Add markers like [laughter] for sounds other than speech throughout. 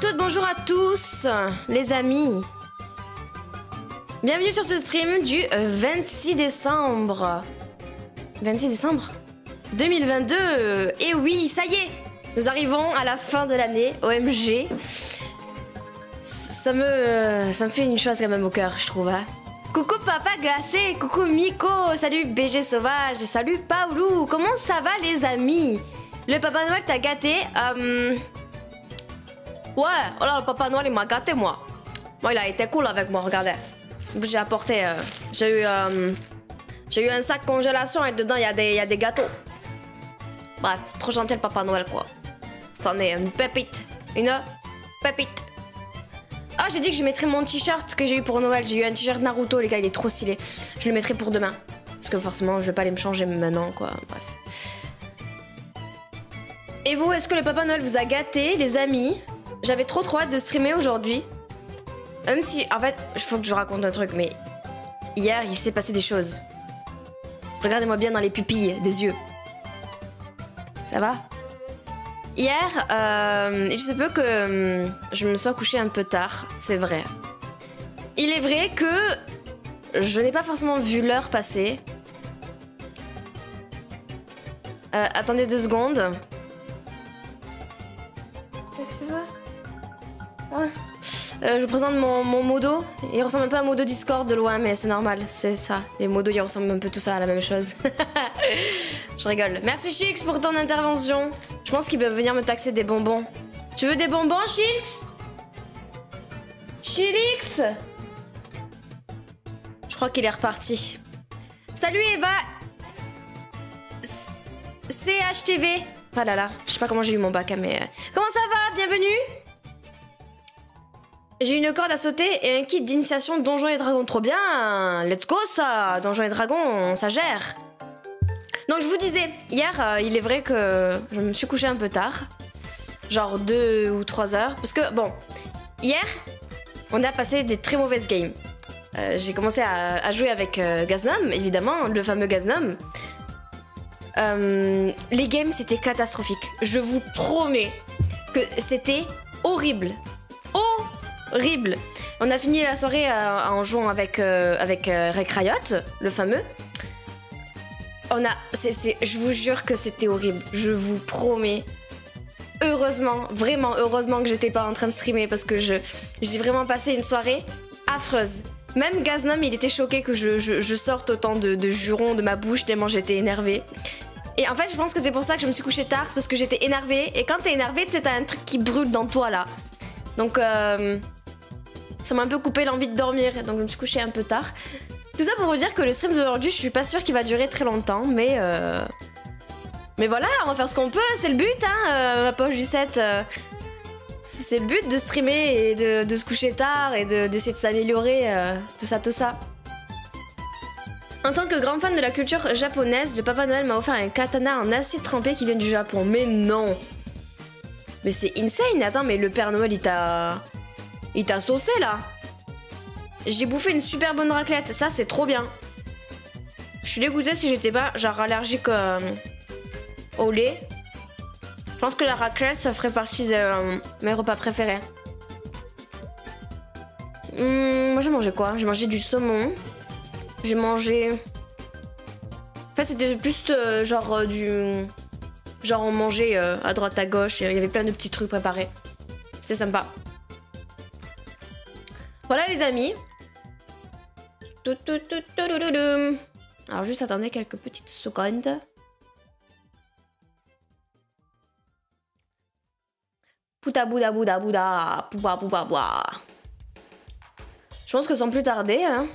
Bonjour à toutes, bonjour à tous, les amis. Bienvenue sur ce stream du 26 décembre. 26 décembre 2022. Et oui, ça y est, nous arrivons à la fin de l'année, OMG. Ça me, ça me fait une chose quand même au cœur, je trouve. Hein. Coucou papa glacé, coucou Miko, salut BG sauvage, salut Paoulou, comment ça va les amis? Le papa Noël t'a gâté euh... Ouais, oh là, le papa Noël il m'a gâté moi. Moi il a été cool avec moi, regardez. J'ai apporté, euh, j'ai eu, euh, j'ai eu un sac congélation et dedans il y, a des, y a des gâteaux. Bref, trop gentil le papa Noël quoi. C'en est une pépite, une pépite. Ah, j'ai dit que je mettrais mon t-shirt que j'ai eu pour Noël. J'ai eu un t-shirt Naruto, les gars, il est trop stylé. Je le mettrai pour demain. Parce que forcément, je vais pas aller me changer maintenant, quoi. Bref. Et vous, est-ce que le Papa Noël vous a gâté, les amis? J'avais trop trop hâte de streamer aujourd'hui. Même si, en fait, il faut que je vous raconte un truc, mais hier, il s'est passé des choses. Regardez-moi bien dans les pupilles des yeux. Ça va? Hier, euh, il se peut que hum, je me sois couchée un peu tard, c'est vrai. Il est vrai que je n'ai pas forcément vu l'heure passer. Euh, attendez deux secondes. Qu'est-ce que tu veux ah. euh, Je vous présente mon, mon, modo. Il ressemble un peu à un modo Discord de loin, mais c'est normal, c'est ça. Les modos, ils ressemblent un peu tout ça à la même chose. [laughs] je rigole. Merci Chix pour ton intervention. Je pense qu'il veut venir me taxer des bonbons. Tu veux des bonbons, Chilix Chilix? Je crois qu'il est reparti. Salut Eva CHTV Ah là là, je sais pas comment j'ai eu mon bac, hein, mais... Euh, comment ça va? Bienvenue J'ai une corde à sauter et un kit d'initiation Donjons et Dragons. Trop bien Let's go ça Donjons et Dragons, ça gère donc je vous disais, hier, euh, il est vrai que je me suis couchée un peu tard. Genre 2 ou 3 heures. Parce que, bon, hier, on a passé des très mauvaises games. Euh, j'ai commencé à, jouer avec euh, Gaznom, évidemment, le fameux Gaznom. les games, c'était catastrophique. Je vous promets que c'était horrible. Horrible. On a fini la soirée en jouant avec, avec Rec Riot, le fameux. On a. je vous jure que c'était horrible. Je vous promets. Heureusement, vraiment heureusement que j'étais pas en train de streamer parce que j'ai vraiment passé une soirée affreuse. Même Gaznom, il était choqué que je, sorte autant de, jurons de ma bouche tellement j'étais énervée. Et en fait, je pense que c'est pour ça que je me suis couchée tard, c'est parce que j'étais énervée. Et quand t'es énervée, t'as un truc qui brûle dans toi là. Donc, euh, ça m'a un peu coupé l'envie de dormir. Donc, je me suis couchée un peu tard. Tout ça pour vous dire que le stream d'aujourd'hui, je suis pas sûre qu'il va durer très longtemps, mais euh... mais voilà, on va faire ce qu'on peut, c'est le but, hein, euh, ma poche du 7. Euh... C'est le but de streamer et de, se coucher tard et d'essayer de, s'améliorer, euh, tout ça, tout ça. En tant que grand fan de la culture japonaise, le Papa Noël m'a offert un katana en acier trempé qui vient du Japon. Mais non Mais c'est insane Attends, mais le Père Noël, il t'a... Il t'a saucé, là j'ai bouffé une super bonne raclette. Ça, c'est trop bien. Je suis dégoûtée si j'étais pas genre allergique euh, au lait. Je pense que la raclette, ça ferait partie de euh, mes repas préférés. Hum, moi, j'ai mangé quoi? J'ai mangé du saumon. J'ai mangé... En fait, c'était plus euh, genre du... Genre, on mangeait à droite, à gauche. Il y avait plein de petits trucs préparés. C'est sympa. Voilà les amis, alors juste attendez quelques petites secondes. Pouta bouda bouda bouda, pouba pouba boua. Je pense que sans plus tarder, hein.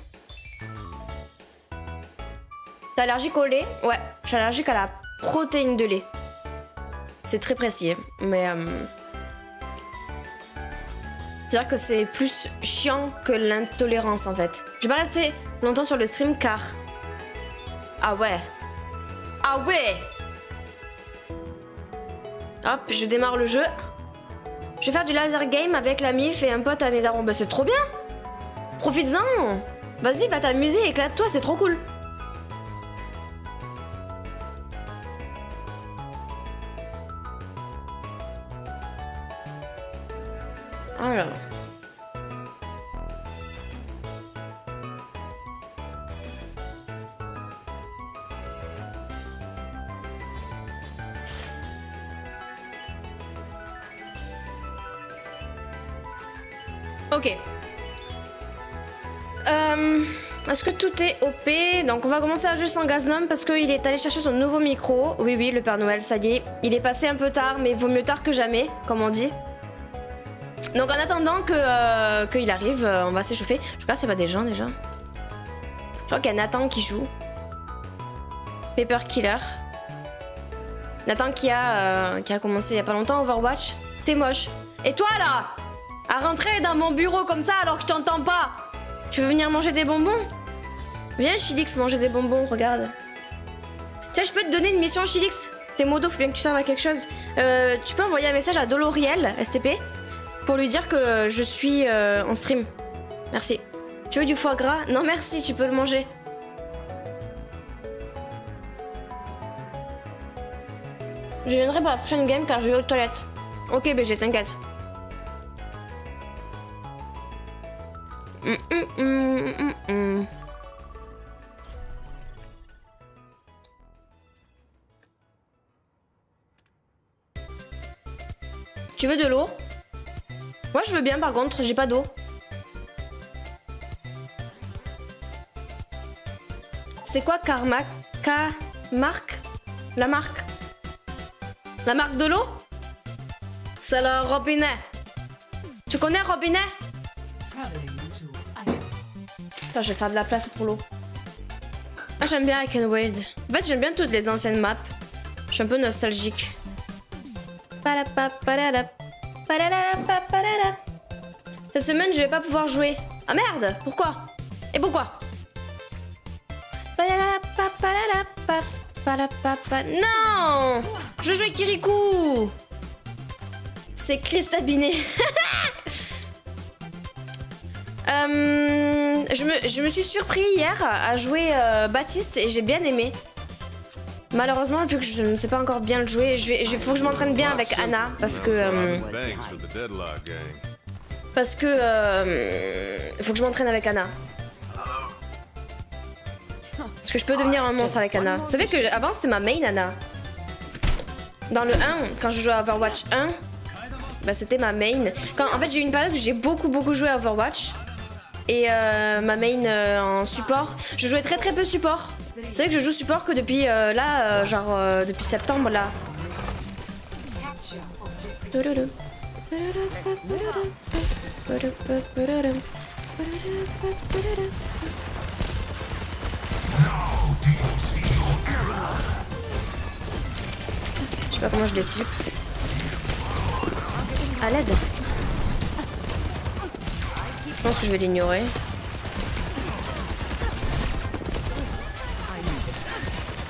T'es allergique au lait? Ouais, je suis allergique à la protéine de lait. C'est très précis, mais... Euh, c'est-à-dire que c'est plus chiant que l'intolérance en fait. Je vais pas rester longtemps sur le stream car... Ah ouais. Ah ouais Hop, je démarre le jeu. Je vais faire du laser game avec la MIF et un pote à mes darons. Bah c'est trop bien Profites-en Vas-y, va t'amuser, éclate-toi, c'est trop cool Alors. Ok. Euh, Est-ce que tout est OP Donc on va commencer à jouer sans Gaznom parce qu'il est allé chercher son nouveau micro. Oui oui, le Père Noël, ça y est. Il est passé un peu tard, mais vaut mieux tard que jamais, comme on dit. Donc en attendant que euh, qu'il arrive, euh, on va s'échauffer. Je crois qu'il y a pas des gens déjà. Je crois qu'il y a Nathan qui joue. Paper Killer. Nathan qui a, euh, qui a commencé il y a pas longtemps Overwatch. T'es moche. Et toi là À rentrer dans mon bureau comme ça alors que je t'entends pas Tu veux venir manger des bonbons? Viens Chilix manger des bonbons, regarde. Tiens, je peux te donner une mission Chilix? T'es modo, faut bien que tu serves à quelque chose. Tu peux envoyer un message à Doloriel, STP, pour lui dire que je suis euh, en stream. Merci. Tu veux du foie gras? Non merci, tu peux le manger. Je viendrai pour la prochaine game car je vais aux toilettes. Ok BG, t'inquiète. Hum. Tu veux de l'eau? Ouais, je veux bien par contre, j'ai pas d'eau. C'est quoi K marque La marque? La marque de l'eau? C'est le robinet. Tu connais robinet? Attends, je vais faire de la place pour l'eau. Ah, j'aime bien I Can Wade. En fait, j'aime bien toutes les anciennes maps. Je suis un peu nostalgique. Padadapappadada. Cette semaine, je vais pas pouvoir jouer. Ah merde. Pourquoi? Et pourquoi? Non! Je joue avec Kirikou. C'est Chris Tabiné. [laughs] Euh, je, me, je me suis surpris hier à jouer euh, Baptiste et j'ai bien aimé. Malheureusement, vu que je ne sais pas encore bien le jouer, je- faut que je m'entraîne bien avec Anna parce que euh, parce que euh, faut que je m'entraîne avec Anna. Parce que je peux devenir un monstre avec Anna. Vous savez que avant c'était ma main Anna. Dans le 1, quand je jouais à Overwatch 1, bah c'était ma main. En fait, j'ai eu une période où j'ai beaucoup beaucoup joué à Overwatch. Et euh, ma main euh, en support, je jouais très très peu support. Vous savez que je joue support que depuis euh, là, euh, genre euh, depuis septembre là. Je sais pas comment je les slip. À l'aide. Je pense que je vais l'ignorer.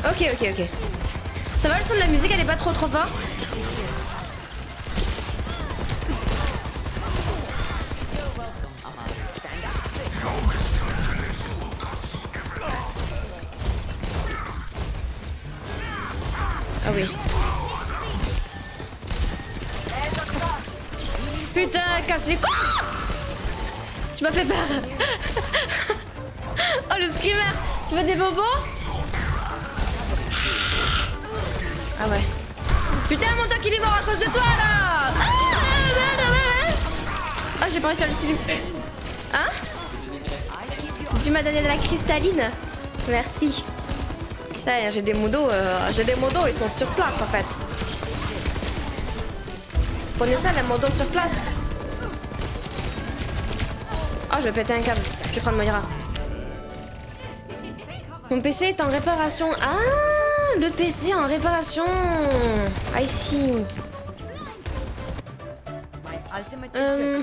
Ok, ok, ok. Ça va le son de la musique, elle est pas trop trop forte Ah oui. Putain, casse les couilles Tu m'as fait peur Oh le screamer Tu veux des bobos? Ah ouais. Putain mon tank il est mort à cause de toi là Ah. Ah j'ai pas réussi à le slip. Hein? Tu m'as donné de la cristalline Merci. J'ai des modos, euh, j'ai des modos, ils sont sur place en fait. Prenez ça, les modos sur place. Oh, je vais péter un câble. Je vais prendre Moira. Mon PC est en réparation. Ah, le PC en réparation. I see. Euh,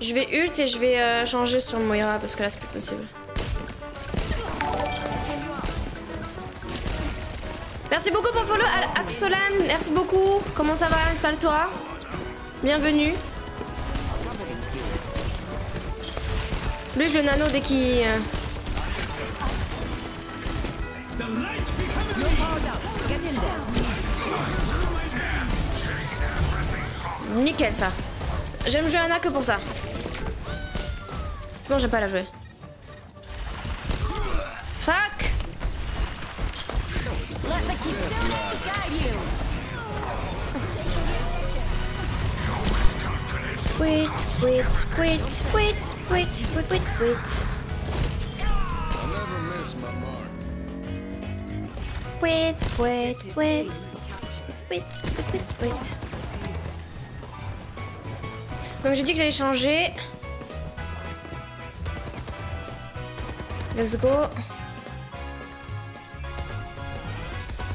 je vais ult et je vais euh, changer sur Moira parce que là c'est plus possible. Merci beaucoup pour follow Axolan, merci beaucoup. Comment ça va Installe-toi. Bienvenue. Lui, le nano dès qu'il. euh, Nickel ça. j'aime jouer Anna que pour ça. Sinon, j'aime pas la jouer. Fuck Wait, wait, wait, wait, wait, wait, wait, wait. Wait, wait, wait. Wait, wait, wait, wait. J'ai dit que j'allais changer. Let's go.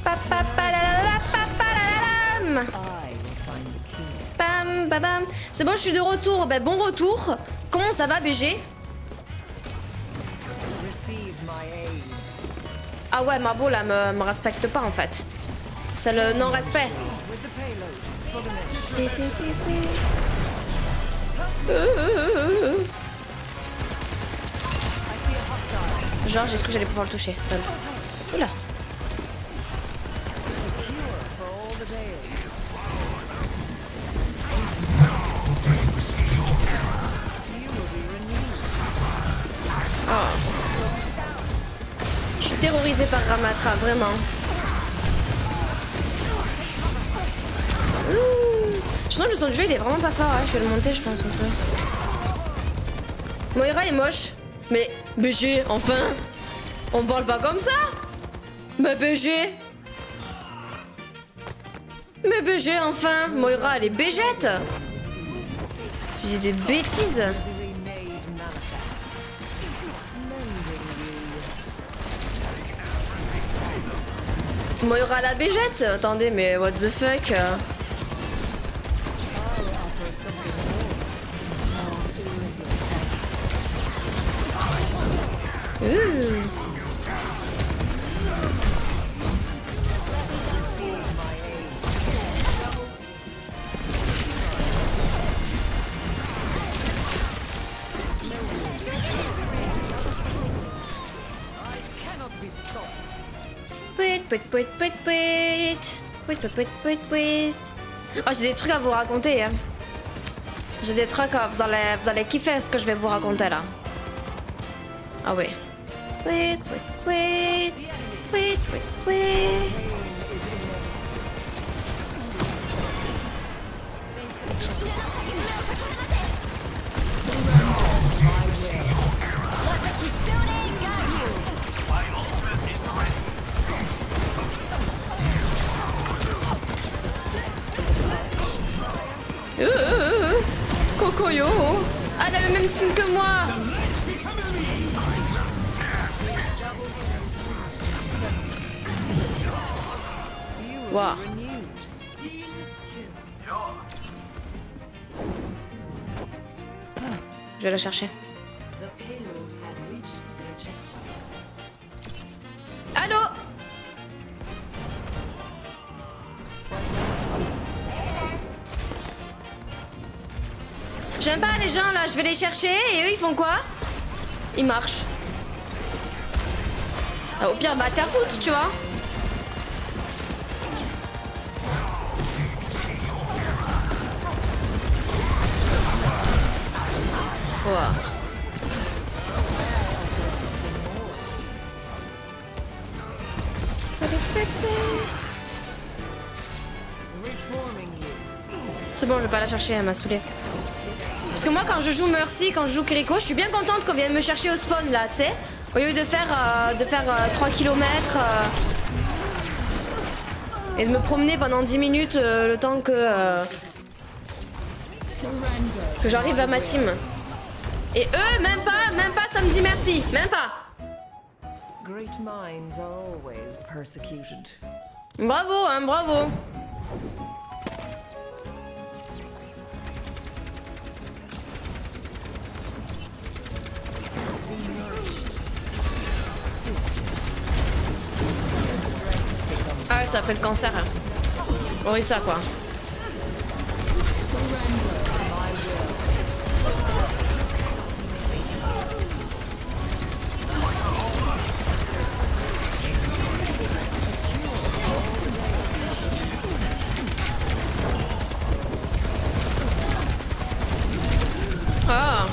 Pa, pa, pa, la, la, la, pa, pa, la, la, lam. C'est bon, je suis de retour. Ben, bon retour. Comment ça va, BG Ah ouais, Marbo là me, me respecte pas en fait. C'est le non-respect. Genre, j'ai cru que j'allais pouvoir le toucher. Oula. Oh. Je suis terrorisée par Ramatra, vraiment. Ouh. Je que le son du jeu il est vraiment pas fort, hein. je vais le monter je pense. Moira est moche. Mais BG, enfin On parle pas comme ça Mais BG Mais BG, enfin Moira elle est bégette Tu dis des bêtises Moira la bégette Attendez, mais what the fuck Ouh. Wait, wait, wait, wait. Wait, wait, wait, wait, wait. Oh, j'ai des trucs à vous raconter. Hein. J'ai des trucs, à... vous, allez, vous allez kiffer ce que je vais vous raconter là. Ah oui. Wait, wait, wait. Wait, wait, wait. Euh, euh, euh. Ah, elle a le même signe que moi. Waouh. Je vais la chercher. Allô? J'aime pas les gens là, je vais les chercher et eux ils font quoi? Ils marchent. Ah, Au pire, bah t'es à foutre, tu vois. C'est bon, je vais pas la chercher, elle m'a saoulée. Parce que moi, quand je joue Mercy, quand je joue Kiriko, je suis bien contente qu'on vienne me chercher au spawn là, tu sais. Au lieu de faire, euh, de faire euh, 3 km et de me promener pendant 10 minutes euh, le temps que, euh, que j'arrive à ma team. Et eux, même pas, même pas, ça me dit merci, même pas. Great minds are always persecuted. Bravo, hein, bravo. Ah, ça fait le cancer. hein. Oui, ça quoi. Ah,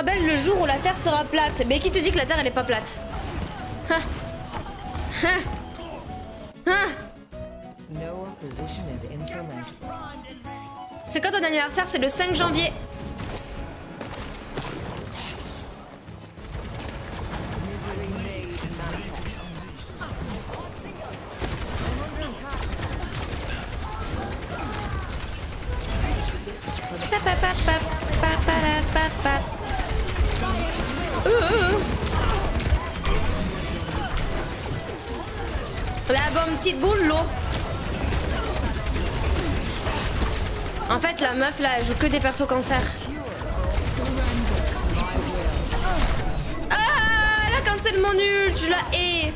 sera belle le jour où la Terre sera plate. Mais qui te dit que la Terre, elle est pas plate Hein Hein Hein. C'est quand ton anniversaire C'est le 5 janvier. La meuf là, elle joue que des persos cancer. Ah, elle a cancel mon ult, je la hais.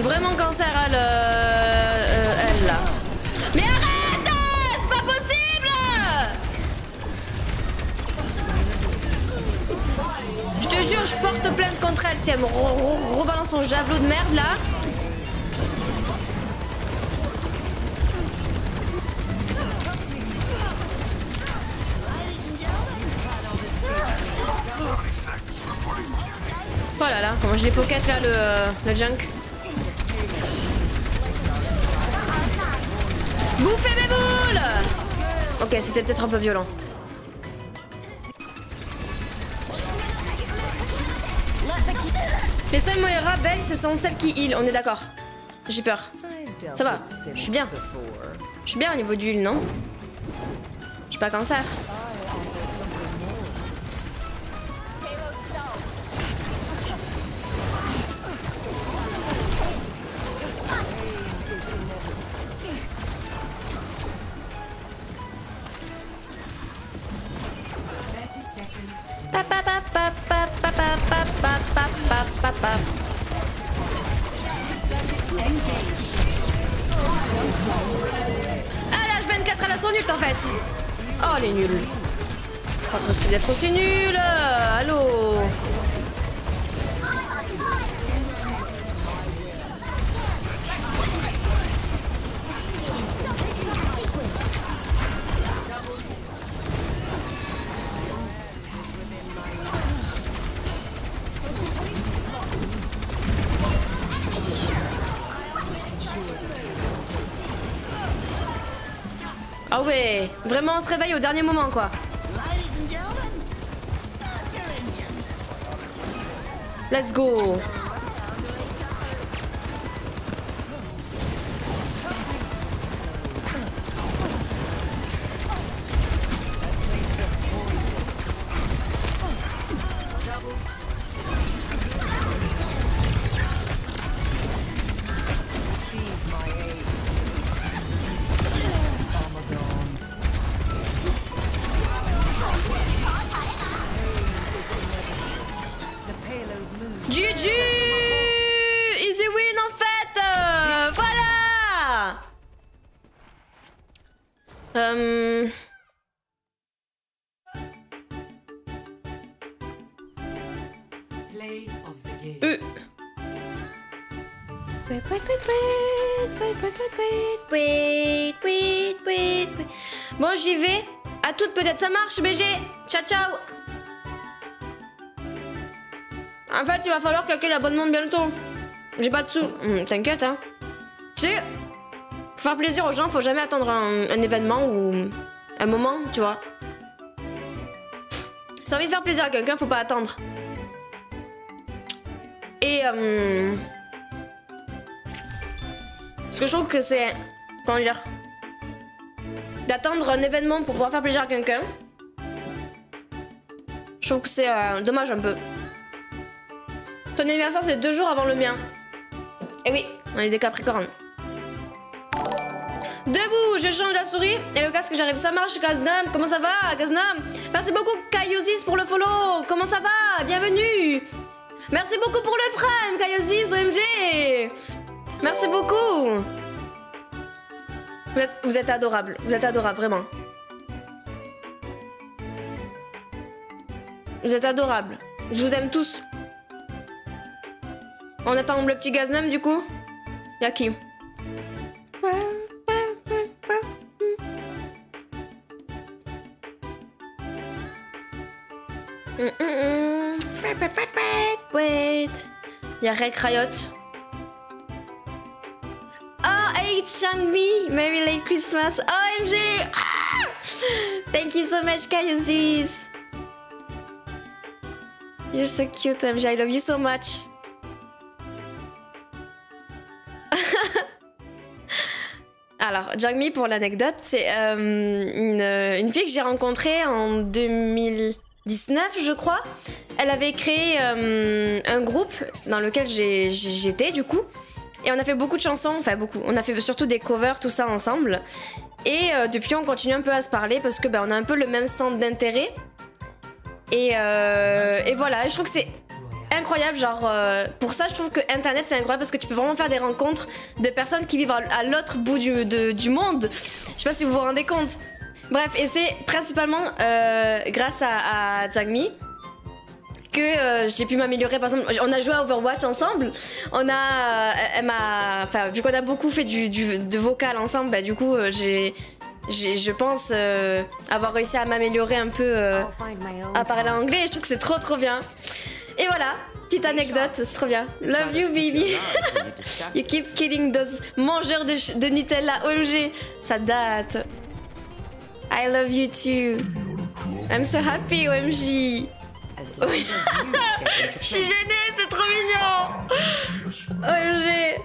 Vraiment cancer, elle, euh, euh, elle là. Mais arrête euh, C'est pas possible Je te jure, je porte plainte contre elle si elle me re- re- rebalance son javelot de merde là. Je les pocket là le, le junk. Bouffez mes boules Ok, c'était peut-être un peu violent. Les seules Moira belles, ce sont celles qui heal, on est d'accord. J'ai peur. Ça va, je suis bien. Je suis bien au niveau du heal, non? Je suis pas cancer. Vraiment on se réveille au dernier moment quoi. Let's go. E. Wait, wait, wait, wait, Bon, j'y vais. À toutes, peut-être ça marche, BG. Ciao, ciao. En fait, il va falloir claquer l'abonnement bientôt. J'ai pas de sous. T'inquiète, hein. Tu sais, pour faire plaisir aux gens, faut jamais attendre un, événement ou un moment, tu vois. Si envie de faire plaisir à quelqu'un, faut pas attendre. Euh, parce que je trouve que c'est comment dire d'attendre un événement pour pouvoir faire plaisir à quelqu'un. Je trouve que c'est euh, dommage un peu. Ton anniversaire c'est deux jours avant le mien. Et oui, on est des Capricornes. Debout, je change la souris et le casque j'arrive, ça marche Gaznam, comment ça va Gaznam? Merci beaucoup Kaiosis pour le follow, comment ça va? Bienvenue Merci beaucoup pour le prime, Kaiosis, OMG Merci beaucoup vous êtes, vous adorable, vous êtes adorable, vraiment. Vous êtes adorable. Je vous aime tous. On attend le petit gaznum du coup Y'a qui hum, hum, hum. Il y a Rek Riot. Oh, hey, Changmi. Merry late Christmas. OMG. Ah! Thank you so much, Kayazis. You're so cute, OMG. I love you so much. [laughs] Alors, Jangmi, pour l'anecdote, c'est euh, une, une fille que j'ai rencontrée en 2019, je crois. Elle avait créé euh, un groupe dans lequel j'étais, du coup. Et on a fait beaucoup de chansons, enfin beaucoup. On a fait surtout des covers, tout ça ensemble. Et euh, depuis, on continue un peu à se parler parce que ben, on a un peu le même centre d'intérêt. Et, euh, et voilà, je trouve que c'est incroyable. Genre, pour ça, je trouve que Internet c'est incroyable parce que tu peux vraiment faire des rencontres de personnes qui vivent à, l'autre bout du, du monde. Je sais pas si vous vous rendez compte. Bref, et c'est principalement euh, grâce à, à Jagmi que euh, j'ai pu m'améliorer. Par exemple, on a joué à Overwatch ensemble. On a, euh, elle m'a, enfin, vu qu'on a beaucoup fait du, du- de vocal ensemble, bah, du coup, j'ai, je pense euh, avoir réussi à m'améliorer un peu euh, à parler anglais. Et je trouve que c'est trop, trop bien. Et voilà, petite anecdote, c'est trop bien. Love you, baby. [laughs] you keep killing those mangeurs de, de Nutella. OMG, ça date. I love you too. I'm so happy, OMG. [laughs] Je suis gênée, c'est trop mignon. OMG.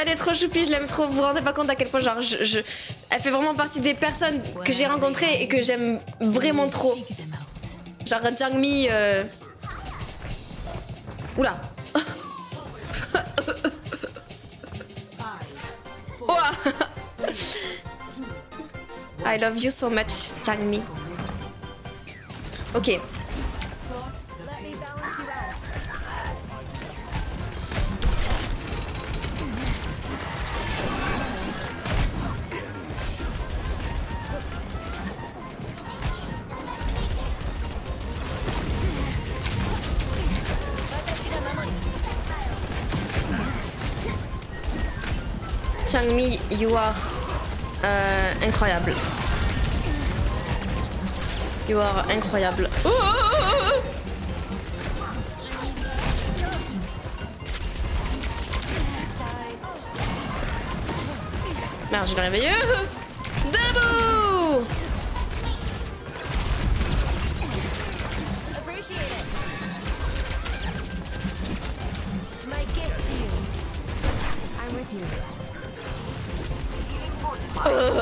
Elle est trop choupie, je l'aime trop. Vous vous rendez pas compte à quel point, genre, je, je- elle fait vraiment partie des personnes que j'ai rencontrées et que j'aime vraiment trop. Genre Jangmi. Euh... Oula. [laughs] Ouah. [laughs] I love you so much, Jangmi. Ok. Changmi, you are euh, incroyable. You are incroyable. Oh. Merde, je l'ai réveillé. Debout. My gift to you. I'm with you. Euh,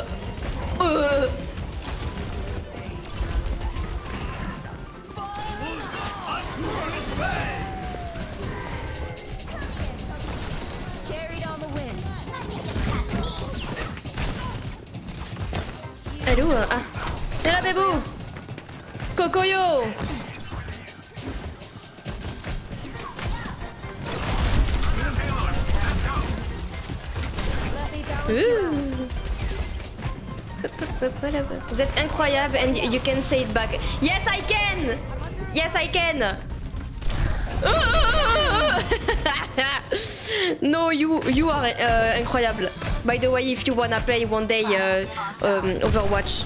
Ah. Et là, bébou Cocoyo Ouh. Vous êtes incroyable and you can say it back. Yes, I can! Yes, I can! [laughs] no, you, you are uh, incroyable. By the way, if you wanna play one day uh, um, Overwatch,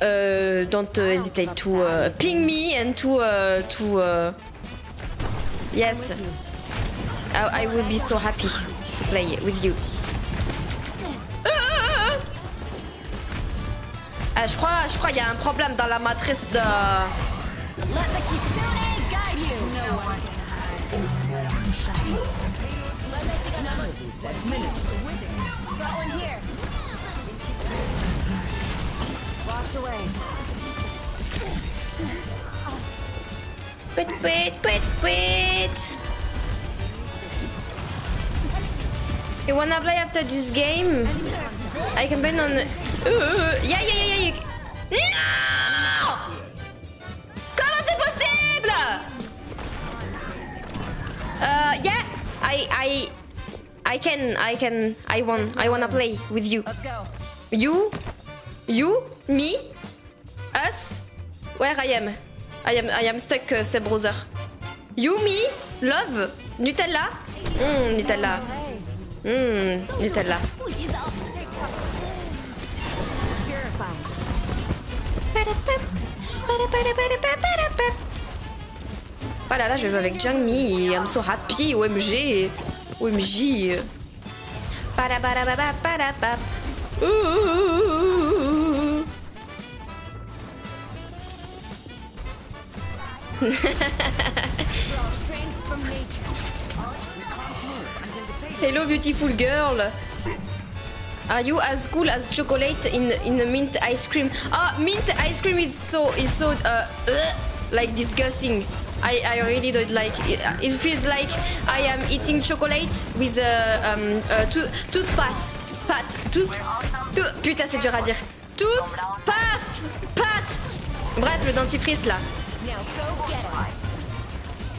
uh, don't uh, hesitate to uh, ping me and to uh, to yes, I, I would be so happy to play with you. Ah, je crois, je crois, il y a un problème dans la matrice de. Wait, wait, wait, wait. You wanna play after this game? I can bet on. Yeah, yeah, yeah, yeah. you- Non! Comment c'est possible? Uh, yeah. I, I, I can, I can, I want, I wanna play with you. Let's go. You, you, me, us. Where I am? I am, I am stuck, uh, step. You, me, love, Nutella? Mmm, Nutella. Mmm, Nutella. Oh là là, je joue avec Jangmi et I'm so happy, OMG, OMG. [laughs] Hello beautiful girl. Are you as cool as chocolate in in the mint ice cream? Ah, mint ice cream is so is so uh, like disgusting. I, I really don't like it. It feels like I am eating chocolate with a, um, a tooth tooth path path tooth, tooth putain c'est dur à dire tooth path path. Bref le dentifrice là.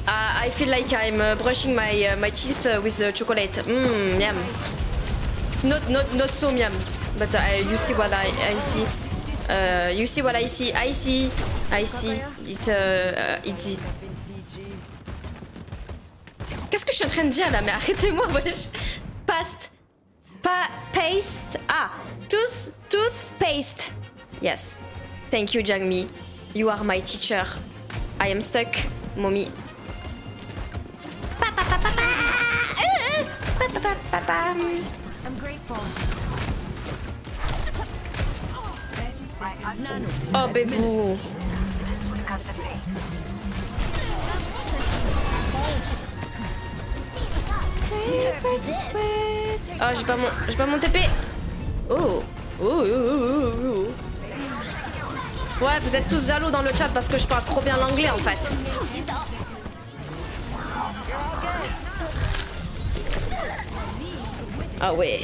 Uh, I feel like I'm uh, brushing my uh, my teeth uh, with uh, chocolate. Mmm, yum. Not not not so yum, but uh, you see what I see. Uh, you see what I see. I see. I see. It's uh, uh, it's. Qu'est-ce que je suis en train de dire là? Mais arrêtez-moi, [laughs] wesh. Past. Pa paste. Ah, tooth toothpaste. Yes. Thank you, Jangmi. You are my teacher. I am stuck, mommy. Oh bébou Oh j'ai pas mon j'ai pas mon TP Oh, oh, oh, oh, oh. Ouais vous êtes tous jaloux dans le chat parce que je parle trop bien l'anglais en fait Ah ouais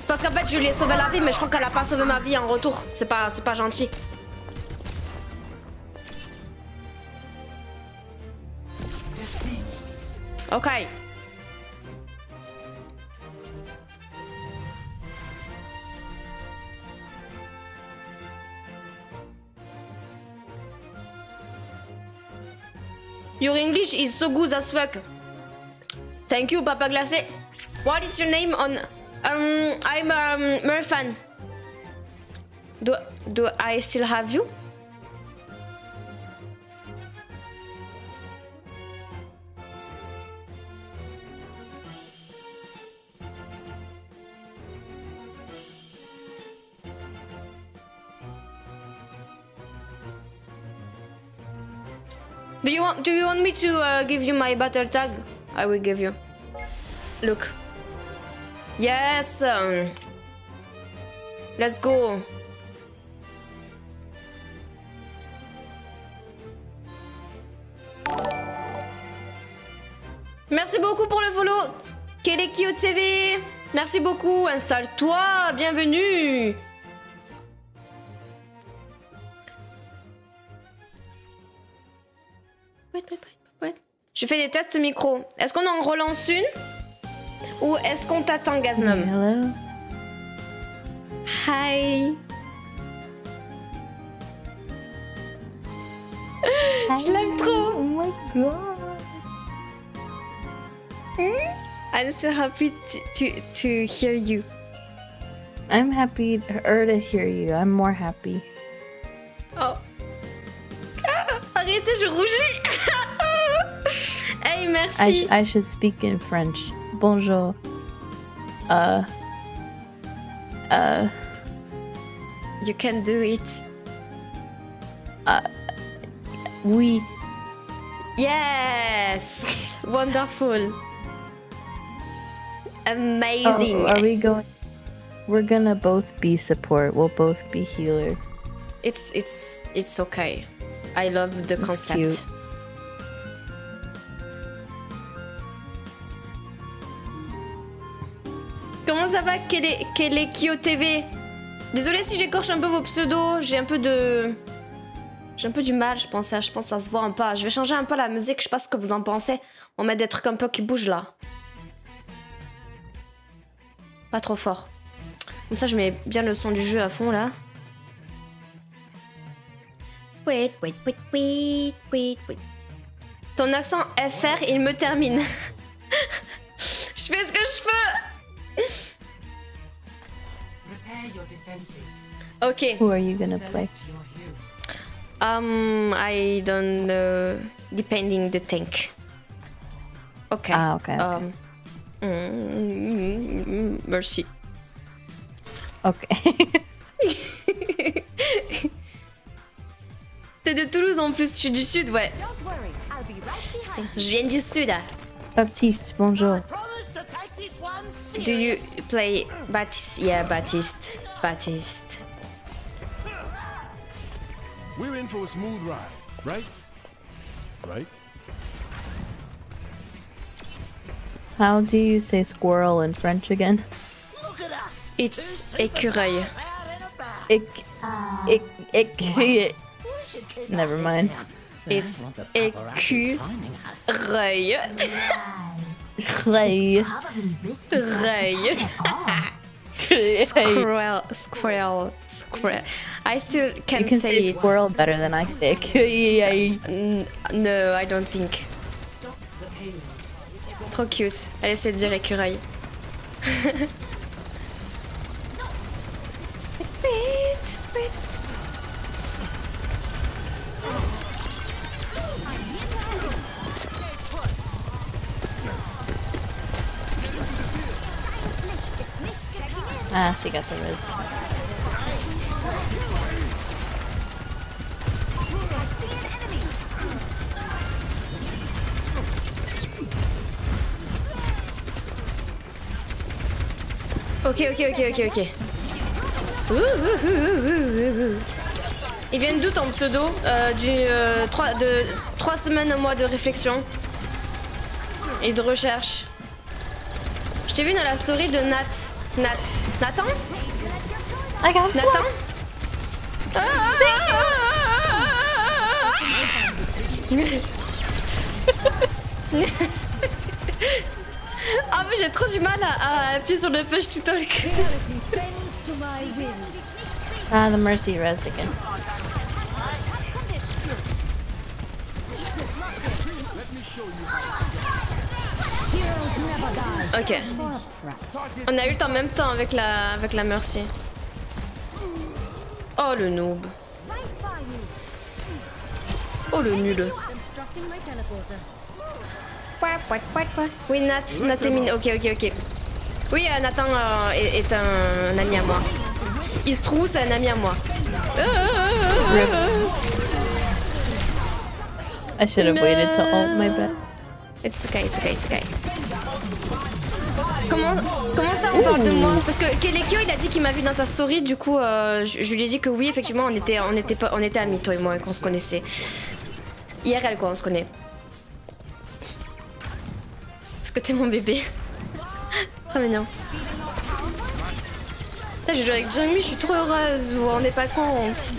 C'est parce qu'en fait je lui ai sauvé la vie mais je crois qu'elle a pas sauvé ma vie en retour. C'est pas, pas gentil. Ok. Your English is so good as fuck. Thank you, Papa Glacé. What is your name on? Um, I'm um, Murfan. Do do I still have you? Do you want do you want me to uh, give you my battle tag? I will give you. Look. Yes. um, let's go. Merci beaucoup pour le follow. Kelekio TV. Merci beaucoup. Installe-toi. Bienvenue. Wait, wait, wait. Je fais des tests micro. Est-ce qu'on en relance une Ou est-ce qu'on t'attend, Gaznom Hello. Hi. Je l'aime trop. Oh my god. I'm so happy to, to, to hear you. I'm happy her to hear you. I'm more happy. Oh. Ah, arrêtez, je rougis. [laughs] hey, I, merci. sh- I should speak in French. Bonjour. Uh. Uh. You can do it. Uh we. Yes. Wonderful. Oh, Amazing. are we going? We're gonna both be support. We'll both be healer. It's it's it's okay. I love the It's concept. cute. Comment ça va Kele- Kelekio TV Désolée si j'écorche un peu vos pseudos, j'ai un peu de j'ai un peu du mal, je pense, je pense que ça se voit un peu. Je vais changer un peu la musique, je sais pas ce que vous en pensez. On met des trucs un peu qui bougent là. Pas trop fort. Comme ça je mets bien le son du jeu à fond là. Wait, wait, wait, wait, wait, wait. Ton accent FR, il me termine. [laughs] je fais ce que je peux. Prepare your defenses. Ok. Who are you gonna play? Um, I don't know. Depending the tank. Ok. Ah, ok. ok. Um, mm, merci. Ok. [laughs] T'es de Toulouse en plus, je suis du sud, ouais. Don't worry, I'll be right behind Je viens du sud. Baptiste, bonjour. Do you play Baptiste? Yeah, Baptiste. Baptiste. We're in for a smooth ride, right? Right? How do you say squirrel in French again? It's écureuil. Ik, ik, ik, Never mind. It's écureuil. [laughs] Reuil. Reuil. Squirrel. Squirrel. Squirrel. I still You can can say say it. squirrel better than I think. [laughs] Uh, n- No, I don't think. Trop cute. Elle essaie de dire écureuil. [laughs] ah, she got the enemy. Ok, ok, ok, ok, ok. Ouh. Ils viennent d'où ton pseudo euh, du, euh, trois, de 3 semaines, un mois de réflexion et de recherche. Je t'ai vu dans la story de Nat. Nat. Nathan? I got Nathan? Ah, [laughs] Ah mais j'ai trop du mal à, à appuyer sur le push to talk. Ah, the mercy res again. Ok. On a eu le temps en même temps avec la, avec la Mercy. Oh le noob. Oh le nul. Oui Nat, Nat est mine. Ok ok ok. Oui euh, Nathan euh, est, est un, un ami à moi. Il se trouve c'est un ami à moi. I should have waited to alt my bet. It's okay, it's okay, it's okay. Comment, comment ça on parle de moi? Parce que Kelekio il a dit qu'il m'a vu dans ta story, du coup euh, je, lui ai dit que oui effectivement on était, on était, on était amis toi et moi et qu'on se connaissait. IRL quoi, on se connaît. Parce que t'es mon bébé. [laughs] Très mignon. Ça je joue avec Jamie, je suis trop heureuse, vous vous rendez pas compte.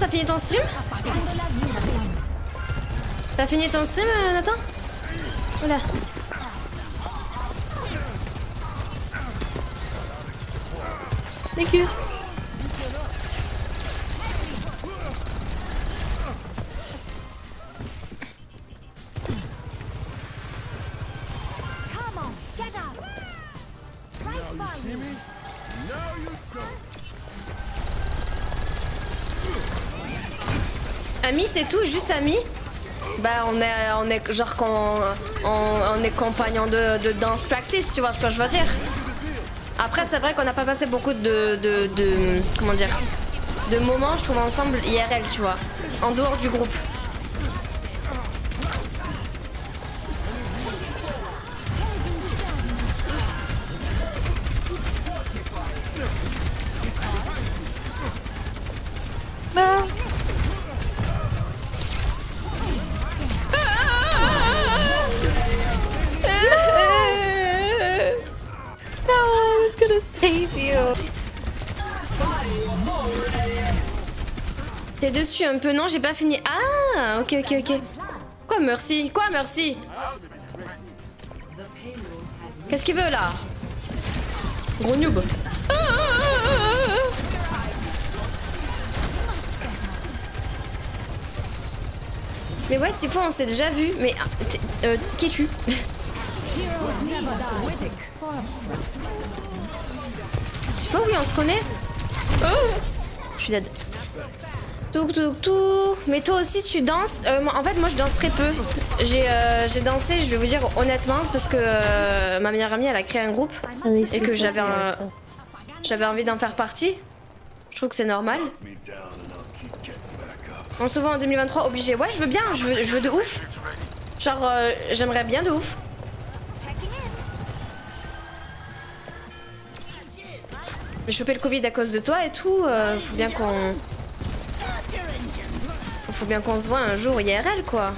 T'as fini ton stream T'as fini ton stream euh, Nathan Voilà. Thank you. Come on, get Amis, c'est tout, juste amis. Bah, on est, on est genre qu'on, on, est compagnons de, de dance practice, tu vois ce que je veux dire? Après, c'est vrai qu'on n'a pas passé beaucoup de, de, de- comment dire, de moments, je trouve ensemble IRL, tu vois, en dehors du groupe. No. T'es dessus un peu, non? J'ai pas fini. Ah Ok, ok, ok. Quoi, merci Quoi, merci Qu'est-ce qu'il veut, là? Gros noob. Ah, ah, ah, mais ouais, c'est faux, on s'est déjà vu. Mais euh, qui es-tu? [laughs] Oui, on se connaît. Oh Je suis dead. Touk touk touk. Mais toi aussi, tu danses? Euh, moi- En fait, moi, je danse très peu. J'ai euh, j'ai dansé, je vais vous dire honnêtement, c'est parce que euh, ma meilleure amie, elle a créé un groupe. Least Et que j'avais. J'avais envie d'en faire partie. Je trouve que c'est normal. On se voit en 2023 obligé. Ouais, je veux bien, je veux, je veux de ouf. Genre, euh, j'aimerais bien de ouf. J'ai chopé le Covid à cause de toi et tout. euh, faut bien qu'on. Faut, faut bien qu'on se voit un jour IRL quoi.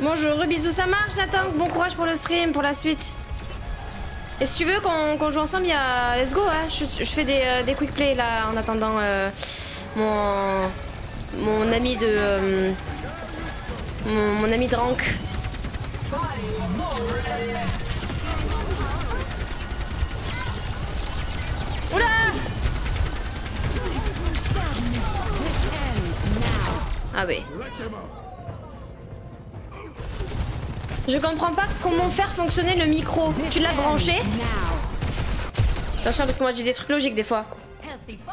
Bon, je rebisous, ça marche, Nathan. Bon courage pour le stream, pour la suite. Et si tu veux qu'on joue ensemble, il y a Let's Go, hein. je, je fais des, euh, des quick play là en attendant euh, mon, mon ami de. euh, mon, mon ami de rank. Oula Ah oui. Je comprends pas comment faire fonctionner le micro. Tu l'as branché? Attention parce que moi j'ai des trucs logiques des fois.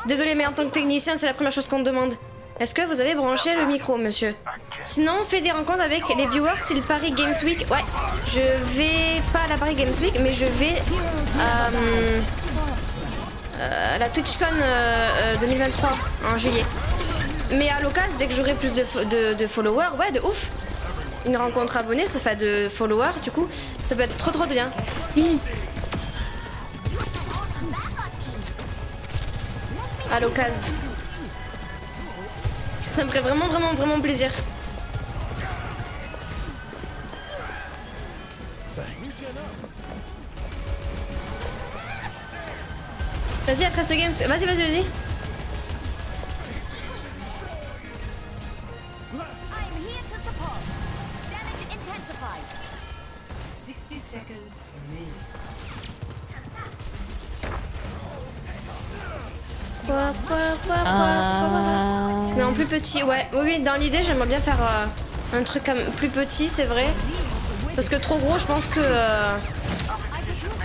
Désolé mais en tant que technicien c'est la première chose qu'on te demande. Est-ce que vous avez branché le micro monsieur? Sinon on fait des rencontres avec les viewers style Paris Games Week. Ouais, je vais pas à la Paris Games Week mais je vais euh, euh, à la TwitchCon euh, euh, 2023 en juillet. Mais à l'occasion dès que j'aurai plus de, fo- de, de followers, ouais de ouf une rencontre abonnée, ça fait de followers, du coup, ça peut être trop trop bien. À l'occasion. Ça me ferait vraiment vraiment vraiment plaisir. Vas-y après ce game, vas-y vas-y vas-y. Seconds. Quoi, quoi, quoi. Uh, Mais en plus petit, ouais. Oui, oui, dans l'idée, j'aimerais bien faire euh, un truc comme plus petit, c'est vrai. Parce que trop gros, je pense que euh,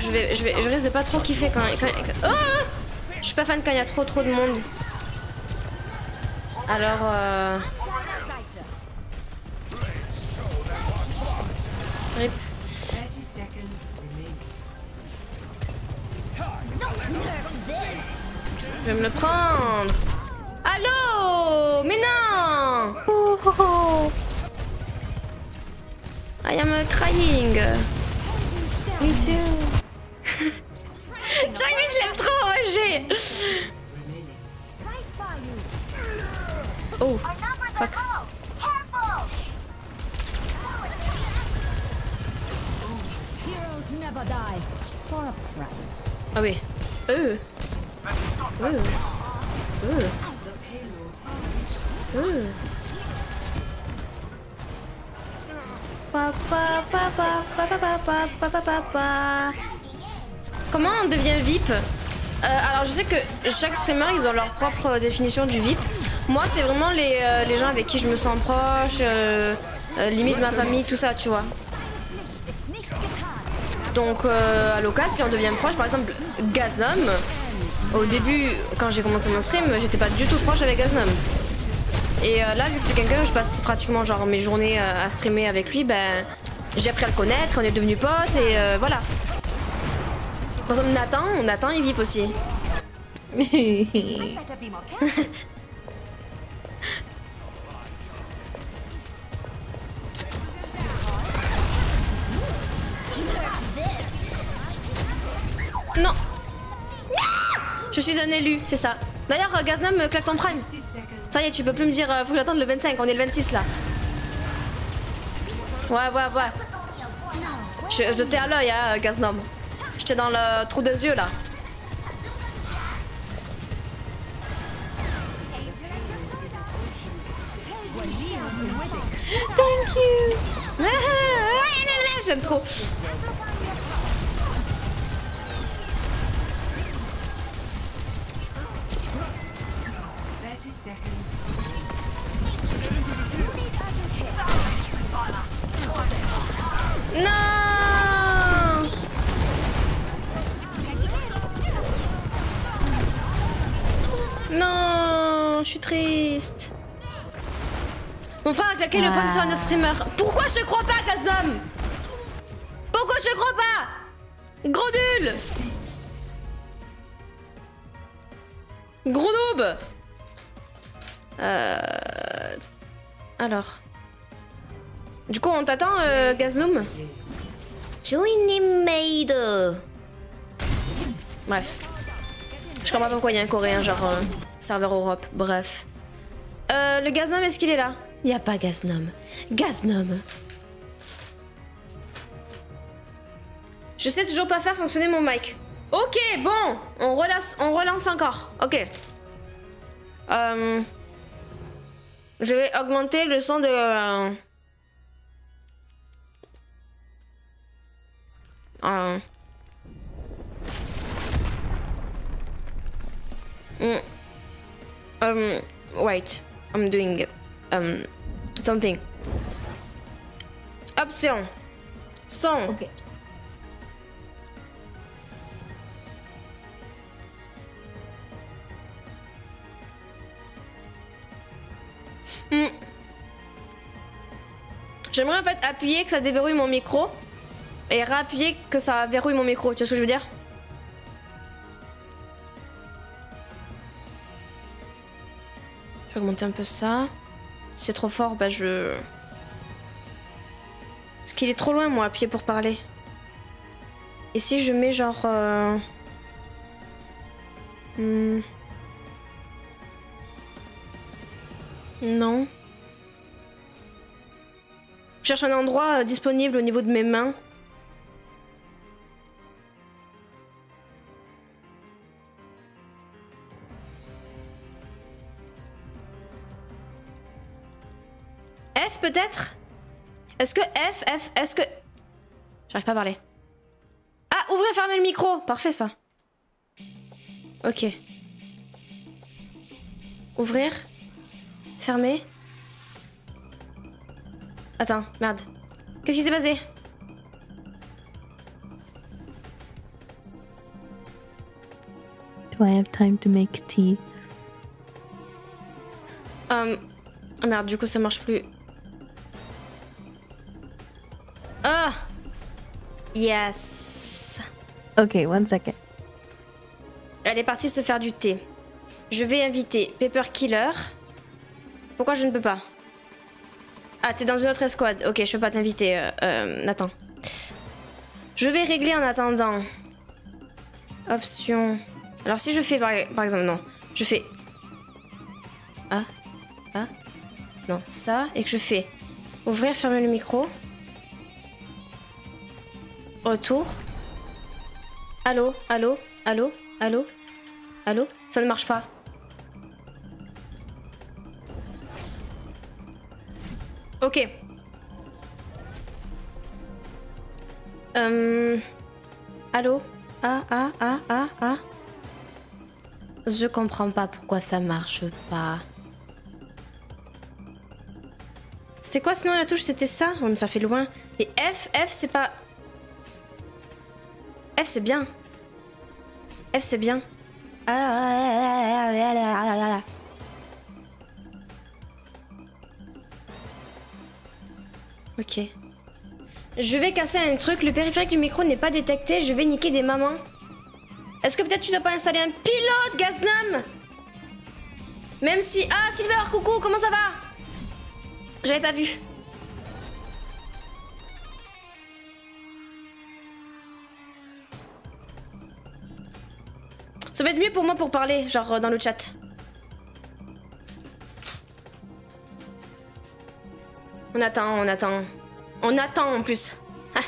je vais, je vais, je risque de pas trop kiffer quand. quand- quand- Ah je suis pas fan quand il y a trop trop de monde. Alors. Euh... Rip. Je vais me le prendre. Allô Mais non. Ah, I am crying. Me too. Jamais je l'aime trop, Roger. Oh. Ah oui. Euh. Comment on devient VIP euh, Alors je sais que chaque streamer ils ont leur propre définition du VIP. Moi c'est vraiment euh, les, gens avec qui je me sens proche, euh, limite ma famille, tout ça tu vois. Donc à l'occasion si on devient proche, par exemple Gaznom, au début quand j'ai commencé mon stream, j'étais pas du tout proche avec Gaznom. Et euh, là vu que c'est quelqu'un, je passe pratiquement genre mes journées euh, à streamer avec lui, ben j'ai appris à le connaître, on est devenus potes et euh, voilà. Par exemple Nathan, Nathan il vit aussi. [laughs] Non Je suis un élu, c'est ça. D'ailleurs, euh, Gaznam, euh, claque ton prime. 60 seconds. Ça y est, tu peux plus me dire, euh, faut que j'attende le 25, on est le 26 là. Ouais, ouais, ouais. Je, je t'ai à l'œil, hein, Gaznom. J'étais dans le trou des yeux là. Thank you. [laughs] J'aime trop. Non Non, je suis triste. Mon frère a claqué le pomme sur un autre streamer. Pourquoi je te crois pas, Gaznom Pourquoi je te crois pas? Gros nul! Gros noob! Euh... Alors... Du coup, on t'attend, euh, Gaznoom Join made. Bref. Je comprends pas pourquoi il y a un coréen, genre euh, serveur Europe. Bref. Euh, le Gaznom, est-ce qu'il est là? Il y a pas Gaznom. Gaznom. Je sais toujours pas faire fonctionner mon mic. Ok, bon, on relance, on relance encore. Ok. Euh, je vais augmenter le son de. Euh, mm, um, wait, I'm doing um, something. Option. Son. Ok. Hmm. J'aimerais en fait appuyer que ça déverrouille mon micro et réappuyer que ça verrouille mon micro. Tu vois ce que je veux dire? Je vais augmenter un peu ça. Si c'est trop fort, bah je. Parce qu'il est trop loin, moi, appuyer pour parler. Et si je mets genre. euh, hmm. Non. Je cherche un endroit euh, disponible au niveau de mes mains. Est-ce que F, F, est-ce que... J'arrive pas à parler. Ah, ouvrez, fermez le micro Parfait ça. Ok. Ouvrir. Fermer. Attends, merde. Qu'est-ce qui s'est passé? Do I have time to make tea? Ah merde, du coup ça marche plus. Ah Yes Okay, one second. Elle est partie se faire du thé. Je vais inviter Pepper Killer. Pourquoi je ne peux pas? Ah, t'es dans une autre escouade. Ok, je peux pas t'inviter. Euh, euh, attends. Je vais régler en attendant. Option. Alors si je fais par, par exemple, non. Je fais... Ah Ah Non, ça. Et que je fais... Ouvrir, fermer le micro. Retour. Allô Allô Allô Allô Allô Ça ne marche pas. Ok. Euh... Allô Ah, ah, ah, ah, ah. Je comprends pas pourquoi ça marche pas. C'était quoi sinon la touche? C'était ça? Ça fait loin. Et F, F c'est pas... F c'est bien. F c'est bien. Ah, Ok. Je vais casser un truc, le périphérique du micro n'est pas détecté, je vais niquer des mamans. Est-ce que peut-être tu dois pas installer un pilote, Gaznam Même si... Ah, Silver, coucou, comment ça va J'avais pas vu. Ça va être mieux pour moi pour parler, genre euh, dans le chat. On attend, on attend. On attend en plus. Ah.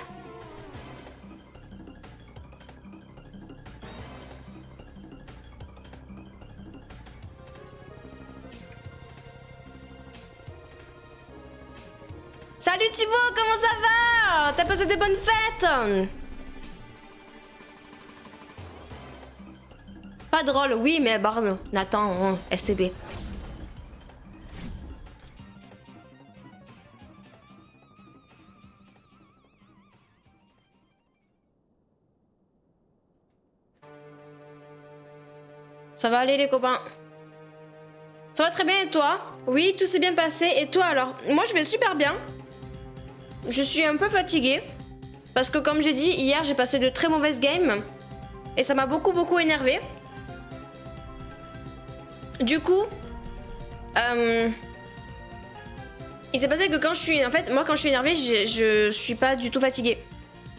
Salut Thibaut, comment ça va? T'as passé de bonnes fêtes? Pas drôle, oui, mais bon, Nathan, hein, SCB. Ça va aller les copains? Ça va très bien et toi? Oui, tout s'est bien passé. Et toi alors? Moi je vais super bien. Je suis un peu fatiguée. Parce que comme j'ai dit, hier j'ai passé de très mauvaises games. Et ça m'a beaucoup beaucoup énervé. Du coup, euh, il s'est passé que quand je suis, en fait, moi quand je suis énervée, je, je suis pas du tout fatiguée.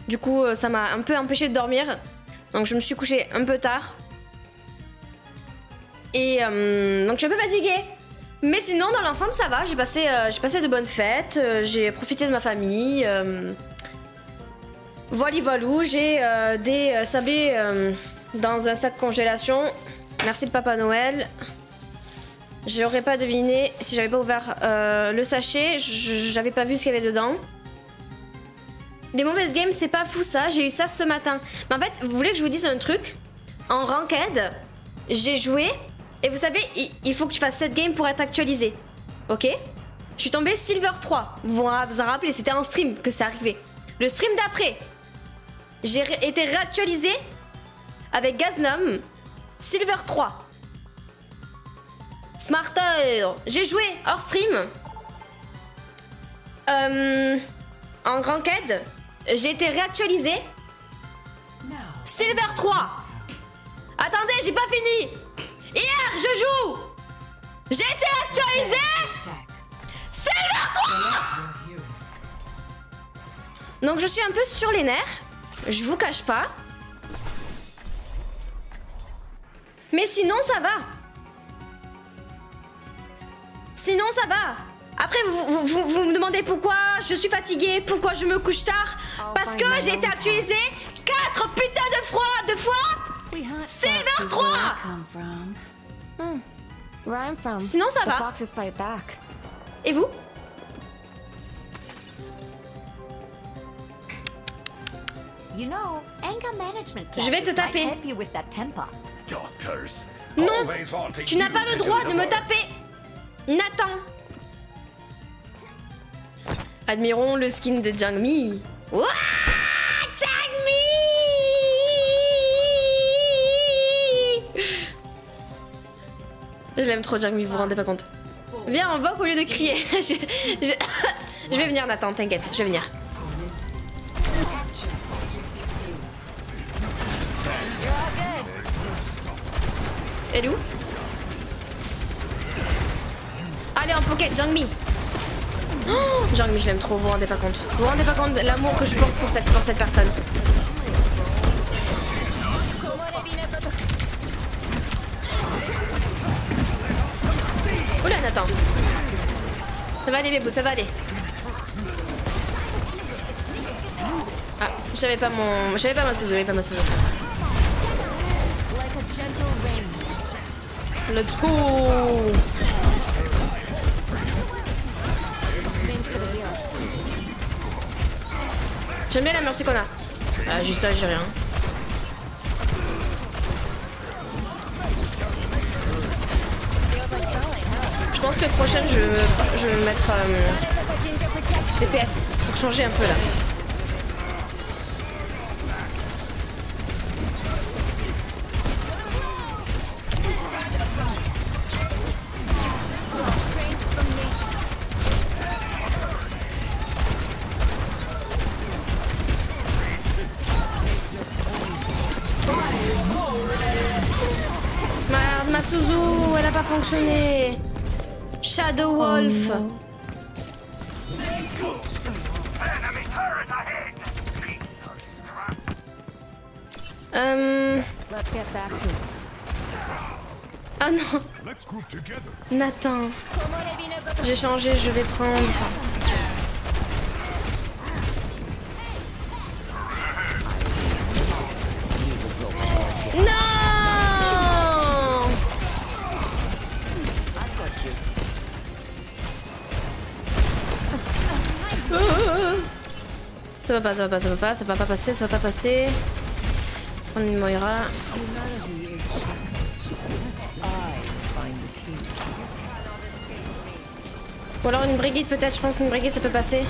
Du coup, euh, ça m'a un peu empêché de dormir. Donc je me suis couchée un peu tard. Et euh, donc je suis un peu fatiguée. Mais sinon, dans l'ensemble, ça va. J'ai passé, de bonnes fêtes. j'ai profité de ma famille. Voilà, voilou. J'ai des euh, dans un sac congélation. Merci le Papa Noël. J'aurais pas deviné si j'avais pas ouvert euh, le sachet. J'avais pas vu ce qu'il y avait dedans. Les mauvaises games, c'est pas fou ça. J'ai eu ça ce matin. Mais en fait, vous voulez que je vous dise un truc? En ranked, j'ai joué. Et vous savez, il, faut que tu fasses cette game pour être actualisé. Ok? Je suis tombée Silver 3. Vous vous en rappelez, c'était en stream que c'est arrivé. Le stream d'après, j'ai été réactualisé avec Gaznum Silver 3. Smarter. J'ai joué hors stream. Euh, en ranked, j'ai été réactualisé Silver 3. Attendez, j'ai pas fini. Hier, je joue. J'ai été actualisé. Silver 3. Your hero. Donc je suis un peu sur les nerfs. Je vous cache pas. Mais sinon, ça va. Sinon, ça va. Après, vous, vous, vous- vous me demandez pourquoi je suis fatiguée, pourquoi je me couche tard. Parce que j'ai été actualisée 4 putains de fois, de fois. Silver foxes 3! where I come from. Hmm. Where I'm from, Sinon, ça va. foxes fight back. Et vous? You know, anger management Je vais te taper. Non, tu n'as pas le droit de me taper. Nathan. Admirons le skin de Jangmi. Ouah Jangmi Je l'aime trop Jangmi, vous vous rendez pas compte. Viens, on vogue au lieu de crier. [laughs] je vais venir Nathan, t'inquiète, je vais venir. Elle est où? Allez en pocket, Jangmi oh, Jangmi, je l'aime trop, vous vous rendez pas compte. Vous vous rendez pas compte de l'amour que je porte pour cette, pour cette personne. Oula, Nathan. Ça va aller, bébou, ça va aller. Ah, j'avais pas mon... J'avais pas ma Suzu, j'avais pas ma Suzu. Let's go J'aime bien la merci qu'on a. Ah, juste ça, j'ai rien. Je pense que prochaine, je, je vais mettre euh, DPS pour changer un peu là. Fonctionné. Shadow Wolf. Euh, Let's get back to it. Ah non, Let's group together. Nathan. J'ai changé, je vais prendre. Non Ça va pas, ça va pas, ça va pas, ça va pas passer, ça va pas passer. On une Moira. Ou alors une Brigitte peut-être, je pense qu'une Brigitte ça peut passer.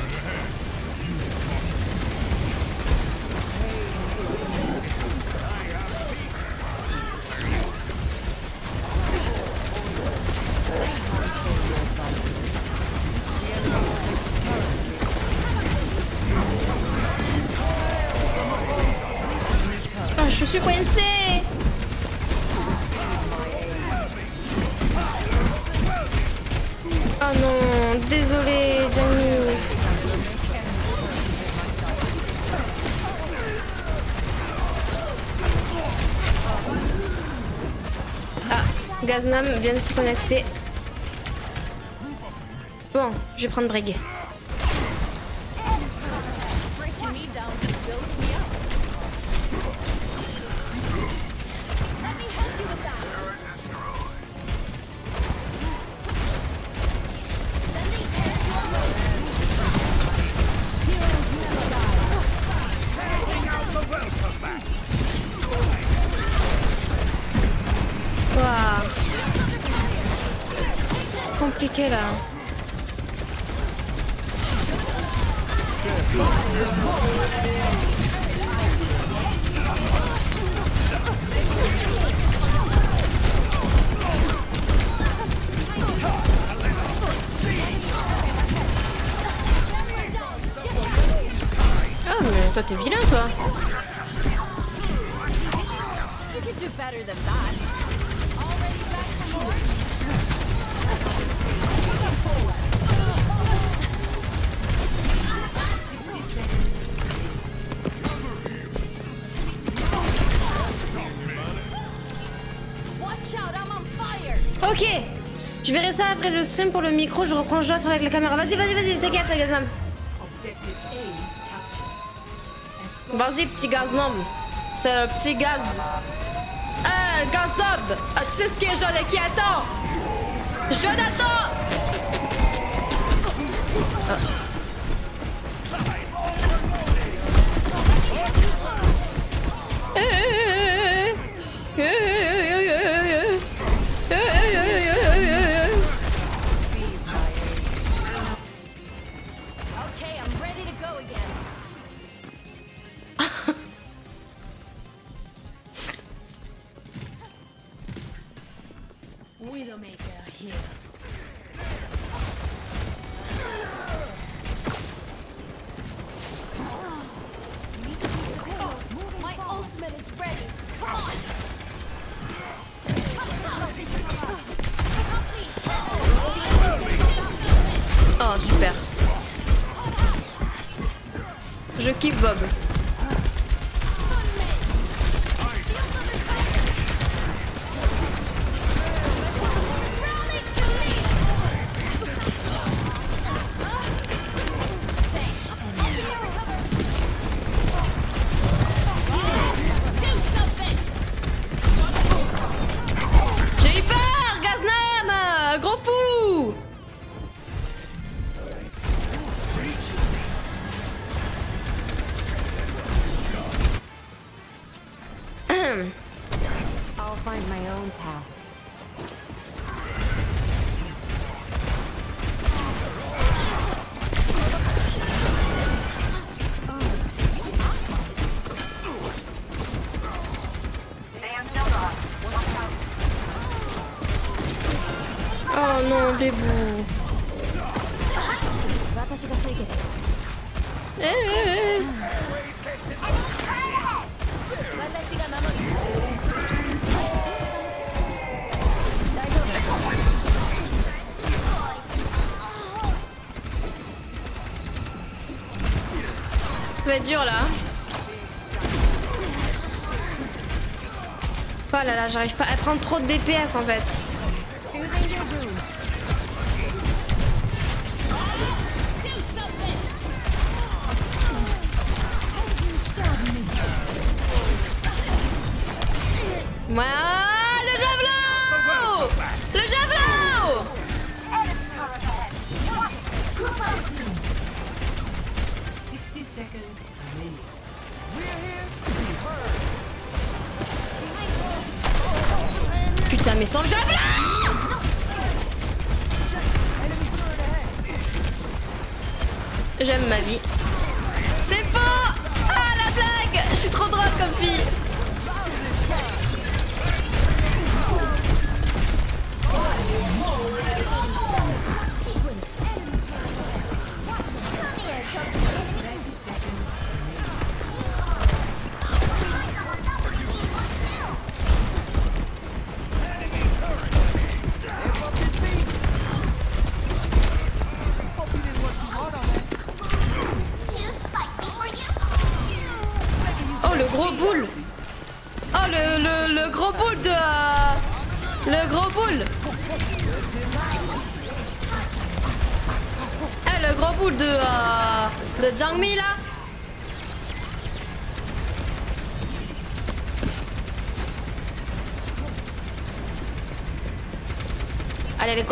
Vient de se connecter. Bon, je vais prendre Brig. Après le stream pour le micro. Je reprends Jotte avec la caméra. Vas-y, vas-y, vas-y, t'inquiète, Gazam. Vas-y, petit gaznom. C'est le petit gaz. Euh, Gaznob. Tu sais ce que Jonathan qui attend? Jonathan! Je kiffe Bob. J'arrive pas à prendre trop de DPS en fait.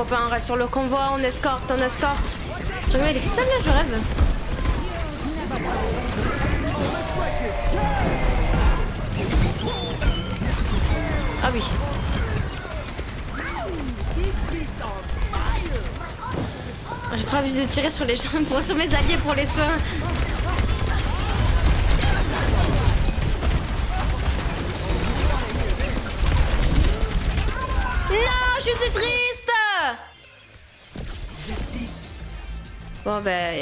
On reste sur le convoi, on escorte, on escorte. Mi, elle est toute seule là, je rêve. Ah oui. J'ai trop envie de tirer sur les gens, [laughs] sur mes alliés pour les soins.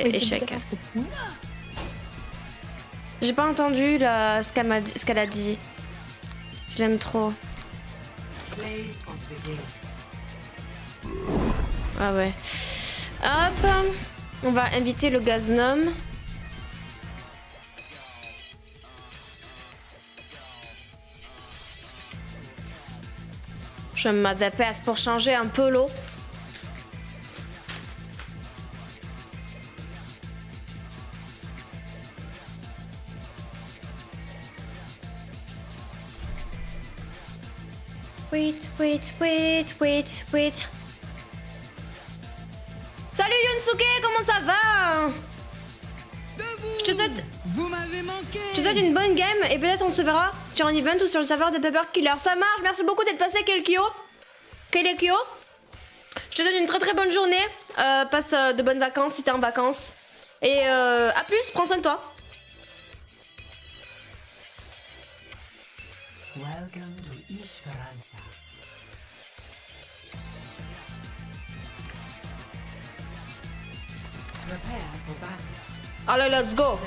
Échec. J'ai pas entendu là, ce qu'elle dit- a dit. Je l'aime trop. Ah ouais. Hop. On va inviter le gaznome. Je ma DPS pour changer un peu l'eau. Wait, wait, wait. Salut Yunsuke, comment ça va? Je te souhaite, Vous m'avez manqué je te souhaite une bonne game et peut-être on se verra sur un event ou sur le serveur de Pepper Killer. Ça marche, merci beaucoup d'être passé Kelkio. Kelekio. Je te souhaite une très très bonne journée. Euh, passe euh, de bonnes vacances si t'es en vacances. Et euh, à plus, prends soin de toi. Welcome Allez, let's go.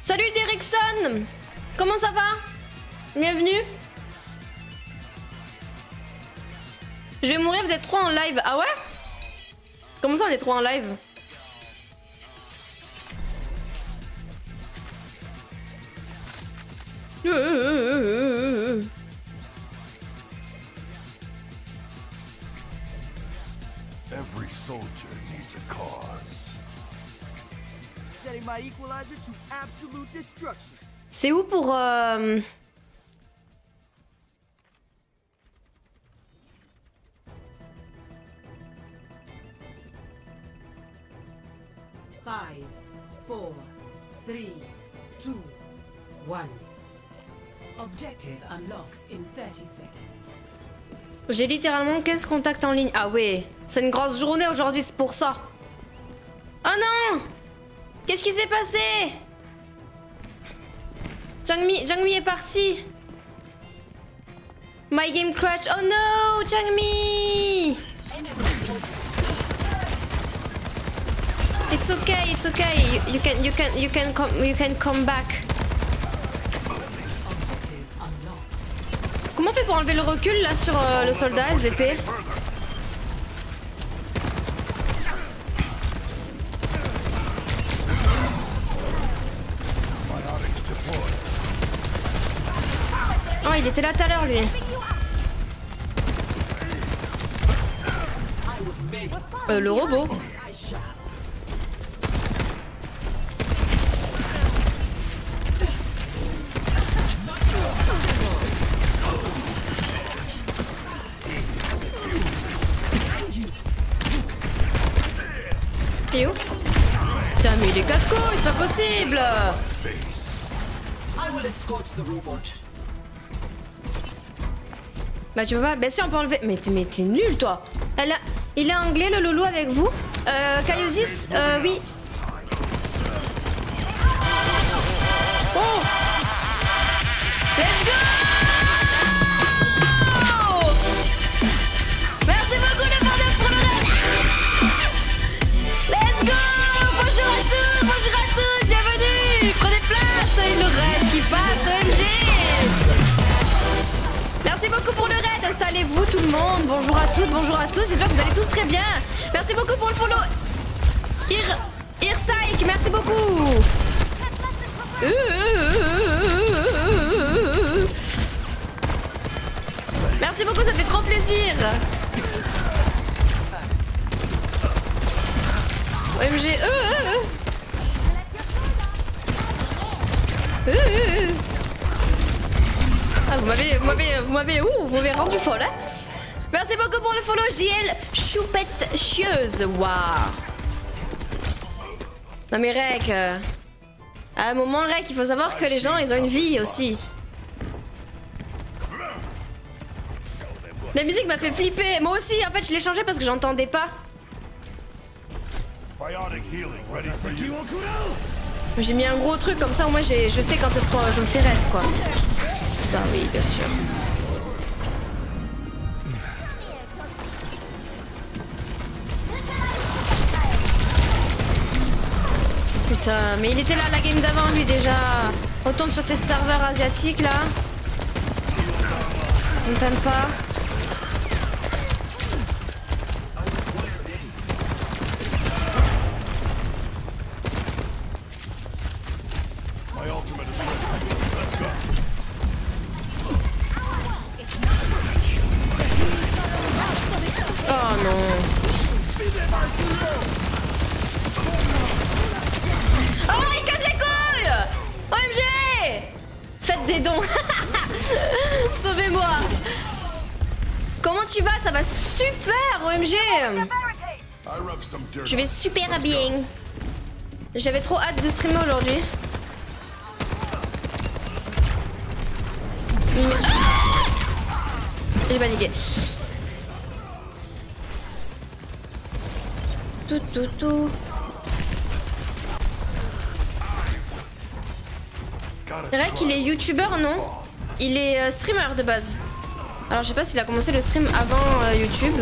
Salut Derrickson. Comment ça va? Bienvenue. Je vais mourir, vous êtes trois en live. Ah ouais? Comment ça on est trois en live? Every soldier needs a cause. setting my equalizer to absolute destruction. C'est où pour... euh, Five, four, three, two, one. Objective unlocks in 30 seconds. J'ai littéralement 15 contacts en ligne. Ah ouais, c'est une grosse journée aujourd'hui, c'est pour ça. Oh non Qu'est-ce qui s'est passé? Jangmi, Jangmi est parti. My game crashed. Oh no, Jangmi It's okay, it's okay. You can, you can, you can come, you can come back. Comment on fait pour enlever le recul là sur euh, le soldat SVP Oh il était là tout à l'heure lui. Euh, Le robot. Où Putain mais il est c'est pas possible. Bah tu peux pas, bah si on peut enlever. Mais t'es mais t'es nul toi Elle a... Il est anglais le loulou avec vous Euh Kaiosis Euh oui. Oh installez-vous tout le monde. Bonjour à toutes, bonjour à tous, j'espère que vous allez tous très bien. Merci beaucoup pour le follow. Ir... Irsaik, merci beaucoup. Merci beaucoup, ça fait trop plaisir. OMG. euh, euh, euh. Euh, euh, euh. Ah, vous m'avez, vous m'avez, vous m'avez, vous m'avez rendu folle, hein? Merci beaucoup pour le follow, JL Choupette Chieuse. Waouh. Non mais Rek, euh, à un moment Rek, il faut savoir que les gens, ils ont une vie aussi. La musique m'a fait flipper. Moi aussi, en fait, je l'ai changé parce que j'entendais pas. J'ai mis un gros truc comme ça, au moins je sais quand est-ce que je me fais raid, quoi. Bah oui, bien sûr. Putain, mais il était là la game d'avant lui déjà. Retourne sur tes serveurs asiatiques là. On t'aime pas. Oh, il casse les couilles OMG Faites des dons [laughs] Sauvez-moi Comment tu vas? Ça va super, OMG. Je vais super bien. J'avais trop hâte de streamer aujourd'hui. Il me- Ah J'ai paniqué. Tout, tout, tout. Rek, il est youtubeur, non? Il est euh, streamer de base. Alors, je sais pas s'il a commencé le stream avant euh, YouTube.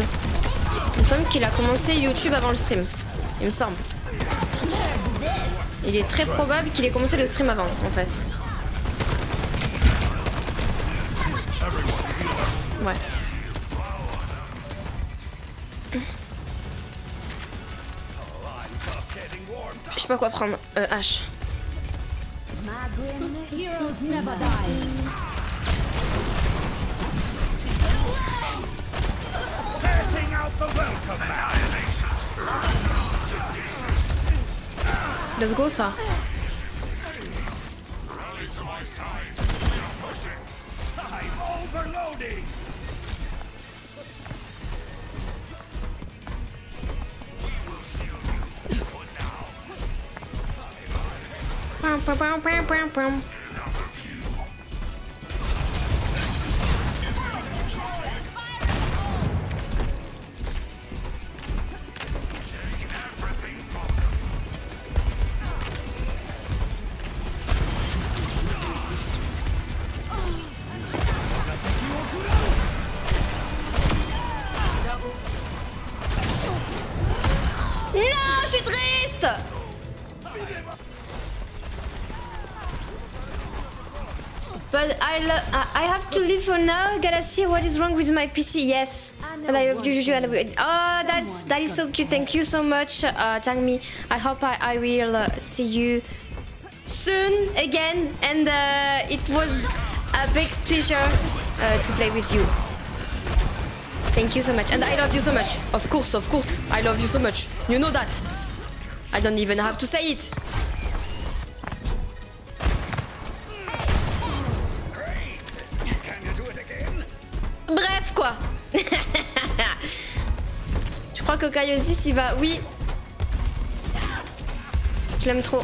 Il me semble qu'il a commencé YouTube avant le stream. Il me semble. Il est très probable qu'il ait commencé le stream avant, en fait. Ouais. Je sais pas quoi prendre. Euh, H. Let's go, ça. Pam. Non, je suis triste But I, I have to leave for now. Gotta see what is wrong with my PC. Yes. I you- Oh, that's that is so cute. Thank you so much, uh, Changmi. I hope I, I will uh, see you soon again. And uh, it was a big pleasure uh, to play with you. Thank you so much. And I love you so much. Of course, of course. I love you so much. You know that. I don't even have to say it. Bref, quoi. [laughs] Je crois que Kaiosis, il va... Oui. Je l'aime trop.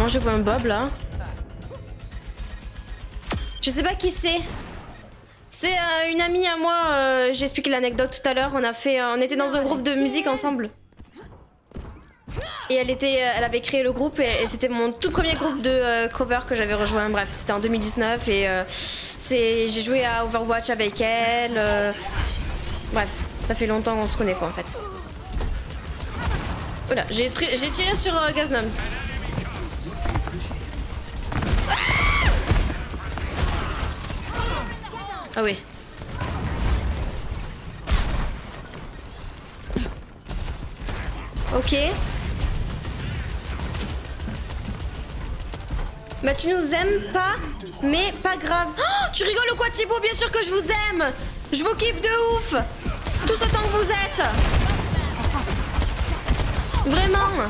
Manger comme un bob là. Je sais pas qui c'est. C'est euh, une amie à moi. euh, J'ai expliqué l'anecdote tout à l'heure. On a fait, euh, on était dans un groupe de musique ensemble. Et elle était, elle avait créé le groupe et, c'était mon tout premier groupe de cover que j'avais rejoint. Bref, c'était en 2019 et c'est, j'ai joué à Overwatch avec elle. bref, ça fait longtemps qu'on se connaît quoi en fait. Voilà, j'ai tiré sur Gaznom. Ah oui. Ok. Bah tu nous aimes pas, mais pas grave. Oh, tu rigoles ou quoi Thibaut? Bien sûr que je vous aime Je vous kiffe de ouf Tous autant que vous êtes Vraiment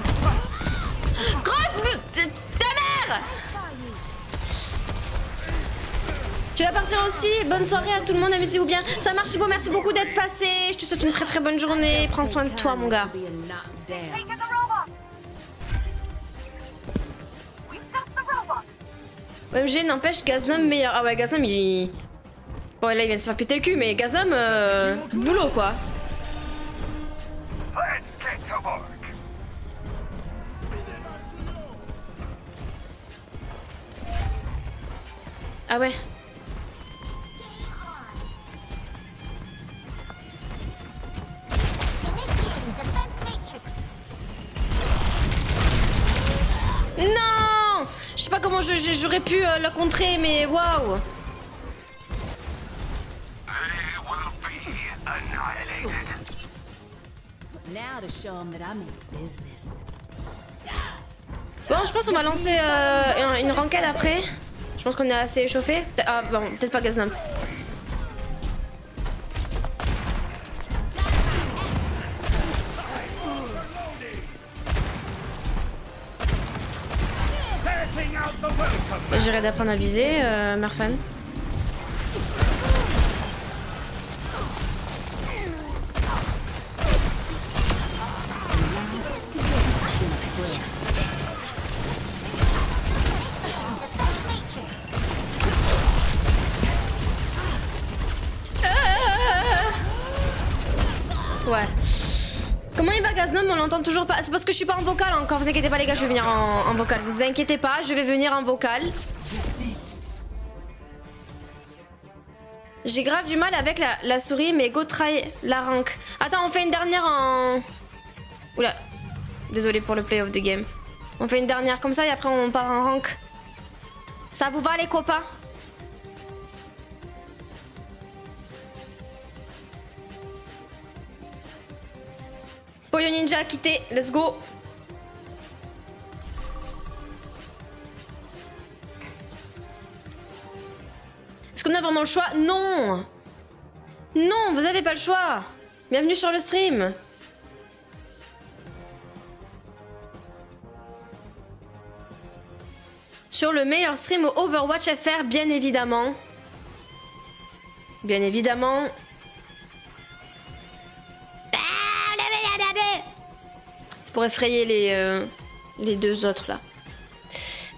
Grosse Ta mère Tu vas partir aussi Bonne soirée à tout le monde, amusez-vous bien. Ça marche Thibaut, merci beaucoup d'être passé. Je te souhaite une très très bonne journée. Prends soin de toi mon gars. OMG n'empêche Gaznom meilleur. Ah ouais Gaznom il... Bon là il vient de se faire péter le cul mais Gaznom euh... boulot quoi. Ah ouais. Non Je sais pas comment j'aurais pu euh, la contrer mais waouh. Bon je pense qu'on va lancer euh, une, ranked après. Je pense qu'on est assez échauffé. Ah bon peut-être pas Gaznom. J'irai d'apprendre à viser, euh. Ouais. Comment il va Gaznom On l'entend toujours pas. C'est parce que je suis pas en vocal encore. Vous inquiétez pas les gars, je vais venir en, vocal. Vous inquiétez pas, je vais venir en vocal. J'ai grave du mal avec la, la souris, mais go try la rank. Attends, on fait une dernière en... Oula. Désolé pour le play of the game. On fait une dernière comme ça et après on part en rank. Ça vous va les copains? Poyo Ninja a quitté, let's go. Est-ce qu'on a vraiment le choix? Non. Non, vous avez pas le choix. Bienvenue sur le stream. Sur le meilleur stream au Overwatch FR, bien évidemment. Bien évidemment. Pour effrayer les, euh, les deux autres là.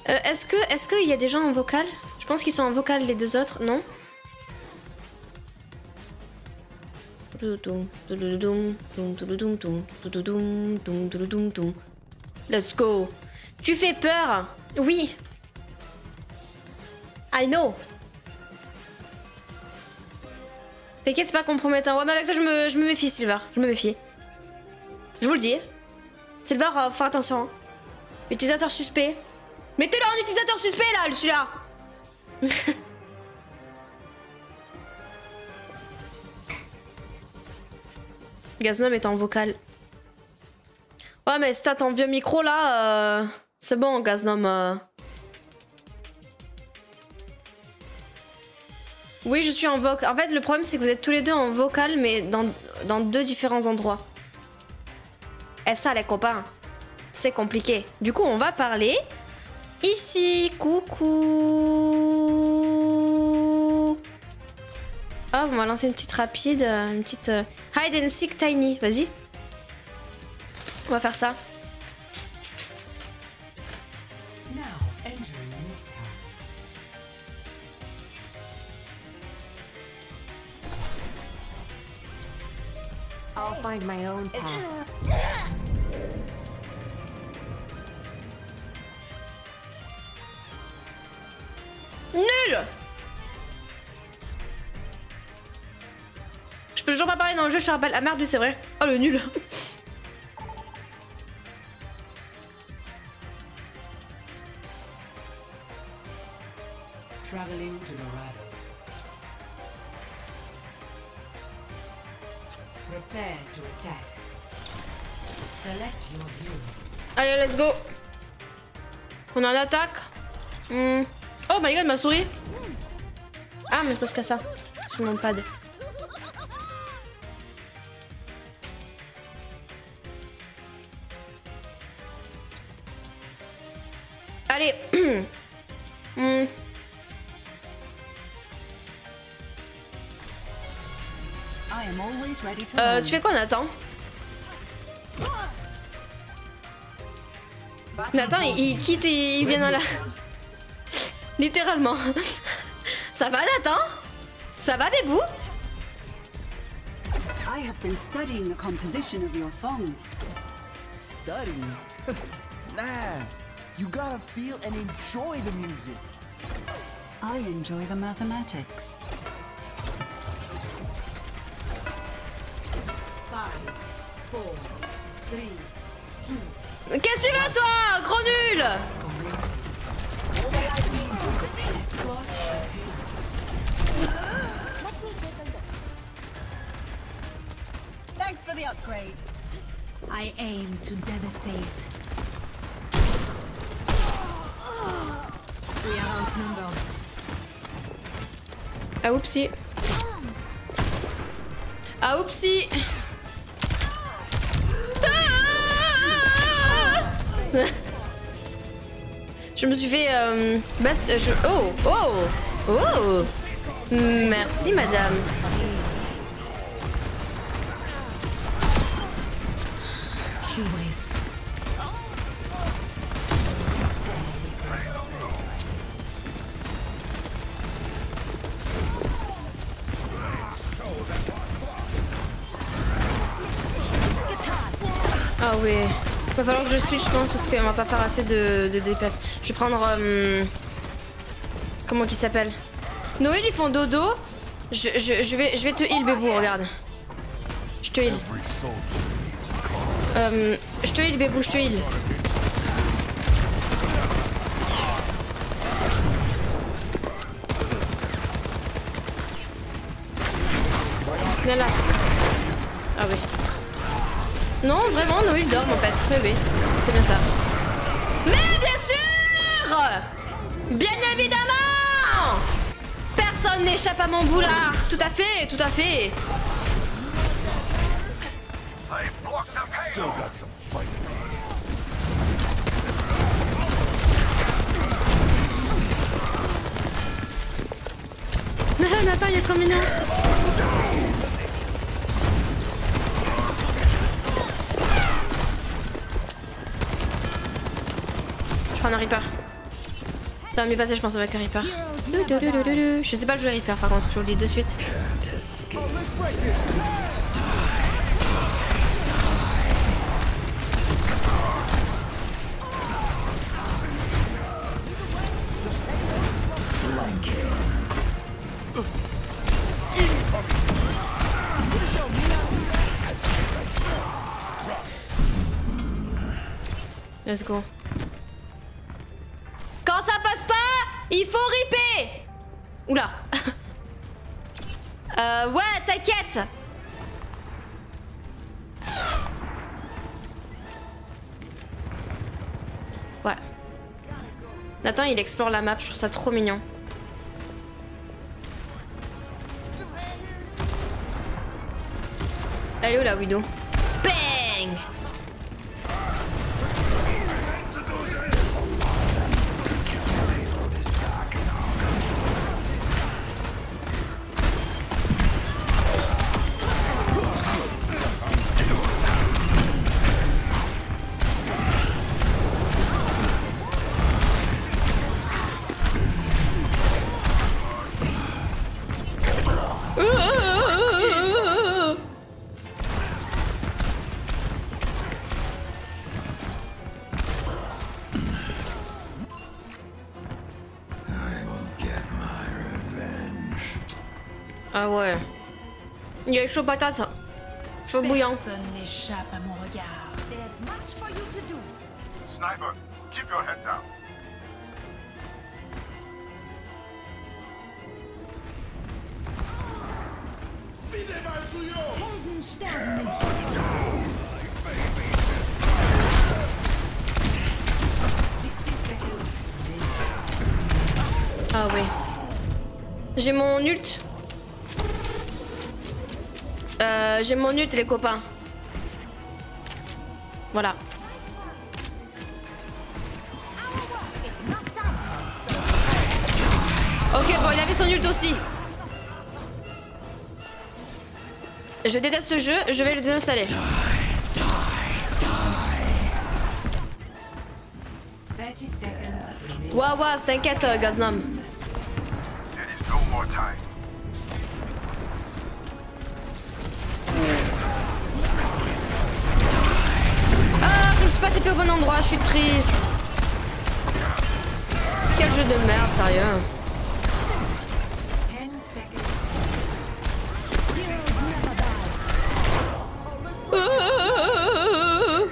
Euh, est-ce que est-ce qu'il y a des gens en vocal? Je pense qu'ils sont en vocal les deux autres, non? Let's go. Tu fais peur? Oui. I know. T'inquiète, c'est pas compromettant. Ouais, mais avec toi, je me, je me méfie, Silver. Je me méfie. Je vous le dis. Silver, euh, fais attention. hein. Utilisateur suspect. Mettez-le en utilisateur suspect, là, celui-là. [laughs] Gaznom est en vocal. Ouais, mais si t'as ton vieux micro là, euh, c'est bon, Gaznom. euh. Oui, je suis en vocal. En fait, le problème, c'est que vous êtes tous les deux en vocal, mais dans deux différents endroits. Et ça, les copains, c'est compliqué. Du coup, on va parler ici. Coucou. Oh, on va lancer une petite rapide, euh, une petite euh, hide and seek tiny. Vas-y. On va faire ça. I'll find my own path. Nul Je peux toujours pas parler dans le jeu, je te rappelle. Ah merde, c'est vrai. Oh le nul. Traveling to Dorado. Allez, let's go. On a l'attaque. Hmm. Oh my god, ma souris. Ah, mais c'est parce a ça. Sur mon pad. Allez. [clears throat] Hmm. Euh, tu fais quoi, Nathan Nathan, il, il quitte et il vient dans la... [laughs] Littéralement. Ça va, Nathan Ça va, Bébou I have been studying the composition of your songs. Study? [laughs] nah, you gotta feel and enjoy the music. I enjoy the mathematics. Qu'est-ce que tu veux, toi Gros nul? Thanks for the upgrade. I aim to devastate. We are outnumbered. Ah, oupsie. Ah, oupsie [laughs] Je me suis fait... Euh, euh, je- Oh Oh Oh Merci, madame. Ah oui. Va falloir que je switch, je pense, parce qu'on va pas faire assez de, de DPS. Je vais prendre... euh, comment qu'il s'appelle? Noël, ils font dodo. Je, je, je vais, je vais te heal, Bébou, regarde. Je te heal. Euh, je te heal, Bébou, je te heal. Viens là. Ah oui. Non, vraiment, Noël dort en fait. Oui, oui, c'est bien ça. Mais bien sûr Bien évidemment Personne n'échappe à mon boulard Tout à fait, tout à fait. [laughs] Nathan, il est trop mignon prendre un Reaper. Ça va mieux passer, je pense, avec un Reaper. Je sais pas le jouer Reaper par contre, je vous le dis de suite. Let's go. Il faut ripper Oula. [laughs] euh, ouais, t'inquiète Ouais. Nathan, il explore la map, je trouve ça trop mignon. Elle est où la Widow? Bang Ah ouais. Il est chaud patate. Chaud bouillant. Personne n'échappe à mon regard. There's much for you to do. Sniper, keep your head down. Ah oui. J'ai mon ult. Euh, j'ai mon ult les copains. Voilà. Ok, bon, il avait son ult aussi. Je déteste ce jeu, je vais le désinstaller. 30 seconds. Waouh, waouh, t'inquiète, euh, Gaznam. There is no more time. Pas tapé au bon endroit, je suis triste. Quel jeu de merde, sérieux. 10 seconds. Euh,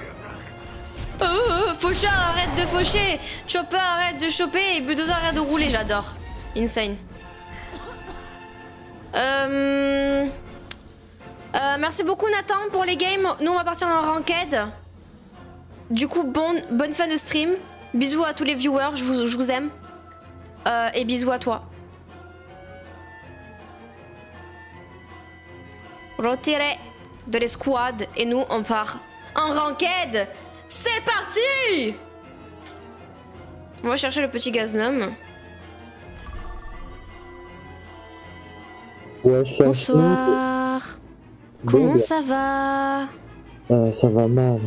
euh, Faucheur, arrête de faucher. Chopper, arrête de choper. Et arrête de rouler. J'adore. Insane. Euh... euh, merci beaucoup Nathan pour les games. Nous on va partir en ranked. Du coup, bon, bonne fin de stream. Bisous à tous les viewers, je vous, je vous aime. Euh, et bisous à toi. Retirez de l'escouade et nous on part en ranked. C'est parti On va chercher le petit gaznum. Ouais, je. Bonsoir. Comment ça va? Euh, ça va mal.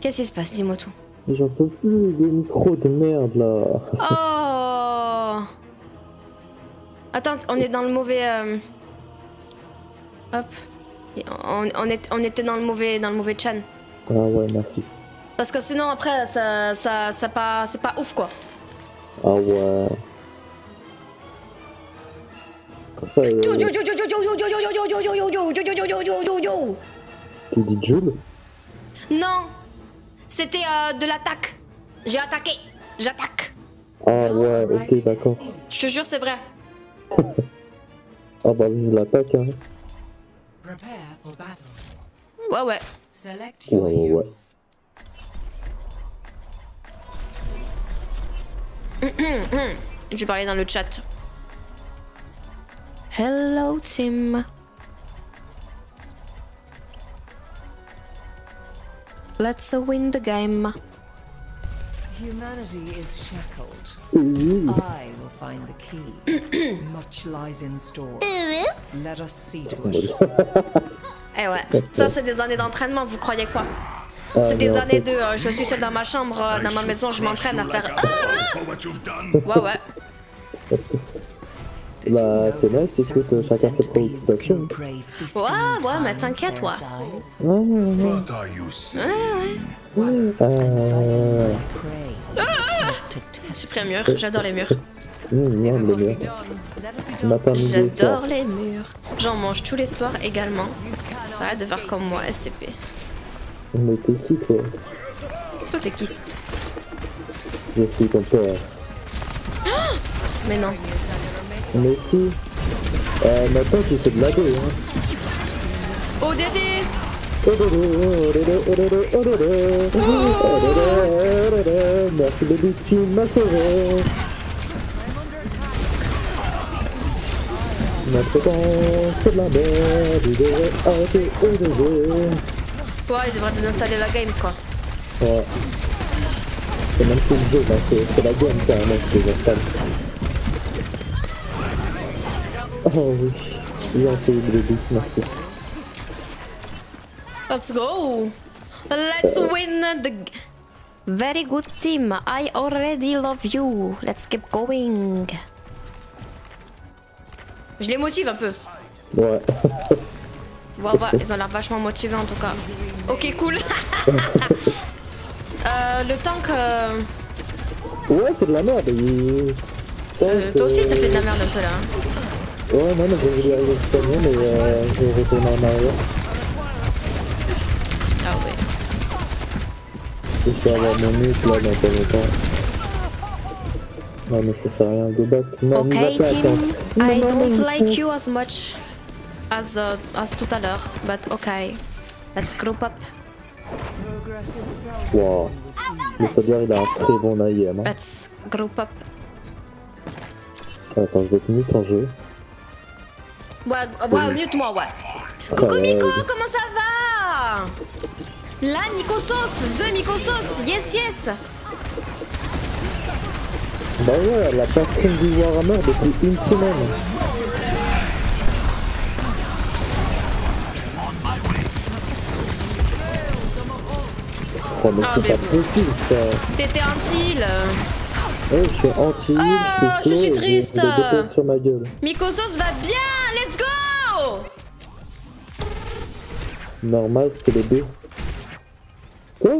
Qu'est-ce qui se passe Dis-moi tout. J'en peux plus des micros de merde là. Oh Attends, on est dans le mauvais. Hop. On, était dans le mauvais dans le mauvais chan. Ah ouais, merci. Parce que sinon après ça ça, c'est pas ouf quoi. Ah ouais. Tu dis Non c'était euh, de l'attaque. J'ai attaqué. J'attaque. Ah ouais, ok, d'accord. Je te jure, c'est vrai. [laughs] Ah bah vive l'attaque hein. Prepare for battle. Ouais, ouais. Select Ouais, your ouais, hero. ouais. Je vais parler dans le chat. Hello, Tim. Let's win the game. Humanity is shackled. I will find the key. [clears throat] Much lies in store. Let us see to it. Eh ouais, ça c'est des années d'entraînement, vous croyez quoi? Ah, C'est des années fait- de euh, je suis seule dans ma chambre, euh, dans ma maison, je m'entraîne à faire. You've done. Ouais, ouais. [laughs] Bah c'est nice, écoute, euh, chacun ses préoccupations. Ouais, ouais, mais t'inquiète, ouais. Ouais, ouais, ouais. You saying? Euh... J'ai pris un mur, j'adore les murs. Mmh, non, le mien. Matin, midi et soir. J'adore les murs. J'en mange tous les soirs également. Arrête de faire comme moi, STP. Mais t'es qui toi Toi, t'es qui Je suis ton père. Mais non. Mais si. Euh, maintenant tu fais de la gueule, hein. Oh, Dédé Merci baby, tu m'as sauvé. Maintenant c'est de la merde, il devrait arrêter de jouer. Ouais, il devrait désinstaller la game, quoi. Ouais. C'est même plus le jeu, c'est la game carrément qui les installe. Oh oui. Merci. Let's go! Let's win the... Very good team. I already love you. Let's keep going. Je les motive un peu. Ouais. [laughs] Bon, bah, ils ont l'air vachement motivés en tout cas. Ok, cool. [laughs] euh, le tank... euh, Ouais, c'est de la merde. Euh, toi aussi, t'as fait de la merde un peu là. hein. Ouais, non, mais j'ai voulu arriver au premier, mais euh, je vais retourner en arrière. Ah ouais. Je vais avoir mon nuque là dans pas longtemps. Non, mais ça sert à rien, go back. Non, Ok, il va pas team. I don't like you as much as, uh, as tout à l'heure, but okay. Let's group up. Wow. Le soldat, il a un très bon IM. Hein. Let's group up. Attends, je vais te mute en jeu. Ouais, ouais mute-moi, ouais. Coucou Miko, comment ça va? La Mikosos, The Mikosos, yes yes Bah ouais, elle a pas stream du Warhammer depuis une semaine. Oh mais Ah, c'est pas possible ça. T'étais anti Ouais, je suis anti, Ah, je je suis triste. Je, je sur ma gueule. Mikosos va bien, let's go Normal, c'est les deux. Quoi?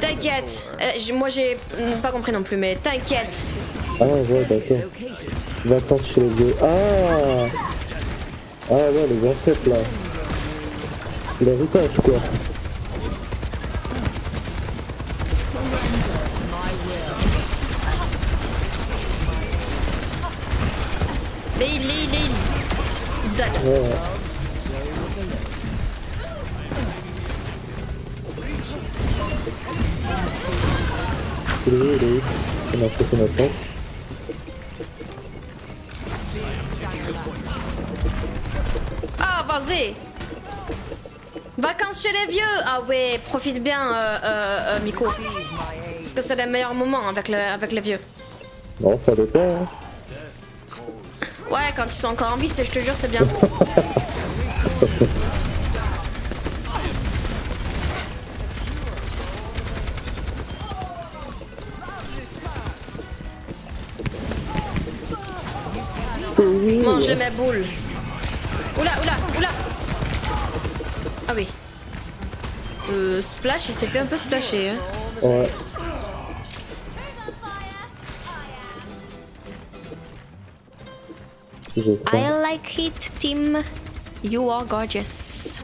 T'inquiète, Euh, moi j'ai mm, pas compris non plus, mais t'inquiète. Ah ouais, d'accord. Vacances chez les vieux. Ah Ah ouais, les ancêtres là. L'héritage quoi. Leil, leil, leil. Done. Ouais. Il est où, il est où On a notre tente. Ah, vas-y Vacances chez les vieux Ah ouais, profite bien, euh, euh, euh, Miko. Parce que c'est les meilleurs moments avec, le, avec les vieux. Non, ça dépend. Hein. Ouais, quand ils sont encore en vie, je te jure, c'est bien. Manger mes boules. Oula, oula, oula Ah oui. Euh, Splash, il s'est fait un peu splasher. Hein. Ouais. J'ai faim. I like it, Tim. You are gorgeous.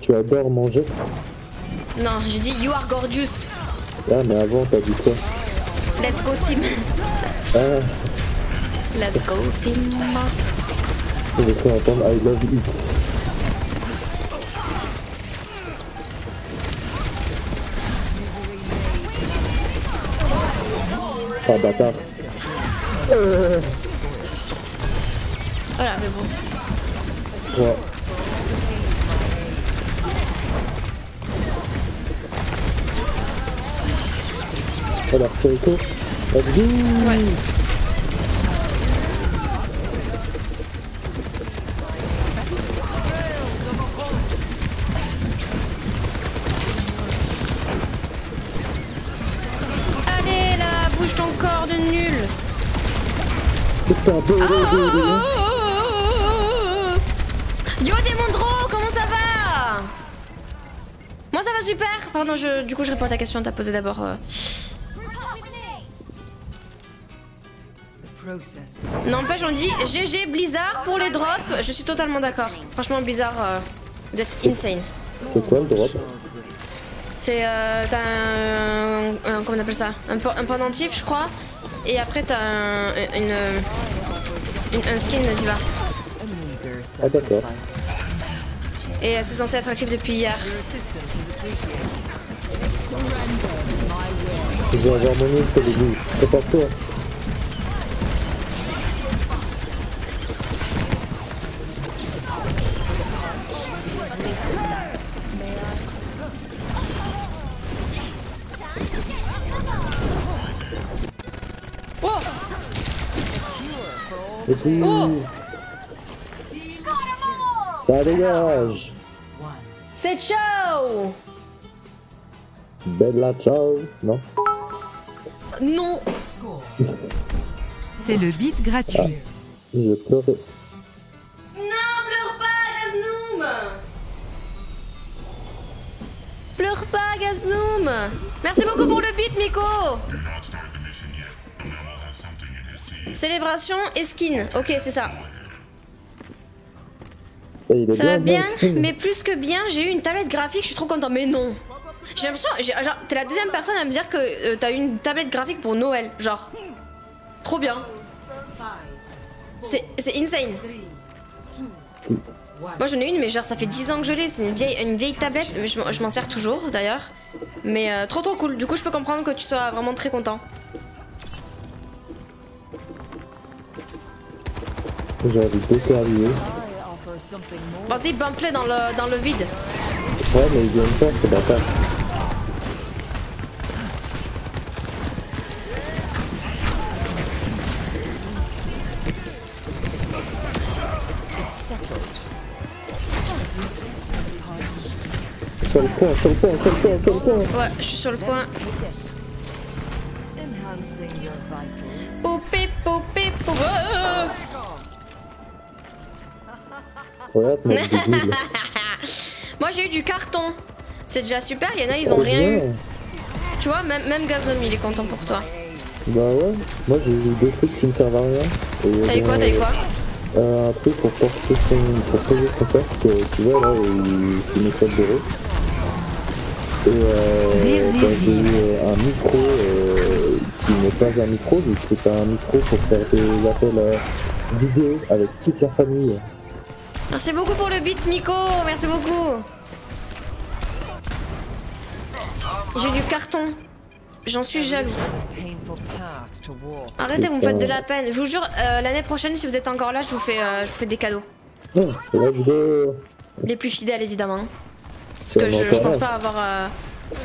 Tu adores manger? Non, j'ai dit you are gorgeous. Ah, mais avant, t'as dit quoi? Let's go, Tim. Ah, Let's go, Tim. j'ai cru entendre I love it. Ah, bâtard. Voilà, mais bon. Ouais. Alors, Ouais. Allez là, bouge ton corps de nul. Yo Démondro, comment ça va? Moi ça va super. Pardon, je, du coup je réponds à ta question, t'as posé d'abord. euh. N'empêche, on dit GG Blizzard pour les drops. Je suis totalement d'accord. Franchement, Blizzard, euh, vous êtes insane. C'est quoi le drop? C'est. Euh, t'as un, un- Comment on appelle ça? Un, un pendentif, je crois. Et après, t'as un, une, une- un skin de diva. Ah, d'accord. Et euh, c'est censé être actif depuis hier. Je vais avoir mon ult au début. Prépare-toi. Oh Et puis... Oh Ça dégage C'est chaud Bella ciao Non? Non Score. C'est le beat gratuit. Je pleurais. Non, pleure pas, Gaznoom Pleure pas, Gaznoom Merci beaucoup pour le beat, Miko Célébration et skin. Ok, c'est ça. Il Ça va bien, mais plus que bien, j'ai eu une tablette graphique, je suis trop content. Mais non J'ai l'impression, genre, t'es la deuxième personne à me dire que euh, t'as eu une tablette graphique pour Noël. Genre, trop bien. C'est insane. Moi j'en ai une, mais genre ça fait 10 ans que je l'ai. C'est une vieille, une vieille tablette, mais je, m'en- sers toujours d'ailleurs. Mais euh, trop trop cool. Du coup, je peux comprendre que tu sois vraiment très content. J'ai envie something more. Vas-y, bump-les dans le, dans le vide. Ouais, mais ils viennent pas, c'est bâtard. Sur le point, sur le point, sur le point, sur le point. Ouais, je suis sur le point. Enhancing your vitals. Poupée, poupée, poupée. [laughs] Moi j'ai eu du carton. C'est déjà super, il y en a, ils ont rien eu. Tu vois, même, même Gaznom il est content pour toi. Bah ouais, moi j'ai eu deux trucs qui ne servent à rien. T'as eu quoi, t'as eu quoi euh, Un truc pour porter son, pour poser son casque, euh, tu vois là où tu mets ça de. Et euh, bah, j'ai eu euh, un micro euh, qui n'est pas un micro, vu que c'est un micro pour faire des appels vidéo avec toute la famille. Merci beaucoup pour le beat, Miko. Merci beaucoup. J'ai du carton. J'en suis jaloux. Arrêtez, vous me faites de la peine. Je vous jure, euh, l'année prochaine, si vous êtes encore là, je vous fais, euh, je vous fais des cadeaux. Les plus fidèles, évidemment. Parce Ça que je, je pense pas avoir, euh,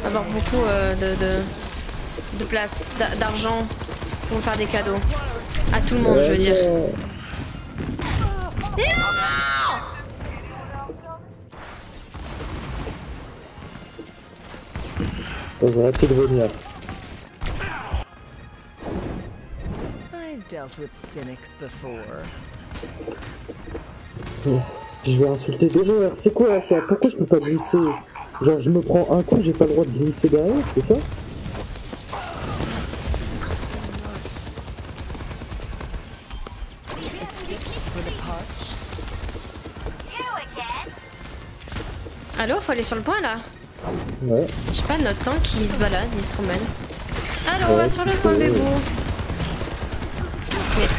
avoir beaucoup de, de, de place, d'a- d'argent pour vous faire des cadeaux. À tout le monde, je veux dire. I've dealt with cynics before. Je vais insulter des mères, c'est quoi ça? Pourquoi je peux pas glisser? Genre je me prends un coup, j'ai pas le droit de glisser derrière, c'est ça? Allô, faut aller sur le point là Ouais. J'ai pas notre temps qui se balade, il se promène. Allô, on va sur le point, bébou. Ok.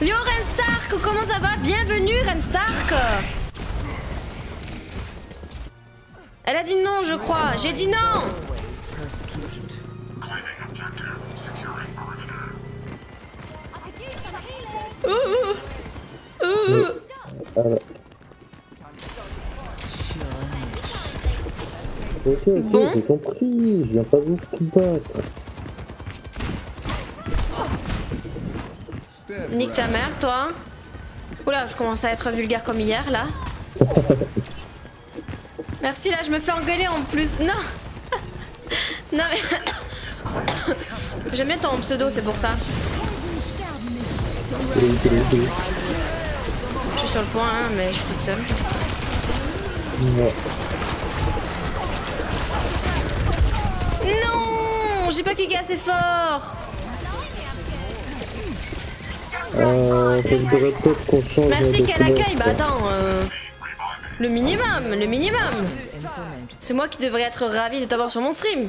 Yo Remstark, comment ça va? Bienvenue Remstark Elle a dit non, je crois. J'ai dit non Alors. Ok, ok, Bon. j'ai compris, je viens pas vous combattre. Nique ta mère, toi. Oula, je commence à être vulgaire comme hier, là. [laughs] Merci, là, je me fais engueuler en plus. Non [laughs] Non, mais... [coughs] J'aime bien ton pseudo, c'est pour ça. Sur le point, hein, mais je suis toute seule. Ouais. Non J'ai pas cliqué assez fort Euh, ça voudrait peut-être qu'on change Merci, de quel couleur, accueil Bah attends, euh... Le minimum, le minimum. C'est moi qui devrais être ravi de t'avoir sur mon stream.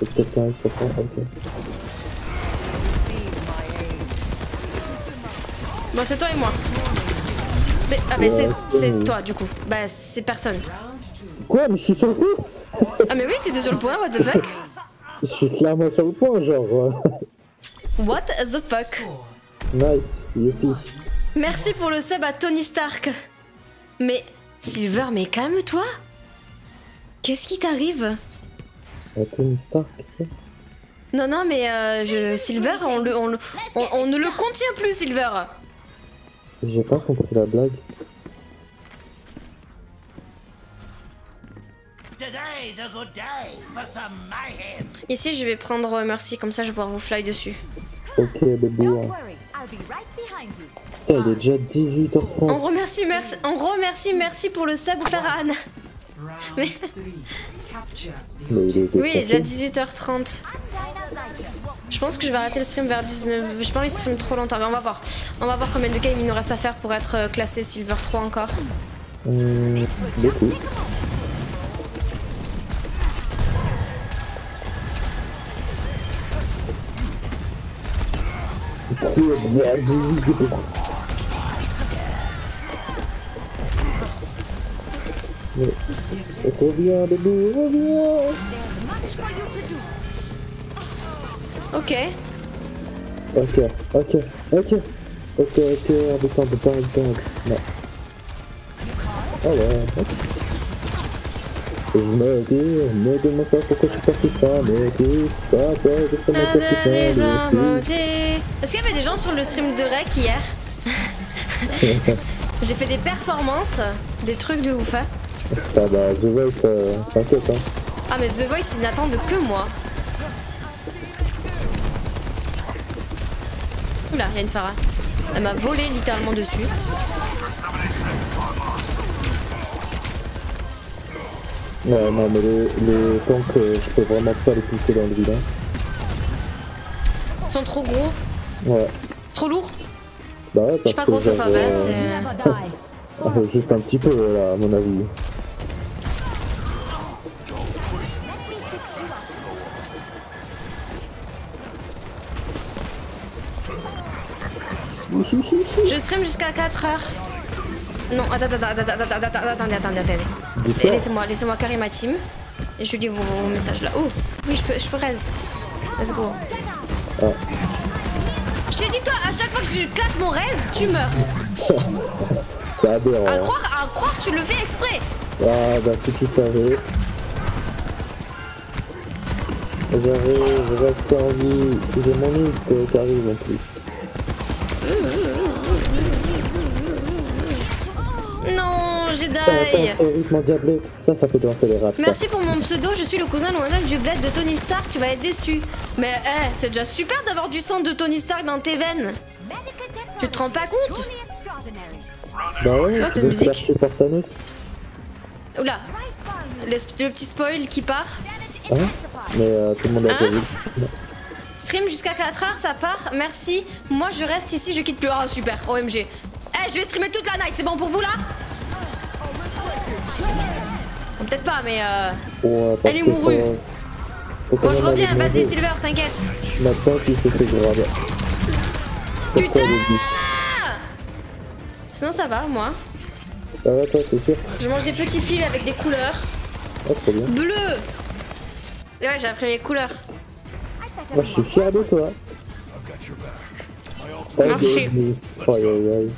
C'est peut-être ok. Bon, c'est toi et moi. Mais, ah, mais c'est, c'est toi, du coup. Bah, c'est personne. Quoi Mais je suis sur le coup Ah, mais oui, t'étais sur le point, what the fuck? Je suis clairement sur le point, genre. What the fuck? Nice, youpi. Merci pour le sub à Tony Stark. Mais, Silver, mais calme-toi. Qu'est-ce qui t'arrive? Tony Stark. Non, non, mais euh, je, Silver, on, le, on, le- on- on ne le contient plus, Silver. J'ai pas compris la blague. Today's a good day for some mayhem. Ici, je vais prendre euh, Mercy, comme ça je vais pouvoir vous fly dessus. Ok, bébé. hein. Putain, il est déjà On 18h30. remercie, merci, on remercie, merci pour le sub Anne. Mais- Mais il est Oui, il est déjà 18h30. Je pense que je vais arrêter le stream vers 19. J'ai pas envie de stream trop longtemps, mais on va voir. On va voir combien de games il nous reste à faire pour être euh, classé Silver 3 encore. Hum, reviens, bébé, reviens Ok. Ok, ok, ok, ok, ok, détente, détente, détente, non. Ah ouais, ok. Je me dis, me demande pas pourquoi je suis parti sans, mais écoute, toi, je que c'est, Des mais. Est-ce qu'il y avait des gens sur le stream de Rec hier. [laughs] J'ai fait des performances, des trucs de ouf. hein. Ah bah, The Voice, euh, t'inquiète, hein. Ah, mais The Voice, ils n'attendent que moi. Oula, il y a une Farah. Elle m'a volé littéralement dessus. Ouais, non, mais les, les tanks, euh, je peux vraiment pas les pousser dans le vide, hein. Ils sont trop gros, Ouais. trop lourds. Bah ouais, Je parce pas comment ça genre, fait, euh, c'est. ah, [laughs] juste un petit peu, là, à mon avis. Je stream jusqu'à 4h. Non, attends, attends, attends, attends, attends, attends, attendez, attendez, attendez. Soir Laissez-moi, laissez-moi carrer ma team. Et je lis vos, vos messages là. Oh, oui, je peux, je peux raise. Let's go. Ah. Je t'ai dit, toi, à chaque fois que je claque mon raise, tu meurs. [laughs] C'est aberrant. À croire, à croire que tu le fais exprès. Ah bah si tu savais. J'arrive, je reste en vie. J'ai mon ult qui arrive en plus. Non, rythme endiablé. Ça, ça danser les ça. Merci pour mon pseudo, je suis le cousin lointain du bled de Tony Stark, tu vas être déçu. Mais eh, c'est déjà super d'avoir du sang de Tony Stark dans tes veines. Tu te rends pas compte? Bah ouais, C'est veux musique par Thanos Oula, le, le petit spoil qui part. Hein? Mais euh, tout le monde a Hein? Stream jusqu'à 4h, ça part, merci. Moi je reste ici, je quitte plus. Ah super, OMG. Eh, je vais streamer toute la night, c'est bon pour vous là Bon, Peut-être pas, mais euh... Elle est mourue. Bon, je reviens, vas-y. Silver, t'inquiète. Maintenant, qui s'est fait grave. Putain Sinon ça va, moi. Ça va toi, t'es sûr Je mange des petits fils avec des couleurs. Ah, trop bien. Bleu Ouais, j'ai appris mes couleurs. Moi, je suis fier de toi. Oh, Marché. news. Aïe, aïe, aïe.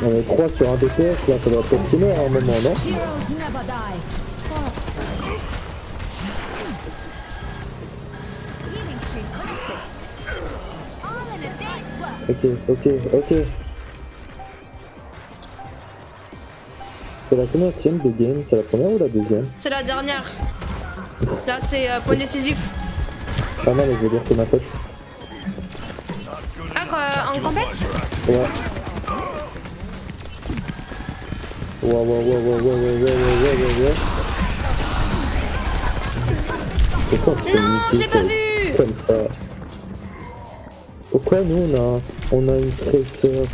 On est 3 sur un DPS, là, ça doit finir à un moment, non Ok, ok, ok. C'est la combien de game C'est la première ou la deuxième C'est la dernière. Là, c'est euh, point décisif. Pas mal, je veux dire que ma pote. Ah, quoi, en compète? Ouais. Ouais, ouais, ouais, ouais, ouais, ouais, ouais, ouais, ouais, ouais, ouais. Pourquoi on se fait Non, je niquer l'ai pas vu comme ça? Pourquoi nous on a, on a une tresseur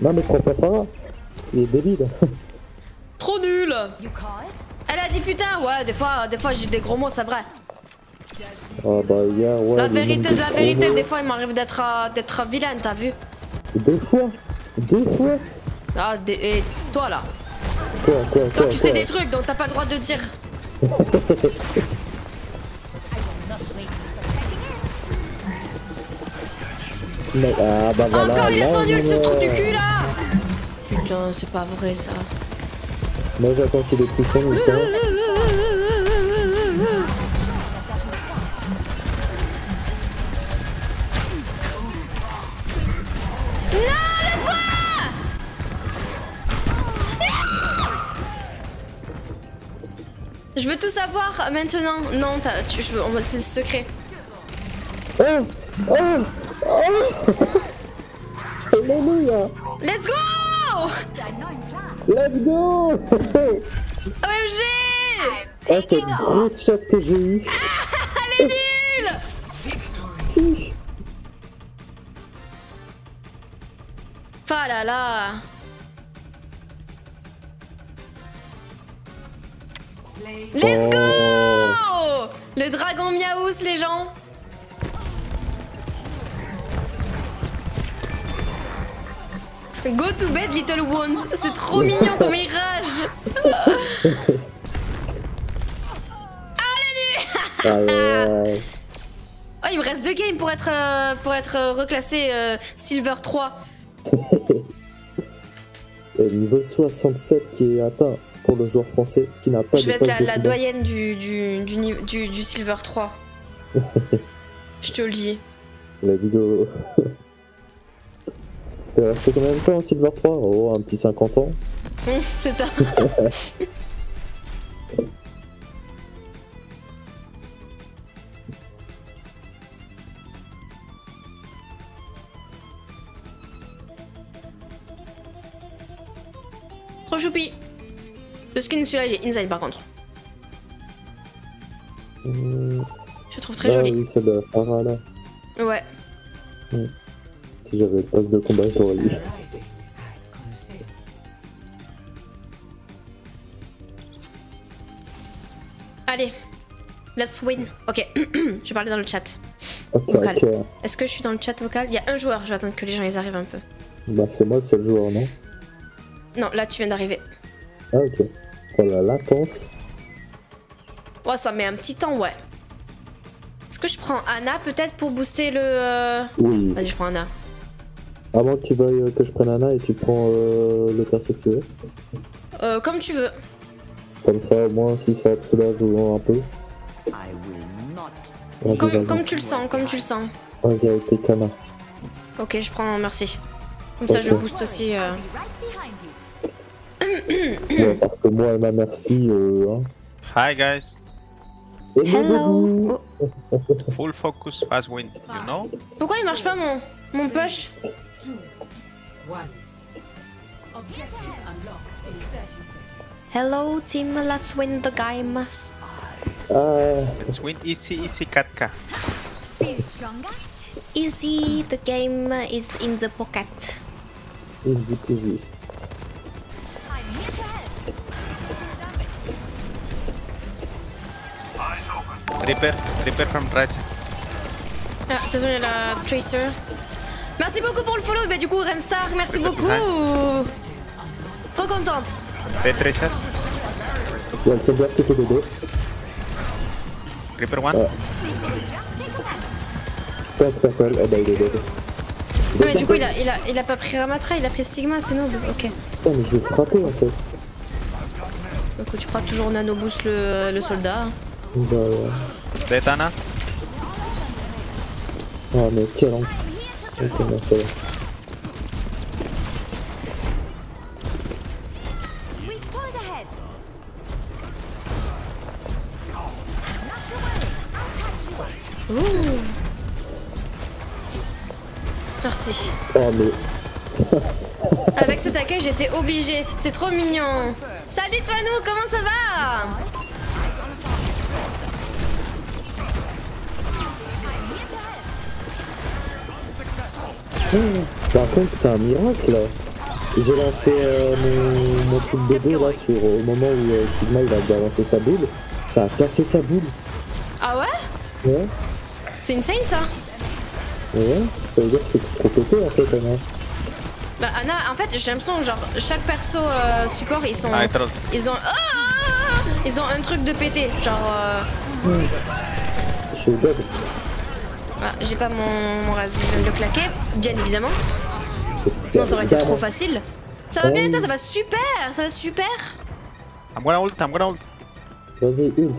Non mais prends pas Il est débile. [laughs] Trop nul. Elle a dit putain, ouais, des fois, des fois j'ai des gros mots, c'est vrai. Ah bah ouais... la vérité de la vérité, des fois il m'arrive d'être euh, d'être vilaine, t'as vu. Deux fois. Deux fois. Ah, des- et toi là. Quoi, quoi, Toi quoi, tu sais quoi des trucs donc t'as pas le droit de dire. [laughs] Mais, ah bah voilà, Encore il est là, nul ce trou du cul là Putain, c'est pas vrai ça. Moi j'attends qu'il ait. Non, le bois Je veux tout savoir maintenant. Non, t'as- tu, c'est secret. Oh Oh Alléluia. Let's go! Let's go. [laughs] OMG Ah cette grosse chatte que j'ai eue Elle est nulle Fa là là Let's go! Le dragon miaous les gens Go to bed little ones. C'est trop mignon comme il rage. [laughs] Ah ouais Oh il me reste deux games pour être, euh, pour être euh, reclassé euh, Silver 3 [laughs] Et niveau 67 qui est atteint pour le joueur français qui n'a pas Je vais être la, la doyenne du, du, du, du, du Silver 3. [laughs] Je te le dis. Let's go T'es resté combien de temps en Silver 3 Oh un petit 50 ans [laughs] C'est ça. [laughs] Trop choupi. Le skin celui-là il est inside par contre. Hmm. Je le trouve très ah, joli. oui, c'est de Farah là. Ouais. Si j'avais poste de combat, je l'aurais eu. Allez. Let's win. Ok. [clears throat] je vais parler dans le chat. Ok, Vocal. ok. Est-ce que je suis dans le chat vocal? Il y a un joueur, je vais attendre que les gens ils arrivent un peu. Bah c'est moi le seul joueur, non? Non, là tu viens d'arriver. Ah ok. Pour la latence. Ouais, ça met un petit temps, ouais. Est-ce que je prends Anna peut-être pour booster le. euh, Oui. Vas-y, je prends Anna. Avant que tu veuilles euh, que je prenne Anna et tu prends euh, le perso que tu veux. Euh, comme tu veux. Comme ça, au moins, si ça te soulage un peu. Vas-y, Comme, vas-y. comme tu le sens, comme tu le sens. Vas-y avec tes canards. Ok, je prends, merci. Comme ça, je booste aussi. euh. [clears throat] Ouais, parce que moi et ma merci, euh, hein. Hi guys. Hello. Full focus, fast win. You know? Pourquoi il marche pas mon, mon push? Hello team, let's win the game. Uh, let's win easy, easy, Katka. Feel stronger? Easy, the game is in the pocket. Easy easy. Repair, repair from right. Ah, to je la tracer. Merci beaucoup pour le follow. Bah, du coup, Remstar, merci beaucoup. Trop contente. Y a le soldat qui fait des deux. Reaper 1. Ouais. Tac, tac. Ah bah il est dead. Ah, mais du coup, il a, il, a, il a pas pris Ramatra, il a pris Sigma, ce noob. Ok. Putain, mais je vais frapper en fait. Donc, tu crois toujours nano boost le, le soldat. Bah ouais. Dead Anna. Ah mais quel an. Merci. Avec cet accueil, j'étais obligée. C'est trop mignon. Salut Toinou, comment ça va? Par contre, c'est un miracle là. J'ai lancé euh, mon, mon truc de dos là sur au moment où euh, Sigma il a balancé sa boule. Ça a cassé sa boule. Ah ouais? Ouais, C'est insane ça ouais. Ça veut dire que c'est trop pété en fait, Anna. Bah Anna, en fait j'ai l'impression que genre chaque perso euh, support ils sont... Ah, trop. Ils ont... Ah ils ont un truc de pété. Genre... euh, Je suis dead. Ah, j'ai pas mon, mon ras, je viens de le claquer, bien évidemment. Sinon ça aurait été trop facile. Ça va bien et toi, ça va super, ça va super. I'm gonna ult, I'm gonna ult. Vas-y, ult,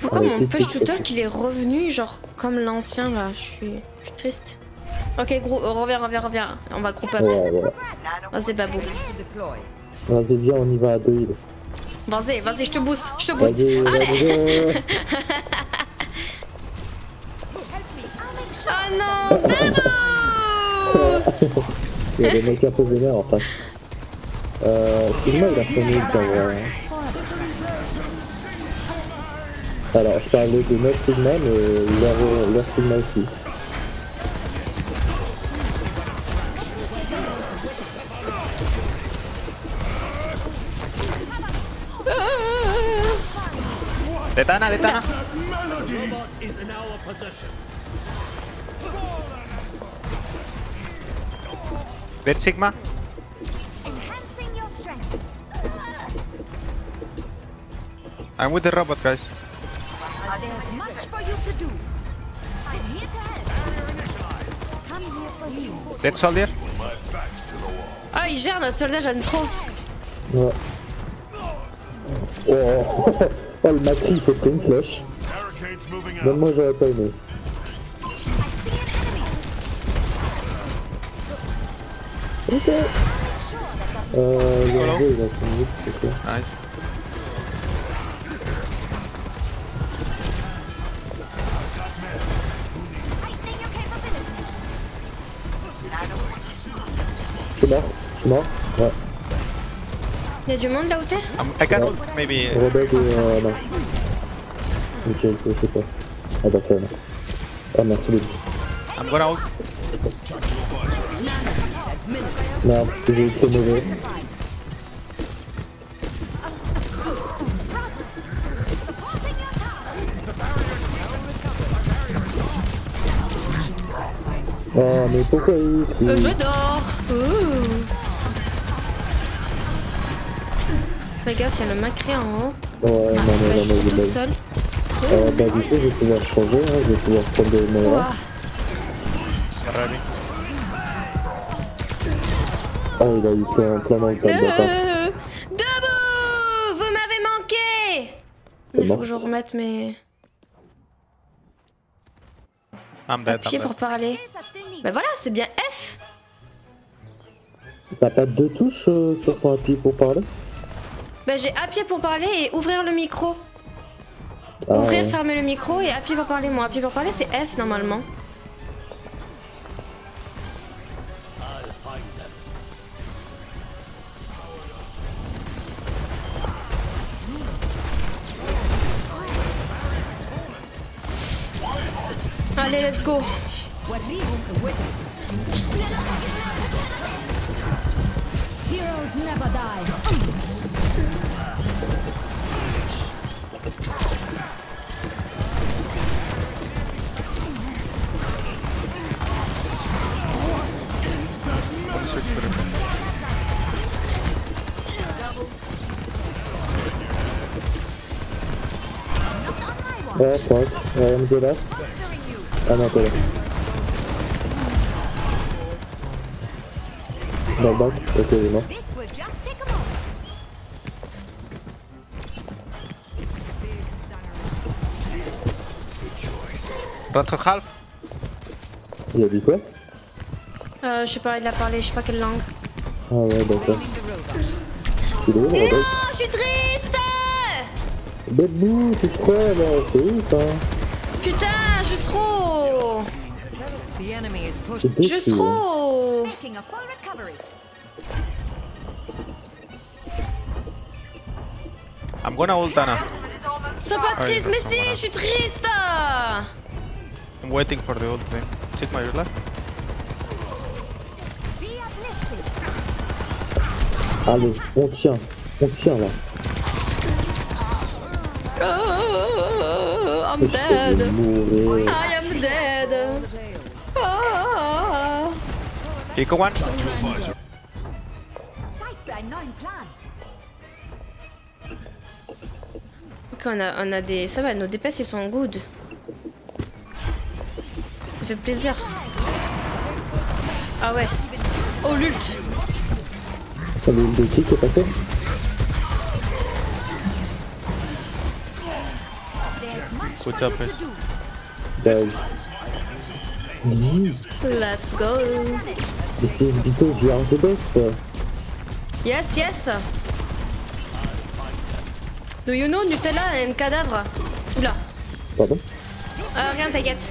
Pourquoi mon push to talk il est revenu genre comme l'ancien là? Je suis, je suis triste. Ok, gros, euh, reviens, reviens, reviens. On va group up. Ouais, ouais. Ah, c'est pas beau. Vas-y, viens, on y va à deux îles. Vas-y, vas-y, je te booste, je te booste. Allez. [laughs] Oh non, Debo [laughs] Il y a des mecs un peu vénères en face. Euh, Sigma il a son ult en vrai. Alors, je parlais de notre Sigma, mais leur, leur Sigma aussi. Detana, Detana. Robot is in our possession. Where's Sigma? enhancing your strength. I'm with the robot, guys. There's much for you to do. I'm here to help. Come here for you. Dead soldier. Ah, il gère notre soldat, j'aime trop. Ouais. Oh, oh le Macri s'est pris une flèche. Même moi j'aurais pas aimé. Ok. Euh, il y a un deux, il a son ult, c'est quoi Nice. Je suis mort, je suis mort. Ouais. Il y a du monde là où t'es Um, I can ult, maybe. Rebelle et euh, non. Ok, je sais pas. Ah bah ça non. Ah merci Lily. I'm gonna ult. Merde, j'ai été mauvais. Oh mais pourquoi il Euh, Je dors. Ouh. Fais gaffe, il y a le macré en haut. Ouais, non, Ah, non, bah, non, je non, suis il est toute seule. Euh, bah du coup je vais pouvoir changer, hein, je vais pouvoir prendre des. Ready. Ah il a eu plein, plein dans le tas. Euh, Debout Vous m'avez manqué Il faut que je remette mes... I'm dead, I'm Appuyez dead. pour parler. Bah voilà, c'est bien F T'as pas deux touches euh, sur ton appui pour parler? Bah j'ai appuyé pour parler et ouvrir le micro. Ah, Ouvrir, ouais. fermer le micro et appuyer pour parler. Moi, appuyer pour parler, c'est F normalement. Allez, let's go. Heroes never die. Ouais, correct. Ouais, I'm the last. Ah non, t'es là. Dans le bac Ok, il est mort. This was just take a moment. Rentre half. Il a dit quoi? Euh, je sais pas, il a parlé, je sais pas quelle langue. Ah ouais, d'accord. Il est où le Non, je suis triste Bête-nous, c'est quoi là C'est ouf hein Putain, I'm gonna ult Anna. Sois pas ah, triste, mais si, je suis triste I'm waiting for the ult, man. Sit my left. Eh? Allez, on tient, on tient là. Oh, I'm dead. I am dead Ah. Kick one. Ok, on a, on a des... Ça va, nos DPS ils sont good. Ça fait plaisir. Ah ouais. Oh l'ult T'as le qui qui est passé Job, guys. Bah, Didi, Let's go this is because you are the best. Yes, yes Do you know Nutella and cadavre? Oula. Pardon? Euh, rien, t'inquiète.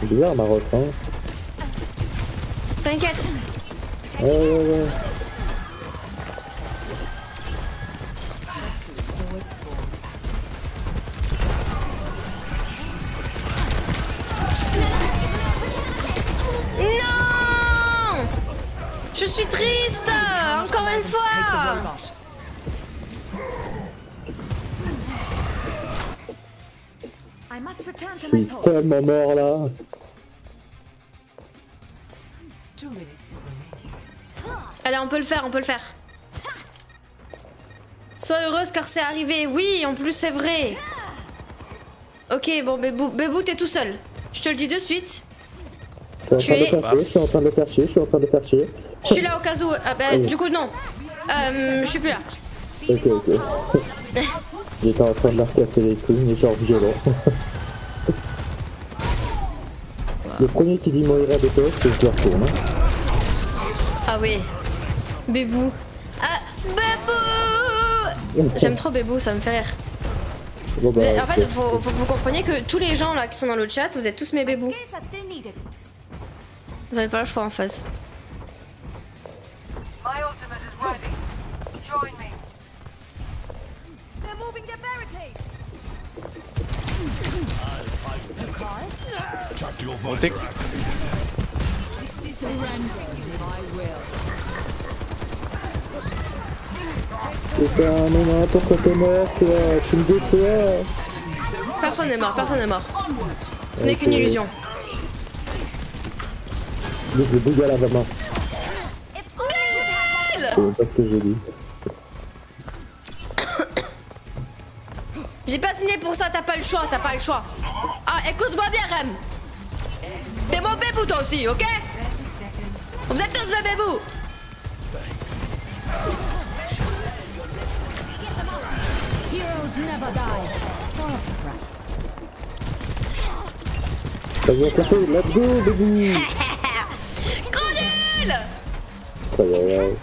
C'est bizarre Maroc, hein T'inquiète. Ouais, ouais, ouais. Non Je suis triste Encore une fois I must return Je to my suis tellement mort là. Allez, on peut le faire, on peut le faire. Sois heureuse car c'est arrivé. Oui, en plus c'est vrai. Ok, bon, Bébou, Bébou t'es tout seul. Je te le dis de suite. Je suis en Tu train de es- chier, je suis en train de le faire chier, je suis en train de le faire chier. Je suis là au cas où. Ah bah, du coup, non. Euh, je suis plus là. Ok, ok. [laughs] J'étais en train de leur casser les couilles, mais genre violent. [laughs] Le premier qui dit Moira de poste, je le retourne. Ah oui. Bébou. Ah, Bébou [laughs] J'aime trop Bébou, ça me fait rire. Bon, bah, en fait, faut que vous compreniez que tous les gens là qui sont dans le chat, vous êtes tous mes bébous. Vous avez pas le choix en face. Montez. Putain, non, non, attends quand t'es mort, tu me déçois. Personne n'est mort, personne n'est mort. Ce n'est okay. qu'une illusion. Mais je vais bouger à la main. C'est même pas ce que j'ai dit. J'ai pas signé pour ça, t'as pas le choix, t'as pas le choix. Ah, écoute-moi bien, Rem. T'es mon bébou toi aussi, ok? Vous êtes tous mes bébous. Let's go, baby [laughs] aïe.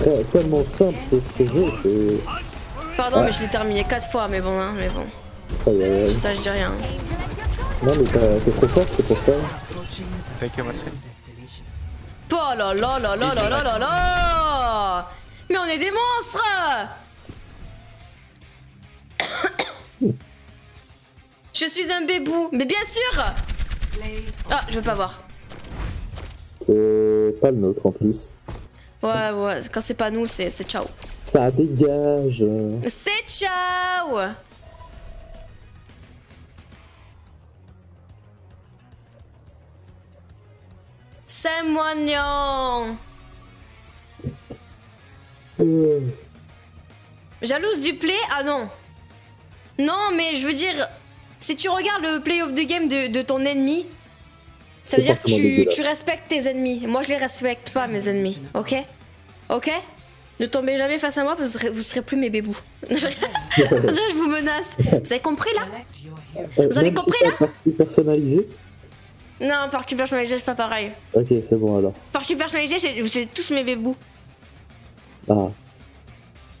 Très- Tellement simple ce, ce jeu, c'est... Pardon, mais je l'ai terminé 4 fois, mais bon, hein, mais bon. Aïe. Ça, je dis rien. Non, mais t'es trop fort, c'est pour ça. Oh là là là là là là là là Mais on est des monstres [coughs] Je suis un bébou, mais bien sûr Ah, je veux pas voir. C'est pas le nôtre en plus. Ouais, ouais, quand c'est pas nous, c'est ciao. Ça dégage. C'est ciao C'est moignon Euh, Jalouse du play? Ah non. Non, mais je veux dire, si tu regardes le play of the game de, de ton ennemi, ça veut dire que tu, respectes tes ennemis. Moi, je les respecte pas, mes ennemis. Ok? Ok? Ne tombez jamais face à moi parce que vous serez, plus mes bébous. [laughs] [laughs] Je vous menace. Vous avez compris là? Euh, Vous avez compris, si c'est partie personnalisée Non, partie personnalisée, c'est pas pareil. Ok, c'est bon alors. Partie personnalisée, j'ai tous mes bébous. Ah.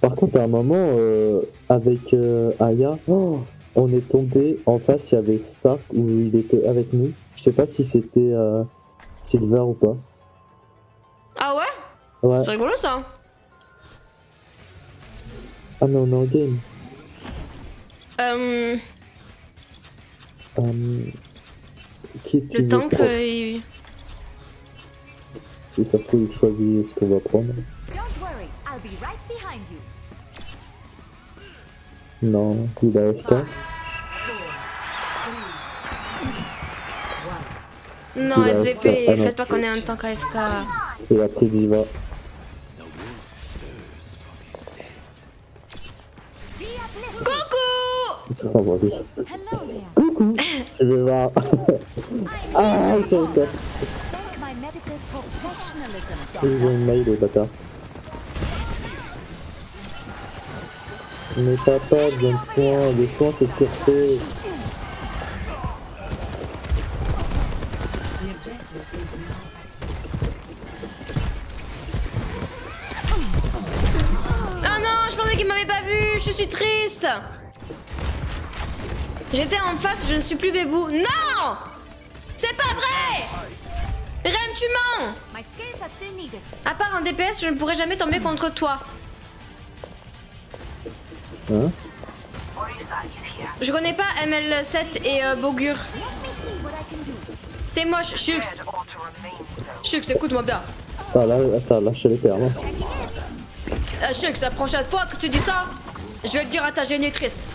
Par contre, à un moment, euh, avec euh, Aya, oh, on est tombé en face, il y avait Spark où il était avec nous. Je sais pas si c'était euh, Silver ou pas. Ah ouais? Ouais. C'est rigolo ça. Ah non, non, game. Euh, Euh, qui tu le prendre? que. il- Si ça se trouve, il choisit ce qu'on va prendre. Don't worry, I'll be right behind you. Non, il a FK. Non, a SVP, faites pas qu'on ait un temps KFK. Il a pris Diva. Coucou. Coucou Tu veux voir Ah, ils sont top Ils ont une mail, les bâtards. Mais papa, de soin, les soins c'est surfait. Pensais qu'il m'avait pas vu, je suis triste J'étais en face, je ne suis plus bébou. Non C'est pas vrai Rem, tu mens. À part un DPS, je ne pourrai jamais tomber contre toi. Hein? Je connais pas ML7 et euh, Bogur. T'es moche, Shux. Shux, écoute-moi bien. Ah là, ça a lâché les termes. Euh, Shux, la prochaine fois que tu dis ça, je vais le dire à ta génitrice.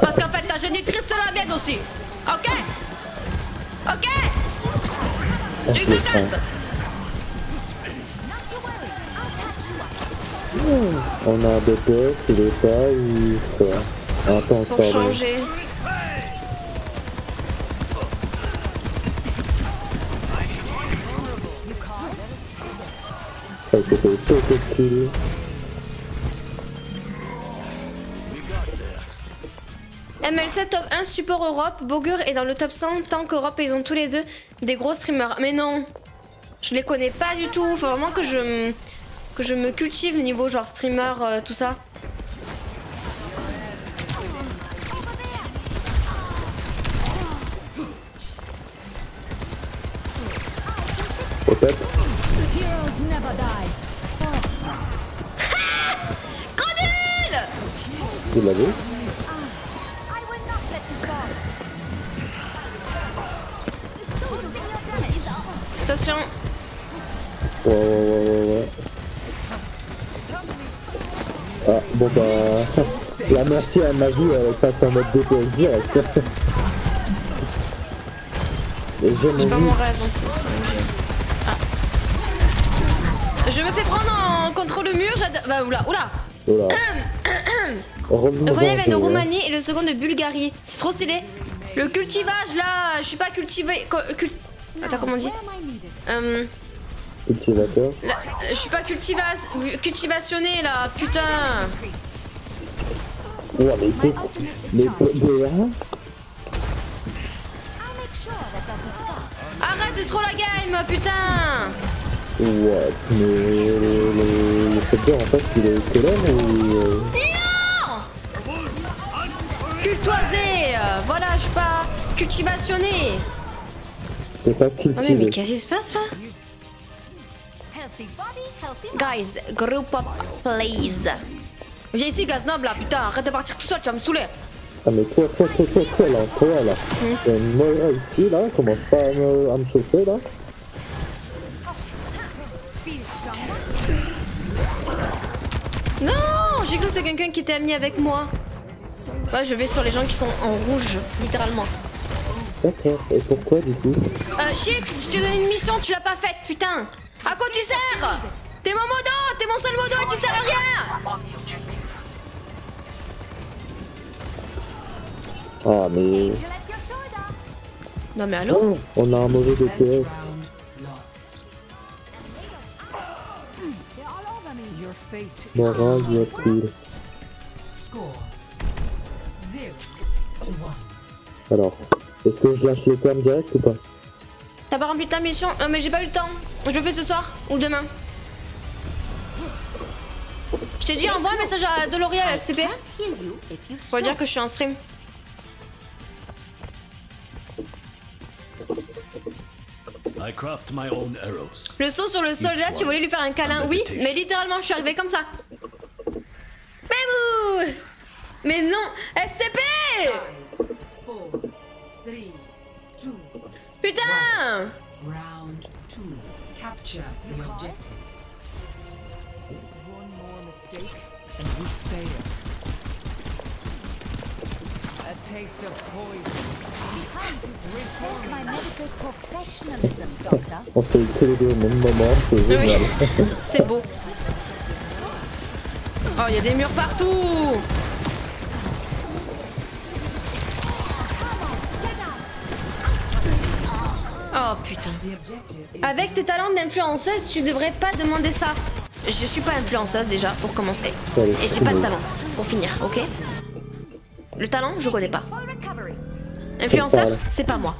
Parce qu'en fait, ta génitrice, c'est la mienne aussi. Ok? Ok? Tu te calmes On a un DPS, il est pas, il faut... Attends, Pour changer. Il s'est fait sauter de kill. ML7 top 1 support Europe, Bogur est dans le top 100 tant qu'Europe et ils ont tous les deux des gros streamers. Mais non, je les connais pas du tout. Faut vraiment que je me, que je me cultive niveau genre streamer, euh, tout ça. L'as vu Attention, Ouais, ouais, ouais, ouais, ouais. Ah, bon bah... [laughs] La merci à ma vie, elle passe en mode DPS direct. Et j'ai j'ai pas mon en plus. j'ai- Ah. Je me fais prendre en contre le mur, j'adore. Bah, oula, oula Voilà. Le premier vient de hein. Roumanie et le second de Bulgarie. C'est trop stylé. Le cultivage là, je suis pas cultivé. cul- Attends, comment on dit? Euh, Cultivateur. là, Je suis pas cultivas... cultivationné là, putain. Ouais, mais c'est... Mais... Arrête de trop la game, putain. What Mais le, le, en face, il est colère ou... Cultoisé euh, Voilà, je suis pas cultivationné. T'es pas Ah mais, mais cultivé. qu'est-ce qui se passe là? Healthy body, healthy Guys, group up, please. Viens ici, Gaznob là, putain, arrête de partir tout seul, tu vas me saouler. Ah mais toi, toi, toi, toi, toi là, toi là. A une Moira ici là, commence pas à me, à me chauffer là. Non, j'ai cru que c'était quelqu'un qui était ami avec moi. Ouais, je vais sur les gens qui sont en rouge, littéralement. D'accord, et pourquoi du coup Euh, Chix, je t'ai donné une mission, tu l'as pas faite, putain. À quoi tu sers T'es mon modo, t'es mon seul modo et tu sers à rien. Ah mais... Non mais allô On a un mauvais DPS. Moira, il a pris. Score Alors, est-ce que je lâche les termes direct ou pas T'as pas rempli ta mission Non mais j'ai pas eu le temps. Je le fais ce soir ou demain. Je t'ai dit, envoie un message à Doloria, la STP. Faut dire que je suis en stream. I craft my own arrows. Le saut sur le soldat, tu voulais lui faire un câlin Oui, mais littéralement, je suis arrivée comme ça. Mais vous Mais non Putain Round two. Capture the objective. One more mistake and we fail. A taste of poison. My medical professionalism, Doctor. On s'est eu tous les deux au même moment, c'est génial. C'est beau. Oh, il y a des murs partout Oh putain. Avec tes talents d'influenceuse, tu devrais pas demander ça. Je suis pas influenceuse déjà, pour commencer. Et j'ai pas de talent, pour finir, ok? Le talent, je connais pas. Influenceur, c'est pas moi.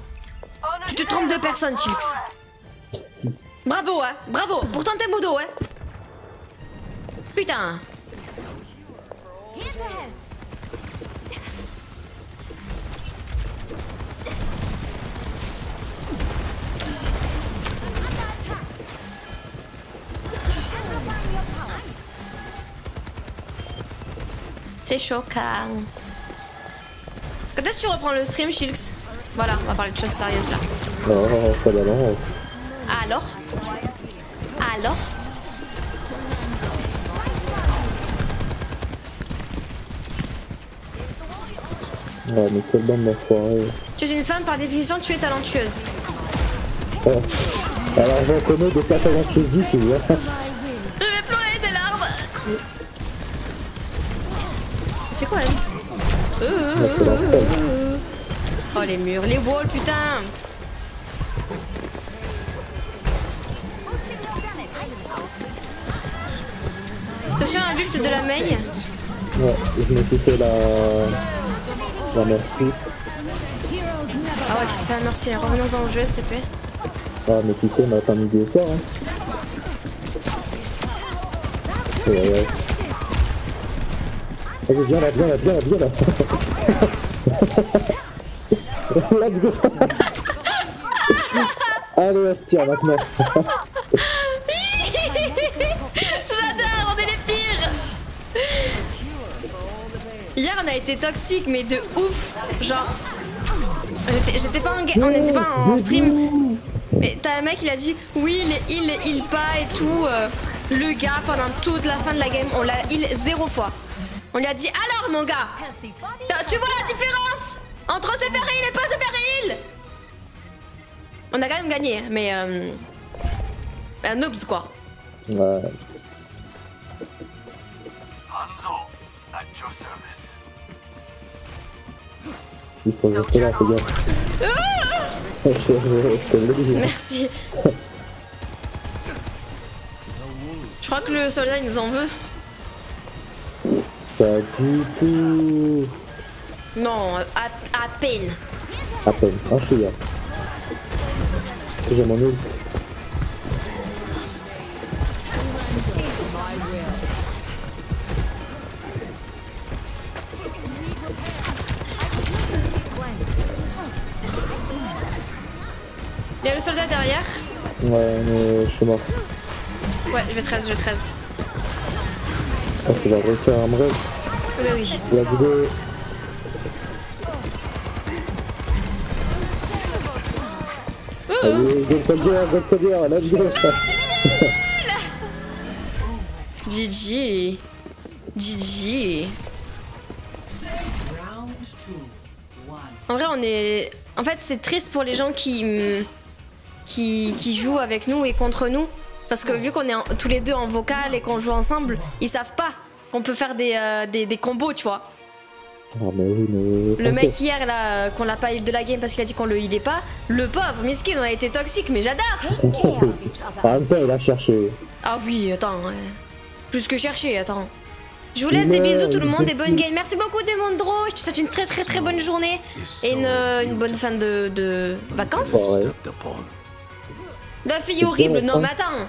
Tu te trompes de personne, Chilx. Bravo, hein Bravo Pourtant t'es modo, hein Putain C'est choquant. Quand est-ce que tu reprends le stream, Shilks Voilà, on va parler de choses sérieuses là. Oh, ça balance. Alors? Alors? Ah, mais quelle bande d'enfoirés. Tu es une femme, par définition, tu es talentueuse. Oh. Alors j'en connais des pas talentueuses du tout, hein. Je vais pleurer des larmes C'est quoi elle Euh, euh, euh. Oh les murs, les walls, putain Attention, un bulte de la main. Ouais, je me suis fait la... La merci. Ah ouais, tu te fais un merci. Revenons-en au jeu, plaît. Ah, mais tu sais, on a pas midi au soir, hein. Ouais, ouais. Vas-y, viens là, viens là, viens là, viens là. Let's go. [laughs] Allez, on se tire maintenant. J'adore, on est les pires Hier on a été toxique mais de ouf Genre J'étais pas en on n'était pas en stream Mais t'as un mec il a dit oui heal les heal pas et tout euh, Le gars pendant toute la fin de la game on l'a heal zéro fois On lui a dit alors mon gars Tu vois la différence Entre se faire heal et pas se faire heal On a quand même gagné mais euh, Un noobs quoi Ouais. Ils sont restés là, fais gaffe. [laughs] je, je, je te le dis. Merci. [laughs] Je crois que le soldat il nous en veut. Pas du tout. Non, à, à peine. À peine, un chouïa. J'ai mon ult. Il y a le soldat derrière. Ouais, mais je suis mort. Ouais, je vais 13, je vais 13. Oh, tu vas réussir à me. Oui. Let's go. Allez, Gold Soldier, let's go. [laughs] GG. GG. En vrai, on est. En fait, c'est triste pour les gens qui. qui, qui jouent avec nous et contre nous. Parce que vu qu'on est en- tous les deux en vocal et qu'on joue ensemble, ils savent pas qu'on peut faire des, euh, des, des combos, tu vois. Ah, mais oui, mais. Le mec hier là, euh, qu'on l'a pas heal de la game parce qu'il a dit qu'on le healait pas, le pauvre miskin on a été toxique, mais j'adore [laughs] même temps, il a cherché. Ah oui, attends, ouais. plus que chercher, attends. Je vous laisse des bisous tout le monde et bonne game. Merci beaucoup Demondro, je te souhaite une très très très bonne journée et une, euh, une bonne fin de, de vacances. Ouais. La fille horrible, non mais attends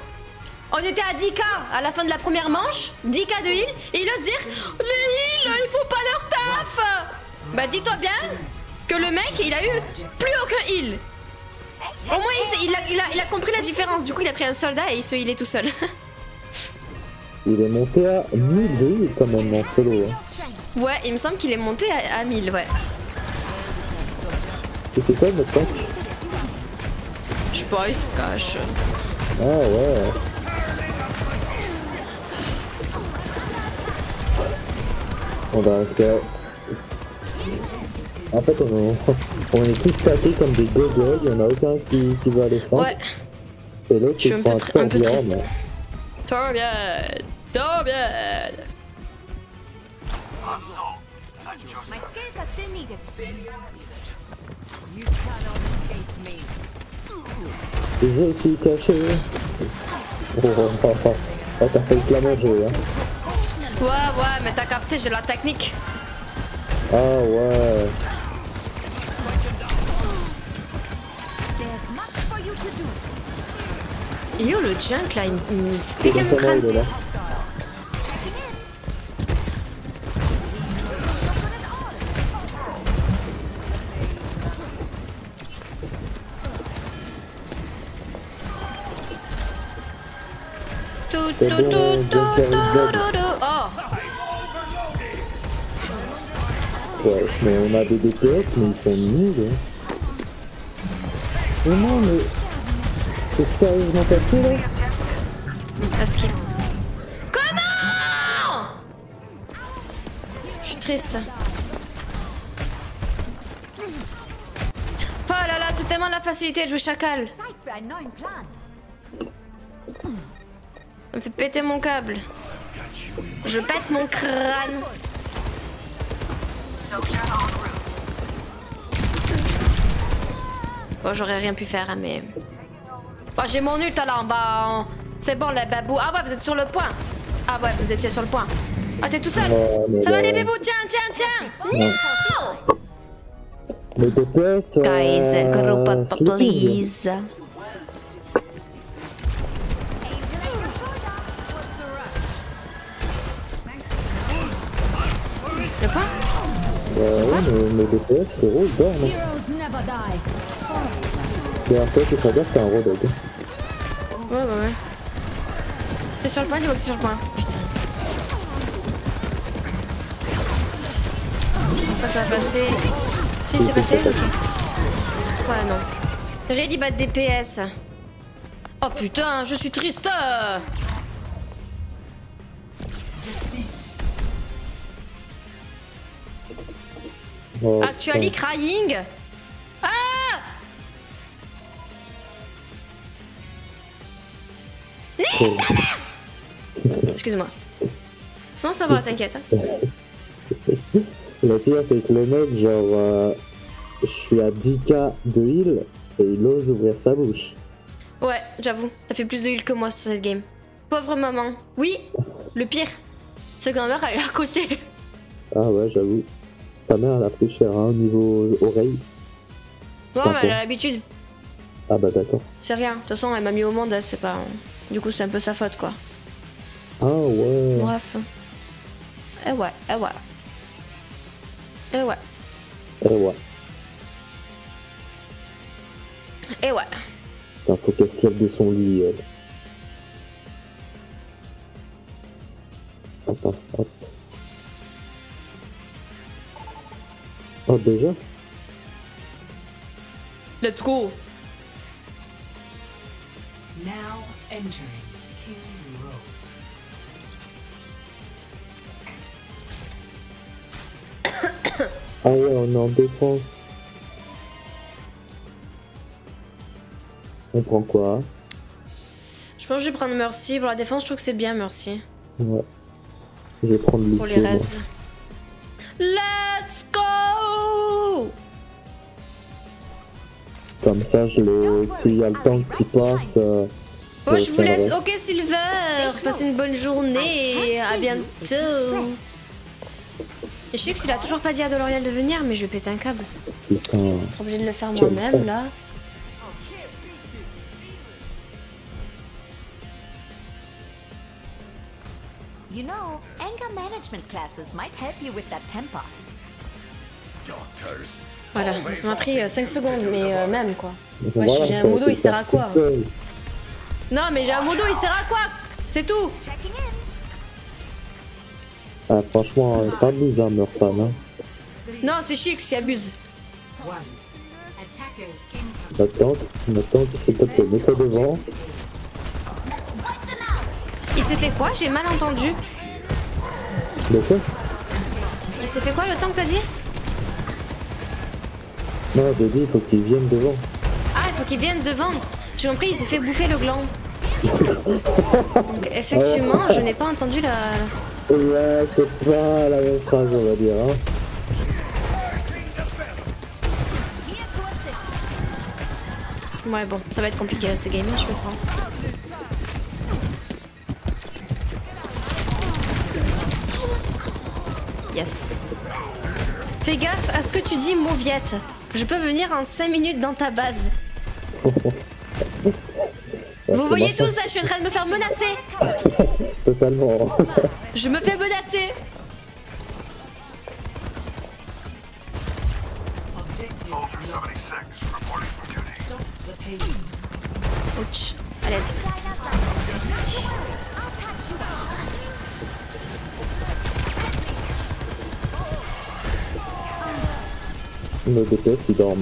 On était à 10k à la fin de la première manche, 10k de heal, et il ose dire Les heals, il faut pas leur taf Bah dis-toi bien que le mec, il a eu plus aucun heal Au moins, il, a, il, a, il a compris la différence. Du coup, il a pris un soldat et il se healait tout seul. [laughs] Il est monté à 1000 de heal quand même en solo. Hein. ouais, il me semble qu'il est monté à, à 1000, ouais. C'était quoi notre tank Je sais pas, il se cache. Ah ouais. On va espérer. En fait, on, on est tous passés comme des gogoles, il y en a aucun qui, qui veut aller. Ouais. Et l'autre, Je suis il un prend peu un tr- un peu triste. Torbjörn Torbjörn My skills are still needed. Je suis caché. Oh, oh, oh, oh. Oh, t'as fait le clamager, hein. Ouais, ouais, mais t'as capté, j'ai la technique. Ah ouais. Où le junk là Il me il me sa main, crâne. Tout, tout, tout, tout, tout. Oh Ouais, mais on a des DPS, mais ils sont nuls. Hein. Oh non, mais. C'est sérieusement passé là À skip. Comment? Je suis triste. Oh là là, c'est tellement la facilité de jouer chacal. Me fait péter mon câble. Je pète mon crâne. Bon, j'aurais rien pu faire, hein, mais. Bon, j'ai mon ult là en bas. en- C'est bon, les babous. Ah ouais, vous êtes sur le point. Ah ouais, vous étiez sur le point. Ah, t'es tout seul. Oh, Ça va les bébous? Tiens, tiens, tiens. Non. Guys, group up, please. Quoi Ouais, ouais, mais mes DPS, frérot, ils dorment. Et après, tu regardes, t'as un rodog. Ouais, ouais, ouais. T'es sur le point, dis-moi que c'est sur le point. Putain. Je pense pas que ça va passer. Si, c'est passé Ok. Ouais, non. Ready bat DPS. Oh putain, je suis triste. Actually crying. Ah putain. Excuse-moi. Sinon ça va, t'inquiète. hein. [laughs] Le pire, c'est que le mec, genre, euh, je suis à 10k de heal et il ose ouvrir sa bouche. Ouais, j'avoue, t'as fait plus de heal que moi sur cette game. Pauvre maman. Oui, le pire, c'est que ma mère elle est à côté. Ah ouais, j'avoue. Ta mère, elle a pris cher, hein, au niveau oreille. Ouais, mais elle a l'habitude, Ah bah d'accord. c'est rien. De toute façon, elle m'a mis au monde, elle, c'est pas. Du coup, c'est un peu sa faute quoi. Ah ouais. Bref. Eh ouais, eh ouais. Eh ouais, Eh ouais. eh ouais. Putain, faut qu'elle se lève de son lit, elle. Attends, hop. Oh, déjà? Let's go. Now entering King's Row. Ah ouais, on est en défense. On prend quoi? Je pense que je vais prendre Mercy. Pour la défense, je trouve que c'est bien Mercy. Ouais. Je vais prendre Pour les Lucio. moi. res. Let's Comme ça, je le... s'il y a le temps qui passe. euh, Oh, je je vous laisse. Ok, Silver. Passez une bonne journée. À bientôt. Et je sais que s'il a toujours pas dit à Dolorial de venir, mais je vais péter un câble. Putain. Être obligé de le faire moi-même là. You know, anger management classes might help you with that temper. Voilà, ça m'a pris 5 secondes, mais euh, même quoi. Donc, Ouais, voilà, j'ai un modo, il sert à quoi. Non, mais j'ai un modo, il sert à quoi C'est tout Ah, franchement, euh, t'abuses, hein, Murphan. Hein. Non, c'est Chix qui abuse. Tante, s'il te plaît, mets-toi devant. Il s'est fait quoi J'ai mal entendu. De quoi Il s'est fait quoi le temps que t'as dit Non, j'ai dit, il faut qu'il vienne devant. Ah, il faut qu'il vienne devant. J'ai compris, il s'est fait bouffer le gland. [laughs] Donc effectivement, je n'ai pas entendu la... Ouais, c'est pas la même phrase, on va dire. Hein. Ouais, bon, ça va être compliqué là, ce game, je le sens. Yes. Fais gaffe à ce que tu dis, Mauviette. Je peux venir en 5 minutes dans ta base. [laughs] Vous voyez tous, hein, je suis en train de me faire menacer. [laughs] Totalement. [laughs] Je me fais menacer. Ouch. À l'aide. Nos DPS, ils dorment.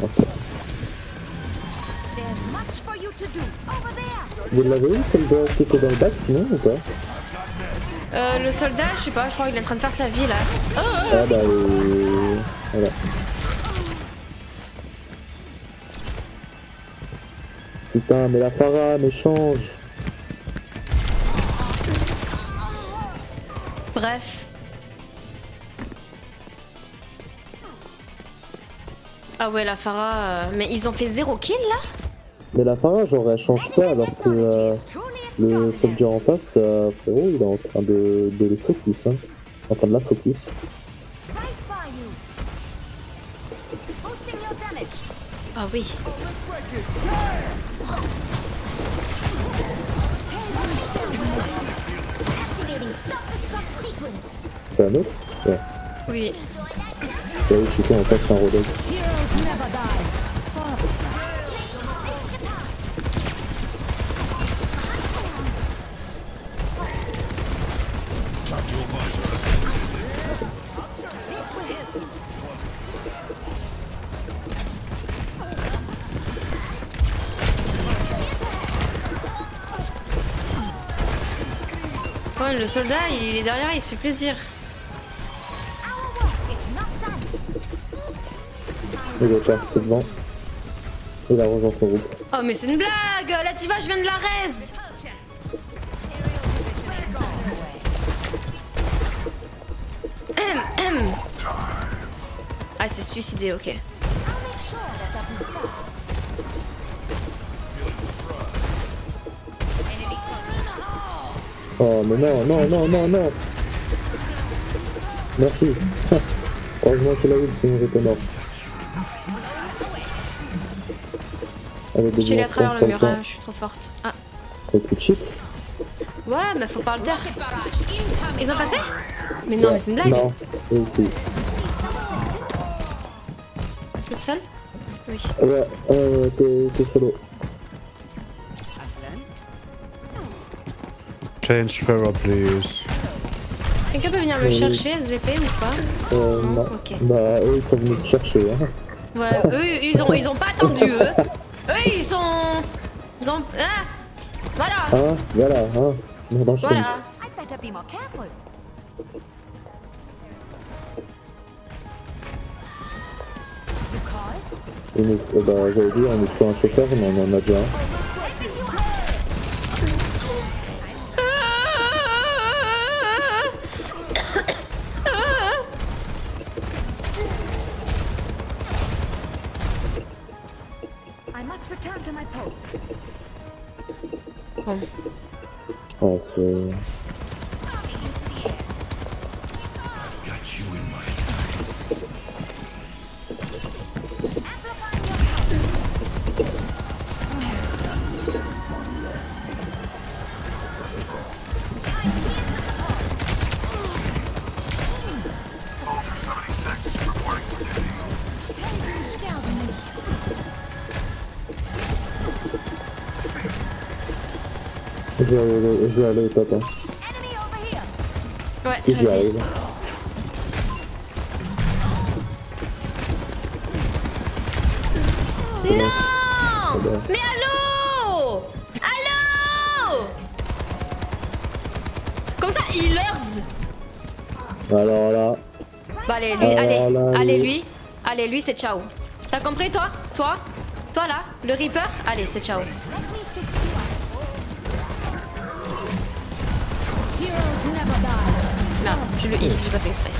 There's much for you to do. Over there. Vous l'avez eu, celle qui était dans le bac, sinon, ou pas Euh, le soldat, je sais pas, je crois qu'il est en train de faire sa vie là. Oh, oh, oh. Ah bah, euh... voilà. Putain, mais la Farah, mais change Bref. Ah ouais, la Farah. euh, Mais ils ont fait zéro kill là Mais la Farah, genre, elle change pas, alors que euh, le soldier en face, euh, frérot, il est en train de, de le focus, hein. En train de la focus. Ah oui. C'est un autre? Ouais. Oui. Le soldat, il est derrière, il se fait plaisir. Passer devant. Il a rejoint son groupe. Oh, mais c'est une blague La diva, je viens de la raise. Ah, c'est suicidé, ok. Oh, mais non, non, non, non, non Merci. [laughs] Heureusement qu'il a eu, sinon j'étais mort. Allez, Je début à travers le mur, hein, je suis trop forte. Ah. Avec de shit Ouais, mais faut pas le taire. Ils ont passé? Mais non, mais c'est une blague. Non, oui, si. Toute seule? Oui. Ouais, euh, t'es- solo. Change Farah, please. Quelqu'un peut venir me Oui. chercher, SVP ou pas Euh, non. ok. Bah, eux, ils sont venus te chercher, hein. Ouais, eux, ils ont, ils ont pas attendu, eux. [laughs] Eux, ils sont... Ils ont... Ah Voilà Hein, voilà, hein. Enchaîne. Voilà I'd better be more careful. You called? Il nous- euh, bah, j'avais dit, on nous faut un chauffeur, mais on en a déjà un. Return to my post. Bon. Ouais, c'est... vais aller, je vais aller top. Hein. Ouais, Si j'y vas-y. arrive. Non Mais allô Allô Comme ça, healers Alors là, Bah allez, lui, Alors allez, là, allez, lui. lui, allez, lui, c'est ciao. T'as compris, toi? Toi? Toi, là? Le Reaper? Allez, c'est ciao. Merde, je le heal, j'ai pas fait exprès.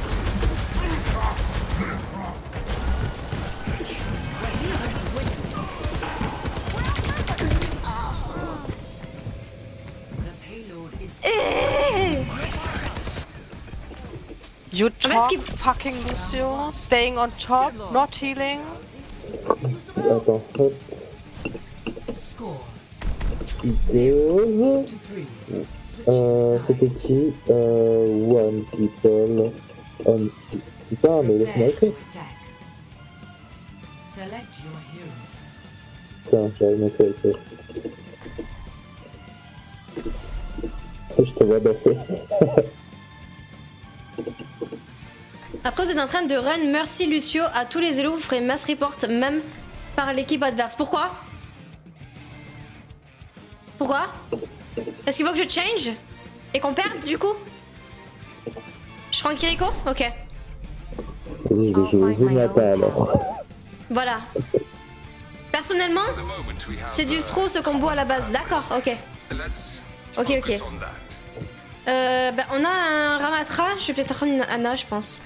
You talk ce qui- fucking Lucio, staying on top, not healing. hop. Goes. Euh, c'était qui euh, One People. Um, putain, mais laisse-moi écrire. Select your hero. Putain, j'arrive même pas à écrire. Je te vois baisser. [laughs] Après, vous êtes en train de run Mercy Lucio à tous les vous ferez mass report même par l'équipe adverse. Pourquoi? Pourquoi? Est-ce qu'il faut que je change Et qu'on perde du coup Je prends Kiriko Ok. Vas-y, je vais jouer Zenyatta alors. Voilà. Personnellement, c'est du throw ce combo à la base. D'accord, ok. Ok, ok. Euh, bah, on a un Ramatra, je vais peut-être prendre une Anna, je pense.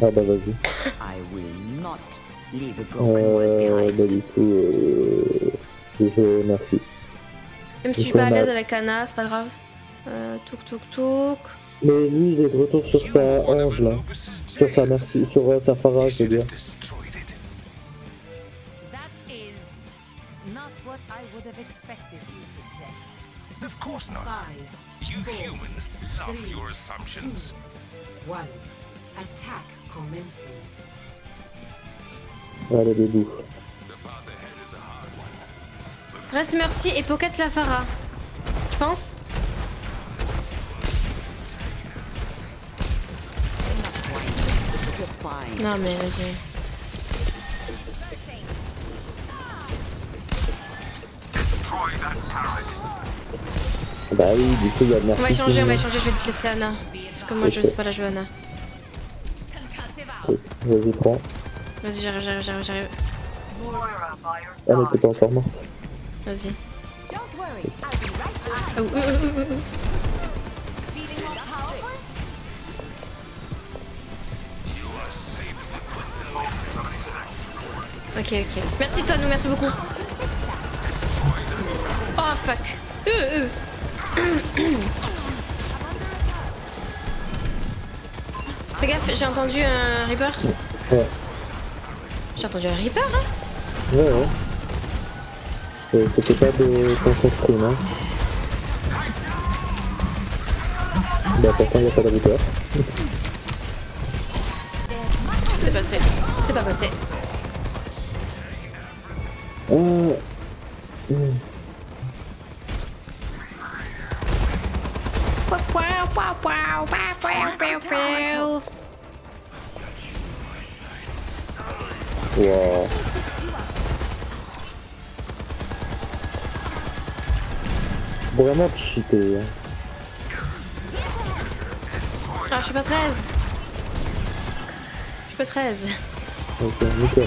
Ah bah vas-y. Euh, bah du coup, euh, je joue merci. Même si je suis pas à l'aise avec Anna, c'est pas grave. Euh, touk touk touk. Mais lui, il est de retour sur sa ange là. Sur sa merci, sur euh, sa je veux dire. That is not what I would have expected you to say. Of course not. Five, You four, humans love three, your assumptions. two, one. Attack commencing. Allez, debout. Reste Mercy et Pocket la Farah. Je pense. Non mais vas-y. Bah oui, du coup, il y a. On va échanger, qui- on va échanger, je vais te laisser Anna. Parce que moi je sais pas la jouer Anna. Vas-y, prends. Vas-y, j'arrive, j'arrive, j'arrive, j'arrive. Ah, mais t'es pas encore morte. Vas-y. Oh, oh, oh, oh, oh. Ok, ok. Merci toi, nous, merci beaucoup. Oh fuck. Euh, euh. [coughs] Fais gaffe, j'ai entendu un Reaper. Ouais, J'ai entendu un Reaper, hein ouais, ouais. Et C'était pas de ton son stream, hein. Bah pourtant, il a pas de. C'est passé. C'est pas passé. Euh... hmm. Pouah, Vraiment cheaté. Hein. Ah, je suis pas 13. Je suis pas 13. Ok, nickel.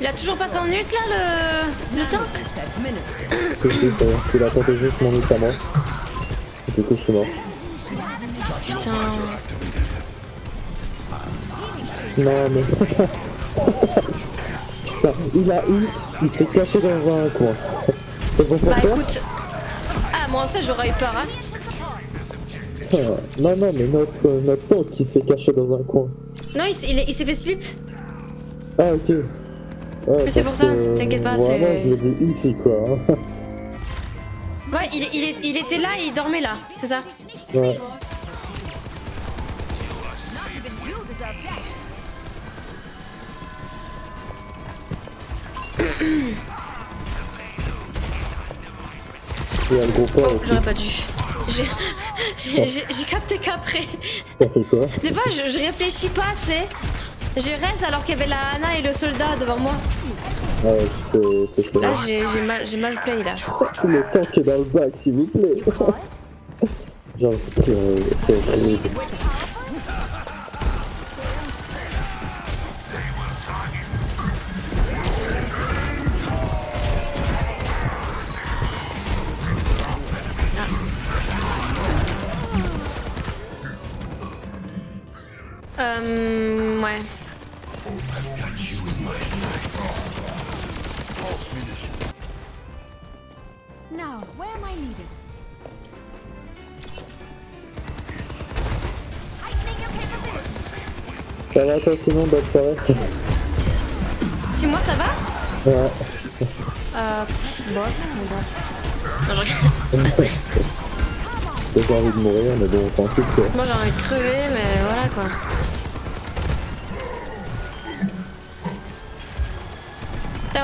Il a toujours pas son ult là, le, le tank? Si, si, ça. Il a tenté juste mon ult à moi. Et du coup, je suis mort. Putain. Non, mais. [laughs] Il a ult, il s'est caché dans un coin. C'est bon pour Bah toi écoute. Ah, moi aussi j'aurais eu peur, hein. Putain, Non, non, mais notre, euh, notre pote qui s'est caché dans un coin. Non, il, s'est- il, est- il s'est fait slip. Ah, ok. Ouais, Mais c'est parce pour ça, que, t'inquiète pas, Vraiment, c'est- je l'ai vu ici, quoi. hein. [laughs] Ouais, il, il, est- il était là et il dormait là, c'est ça? Ouais. Oh, J'aurais pas dû. J'ai ah. capté qu'après. Des fois, je, réfléchis pas, tu sais. J'ai reste alors qu'il y avait la Hana et le soldat devant moi. Ouais, c'est Là, ah, j'ai mal, mal play là. Oh, le tank est dans le bac, s'il vous plaît. Genre, c'est horrible. Euh. Ouais. Now, where am I needed? Ça va toi sinon, bonne soirée Si moi ça va? Ouais. Euh. Bof, mais bon. Non, je regarde. [laughs] J'ai envie de mourir, mais bon, tant pis quoi. Moi j'ai envie de crever, mais voilà quoi.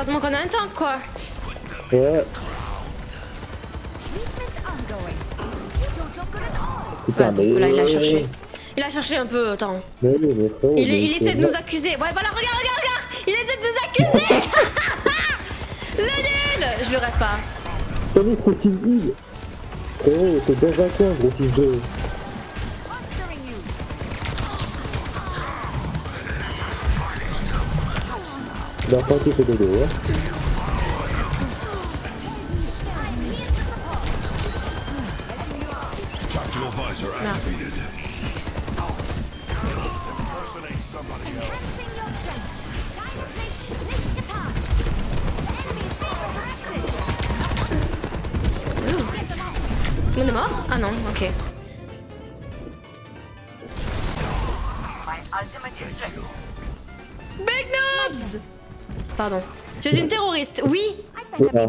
Heureusement qu'on a un tank quoi. Ouais. Putain, mais. Voilà, il a cherché. Il a cherché un peu, attends. Mais mais Il, il essaie de nous accuser. Ouais, voilà, regarde, regarde, regarde Il essaie de nous accuser [laughs] Le nul Je le reste pas. Tenez, faut qu'il heal Frérot, t'es dans un coin, gros fils de. Il a pas qui terroriste, oui Ouais.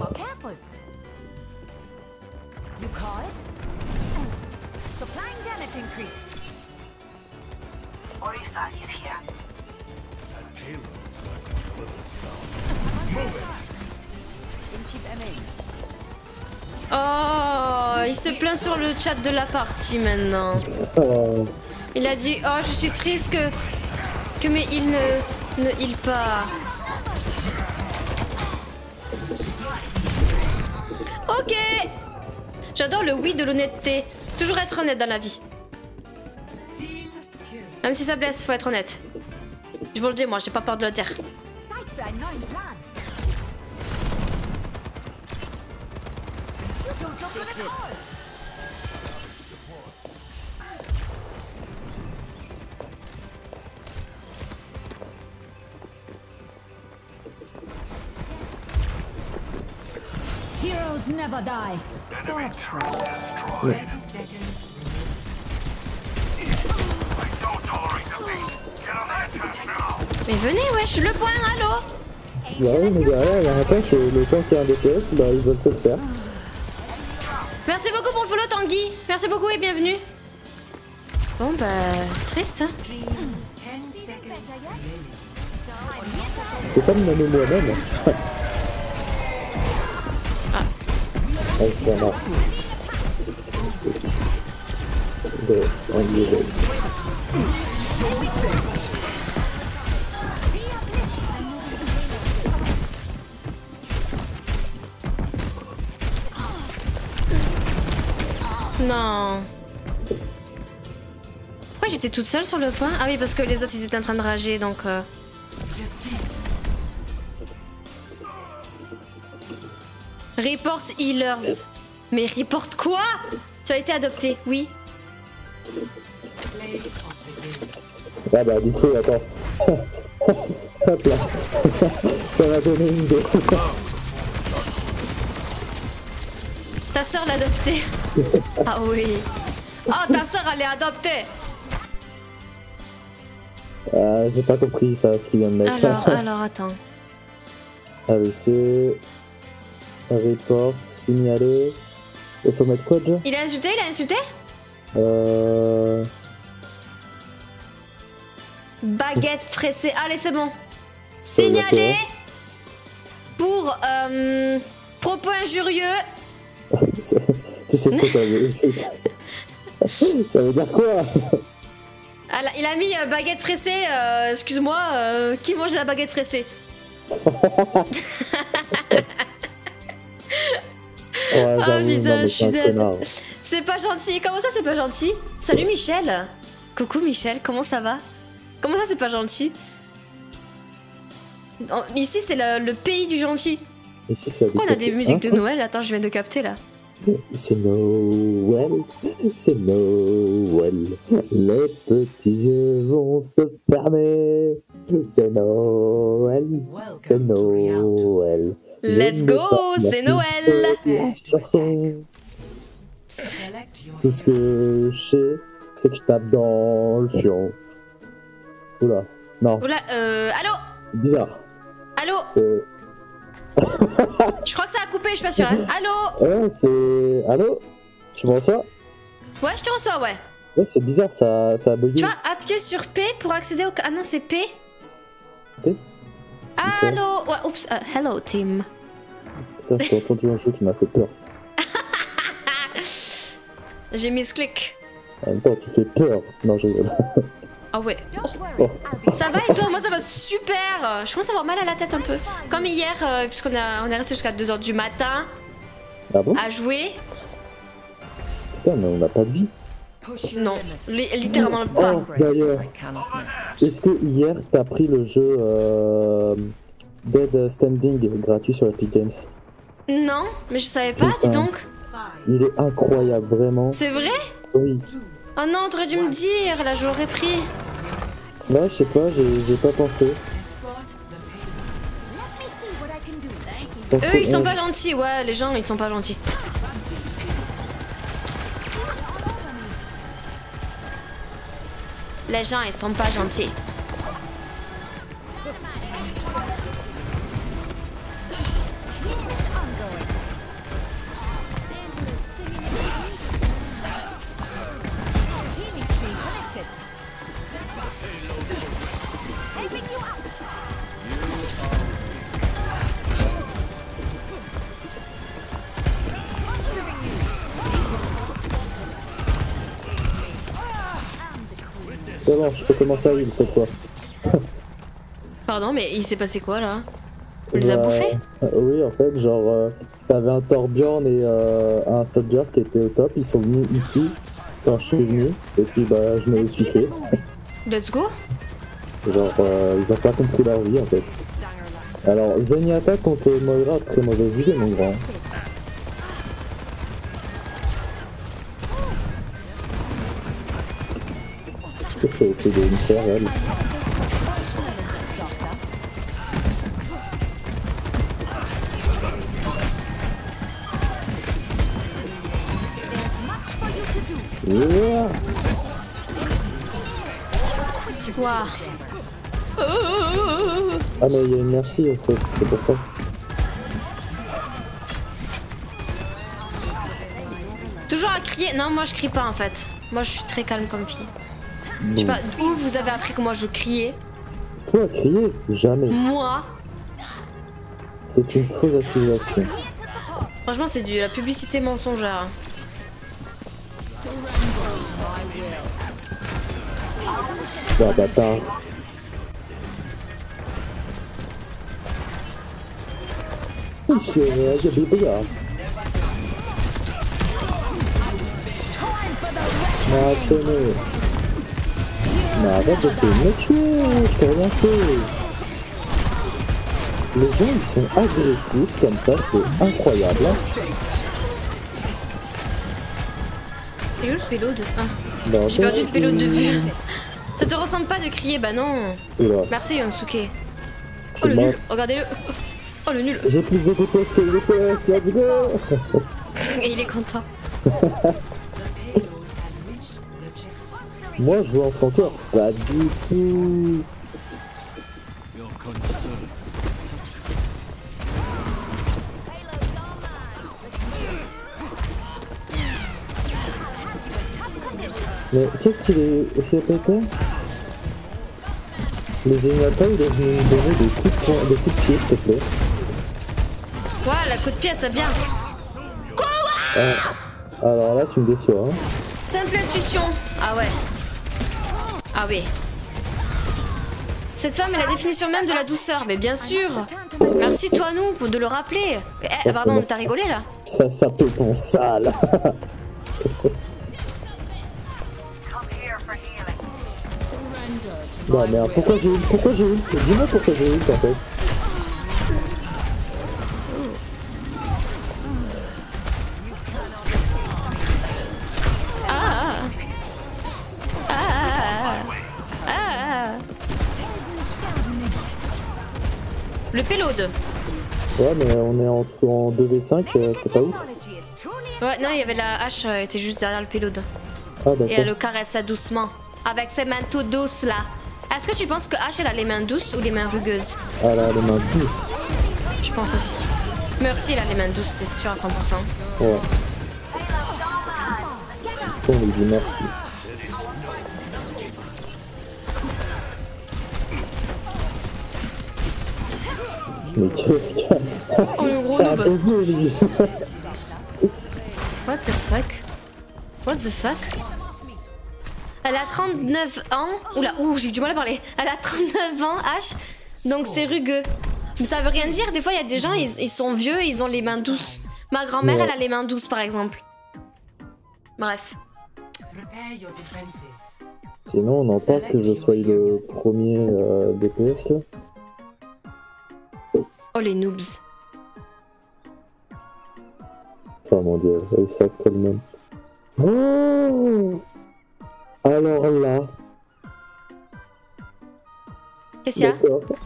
Oh, il se plaint sur le chat de la partie maintenant. Il a dit Oh, je suis triste que. que mais il ne. ne heal pas. Le oui de l'honnêteté. Toujours être honnête dans la vie. Même si ça blesse, faut être honnête. Je vous le dis, moi, j'ai pas peur de le dire. Heroes never die. Ouais. Mais venez, wesh, le point, allô Bah oui, mais derrière, il y a un le tank qui a un DPS, bah ils veulent se le faire. Merci beaucoup pour le follow, Tanguy. Merci beaucoup et bienvenue. Bon, bah, triste. hein. Je peux pas me nommer moi-même. [laughs] Non. Pourquoi j'étais toute seule sur le point? Ah oui, parce que les autres, ils étaient en train de rager, donc... euh. Report healers. Mais report quoi? Tu as été adopté, oui. Ah bah du coup, attends. [laughs] Hop là. Ça m'a donné une idée. Ta sœur l'a adopté. [laughs] ah oui. Oh, ta sœur, elle est adoptée. Ah, j'ai pas compris ça, ce qu'il vient de mettre. Alors, [laughs] alors, attends. AVC. Report, signaler. Il faut mettre quoi déjà Il a insulté, il a insulté Euh. Baguette fraissée. Allez, c'est bon. Signaler pour euh, propos injurieux [laughs] Tu sais ce que ça veut [laughs] Ça veut dire quoi Ah, il a mis euh, baguette fessée, euh, excuse-moi, euh, qui mange de la baguette fessée [laughs] Ouais, Oh non, putain, je c'est suis dead. C'est pas gentil, comment ça c'est pas gentil? Salut Michel Coucou Michel, comment ça va? Comment ça c'est pas gentil? Ici c'est le, le pays du gentil. Ici, Pourquoi on a des musiques de Hein Noël? Attends, je viens de capter là. C'est Noël, c'est Noël. Les petits yeux vont se fermer. C'est Noël, c'est Noël. Let's go, c'est Noël. Tout ce que je sais, c'est que je tape dans le fion. Oula, non, Oula, euh, allô bizarre. Allô Je crois que ça a coupé, je suis pas sûre. hein. Allô Ouais, c'est. Allô Tu me reçois Ouais, je te reçois, ouais. Ouais, c'est bizarre, ça, ça a bugué. Tu vas appuyer sur P pour accéder au... Ah non, c'est P P Allô Ouais, oups, euh, hello team. Putain, j'ai entendu un jeu qui m'a fait peur. [laughs] J'ai mis ce clic. En même temps, tu fais peur. Non, je Ah ouais. Oh. Ça va et toi? Moi ça va super Je commence à avoir mal à la tête un peu. Comme hier, euh, puisqu'on on est resté jusqu'à 2h du matin Ah bon? à jouer. Putain, mais on n'a pas de vie. Non, li- littéralement pas. Oh, d'ailleurs, est-ce que hier t'as pris le jeu euh, Dead Standing gratuit sur Epic Games? Non, mais je savais pas, dis Putain. donc. Il est incroyable, vraiment. C'est vrai? Oui. Oh non, t'aurais dû me dire, là j'aurais pris. Là, je sais pas, j'ai pas pensé. Eux ils sont pas gentils, ouais, les gens ils sont pas gentils. Les gens ils sont pas gentils. Bon, je peux commencer à heal cette fois. Pardon, mais il s'est passé quoi là? On les a Bah, bouffés? euh, Oui, en fait, genre, euh, t'avais un Torbjorn et euh, un Soldier qui étaient au top. Ils sont venus ici quand je suis venu. Et puis, bah, je me les suis fait. Let's go Genre, euh, ils ont pas compris leur vie en fait. Alors, Zenyatta contre Moira, très mauvaise idée, mon grand. Qu'est-ce qu'elle essaie de me faire, elle Yeah Ah, mais il y a une merci en fait, c'est pour ça. Toujours à crier Non, moi je crie pas en fait. Moi je suis très calme comme fille. Je sais pas où vous avez appris que moi je criais. Toi, crier? Jamais. Moi C'est une fausse accusation. Franchement, c'est de la publicité mensongère. Bah, bâtard. J'ai des. Mais tenez. Mais arrête d'essayer de me tuer, je t'ai rien fait. Les gens ils sont agressifs comme ça, c'est incroyable. hein. Où le pélo de. Ah. Bah, J'ai perdu le pélo de vue. Ça te ressemble pas de crier, bah non. Merci Yonsuke. Je Oh le nul, regardez-le. Oh le nul. J'ai plus de DPS que de let's go Et il est content. [laughs] Moi je joue en flanqueur, pas du tout. Mais qu'est-ce qu'il est fait péter Le Zenyatta il est venu me donner des coups de, poing- des coups de pied s'il te plaît. Ouais, la coup de pied, ça bien. Quoi Ah, alors là, tu me déçois. Hein. Simple intuition. Ah ouais. Ah oui. Cette femme est la définition même de la douceur, mais bien sûr. Merci toi nous pour de le rappeler. Eh, pardon, t'as rigolé là Ça, ça peut ton sale. non, mais pourquoi j'ai eu Pourquoi j'ai eu Dis-moi pourquoi j'ai eu en fait. Le payload. Ouais, mais on est en, en 2v5, euh, c'est pas ouf. Ouais, non, il y avait la hache, elle était juste derrière le payload. Ah, Et elle le caressait doucement. Avec ses mains toutes douces là. Est-ce que tu penses que H elle a les mains douces ou les mains rugueuses? Elle a les mains douces. Je pense aussi. Merci, elle a les mains douces, c'est sûr à 100%. Ouais. On lui dit merci. Mais qu'est-ce que. Oh, le gros noob. What the fuck? What the fuck? Elle a 39 ans. Oula, ouh, j'ai du mal à parler. Elle a 39 ans, H. Donc c'est rugueux. Mais ça veut rien dire. Des fois, il y a des gens, ils, ils sont vieux et ils ont les mains douces. Ma grand-mère, Ouais. elle a les mains douces, par exemple. Bref. Sinon, on n'entend que je sois le premier euh, DPS là. Oh, les noobs. Oh mon dieu, ils savent quand même. Oh Alors là, Qu'est-ce qu'il y a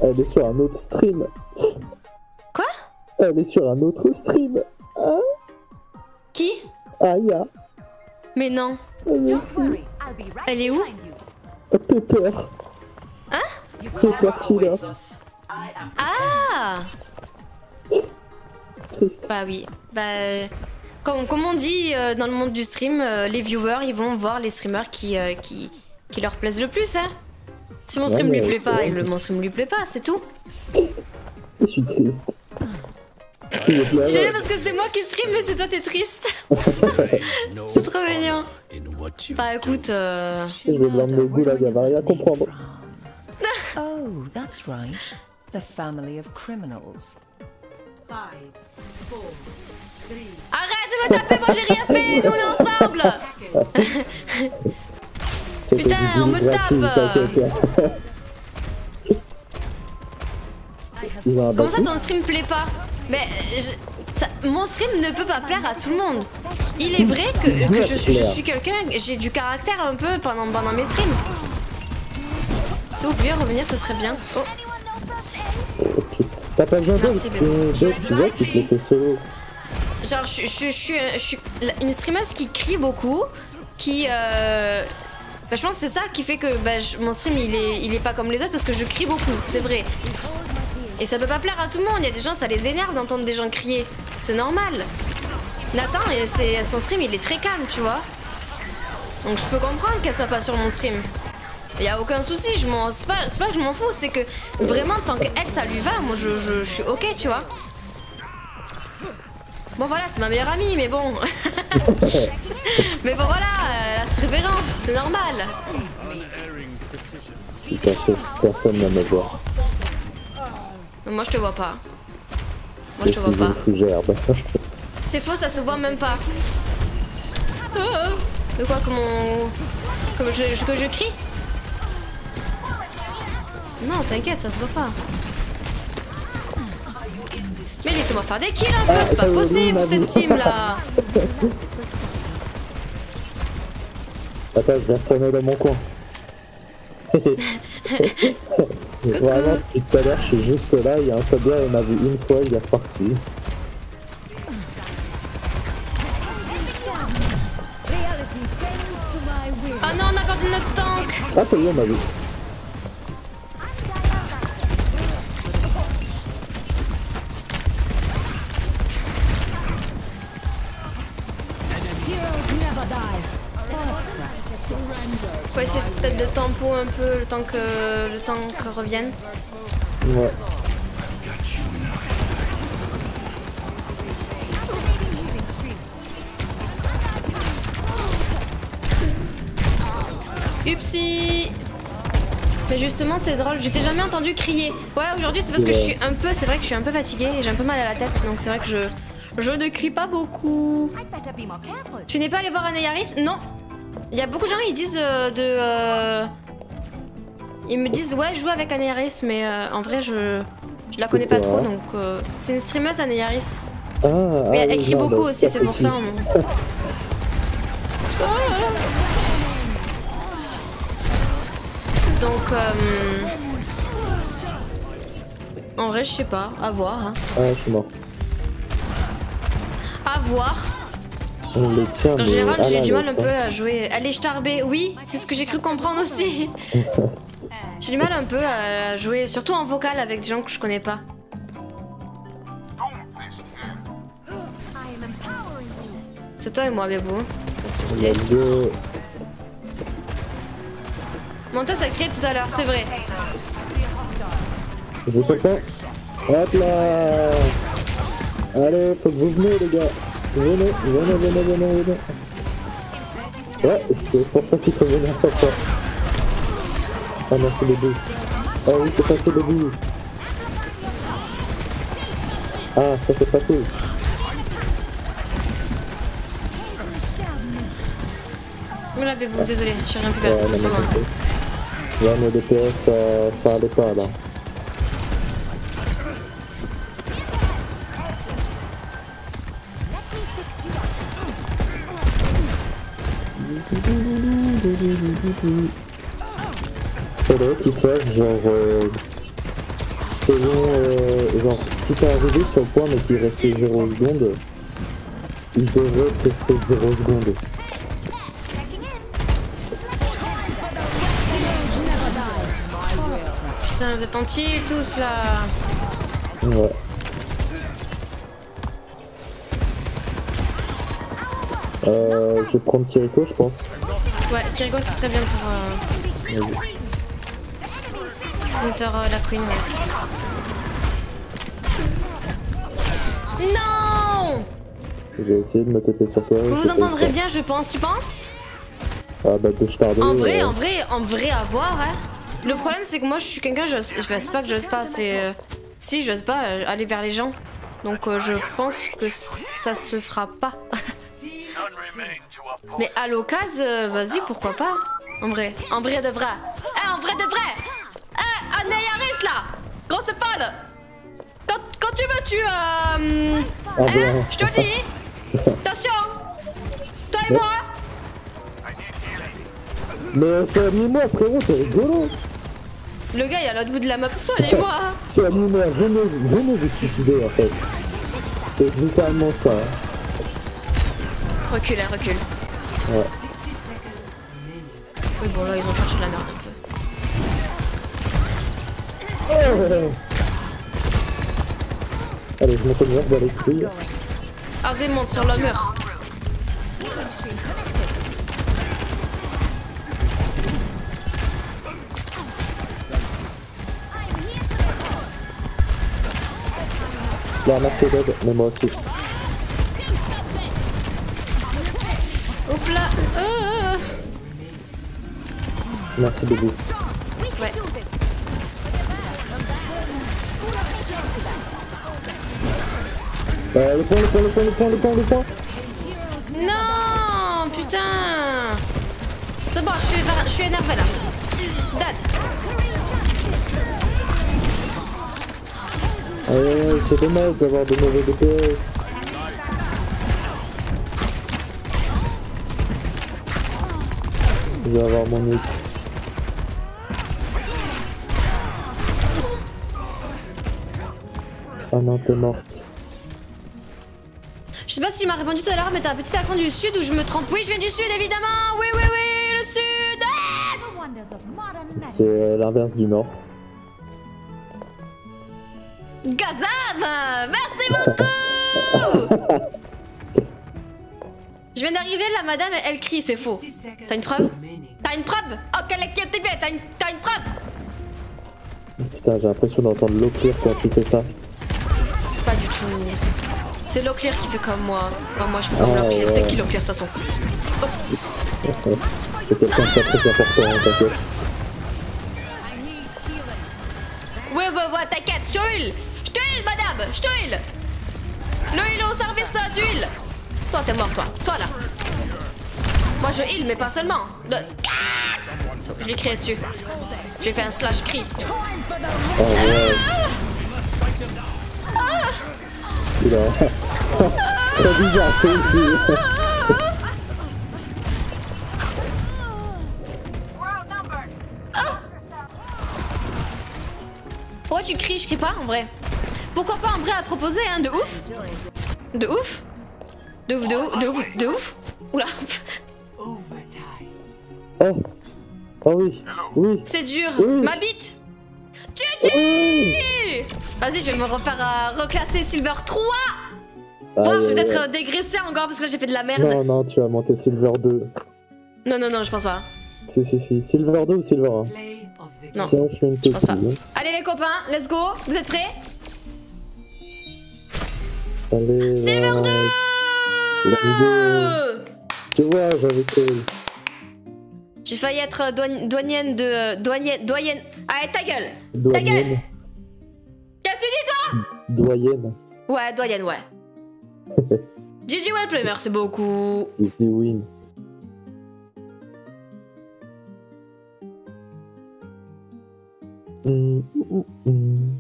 elle est sur un autre stream. Quoi Elle est sur un autre stream. Hein Qui Aya. Mais non. Elle est où Pepper. Hein Pepper Killer. Ah Triste. Bah oui. Bah. euh, Comme, comme on dit euh, dans le monde du stream, euh, les viewers ils vont voir les streamers qui, euh, qui, qui leur plaisent le plus, hein. Si mon Ouais, stream lui mais- plaît pas, il, mon stream lui plaît pas, c'est tout. Je suis triste. J'ai parce que c'est moi qui stream, mais c'est toi t'es triste. [laughs] c'est trop mignon. Bah écoute, euh... Je vais blâmer le goût là, va rien comprendre. Oh, that's right. The family of criminals. Five, four, three. arrête de me taper, moi j'ai rien fait, nous on est ensemble. Putain, on me tape. un Comment ça ton stream plaît pas Mais je- ça- mon stream ne peut pas plaire à tout le monde. Il est vrai que, que je, suis- je suis quelqu'un, j'ai du caractère un peu pendant, pendant mes streams. Si vous pouviez revenir, ce serait bien. Oh, T'as pas besoin te solo. genre, je, je- je suis, je suis la- une streameuse qui crie beaucoup, qui. Euh... bah, je pense que c'est ça qui fait que bah, mon stream il est, il est pas comme les autres parce que je crie beaucoup, c'est vrai. Et ça peut pas plaire à tout le monde, il y a des gens, ça les énerve d'entendre des gens crier. C'est normal. Nathan, son stream il est très calme, tu vois. Donc je peux comprendre qu'elle soit pas sur mon stream. Il y a aucun souci, je m'en c'est pas, pas que je m'en fous, c'est que vraiment tant qu'elle ça lui va, moi je, je- je suis ok, tu vois. Bon voilà, c'est ma meilleure amie, mais bon. [laughs] mais bon voilà, euh, la préférence, c'est normal. Caché, personne ne me voit. Moi je te vois pas. Moi Je te vois pas. C'est faux, ça se voit même pas. Oh, oh. De quoi que mon. Comme je- que je crie? Non, t'inquiète, ça se voit pas. Mais laissez-moi faire des kills un peu, Ah, c'est pas est, possible cette team là. Attends, je vais retourner dans mon coin. [laughs] Vraiment, depuis tout à l'heure, je suis juste là, il y a un soldat, il m'a vu une fois, il est reparti. Oh non, on a perdu notre tank Ah, ça y est, on m'a vu. Faut essayer peut-être de tempo un peu le temps que le temps que revienne. Ouais. Upsi Mais justement c'est drôle, je t'ai jamais entendu crier. Ouais aujourd'hui c'est parce que je suis un peu, c'est vrai que je suis un peu fatiguée et j'ai un peu mal à la tête donc c'est vrai que je, je ne crie pas beaucoup. Tu n'es pas allé voir Anayaris Non il y a beaucoup de gens qui disent euh, de. euh, Ils me disent, ouais, joue avec Anayaris, mais euh, en vrai, je. Je la connais pas trop, donc. euh, C'est une streameuse, Anayaris. Ah, Mais elle écrit non, beaucoup aussi, c'est pour ça. on- [laughs] Donc, euh, en vrai, je sais pas, à voir. hein. Ah, je suis mort. À voir. On les tient, Parce qu'en général, j'ai du mal un peu à jouer. Est starbée, oui, c'est ce que j'ai cru comprendre aussi. [laughs] j'ai du mal un peu à jouer, surtout en vocal avec des gens que je connais pas. C'est toi et moi, Bébou. Parce que tu le sais. Let's go. Monta, ça crié tout à l'heure, c'est vrai. Je vous pas. Hop là Allez, faut que vous venez les gars. Venez, venez, venez, venez, venez. Ouais, c'est pour ça qu'il faut venir sur toi. Ah merci bébé. Ah oui, c'est passé bébé. Ah, ça c'est pas cool. Oula, Bébou, désolé, j'ai rien pu Ouais, faire, c'est non, trop loin. nos DPS, ça, ça allait pas là. Faudrait qu'ils fassent genre. Euh, selon. Euh, genre, si t'es arrivé sur le point mais qu'il restait 0 secondes, il devrait rester 0 secondes. Putain, vous êtes entiers tous là. Ouais. Euh, je vais prendre Kiriko, je pense. Ouais, Kiriko, c'est très bien pour. Euh, counter euh, la queen, ouais. Non Je vais essayer de me taper sur toi. Vous j'ai vous entendrez bien, je pense, tu penses? Ah bah de tarder. En vrai, euh, en vrai, en vrai, à voir, hein. Le problème, c'est que moi, je suis quelqu'un, je. C'est pas que j'ose pas, c'est. si, j'ose pas aller vers les gens. Donc, euh, je pense que ça se fera pas. [laughs] Mais à l'occasion, vas-y, pourquoi pas En vrai. En vrai de vrai. Eh, en vrai de vrai Eh, Anayaris, là Grosse folle quand, quand tu veux, tu. Euh, Ah hein, ben. je te dis Attention Toi et Mais- moi Mais soignez-moi frérot, c'est rigolo. Le gars, il est à l'autre bout de la map. Soignez-moi Soignez-moi, venez, venez vous suicider en fait. C'est littéralement ça. Recule, hein, recule. Ouais. Oui, bon, là, ils ont cherché la merde un peu. Oh Allez, je monte au mur, bah les couilles. Monte sur le mur. Là, merci Bob, mais moi aussi. Hop là euh, Merci bébé. Ouais. Euh, le point, le point, le point, le point, le point, le point. Non Putain C'est bon, je suis, je suis énervé là. Dad Ah ouais, c'est dommage d'avoir de mauvais DPS. Je vais avoir mon ult. Ah non, t'es morte. Je sais pas si tu m'as répondu tout à l'heure, mais t'as un petit accent du sud où je me trompe. Oui, je viens du sud, évidemment Oui, oui, oui, le sud Ah C'est l'inverse du nord. Gazam Merci beaucoup [laughs] Je viens d'arriver, la madame, elle crie, c'est faux. T'as une preuve? T'as une preuve? Oh, quelle est qui T'as une, t'as une preuve? Putain, j'ai l'impression d'entendre l'eau cuire quand tu fais ça. Pas du tout. C'est Locklear qui fait comme moi. C'est pas moi, je fais comme Ah, Locklear. ouais. C'est qui Locklear de toute façon? [laughs] C'est quelqu'un de pas très important, hein, t'inquiète. Ouais, ouais, ouais, t'inquiète, je te heal Je te heal, madame Je te heal Le heal au service d'huile Toi, t'es mort, toi. Toi, là. Moi, je heal, mais pas seulement. Le- Je l'ai crié dessus. J'ai fait un slash cri. Oh ouais. Il a... Très bizarre, c'est ici. Pourquoi tu cries? Je crie pas, en vrai. Pourquoi pas, en vrai, à proposer, hein, de ouf? De ouf? De ouf, de ouf, de ouf, de ouf Oula Oh. Oh oui. Oui. C'est dur Oui. Ma bite GG Vas-y, je vais me refaire euh, reclasser Silver 3 Voir, Aïe, je vais peut-être euh, dégraisser encore parce que là j'ai fait de la merde. Non, non, tu vas monter Silver 2. Non, non, non, je pense pas. Si, si, si. Silver 2 ou Silver 1 Non. Tiens, je une Je pense pas. Allez les copains, let's go Vous êtes prêts? Allez, Silver ouais. 2 Tu vois, j'avais. J'ai failli être euh, douane- douanienne de... euh, Douanienne... Doyenne... Allez, ta gueule Ta gueule. Qu'est-ce que tu dis toi? Doyenne. Ouais, doyenne, ouais. [laughs] GG Wellplay, merci beaucoup. Easy win. Hum, hum, hum.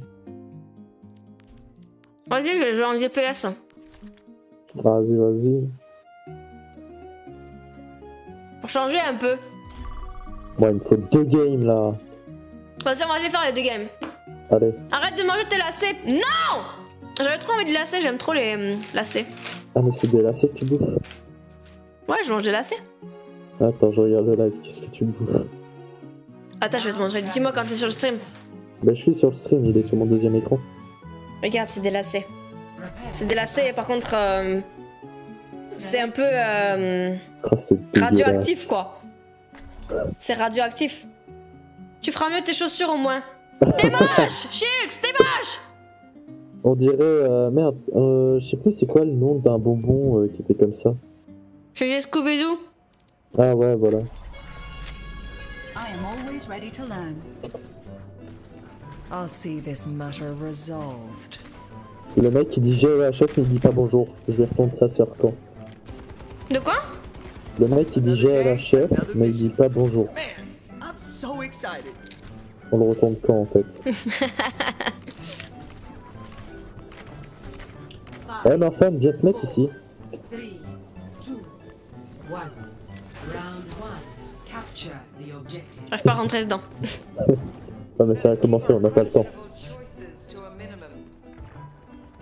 Vas-y, je vais jouer en DPS. Vas-y, vas-y. Pour changer un peu. Bon, il me faut deux games là. Vas-y, on va les faire les deux games. Allez. Arrête de manger tes lacets. Non J'avais trop envie de lacets, j'aime trop les hum, lacets. Ah, mais c'est des lacets que tu bouffes. Ouais, je mange des lacets. Attends, je regarde le live. Qu'est-ce que tu bouffes? Attends, je vais te montrer. Dis-moi quand t'es sur le stream. Bah, je suis sur le stream, il est sur mon deuxième écran. Regarde, c'est des lacets. C'est lacets, par contre, euh, c'est un peu euh, Ah, radioactif, quoi. C'est radioactif. Tu feras mieux tes chaussures au moins. T'es [laughs] moche Chix, t'es moche On dirait. euh, merde, euh, je sais plus c'est quoi le nom d'un bonbon euh, qui était comme ça? Suis Scooby-Doo. Ah, ouais, voilà. I am always ready to learn. I'll see this matter resolved. Le mec il dit j'ai la chef mais il dit pas bonjour. Je vais répondre sa sœur quand. De quoi? Le mec il dit j'ai la chef mais il dit pas bonjour. I'm so excited. On le retourne quand en fait? Ouais [laughs] ma femme, viens te mettre ici. J'arrive pas à rentrer dedans. [laughs] Ouais mais ça a commencé, on n'a pas le temps.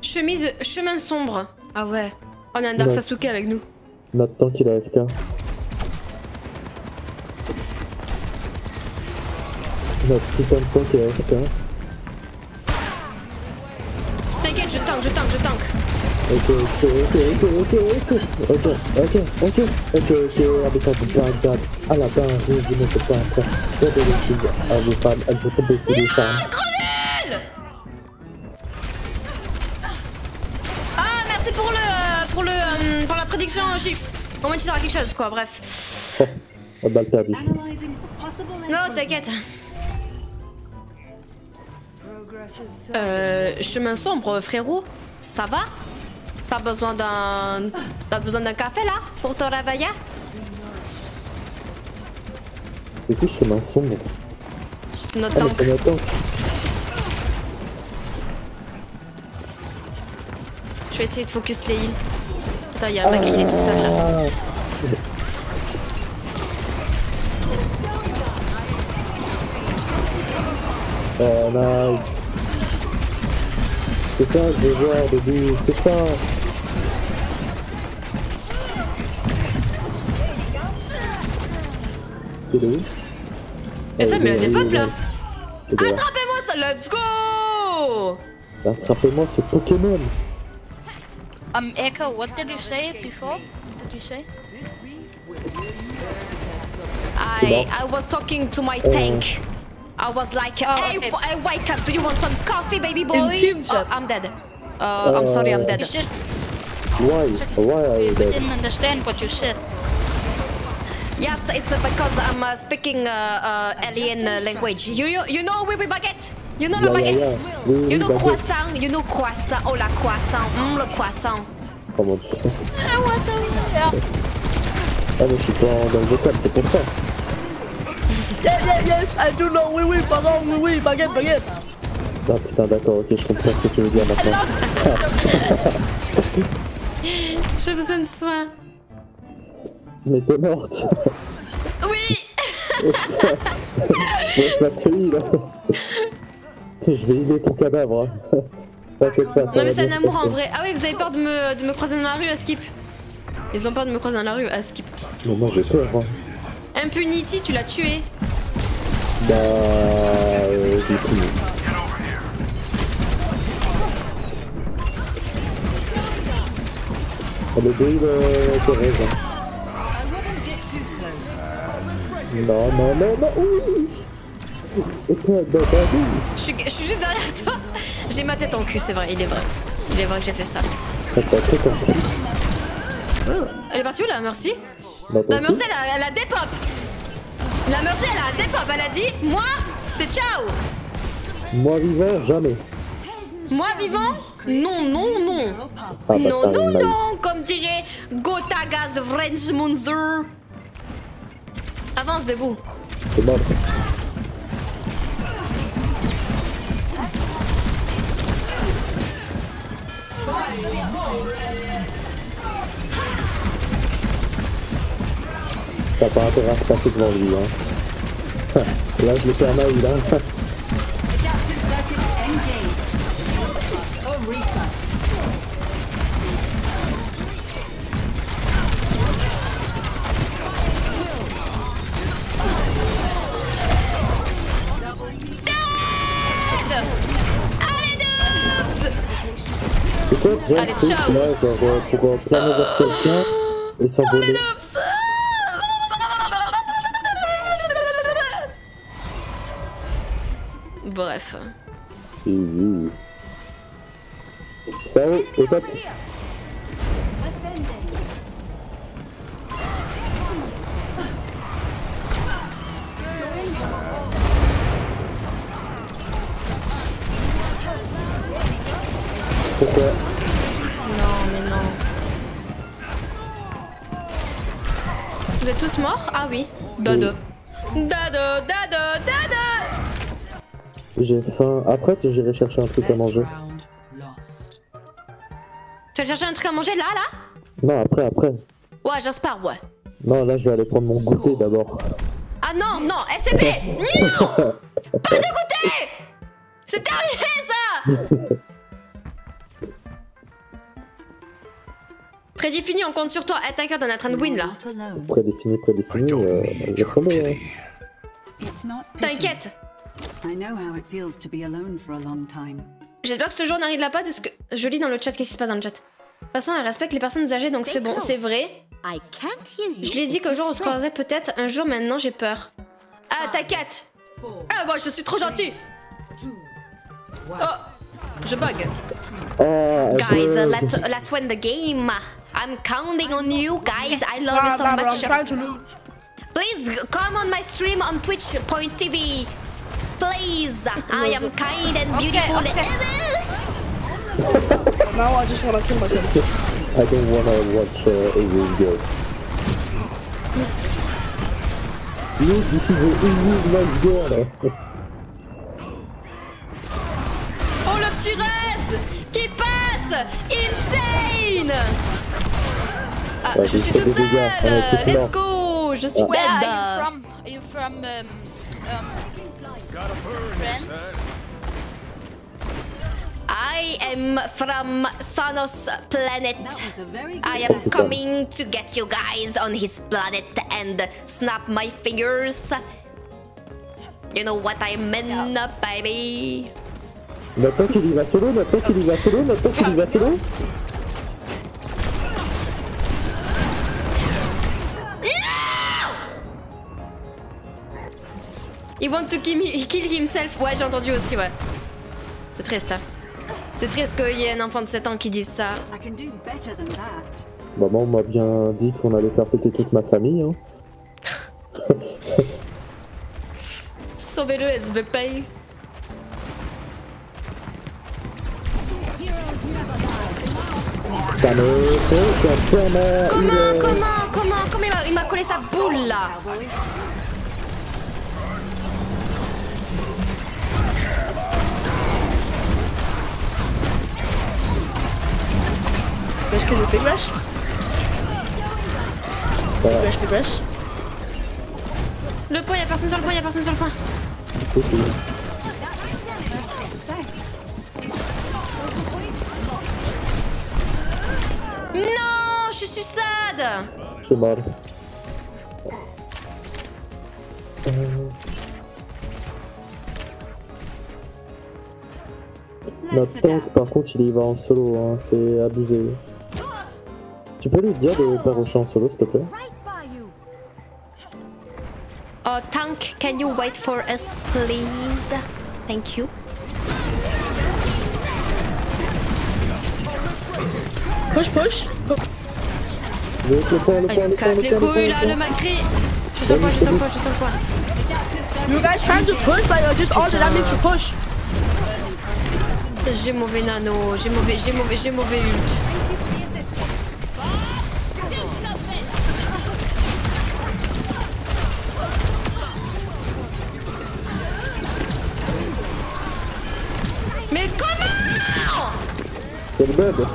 Chemise, chemin sombre. Ah ouais. On a un Dark. Sasuke avec nous. On attend qu'il a FK. On a putain de temps qu'il a FK. T'inquiète, je tank, je tank, je tank. Ok, ok, ok, ok, ok, ok, ok, ok, ok, ok, ok, habitant de Bagdad, à la barre, vous ne mettez pas après, pour de l'étude, à vos femmes, elles vont tomber sur les femmes. Merci pour le, euh, pour le, euh, pour la prédiction, Chix. Au moins tu sauras quelque chose, quoi. Bref. [laughs] Oh, balle perdue. Non, t'inquiète. Euh, chemin sombre, frérot. Ça va? T'as besoin d'un, t'as besoin d'un café là pour te réveiller? C'est qui chemin sombre? C'est notre Ah tank. Je vais essayer de focus les heals. Attends, y'a un mec, il est tout seul là. Oh nice C'est ça que je veux voir début, c'est ça Il est où? Attends, mais il y a des peuples là. Là. Attrapez-moi ça, let's go Attrapez-moi ce Pokémon Um, Echo, what did you say before? What did you say? I I was talking to my Oh. tank. I was like, hey, okay. hey, wake up! Do you want some coffee, baby boy? Oh, I'm dead. Uh, I'm sorry, I'm dead. Just, Why? Why are We, you we dead? didn't understand what you said. Yes, it's uh, because I'm uh, speaking uh, uh, alien uh, language. You, you you know oui oui baguette. You know la Yeah, baguette. yeah. Oui, oui, you know croissant. You know croissant. Oh la croissant. Hum, le croissant. Comment tu what the yeah. Ah mais je suis pas dans le vocal, c'est pour ça. Yeah, yeah, yes, I do know. Oui, oui, pardon, oui, oui, baguette, baguette. Ah putain d'accord, ok, je comprends ce que tu veux dire maintenant. [laughs] J'ai besoin de soins. mais t'es morte. Oui. [laughs] Ma tenue là. [laughs] [laughs] Je vais healer ton cadavre. hein. [laughs] T'inquiète pas, ça Non mais c'est un amour en vrai. Ah oui, vous avez peur de me, de me croiser dans la rue à Skip Ils ont peur de me croiser dans la rue à Skip. Mais moi j'ai peur. Hein. Impunity, tu l'as tué. Bah... Euh, j'ai pris. Ah, le bruit de Thérèse. Non, non, non, non, oui Je suis, je suis juste derrière toi. [laughs] J'ai maté ton cul, c'est vrai, il est vrai. Il est vrai que j'ai fait ça. Ah. Oh, elle est partie où la Mercy? Bah, La. Mercy, elle a, elle a des pop. La Mercy, elle a des pop. Elle a dit, moi, c'est ciao. Moi vivant, jamais. Moi vivant Non, non, non. Ah, bah, non, non, mal. non, comme dirait Gotagas Vrensmunzer. Avance, bébou. C'est. T'as pas intérêt à se passer devant lui, hein. [laughs] Là, je l'ai là. Adaptive circuits C'est quoi déjà Allez, le truc, ciao. là, genre, euh, pour euh, planer vers quelqu'un et s'envoler Bref. Mmh. Ça va, Pourquoi Non, mais non. Vous êtes tous morts? Ah oui. Dodo. Dodo, dodo, dodo J'ai faim. Après, j'irai chercher un truc à manger. Tu vas chercher un truc à manger là, là? Non, après, après. Ouais, j'espère, ouais. Non, là, je vais aller prendre mon goûter d'abord. Ah non, non, SCP [laughs] Non Pas de goûter C'est terminé, ça [laughs] Prédéfini, on compte sur toi. Eh, t'inquiète, on est en train de win, là. Prédéfini, prédéfini. Euh, tomber, hein. Pity. T'inquiète. I know how it feels to be alone for a long time. J'espère que ce jour n'arrive là pas de ce que... Je lis dans le chat qu'est-ce qui se passe dans le chat? De toute façon, elle respecte les personnes âgées, donc c'est bon, c'est vrai. Je lui ai dit qu'un jour on se croiserait peut-être. Un jour maintenant, j'ai peur. Ah, t'inquiète Ah, moi, je suis trop gentil Oh Je bug. Guys, euh, uh, let's, let's win the game. I'm counting on you, guys. I love you so Barbara, much. I'm trying to lose. Please come on my stream on twitch.tv. Please. I am kind and beautiful. Now I just wanna kill myself. I don't wanna watch uh, Asian girl. Look, this is a Asian nice girl. Oh, le petit Rez qui passe Insane Ah, Ouais, je j'ai suis toute seule On est Let's go Je suis Where are you from? Are you from um, um, France? I am from Thanos' planet. I am coming to get you guys on his planet and snap my fingers. You know what I mean, baby. Maintenant qu'il y va solo, maintenant qu'il y va solo, maintenant qu'il y va solo. He want to [laughs] kill, himself. Ouais, j'ai entendu aussi, ouais. C'est triste. hein. C'est triste qu'il y ait un enfant de 7 ans qui dise ça. I can do better than that. Maman m'a bien dit qu'on allait faire péter toute ma famille. Hein. [laughs] Sauvez-le, SVP. Comment, comment, comment, comment il m'a- il m'a collé sa boule là Rush? Big rush, big rush. Le point, y'a personne sur le point, y'a personne sur le point. Non, je suis suçade Je suis mort. Euh, tank, par contre, il y va en solo, hein, c'est abusé. Tu peux lui dire de pas rusher en solo, s'il te plaît Oh, tank, can you wait for us, please? Thank you. Push, push. Le, le point, le Ah, point, il me casse le les couilles là, le macri. Je suis sur le point, je suis sur le point, je suis sur le point. You guys trying to push, but you're just all that means to push. J'ai mauvais nano, j'ai mauvais, j'ai mauvais, j'ai mauvais ult. C'est le bug.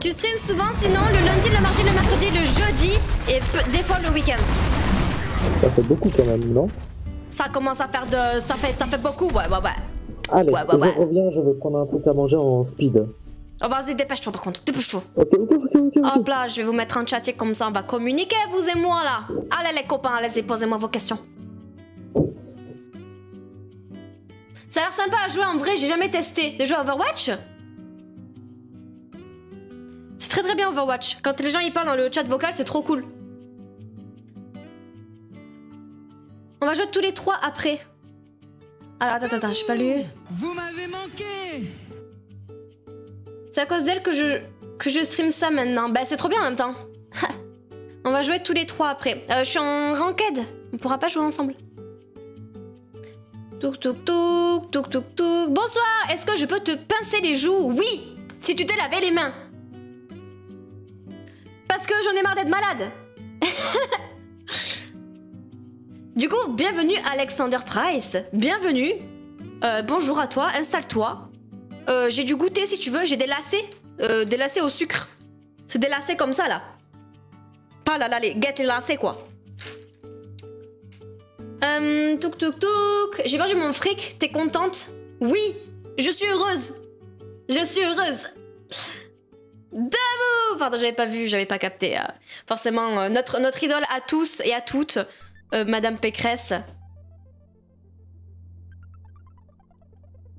Tu streams souvent sinon le lundi, le mardi, le mercredi, le jeudi et des fois le week-end. Ça fait beaucoup quand même, non? Ça commence à faire de... Ça fait, ça fait beaucoup, ouais, ouais, ouais. Allez, Ouais, ouais, ouais. je reviens, je vais prendre un truc à manger en speed. Oh vas-y, dépêche-toi par contre, dépêche-toi. Hop là, je vais vous mettre un chat comme ça, on va communiquer, vous et moi là. Allez les copains, allez-y, posez-moi vos questions. Ça a l'air sympa à jouer en vrai, j'ai jamais testé. Les jeux Overwatch? C'est très très bien Overwatch. Quand les gens y parlent dans le chat vocal, c'est trop cool. On va jouer tous les trois après. Alors attends, attends, attends, j'ai pas lu. Vous m'avez manqué C'est à cause d'elle que je, que stream ça maintenant. Bah c'est trop bien en même temps. [laughs] On va jouer tous les trois après. Euh, je suis en ranked. On pourra pas jouer ensemble. Touk touk touk, touk touk touk. Bonsoir, est-ce que je peux te pincer les joues? Oui, si tu t'es lavé les mains. Parce que j'en ai marre d'être malade. [laughs] du coup, bienvenue Alexander Price. Bienvenue. Euh, bonjour à toi, installe-toi. Euh, j'ai du goûter si tu veux, j'ai des lacets. Euh, des lacets au sucre. C'est des lacets comme ça là. Pas là, là, les guettes les lacets quoi. Euh, touk touk touk. J'ai perdu mon fric, t'es contente? Oui, je suis heureuse. Je suis heureuse. Debout Pardon, j'avais pas vu, j'avais pas capté. euh, forcément, notre, notre idole à tous et à toutes, Madame Pécresse.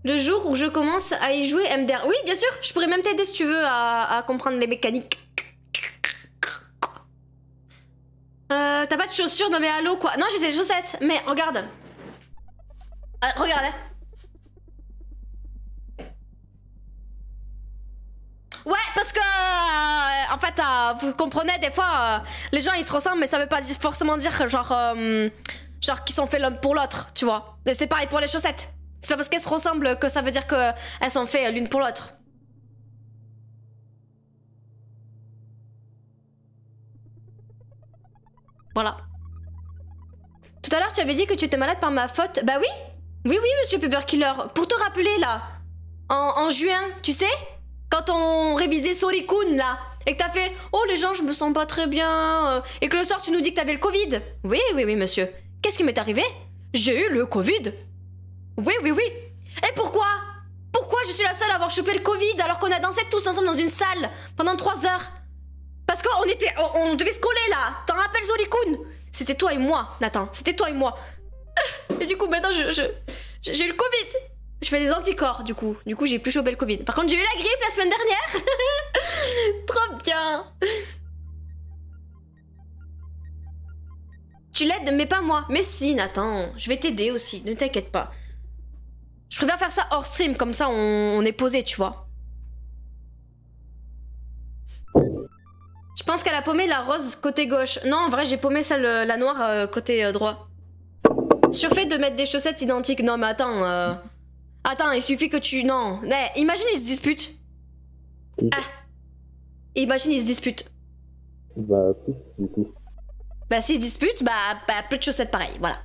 Le jour où je commence à y jouer MDR. Oui, bien sûr, je pourrais même t'aider si tu veux à, comprendre les mécaniques. Euh, t'as pas de chaussures Non mais allô quoi Non, j'ai des chaussettes, mais regarde. Euh, regarde. hein. Ouais, parce que euh, en fait, euh, vous comprenez, des fois, euh, les gens ils se ressemblent, mais ça veut pas forcément dire genre, genre qu'ils sont faits l'un pour l'autre, tu vois. Et c'est pareil pour les chaussettes. C'est pas parce qu'elles se ressemblent que ça veut dire qu'elles sont faites l'une pour l'autre. Voilà. Tout à l'heure, tu avais dit que tu étais malade par ma faute. Bah oui Oui, oui, monsieur Pepper Killer. Pour te rappeler, là, en, en juin, tu sais Quand on révisait Sorikun, là, et que t'as fait « Oh, les gens, je me sens pas très bien euh, Et que le soir, tu nous dis que t'avais le Covid. Oui, oui, oui, monsieur. Qu'est-ce qui m'est arrivé? J'ai eu le Covid. Oui, oui, oui. Et pourquoi? Pourquoi je suis la seule à avoir chopé le Covid alors qu'on a dansé tous ensemble dans une salle pendant trois heures? Parce qu'on était, on, devait se coller là. T'en rappelles Zolikun C'était toi et moi, Nathan. C'était toi et moi. Et du coup, maintenant, je, j'ai eu le Covid. Je fais des anticorps, du coup. Du coup, j'ai plus chopé le Covid. Par contre, j'ai eu la grippe la semaine dernière. [laughs] Trop bien. Tu l'aides, mais pas moi. Mais si, Nathan, je vais t'aider aussi, ne t'inquiète pas. Je préfère faire ça hors stream, comme ça on, on est posé, tu vois. Je pense qu'elle a paumé la rose côté gauche. Non, en vrai, j'ai paumé celle, euh, la noire euh, côté euh, droit. Surfait de mettre des chaussettes identiques. Non, mais attends. euh, Attends, il suffit que tu. Non. Imagine, ils se disputent. Ah. Imagine, ils se disputent. Bah, plus, du coup. Bah, s'ils se disputent, bah, bah, plus de chaussettes pareil, voilà.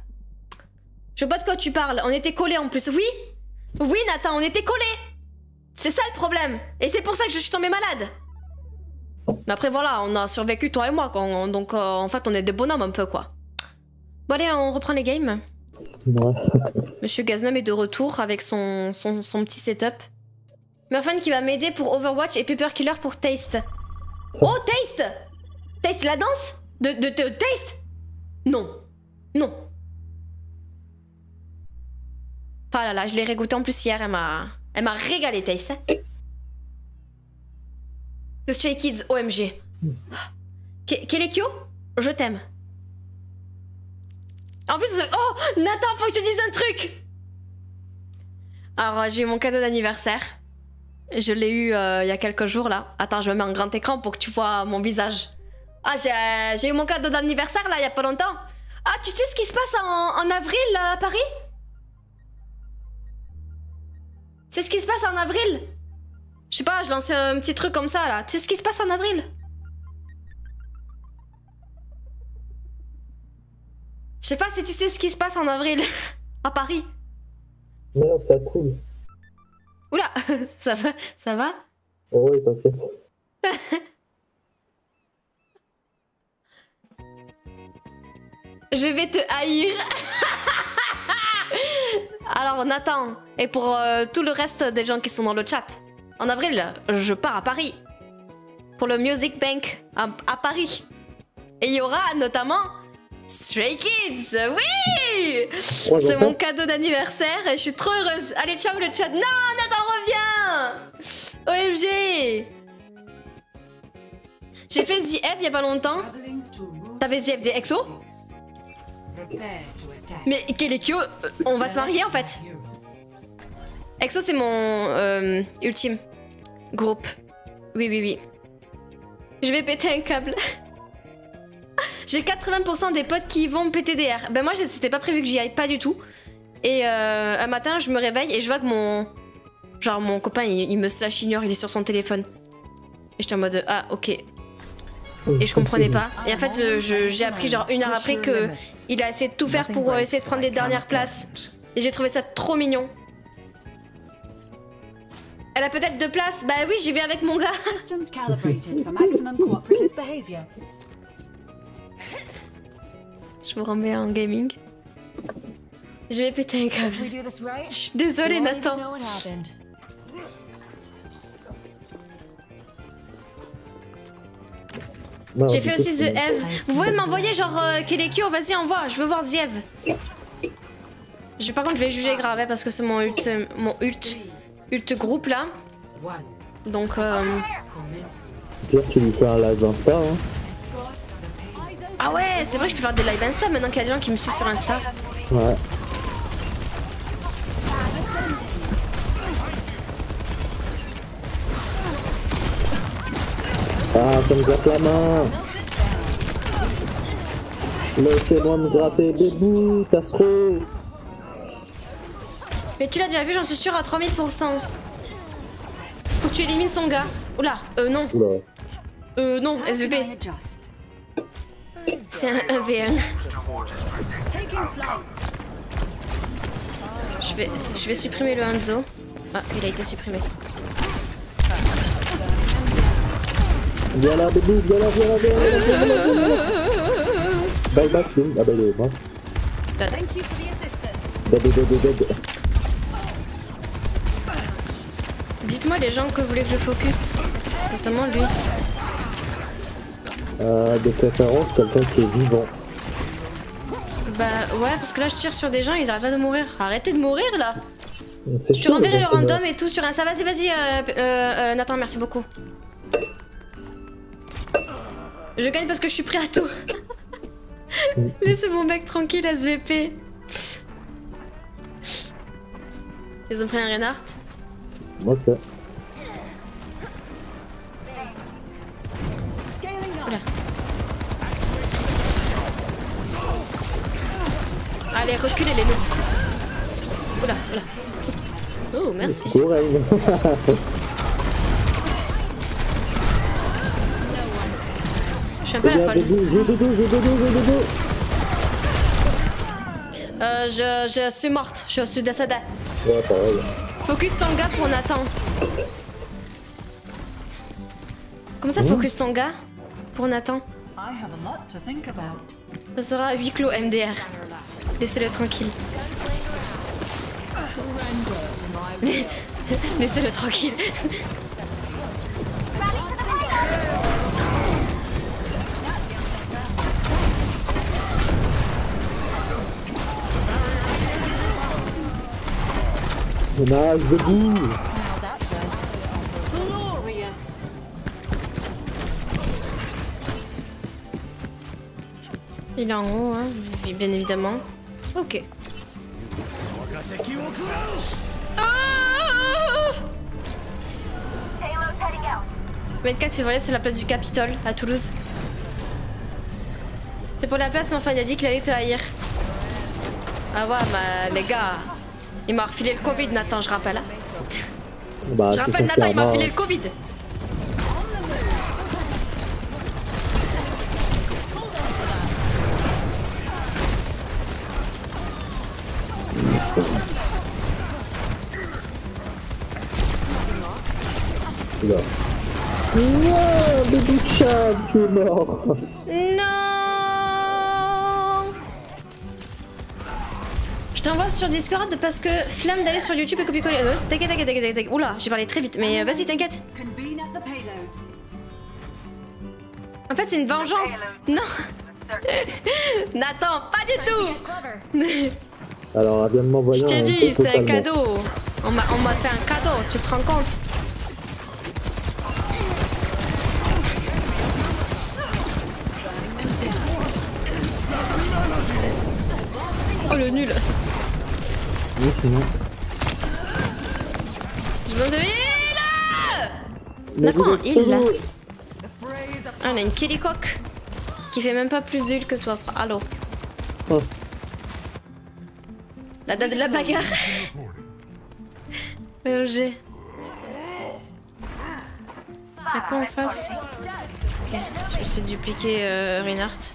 Je vois pas de quoi tu parles. On était collés en plus. Oui Oui, Nathan, on était collés C'est ça le problème. Et c'est pour ça que je suis tombée malade. Mais après, voilà, on a survécu, toi et moi, quoi. Donc, euh, en fait, on est des bonhommes un peu, quoi. Bon, allez, on reprend les games. Ouais. [laughs] Monsieur Gaznom est de retour avec son, son, son petit setup. Murphan qui va m'aider pour Overwatch et Pepper Killer pour Taste. Oh, Taste Taste la danse de, de, de Taste Non. Non. Ah là là, je l'ai régoûté en plus hier, elle m'a... Elle m'a régalé, Taste. The Stray Kids, OMG. Ke- Kelekyo, je t'aime. En plus, oh, Nathan, faut que je te dise un truc. Alors, euh, j'ai eu mon cadeau d'anniversaire. Je l'ai eu euh, il y a quelques jours là. Attends, je me mets en grand écran pour que tu vois mon visage. Ah, j'ai euh, eu mon cadeau d'anniversaire là, il y a pas longtemps. Ah, tu sais ce qui se passe en, avril là, à Paris? Tu sais ce qui se passe en avril? Je sais pas, je lance un petit truc comme ça là. Tu sais ce qui se passe en avril? Je sais pas si tu sais ce qui se passe en avril [laughs] à Paris. Non, ça coule. Oula, [laughs] ça va, ça va? Oh, ouais, t'inquiète. [laughs] Je vais te haïr. Alors Nathan, et pour euh, tout le reste des gens qui sont dans le chat, en avril, je pars à Paris. Pour le Music Bank à, à Paris. Et il y aura notamment Stray Kids, oui C'est mon cadeau d'anniversaire et je suis trop heureuse. Allez, ciao le chat. Non, Nathan, reviens OMG J'ai fait The F il y a pas longtemps. T'avais The F des EXO Mais Kelekyo, euh, on va se marier en fait. EXO c'est mon euh, ultime groupe. Oui, oui, oui. Je vais péter un câble. [laughs] J'ai 80% des potes qui vont PTDR. Ben moi, c'était pas prévu que j'y aille, pas du tout. Et euh, un matin, je me réveille et je vois que mon... Genre, mon copain, il, il me slash ignore, il est sur son téléphone. Et j'étais en mode, ah, ok. Et je comprenais pas. Et en fait, j'ai appris genre une heure après que il a essayé de tout faire pour euh, essayer de prendre les dernières places. Et j'ai trouvé ça trop mignon. Elle a peut-être deux places. Bah oui, j'y vais avec mon gars. Je vous remets en gaming. Je vais péter un câble. Désolée, Nathan. Non, J'ai fait aussi The Eve. Vous pouvez m'envoyer genre euh, Kelekyo, vas-y envoie, je veux voir The Eve. Je, par contre je vais juger grave hein, parce que c'est mon ult, mon ult, ult groupe là. Donc euh... Pire, tu lui fais un live Insta, hein. Ah ouais, c'est vrai que je peux faire des live Insta maintenant qu'il y a des gens qui me suivent sur Insta. Ouais. Ah, ça me gratte la main Laissez-moi me gratter des bouts, Castro Mais tu l'as déjà vu, j'en suis sûre à 3000%. Faut que tu élimines son gars. Oula, euh non. Oula. Euh non, SVP. C'est un 1v1. Je vais, je vais supprimer le Hanzo. Ah, il a été supprimé. Viens là, bébé, viens là, viens là, viens là, viens là, viens là, viens là. Bye back. Ah bah il est mort. Dead, dead, dead, dead, dead. Dites-moi les gens que vous voulez que je focus. Notamment lui. Euh, de préférence, quelqu'un qui est vivant. Bah ouais, parce que là je tire sur des gens, ils arrêtent pas de mourir. Arrêtez de mourir là C'est Je te chiant, renverrai les le random et tout sur Insta. Vas-y, vas-y, euh, euh, euh, Nathan, merci beaucoup. Je gagne parce que je suis prêt à tout. [laughs] Laissez mon mec tranquille, SVP. Ils ont pris un Reinhardt Ok. Oula. Allez, reculez les noobs. Oula, oula. Oh, merci. [laughs] Je suis un peu la folle. Dodo, dodo, dodo, dodo. Euh, je, je suis morte. Je suis décédée. Ouais, pareil. Focus ton gars pour Nathan. Comment ça, Hein focus ton gars pour Nathan? I have a lot to think about. Ça sera huis clos MDR. Laissez-le tranquille. [laughs] Laissez-le tranquille. Il est en haut, hein, bien évidemment. Ok. Ah 24 février sur la place du Capitole à Toulouse. C'est pour la place, mais enfin il a dit qu'il allait te haïr. Ah ouais, bah les gars, il m'a refilé le Covid, Nathan, je rappelle. hein. Bah, je rappelle, Nathan, il m'a refilé le Covid. Là. Non, bébé chat, tu es mort. Non t'envoie sur Discord parce que flemme d'aller sur YouTube et copier-coller. Euh, T'inquiète, t'inquiète, t'inquiète, t'inquiète. Oula, j'ai parlé très vite, mais euh, vas-y, t'inquiète. En fait, c'est une vengeance. Non [laughs] Nathan, pas du tout [laughs] Alors, elle vient de m'envoyer Je t'ai dit, c'est un cadeau. On m'a on m'a fait un cadeau, tu te rends compte? Oh le nul Oui, sinon. Je viens de heal On en êtes heal là. Ah, on a une kitty cock qui fait même pas plus de heal que toi. Allô Oh. La date de la bagarre [laughs] VOG. À quoi en face Ok, je vais essayer de dupliquer euh, Reinhardt.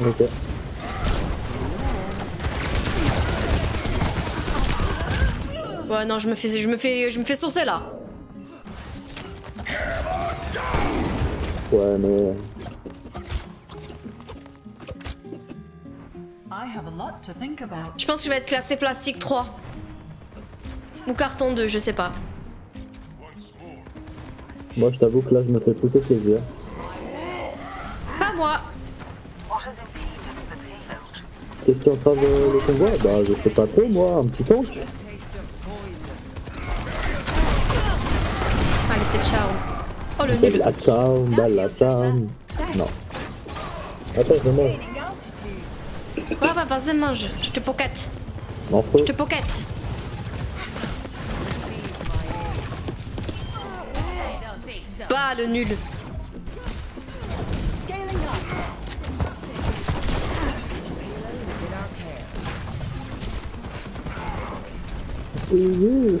Ok. Ouais, non, je me fais, je me fais, je me fais saucer là. Ouais, mais. I have a lot to think about. Je pense que je vais être classé plastique 3. Ou carton 2, je sais pas. Moi, je t'avoue que là, je me fais plutôt plaisir. Pas moi. Qu'est-ce qui entrave euh, le convoi? Bah, je sais pas trop, moi, un petit tank. Allez, c'est ciao. Oh le nul. Bella ciao, bella ciao. Non. Attends, je mange. Ouais, bah vas-y, mange. Je te pocket. Je te pocket. Bah, le nul. Uhul.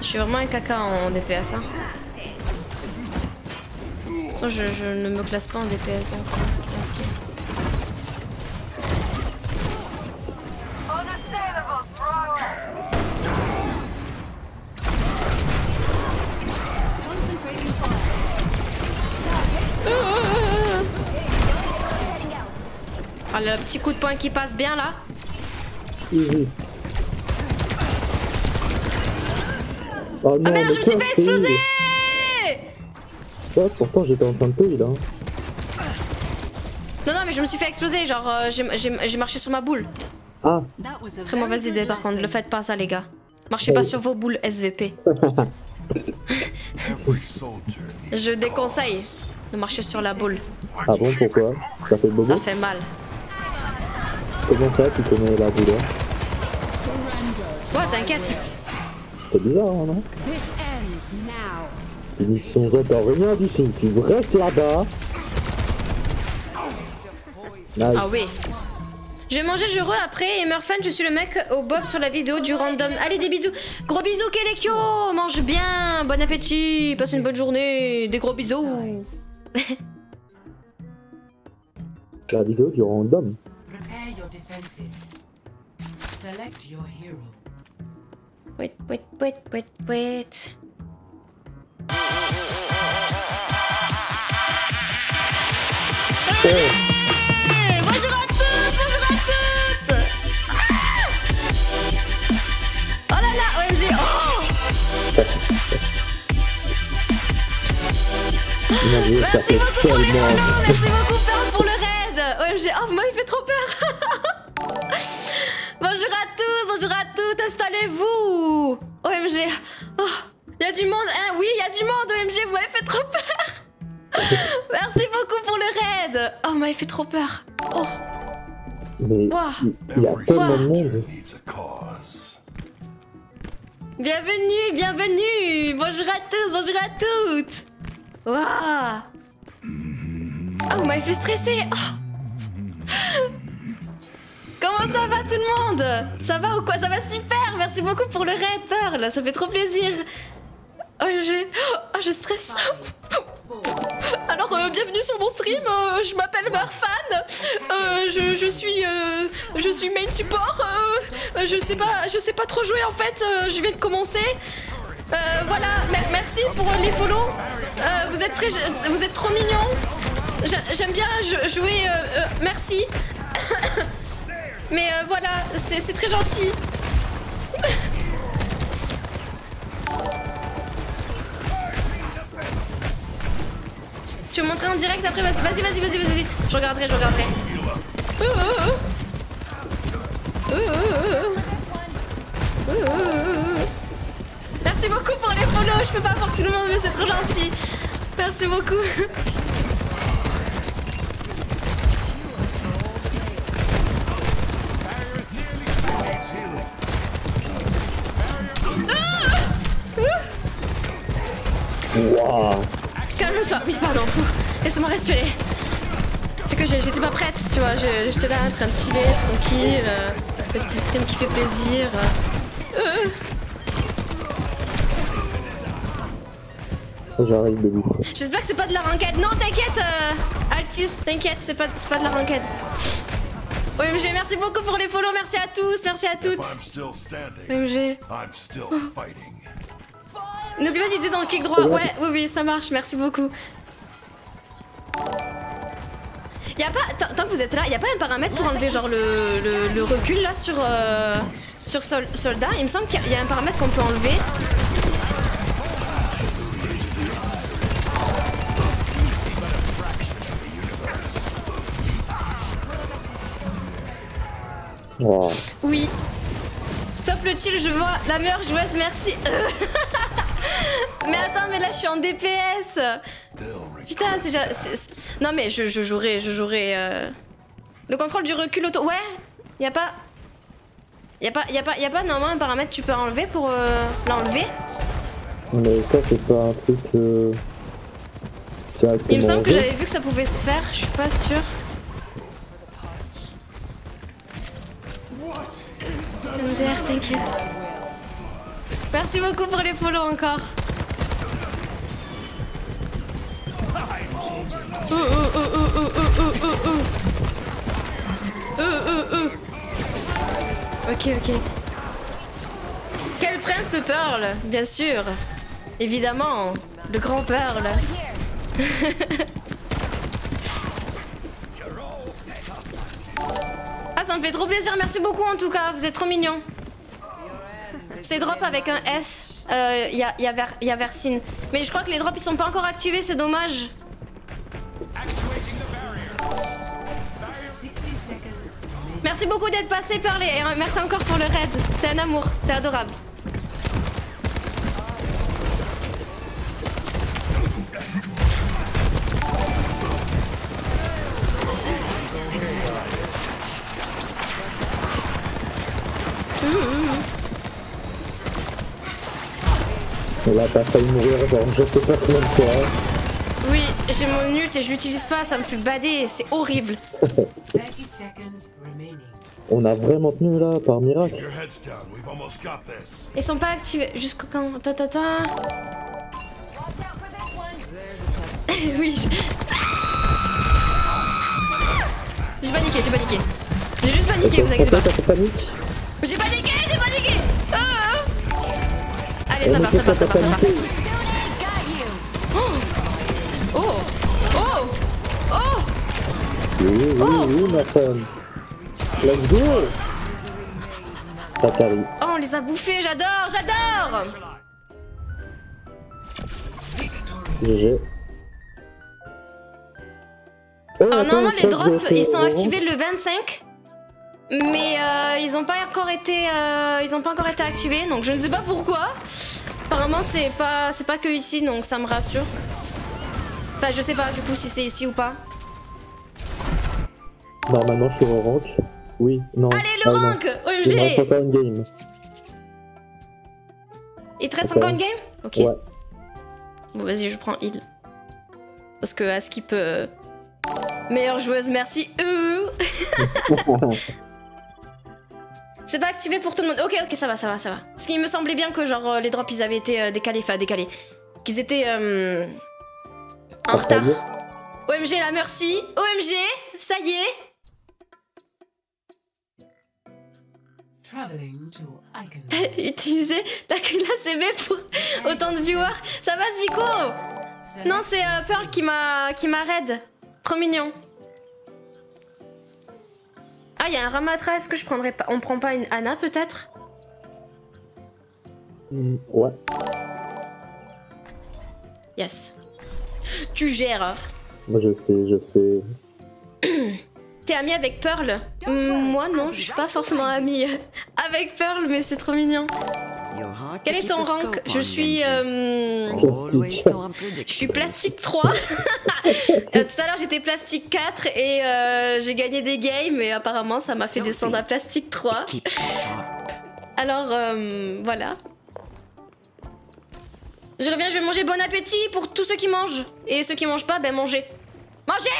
Je suis vraiment un caca en DPS. Hein. De toute façon, je, ne me classe pas en DPS. Le petit coup de poing qui passe bien là. Easy. Oh non, Ah merde, je me suis fait exploser Ouais, pourtant j'étais en train de te heal, hein. Non, non, mais je me suis fait exploser. Genre, euh, j'ai- marché sur ma boule. Ah. Très mauvaise idée par contre, le faites pas ça, les gars. Marchez pas sur vos boules SVP. [laughs] Je déconseille de marcher sur la boule. Ah bon, pourquoi? Ça fait bobo? Ça fait mal. Comment ça, tu connais la douleur Ouais, t'inquiète. C'est bizarre, hein, non Ils sont encore rien du tout. Tu restes là-bas. Nice. Ah oui. Je vais manger, je re après. Et Murphan, je suis le mec au bob sur la vidéo du random. Allez, des bisous. Gros bisous, Kelekyo. Mange bien. Bon appétit. Passe une bonne journée. Des gros bisous. La vidéo du random your defenses. Select your hero. Wait, wait, wait, wait, wait. Hey. Oh! Merci beaucoup, tellement... merci beaucoup Perle pour le raid OMG, oh moi il fait trop peur [laughs] bonjour à toutes, installez-vous OMG, oh, il y a du monde, hein, oui, il y a du monde OMG, vous m'avez fait trop peur. [laughs] Merci beaucoup pour le raid. Oh, vous m'avez fait trop peur. Oh, Mais il y a tellement de monde. bienvenue, bienvenue. Bonjour à tous, bonjour à toutes. Waouh Ah, vous m'avez fait stresser. Oh. Comment ça va tout le monde? Ça va ou quoi? Ça va super! Merci beaucoup pour le raid, Pearl! Ça fait trop plaisir! Oh, j'ai... Oh, je stresse. [laughs] Alors, euh, bienvenue sur mon stream, euh, je m'appelle Marfan, euh, je, suis main support, je sais pas sais pas trop jouer en fait, je viens de commencer. Voilà, mer- merci pour les follow. Vous êtes très vous êtes trop mignons. J'a- J'aime bien jou- jouer merci. [laughs] Mais euh, voilà, c'est très gentil. Tu veux montrer en direct après? Vas-y, vas-y, vas-y, vas-y, vas-y. Je regarderai, je regarderai. Merci beaucoup pour les follow. Je peux pas voir tout le monde, mais c'est trop gentil. Merci beaucoup. [laughs] Oui, pardon. fou. Laisse-moi respirer. C'est que j'étais pas prête, tu vois. J'étais là en train de chiller, tranquille. euh, le petit stream qui fait plaisir. Euh. J'arrive de vous. J'espère que c'est pas de la ranked. Non, t'inquiète, euh, Altis, t'inquiète, c'est pas, c'est pas de la ranked. OMG, merci beaucoup pour les follow, merci à tous, merci à toutes. I'm still standing. OMG. I'm still fighting. N'oublie pas d'utiliser dans le clic droit. Ouais, oui, oui, ça marche, merci beaucoup. Y a pas, tant- que vous êtes là, y a pas un paramètre pour enlever genre le, le, le recul là sur, euh, sur sol- soldat? Il me semble qu'il y, a- y a un paramètre qu'on peut enlever. Waouh. Oui. Stop le chill, je vois la meilleure joueuse, merci. [laughs] Mais attends, mais là je suis en DPS. Putain, c'est c'est- Non mais je, je jouerai, je jouerai. euh, Le contrôle du recul auto. Ouais, y a pas. Y a pas, y a pas, y a pas normalement un paramètre que tu peux enlever pour euh, l'enlever? Mais ça, c'est pas un truc. Euh... Il me semble que j'avais vu que ça pouvait se faire, je suis pas sûre. MDR, t'inquiète. Merci beaucoup pour les follow encore. Ok, ok. Quel prince Pearl? Bien sûr. Évidemment. Le grand Pearl. [laughs] ah, ça me fait trop plaisir. Merci beaucoup en tout cas. Vous êtes trop mignons. C'est drop avec un S. Il euh, y, a, y, a Versine. Mais je crois que les drops ils sont pas encore activés, c'est dommage. Merci beaucoup d'être passé, Pearl, et euh, merci encore pour le raid. T'es un amour, t'es adorable. Et là, t'as failli mourir, genre, je sais pas combien de fois. Oui, j'ai mon ult et je l'utilise pas, ça me fait bader, c'est horrible. [laughs] On a vraiment tenu là, par miracle. Ils sont pas activés jusqu'au quand Attends, attends, attends. oui, je... [laughs] J'ai paniqué, j'ai paniqué. J'ai juste paniqué, vous inquiétez pas. J'ai paniqué, j'ai paniqué Ah, ah. Allez, ça part, ça part, ça part, ça part. Oh Oh Oh Oh Oui, oui, Oh. oui, ma femme. Let's go. Oh, on les a bouffés, j'adore, j'adore GG. Oh, Alors attends, normalement ça, les drops ils sont activés le 25 mais euh, ils ont pas encore été euh, ils ont pas encore été activés donc je ne sais pas pourquoi. Apparemment c'est pas c'est pas que ici donc ça me rassure. Enfin je sais pas du coup si c'est ici ou pas. Normalement, je suis au rank. Oui, non. Allez le Ah, non. rank OMG Il me reste encore une game. Il te reste Ok. encore une game? Ok. Ouais. Bon vas-y je prends heal. Parce que à skip euh, meilleure joueuse merci. Euh. [laughs] [laughs] C'est pas activé pour tout le monde. Ok, ok, ça va, ça va, ça va. Parce qu'il me semblait bien que genre euh, les drops ils avaient été euh, décalés, enfin décalés. Qu'ils étaient euh, en retard. OMG la merci. OMG, ça y est. Traveling to Icon. T'as utilisé la CB pour autant de viewers? Ça va Zico? Non, c'est euh, Pearl qui m'a qui m'a raid. Trop mignon. Ah, il y a un Ramatra. Est-ce que je prendrais pas On prend pas une Anna peut-être? Hmm, ouais. Yes. Tu gères. hein. Moi, je sais, je sais. [clears throat] T'es ami avec Pearl Moi non, je suis pas forcément amie avec Pearl, mais c'est trop mignon. Quel est ton rank? Je suis. euh, Plastique. Je suis plastique 3. [laughs] Euh, tout à l'heure j'étais plastique 4 et euh, j'ai gagné des games et apparemment ça m'a fait descendre à plastique 3. Alors euh, voilà. Je reviens, je vais manger bon appétit pour tous ceux qui mangent. Et ceux qui mangent pas, ben mangez. Mangez.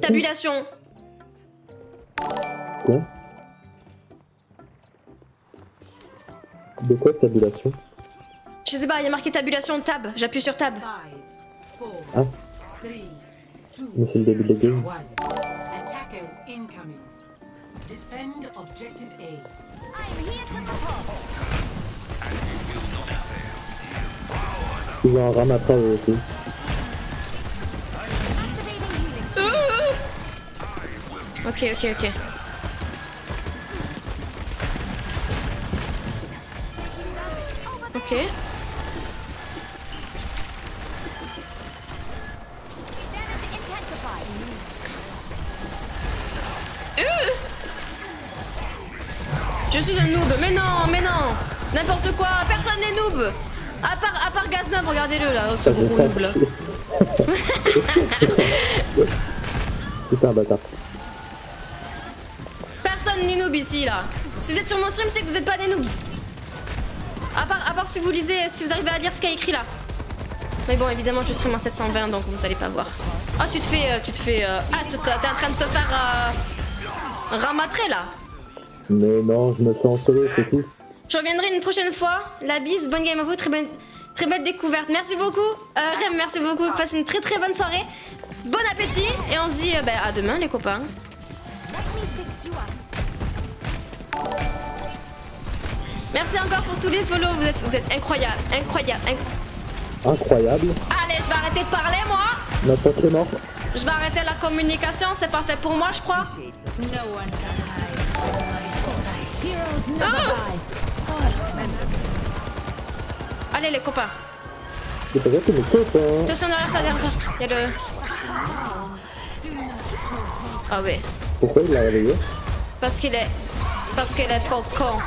Tabulation. Quoi De quoi tabulation Je sais pas, il y a marqué tabulation tab. J'appuie sur tab. Ah. Mais c'est le début de la game. Ils ont un ramatra eux aussi. Ok, ok, ok. Ok. Euh Je suis un noob, mais non, mais non N'importe quoi, personne n'est noob À part, à part Gaznub, regardez-le là, ce gros noob là. [laughs] Putain, bâtard. Personne n'est noob ici là. Si vous êtes sur mon stream, c'est que vous êtes pas des noobs. À part, à part si vous lisez, si vous arrivez à lire ce qu'il y a écrit là. Mais bon, évidemment, je stream en 720 donc vous allez pas voir. Oh, tu te fais. euh, tu te fais. euh, Ah, tu- t'es en train de te faire. euh, ramatrer là. Mais non, je me fais en solo, c'est tout. Je reviendrai une prochaine fois. La bise, bonne game à vous, très bonne. Très belle découverte. Merci beaucoup. Euh, Rem, merci beaucoup. Passez une très très bonne soirée. Bon appétit. Et on se dit euh, bah, à demain, les copains. Merci encore pour tous les follow. Vous êtes, vous êtes incroyables. Incroyables. inc- Incroyable. Allez, je vais arrêter de parler, moi. Notre pote est mort. Je vais arrêter la communication. C'est pas fait pour moi, je crois. No one can Allez les copains. C'est pas vrai que mes copains. Attention derrière toi, derrière toi. Il y a le... Ah ouais. Pourquoi il l'a réveillé? Parce qu'il est... Parce qu'il est trop con.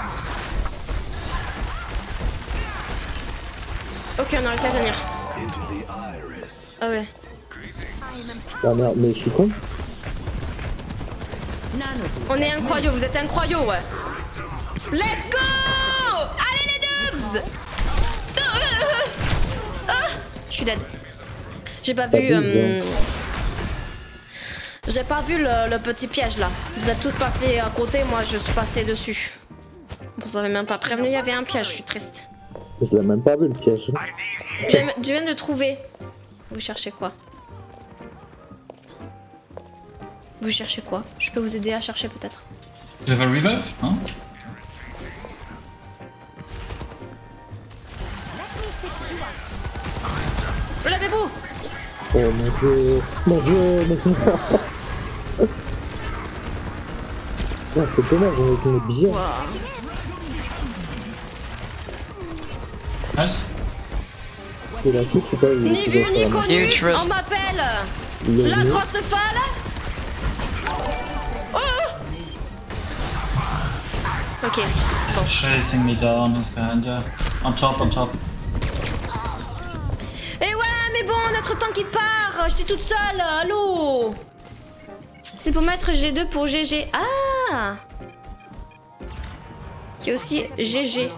Ok, on a réussi à tenir. Ah ouais. Ah merde, mais je suis con. On est incroyaux, vous êtes incroyaux, ouais. Let's go Allez les dubs Ah, ah, ah. Je suis dead. J'ai pas vu... euh, J'ai pas vu le, le petit piège là. Vous êtes tous passés à côté, moi je suis passé dessus. Vous avez même pas prévenu, il y avait un piège, je suis triste. Je l'ai même pas vu le piège. Je viens, je viens de trouver. Vous cherchez quoi? Vous cherchez quoi? Je peux vous aider à chercher peut-être. You have a revive? Huh? Relevez-vous Oh mon dieu. Mon dieu, mon dieu. [laughs] Ah, c'est dommage, on est bien. Nice. La pas. Ni vu ni connu, on m'appelle la grosse folle Oh Ok, He's chasing me down, he's behind you. On top, on top. Et ouais, mais bon, notre temps qui part J'étais toute seule, allô? C'est pour mettre G2 pour GG. Ah Il y a aussi GG.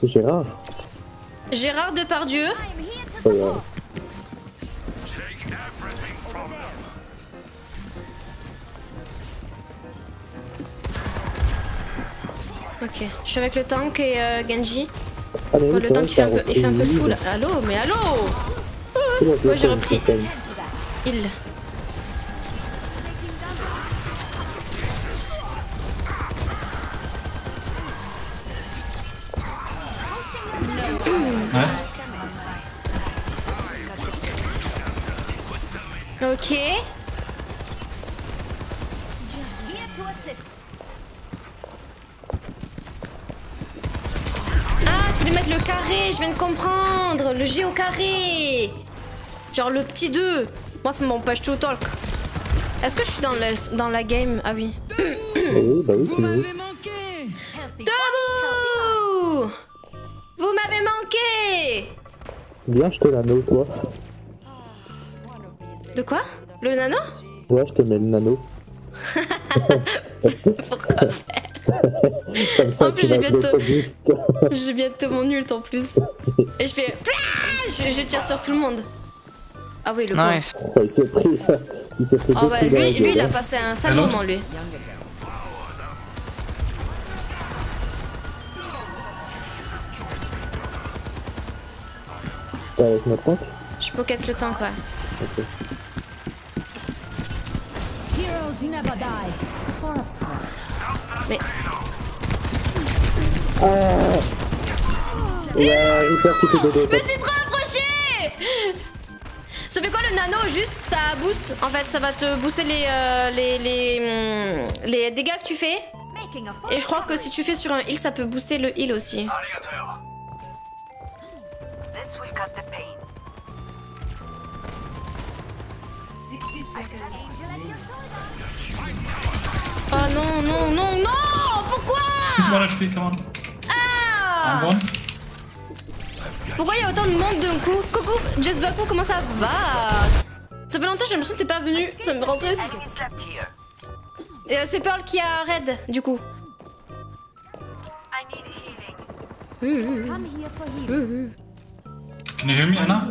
C'est Gérard. Gérard Depardieu. Pas grave. Ok, je suis avec le tank et euh, Genji. Ah, Oh, le tank il fait, un peu, il fait un peu repris fou là. Allô, mais allô je Moi j'ai repris. Il. Nice. Ok. Ah, tu voulais mettre le carré, je viens de comprendre. Le G au carré. Genre le petit 2. Moi, c'est mon push to talk. Est-ce que je suis dans, le, dans la game? Ah oui. Oui, bah oui, tu veux. Debout Vous m'avez manqué Viens, je te l'anneau, toi. De quoi? Le nano? Ouais, je te mets le nano. [laughs] Pourquoi Comme ça, En plus, j'ai bientôt-. [laughs] J'ai bientôt mon ult en plus. Et je fais. Je, je tire sur tout le monde. Ah oui, le. Ouais, il s'est pris. [laughs] Il s'est Ah coups dans la lui, lui il a hein. passé un sale moment lui. Avec notre tank Je pocket le tank, ouais. Ok. Mais. Ah Ouais, hyper petit coup de dos. Mais c'est trop approché Ça fait quoi le nano juste Ça booste en fait, ça va te booster les, euh, les, les, hum, les dégâts que tu fais? Et je crois que si tu fais sur un heal, ça peut booster le heal aussi. Oh non, non, non, non Pourquoi? He's one HP, come on. Ah I'm one. Pourquoi il y a autant de monde d'un coup? Coucou, Just Baku, comment ça va? Ça fait longtemps, j'ai l'impression que t'es pas venu. Ça me rend triste. Et euh, c'est Pearl qui a raid, du coup. Come here for healing. Can you hear me, Anna?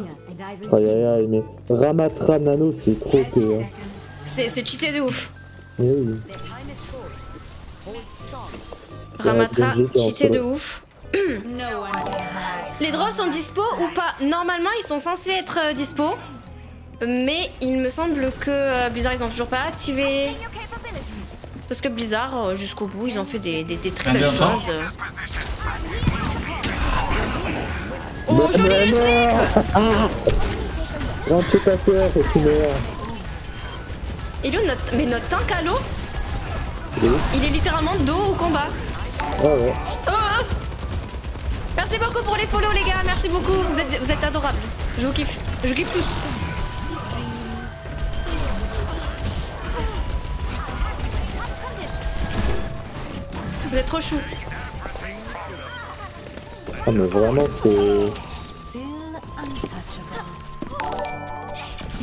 Aïe aïe aïe, mais Ramatra Nano, c'est trop que. hein. C'est c'est cheaté de ouf. Mais oui. Ramatra, cheaté de ouf. Les drops sont dispo ou pas? Normalement, ils sont censés être euh, dispo. Mais il me semble que euh, Blizzard, ils ont toujours pas activé. Parce que Blizzard, euh, jusqu'au bout, ils ont fait des, des- des très belles choses. Oh, joli le slip Rentre chez ta et tu meurs. Et notre... Mais notre tank à l'eau Il est littéralement dos au combat. Ah ouais. Oh, oh. Merci beaucoup pour les follow les gars, merci beaucoup, vous êtes, vous êtes adorables. Je vous kiffe, je kiffe tous. Vous êtes trop chou. Ah mais vraiment c'est...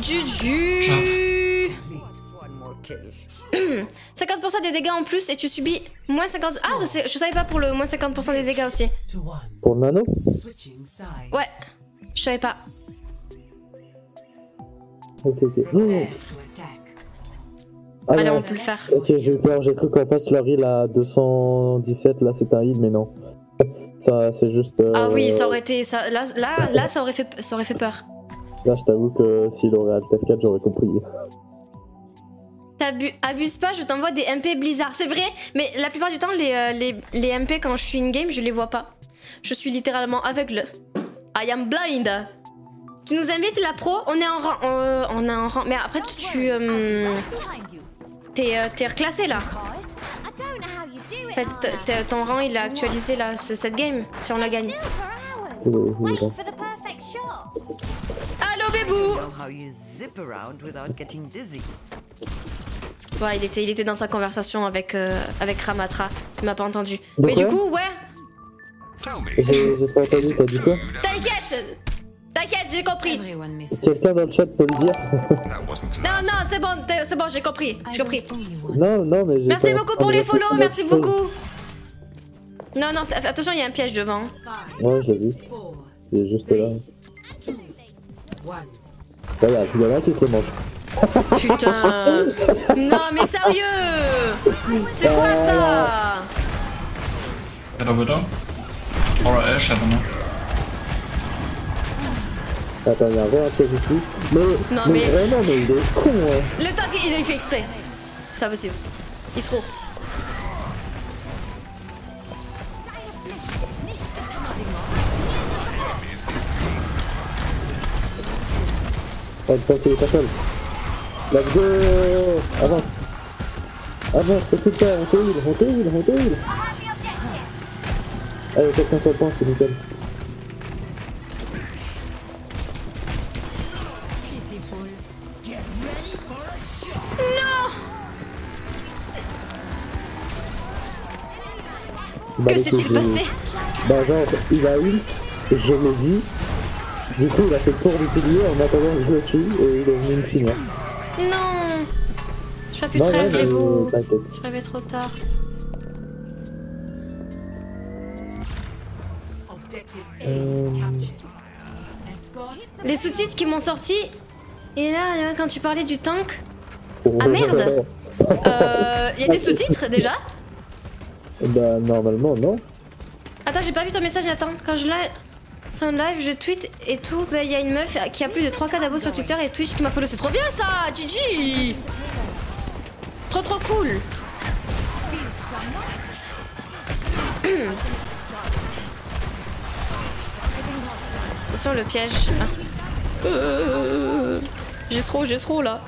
Juju [clears throat] 50% des dégâts en plus et tu subis moins 50... Ah, ça, c'est- je savais pas pour le moins 50% des dégâts aussi. Pour le nano Ouais, je savais pas. Ok ok. Oh. Ah, Allez, non. on peut le faire. Ok j'ai eu peur, j'ai cru qu'en face leur heal à 217, là c'est un heal mais non. Ça c'est juste... euh, Ah oui, ça aurait été... Ça, là, là, là ça, aurait fait, ça aurait fait peur. Là je t'avoue que s'il aurait Alt F4 j'aurais compris. T'abu- Abuse pas, je t'envoie des MP Blizzard. C'est vrai, mais la plupart du temps, les, euh, les, les MP, quand je suis in-game, je les vois pas. Je suis littéralement aveugle. I am blind. Tu nous invites la pro, on est en rang. euh, on est en rang. Mais après, tu. tu, euh, T'es euh, t'es reclassé là. En fait, ton rang il a actualisé là, ce, cette game, si on la gagne. The perfect shot. Allô bébou. Ouais, il était, il était dans sa conversation avec, euh, avec Ramatra. Il m'a pas entendu. De Mais du coup, ouais, J'ai j'ai pas entendu, t'as dit quoi? T'inquiète T'inquiète, j'ai compris. Quelqu'un dans le chat peut le dire Non, non, c'est bon, c'est bon, j'ai compris. J'ai compris. Non, non mais j'ai Merci pas beaucoup pour les follow, merci beaucoup. Non, non, c'est- attention, il y a un piège devant. Ouais j'ai vu. Il est juste là. Regarde, il y en a un qui se le mange. Putain. Non, mais sérieux C'est quoi ça? Ash, I don't know. Attends, il y a un vrai piège ici. Mais, Non, mais, mais- vraiment, mais il est con hein. Le qu'il il fait exprès. C'est pas possible. Il se trouve. Oh, le temps qu'il est pas seul. Let's go Avance Avance, pas, on te heal, on te heal, on te heal Allez, quelqu'un sur le point, c'est nickel. Bah, Que s'est-il passé Bah genre, il a ult, je l'ai vu. Du coup, il a fait le tour du pilier en attendant que je le tue et il est venu me finir. Non Je fais plus Non, 13, non, les t'inquiète. Je rêvais trop tard. Euh, Les sous-titres qui m'ont sorti. Et là, quand tu parlais du tank. Ah merde [laughs] Euh. Y a des sous-titres déjà? Bah normalement non. Attends, j'ai pas vu ton message, Nathan. Quand je live. Son live, je tweet et tout, bah y a une meuf qui a plus de 3K d'abos sur Twitter et Twitch qui m'a follow. C'est trop bien ça Gigi Trop trop cool [clears throat] Attention le piège. Ah. Euh, J'ai trop, j'ai trop là.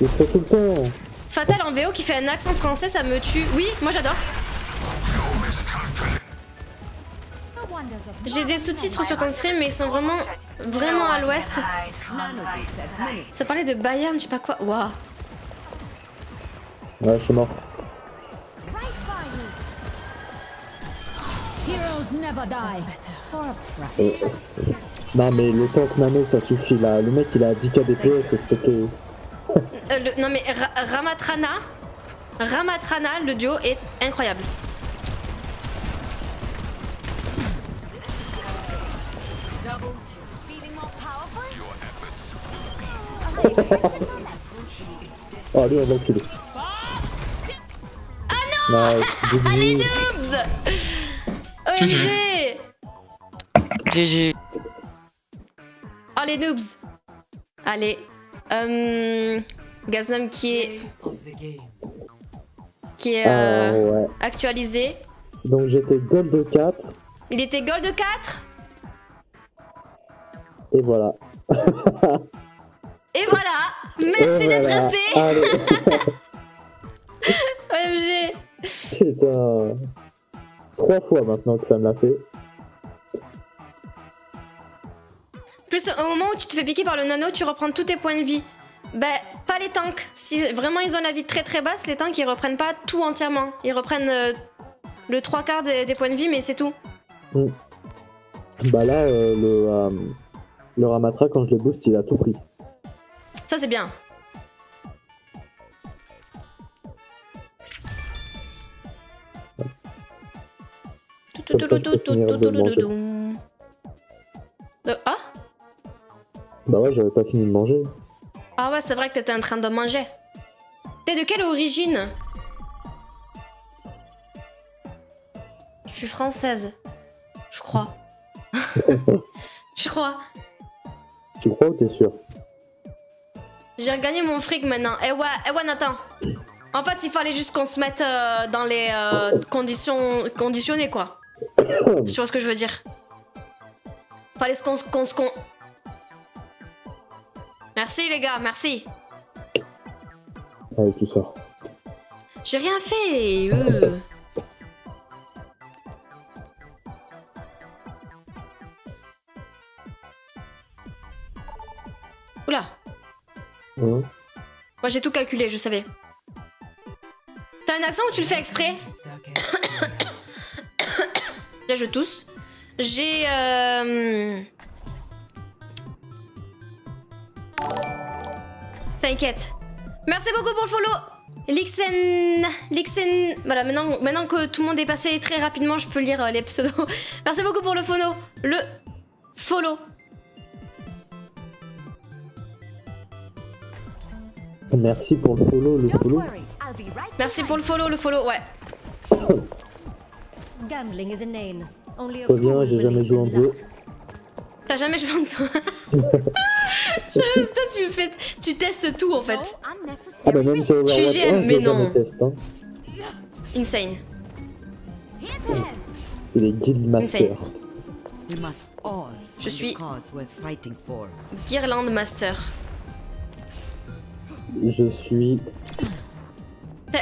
Il fait tout le temps. Fatal en VO qui fait un accent français, ça me tue. Oui, moi j'adore. J'ai des sous-titres sur ton stream, mais ils sont vraiment, vraiment à l'ouest. Ça parlait de Bayern, je sais pas quoi. Waouh. Ouais, je suis mort. Heroes never die. For a price. Euh, Non mais le tank nano ça suffit là. Le mec il a 10k DPS s'il te plaît. Euh, le- non mais Ra- Ramatrana, Ramatrana, le duo est incroyable. Oh lui on va. Ah non Nice, Allez noobs OMG GG. Oh les noobs Allez. Euh, Gaznom qui est... Qui est Ah, euh, ouais. actualisé. Donc j'étais gold 4 Il était gold 4 et voilà. Et voilà Merci d'être resté Allez. [laughs] Putain. Trois fois maintenant que ça me l'a fait. Plus au moment où tu te fais piquer par le nano, tu reprends tous tes points de vie. Ben, pas les tanks. Si vraiment ils ont la vie très très basse, les tanks ils reprennent pas tout entièrement. Ils reprennent euh, le trois quarts des, des points de vie, mais c'est tout. Mm. Bah là, euh, le, euh, le Ramatra, quand je le boost, il a tout pris. Ça c'est bien. Bah ouais, j'avais pas fini de manger. Ah ouais, c'est vrai que t'étais en train de manger. T'es de quelle origine? Je suis française. Je crois. [laughs] Je crois. Tu crois ou t'es sûr J'ai regagné mon fric maintenant. Eh ouais, eh ouais, Nathan. En fait, il fallait juste qu'on se mette euh, dans les euh, conditions conditionnées, quoi. [coughs] Tu vois ce que je veux dire? Fallait qu'on se qu'on... Merci les gars, merci. Allez, tu sors. J'ai rien fait. euh. Oula, Hein moi j'ai tout calculé, je savais. T'as un accent ou tu le fais exprès [coughs] Là je tousse. J'ai... euh, T'inquiète. Merci beaucoup pour le follow. Lixen... Lixen... Voilà, maintenant, maintenant que tout le monde est passé très rapidement, je peux lire euh, les pseudos. [laughs] Merci beaucoup pour le follow. Le follow. Merci pour le follow, le follow. Merci pour le follow, le follow, ouais. Gambling is j'ai jamais joué en duo. T'as jamais joué en dessous. Je- Toi, tu, fais, tu testes tout en fait. Ah bah même sur Je Overwatch suis 1, GM, je mais non. testé, hein. Insane. Il est Guild Master. Je suis. Guirlande Master. Je suis...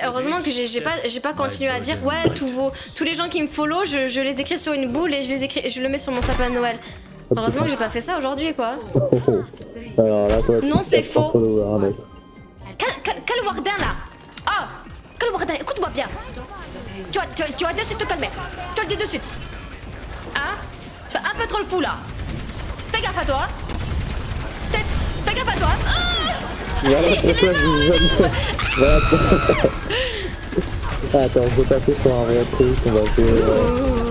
Heureusement que j'ai j'ai pas, j'ai pas continué à dire ouais tous vos, tous les gens qui me follow, je, je les écris sur une boule et je les écris, je le mets sur mon sapin de Noël. Heureusement que j'ai pas fait ça aujourd'hui quoi. Oh, [laughs] oh. Alors là, toi, tu Non, c'est faux. quel Warden là Ah Quel Warden Écoute-moi bien. Tu vas, tu, vas, tu vas de suite te calmer. Te le dis de suite. Hein Tu fais un peu trop le fou là. Fais gaffe à toi. Fais gaffe à toi. Voilà pourquoi j'ai jamais... Voilà pourquoi... Attends, je vais passer sur un truc, on va jouer euh,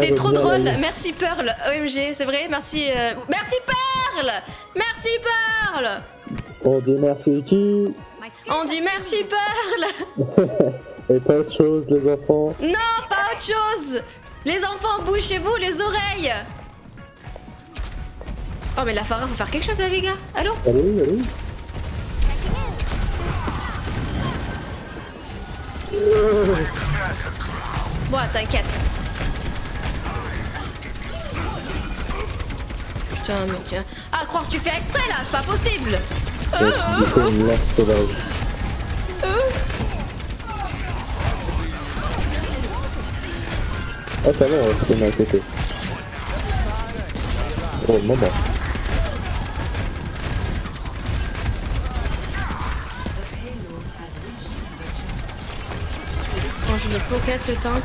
T'es trop drôle. Merci Pearl. OMG, c'est vrai? Merci. euh, Merci Pearl. Merci Pearl. On dit merci qui? On dit merci Pearl. [laughs] Et pas autre chose, les enfants? Non, pas autre chose. Les enfants, bouchez-vous les oreilles. Oh mais la Farah, faut faire quelque chose là les gars. Allô? Allez, allez. T'inquiète. Putain, mais tiens. Ah, croire que tu fais exprès là, c'est pas possible. Coup, une lance sauvage. Ah, ça va, on se met à côté. Oh. Je le pocket le tank.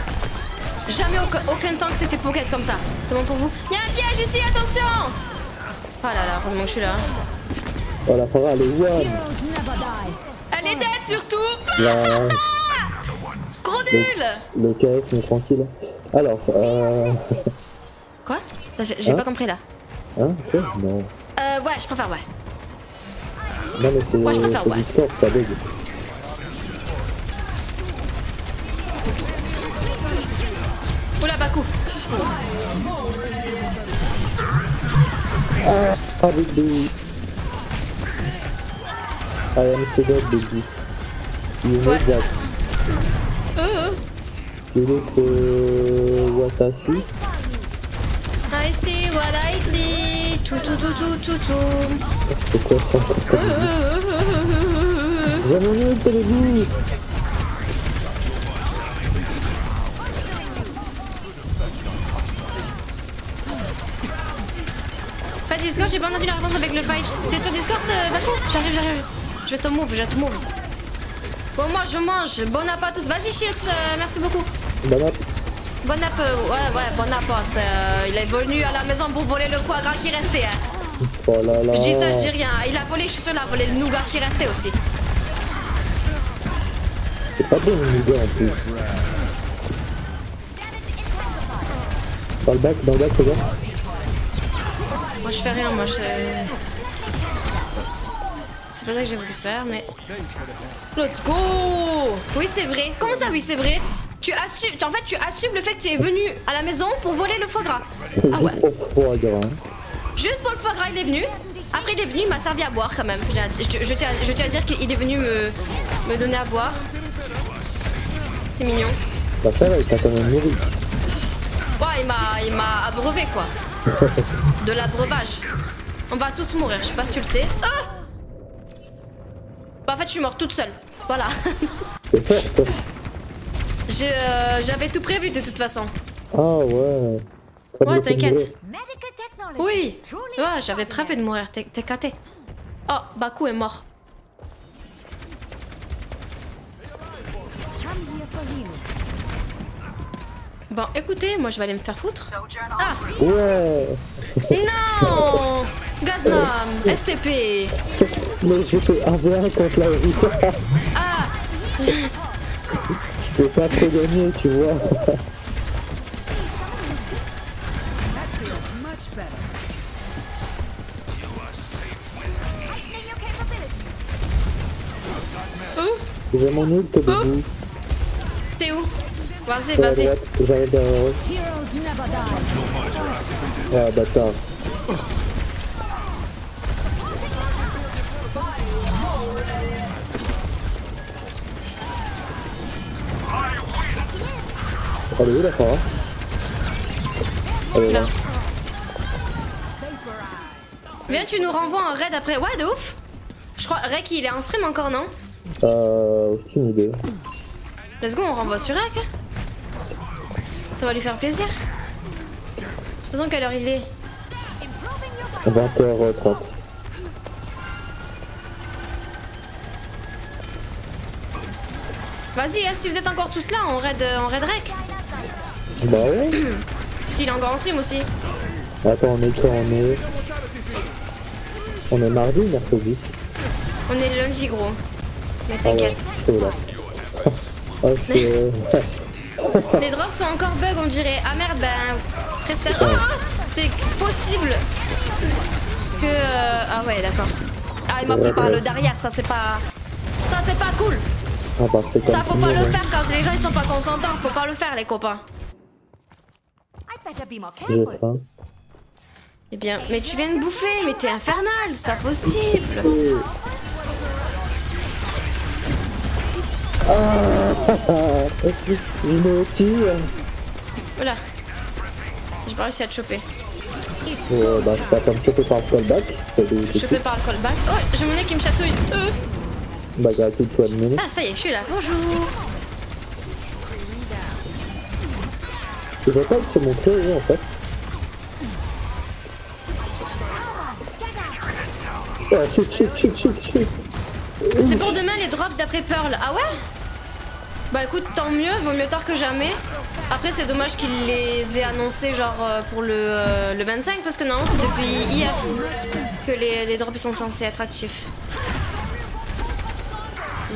Jamais aucun, tank s'est fait pocket comme ça. C'est bon pour vous Y'a un piège ici, attention Oh là là, heureusement que je suis là. Oh, la Farah, elle est one. Elle est dead surtout La... [laughs] Gros nul Le KF, mais tranquille. Alors, euh... [laughs] Quoi? J'ai Hein pas compris là. Hein Quoi Non. Euh, ouais, je préfère, ouais. Non, mais Ouais, c'est ouais. Discord, ça bug. Oula, Bakou. Ah, ah baby. I am so dead, baby. You know that. Euh, You look uh, what I see? I see what I see. Tout, tout, tout, tout, tout, tout. C'est quoi ça Euh, J'ai mon ult, que j'ai pas entendu la réponse avec le fight. T'es sur Discord, euh, Bakou J'arrive, j'arrive. Je vais te move, je vais te move. Bon, moi je mange. Bon app à tous. Vas-y, Shilks, euh, merci beaucoup. Bon app. Bon app, euh, ouais, ouais, bon app. hein, euh, il est venu à la maison pour voler le foie gras qui restait. Hein. Oh là là. Je dis ça, je dis rien. Il a volé, je suis seul à voler le nougat qui restait aussi. C'est pas bon le nougat en plus. Dans le bac, dans le bac, regarde. Moi je fais rien, moi je. C'est pas ça que j'ai voulu faire, mais. Let's go Oui, c'est vrai. Comment ça, oui, c'est vrai? Tu assumes, en fait, tu assumes le fait que tu es venu à la maison pour voler le foie gras. Ah ouais. Juste pour foie gras. Juste pour le foie gras, il est venu. Après, il est venu, il m'a servi à boire quand même. Je, je- je tiens, je tiens à dire qu'il est venu me, me donner à boire. C'est mignon. Bah ça va, il t'a quand même nourri. Ouais, il m'a, il m'a abreuvé quoi. De l'abreuvage. On va tous mourir, je sais pas si tu le sais. Ah bah, en fait, je suis morte toute seule. Voilà. [laughs] Euh, J'avais tout prévu de toute façon. Ah ouais. Ouais, t'inquiète. Oui. Ouais, j'avais prévu de mourir. T'es t'es caté. Oh, Baku est mort. Bon, écoutez, moi je vais aller me faire foutre. Ah Ouais. Non Gaznom STP Mais je fais 1v1 contre la Orisa. Ah Je peux pas trop gagner, tu vois. J'ai mon ult debout. T'es où Vas-y, vas-y. J'arrive derrière eux. Ah bâtard. Elle est où la Farah Elle est là. Viens, tu nous renvoies un raid après. Ouais, de ouf Je crois, Rek, il est en stream encore, non? Euh, aucune idée. Let's go, on renvoie sur Rek. Ça va lui faire plaisir. Faisons quelle heure il est 20h30. Vas-y, hein, si vous êtes encore tous là, on raid, euh, on raid Rek. Bah ouais. [clears throat] S'il est encore en stream aussi. Attends, on est quand on est? On est mardi ou mercredi? On est le lundi, gros. Mais Ah ouais, t'inquiète. chaud là. [laughs] ah, c'est. [laughs] Les drops sont encore bug, on dirait. Ah merde, ben. Très sérieux. Oh, oh, c'est possible que. euh, Ah ouais, d'accord. Ah, il m'a pris par le derrière, ça c'est pas. Ça c'est pas cool. Ah bah Ça faut pas le monde, faire quand les gens ils sont pas consentants, faut pas le faire les copains. hein. Eh bien, mais tu viens de bouffer, mais t'es infernal, c'est pas possible. Ah Je me tire Voilà. J'ai pas réussi à te choper. Ouais, bah c'est pas comme choper par le callback. Chopé par le callback. Oh, j'ai mon nez qui me chatouille. Euh. Bah gratuit toi de mener. Ah, ça y est, je suis là. Bonjour. Je vois pas que c'est mon créé en face. Ah shit shit shit shit shit C'est pour demain les drops d'après Pearl. Ah ouais? Bah écoute, tant mieux, vaut mieux tard que jamais. Après, c'est dommage qu'il les ait annoncés genre euh, pour le, euh, le 25 parce que normalement c'est depuis hier que les, les drops sont censés être actifs.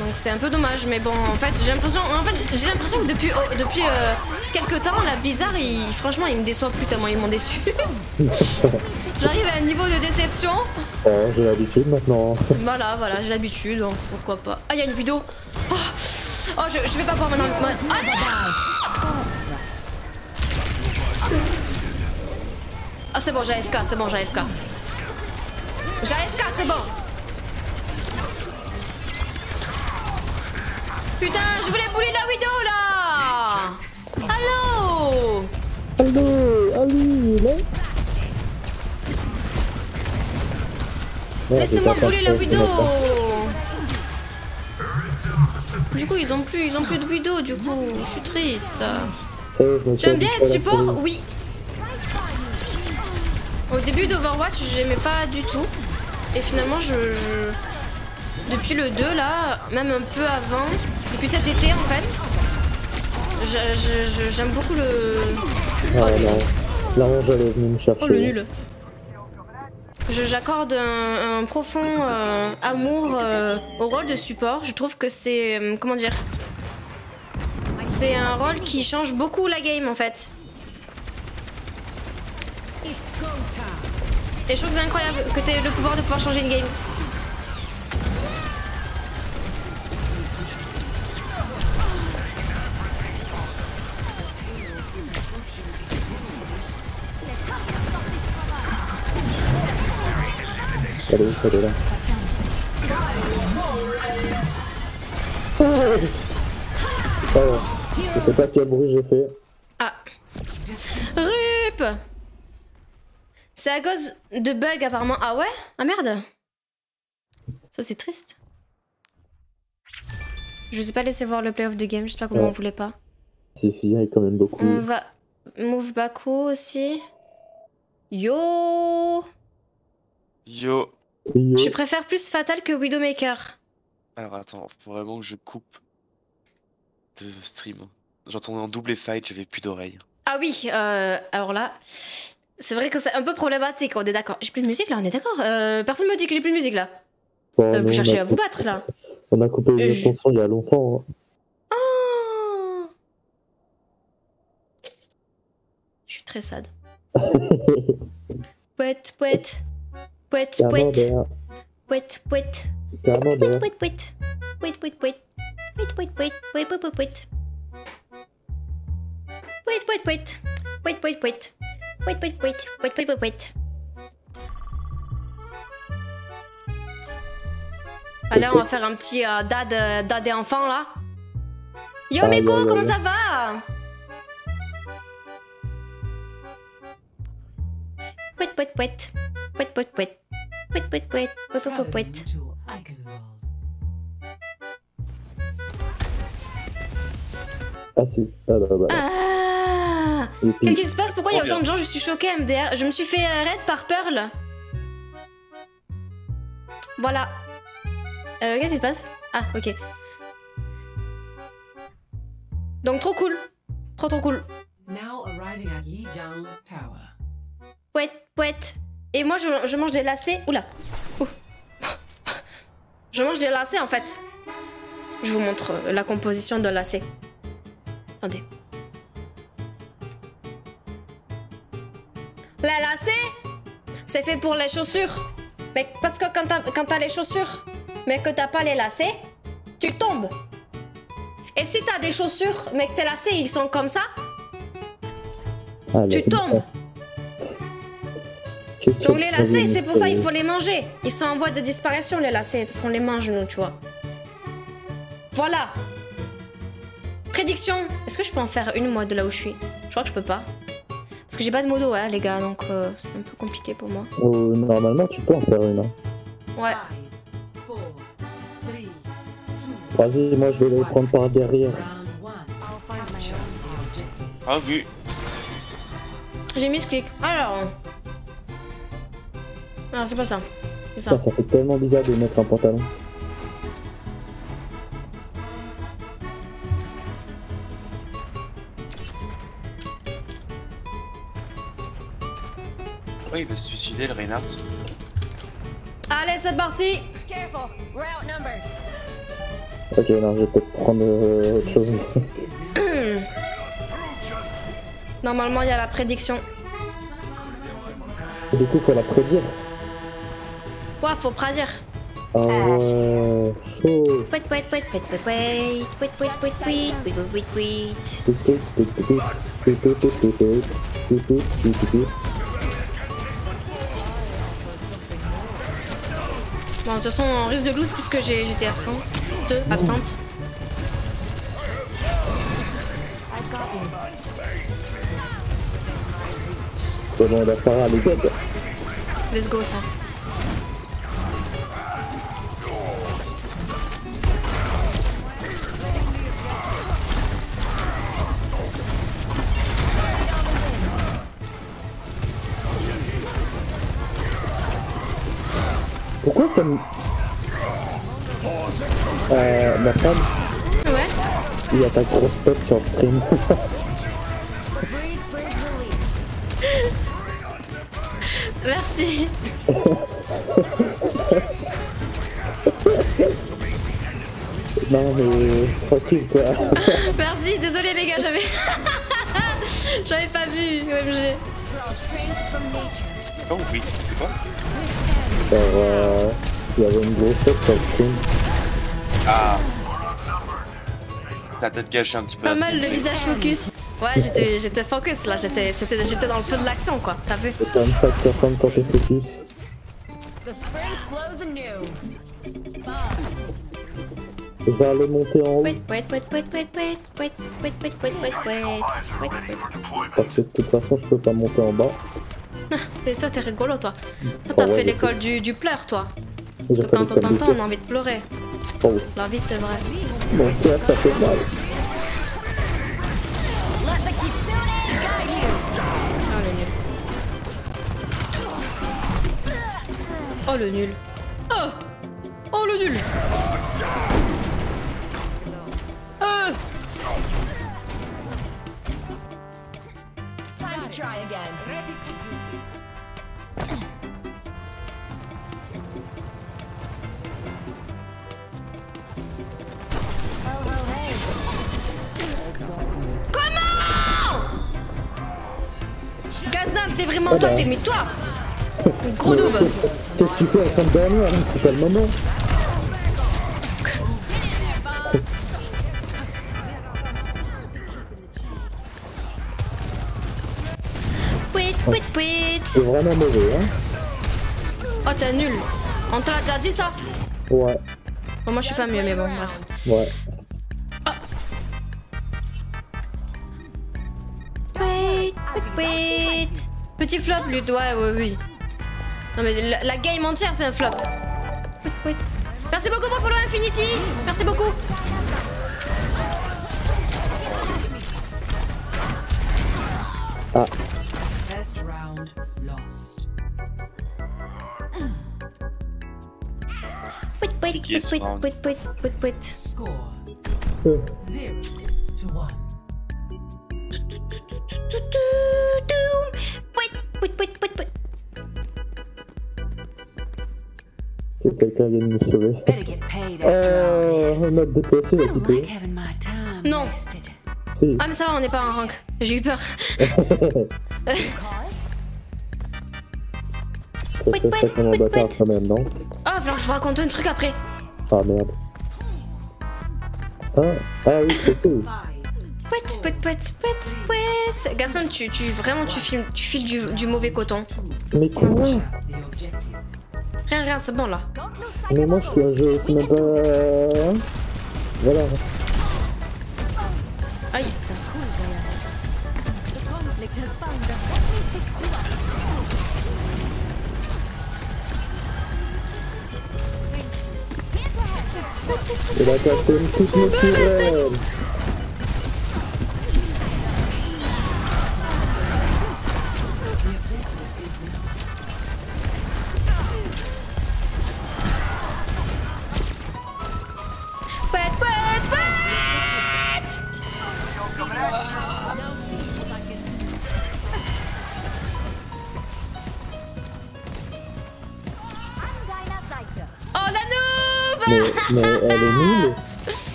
Donc c'est un peu dommage, mais bon, en fait, j'ai l'impression, en fait, j'ai l'impression que depuis, oh, depuis euh, quelques temps, la bizarre, il, franchement, il me déçoit plus tellement ils m'ont déçu. [laughs] J'arrive à un niveau de déception. Oh j'ai l'habitude maintenant. Voilà, voilà, j'ai l'habitude, donc pourquoi pas. Ah, il y a une vidéo. Oh, Oh, je, je vais pas boire maintenant. Ma- Ah, non Ah, c'est bon, j'ai AFK, c'est bon, j'ai AFK. J'ai AFK, c'est bon. Putain, je voulais bouler la vidéo là Allô? Allô Ali là Laissez-moi bouler la vidéo Du coup, ils ont plus, ils ont plus de vidéo, du coup, je suis triste. Tu aimes bien être support Oui. Au début d'Overwatch, j'aimais pas du tout. Et finalement, je, je- Depuis le 2, là, même un peu avant, depuis cet été en fait, j'aime beaucoup le. Ah, là, là, j'allais venir me chercher. Oh, le nul. J'accorde un, un profond euh, amour euh, au rôle de support. Je trouve que c'est. euh, comment dire C'est un rôle qui change beaucoup la game en fait. Et je trouve que c'est incroyable que tu aies le pouvoir de pouvoir changer une game. Là. Ah. Je sais pas quel bruit j'ai fait. Ah. RIP C'est à cause de bugs apparemment. Ah ouais? Ah merde Ça c'est triste. Je vous ai pas laissé voir le playoff de game, j'espère que vous Ouais. m'en voulez pas. Si, si, il y a quand même beaucoup. On va. Move Baku aussi? Yo Yo. Je préfère plus Fatal que Widowmaker. Alors attends, faut vraiment que je coupe de stream. J'entendais en double fight, j'avais plus d'oreilles. Ah oui, euh, alors là, c'est vrai que c'est un peu problématique, on est d'accord. J'ai plus de musique là, on est d'accord euh, Personne me dit que j'ai plus de musique là. Euh, vous cherchez à vous battre là. On a coupé Euh, le je- son il y a longtemps. hein. Oh Je suis très sad. [laughs] Pouette, pouette. Pouette, pouette. Pouette, pouette. Pouette, pouette. Pouette, pouette, pouette. Pouette, pouette, pouette. Pouette, pouette, pouette, pouette. Pouette, pouette, pouette. Pouette, pouette, pouette. Pouette, pouette, pouette. Pouette, pouette, pouette, pouette. Allez, on va faire un petit euh, dad, euh, dad et enfant là. Yo Ah, là, comment là. ça va Pouette, pouette, pouette. Pouette, pouette, pouette. Pouette, pouette, pouette. Pouette, pouette, pouette, pouette. Ah si, ah bah bah. Ah Et puis- Qu'est-ce qui se passe? Pourquoi il y a autant de gens? Je suis choquée, MDR. Je me suis fait raid par Pearl. Voilà. Euh, Qu'est-ce qui se passe? Ah, ok. Donc, trop cool. Trop, trop cool. Now arriving at Lijiang Tower. Pouette, pouette. Et moi, je, je mange des lacets. Oula. Ouh. Je mange des lacets, en fait. Je vous montre euh, la composition de lacets. Attendez. Les lacets, c'est fait pour les chaussures. Mais parce que quand t'as les chaussures, mais que t'as pas les lacets, tu tombes. Et si t'as des chaussures, mais que tes lacets, ils sont comme ça, Ah, tu tombes. Donc les lacets, c'est pour ça euh, il faut les manger. Ils sont en voie de disparition les lacets parce qu'on les mange nous, tu vois. Voilà. Prédiction. Est-ce que je peux en faire une moi de là où je suis? Je crois que je peux pas. Parce que j'ai pas de modo, hein, les gars, donc euh, c'est un peu compliqué pour moi. oh, normalement, tu peux en faire une. hein. Ouais. Vas-y, moi je vais les prendre par derrière. Ah oui. J'ai mis ce clic. Alors. Alors c'est pas ça. C'est ça. Fait tellement bizarre de mettre un pantalon. Oh, il va se suicider, le Reinhardt. Allez, c'est parti. Ok, non, je vais peut-être prendre euh, autre chose. Normalement, il y a la prédiction. du coup, faut la prédire. Ouais, faut prédire. Ah ouais, chaud. Pouet, pouet, pouet, pouet, pouet, pouet, pouet, pouet, pouet, pouet, pouet, pouet. Bon, de toute façon, on risque de lose puisque j'ai- j'étais absent. Deux, absente. Bon, on va faire les gars. Let's go, ça. Pourquoi ça me... Euh, ma femme, Ouais. il y a ta grosse tête sur le stream. [laughs] Merci. [laughs] non mais tranquille quoi. [laughs] Merci, désolé les gars, j'avais. j'avais pas vu, OMG. Oh oui, c'est quoi Euh, il y avait une grosse tête sur le stream. Ah Ta tête gâchée un petit peu. Pas mal le visage focus. Ouais, j'étais, j'étais focus là, j'étais, dans le feu de l'action quoi, t'as vu C'est comme ça que tu ressembles quand t'es focus. The spring flows anew. Je vais aller monter en haut Wait, wait, wait, wait, wait, wait, wait, wait, wait, wait, wait, wait, wait, wait. parce que de toute façon je peux pas monter en bas. T'es- Toi, t'es rigolo toi. Toi, Ah t'as ouais, fait l'école du, du pleur toi. Parce que quand on t'entend, on a envie de pleurer. Oh. La vie, c'est vrai. Mon cœur ça fait mal. You. Oh le nul. Oh le nul. Oh Oh le nul Euh Time to try again. T'es vraiment Ah toi, bah. t'es mais toi Gros noob Qu'est-ce que tu fais en train de dormir là C'est pas le moment. C'est vraiment mauvais hein. Oh, t'es nul On te l'a déjà dit ça? Ouais, Bon, moi je suis pas mieux, mais bon, bref. ouais. Wait, wait, wait Petit flop, lui, ouais, ouais, oui. Non, mais la, la game entière, c'est un flop. Wait, wait. Merci beaucoup pour follow Infinity Merci beaucoup Ah, round lost. Wait, wait, Qui est wait, ce wait, round wait, wait, wait, wait. Score zero to one. Wait, wait, wait, wait, wait. que quelqu'un vienne nous sauver. Euh, this. notre DPS il a quitté. Non. Si. Ah, mais ça va, on n'est pas en rank. J'ai eu peur. [laughs] Ça serait ça quand même, non Oh, que je vous raconte un truc après. Ah merde. Ah, ah oui, c'est cool. Wait, wait, wait, wait, wait. Gaston, tu, tu, vraiment, tu files, tu files du, du mauvais coton. Mais quoi Rien, rien, c'est bon là. Mais moi je suis un jeu, c'est même pas... Voilà. Aïe. Era pra ser um tipo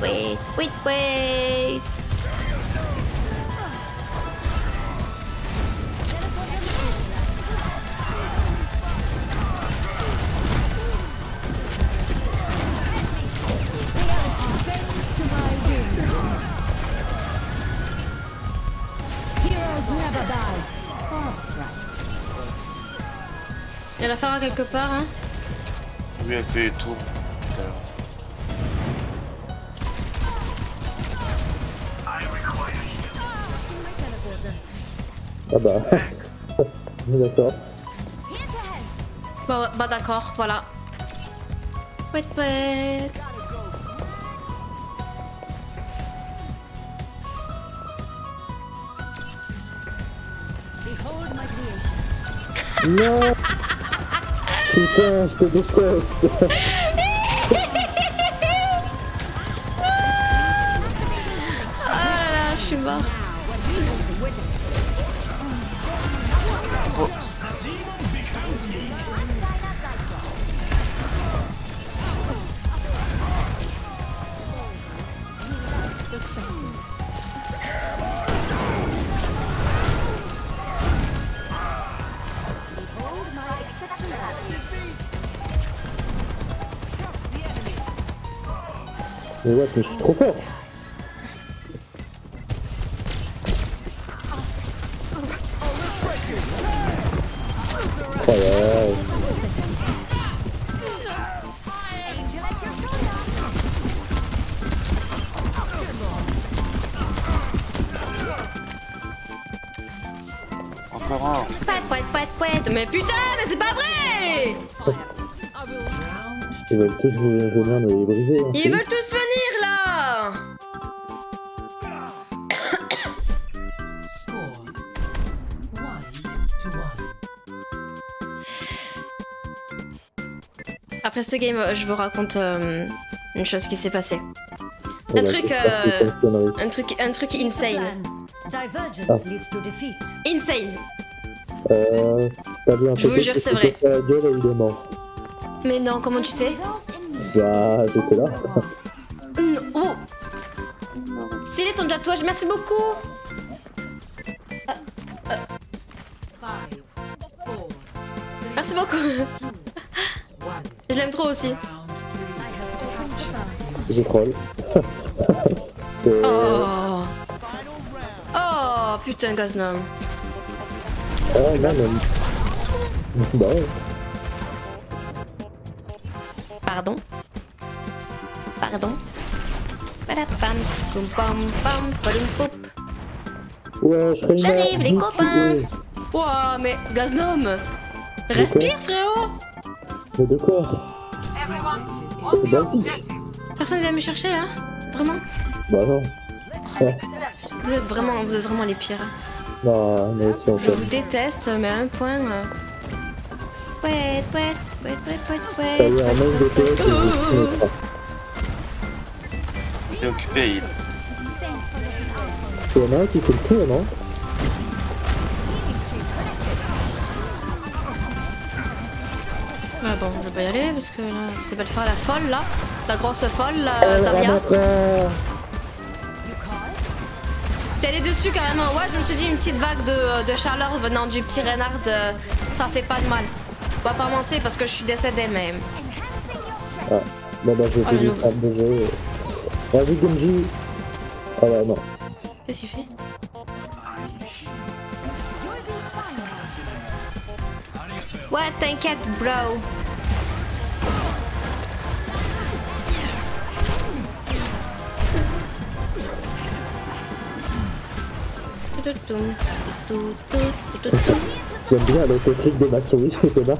wait, wait, wait. Il y a la phare quelque part, hein? Oui, elle fait tout. Bah. [laughs] D'accord. Bah, bah d'accord, voilà. Wait, wait. Behold my creation. Non [laughs] Putain, je te déteste [laughs] ce game, euh, je vous raconte euh, une chose qui s'est passée. Oh Un là, truc, euh, un truc, un truc insane. Divergence leads to defeat. Insane. Euh, t'as vu un Je vous jure, c'est vrai. la gueule est. Mais non, comment tu sais? Bah, j'étais là. Non. Oh Stylé ton tatouage, merci beaucoup trop aussi. Je troll. Oh Oh putain, Gaznom. Oh, non, mais... Bah ouais. Pardon Pardon. Ouais, J'arrive, les copains. Ouah, mais Gaznom Respire, frérot Mais de quoi C'est basique. Personne vient me chercher, là Vraiment Bah non. Ouais. Vous êtes vraiment, vous êtes vraiment les pires. Non, mais si on Je vous déteste, mais à un point... euh. Ouais, ouais, ouais, ouais, ouais, ouais. Ça y est, en même DPS, je vous signe pas. Il est occupé, il. Il y en a un qui fait le tour, non? Pas y aller parce que là, c'est pas le faire la folle là. La grosse folle, la Euh, Zarya. Ramatra. T'es allé dessus carrément. Ouais, je me suis dit une petite vague de, de chaleur venant du petit renard, euh, ça fait pas de mal. On va pas avancer parce que je suis décédée même. Ah, bon bah je vais prendre de jeu. Vas-y Genji Ah bah non. Qu'est-ce qu'il fait Ouais, t'inquiète, bro. J'aime bien l'autoclic de ma souris, Thomas.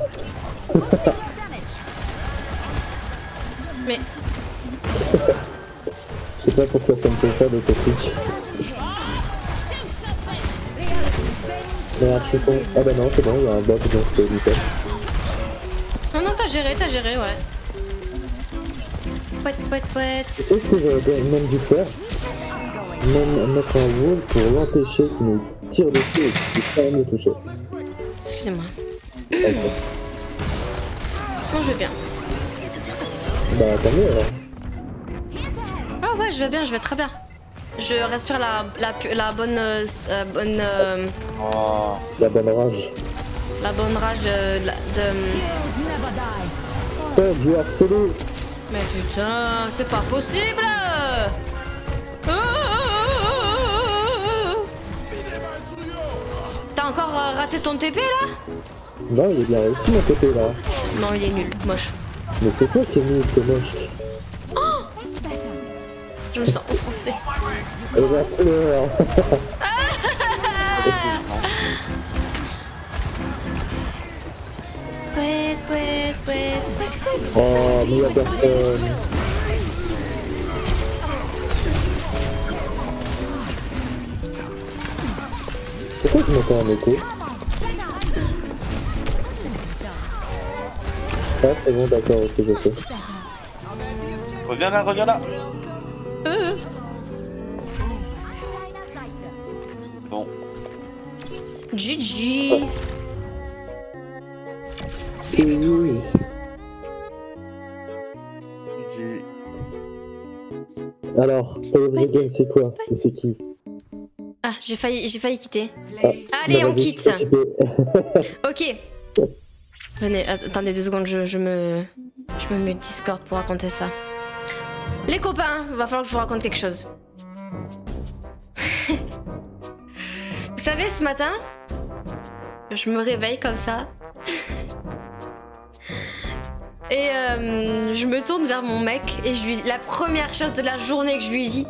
Mais Je sais pas pourquoi ça me fait ça l'autoclic. Merde, je suis con. Ah bah non, c'est bon, il y a un bot donc c'est nickel. non, non, t'as géré, t'as géré, ouais. Pouet, pouet, pouet. Sais ce que j'aurais bien même dû faire? Même mettre un wall pour l'empêcher qu'il nous tire dessus et qu'il puisse même le toucher. Excusez-moi. Ok. Non, je vais bien. Bah tant mieux alors. Ah ouais, je vais bien, je vais très bien. Je respire la, la, la bonne, euh, euh, bonne, euh, Oh. La bonne rage. la bonne rage de, de, Ouais, du harcelé. Mais putain, c'est pas possible encore euh, raté ton TP là Non, il est bien réussi mon TP là. Non, il est nul, moche. Mais c'est toi qui es nul, t'es moche. Oh Je me sens offensé. [laughs] Oh, mais la. Pourquoi je m'entends en écho Ah, c'est bon, d'accord, ok, je sais. Reviens là, reviens là. Euh. Bon. Oui, oui. Alors, of the Game, c'est quoi? Et c'est qui? Ah, j'ai failli, j'ai failli quitter. Ah, Allez, bah on quitte. [laughs] [laughs] Ok. Venez, att- attendez deux secondes, je, je me. Je me mets Discord pour raconter ça. Les copains, va falloir que je vous raconte quelque chose. [laughs] vous savez, ce matin, je me réveille comme ça. Et euh, je me tourne vers mon mec et je lui la première chose de la journée que je lui dis.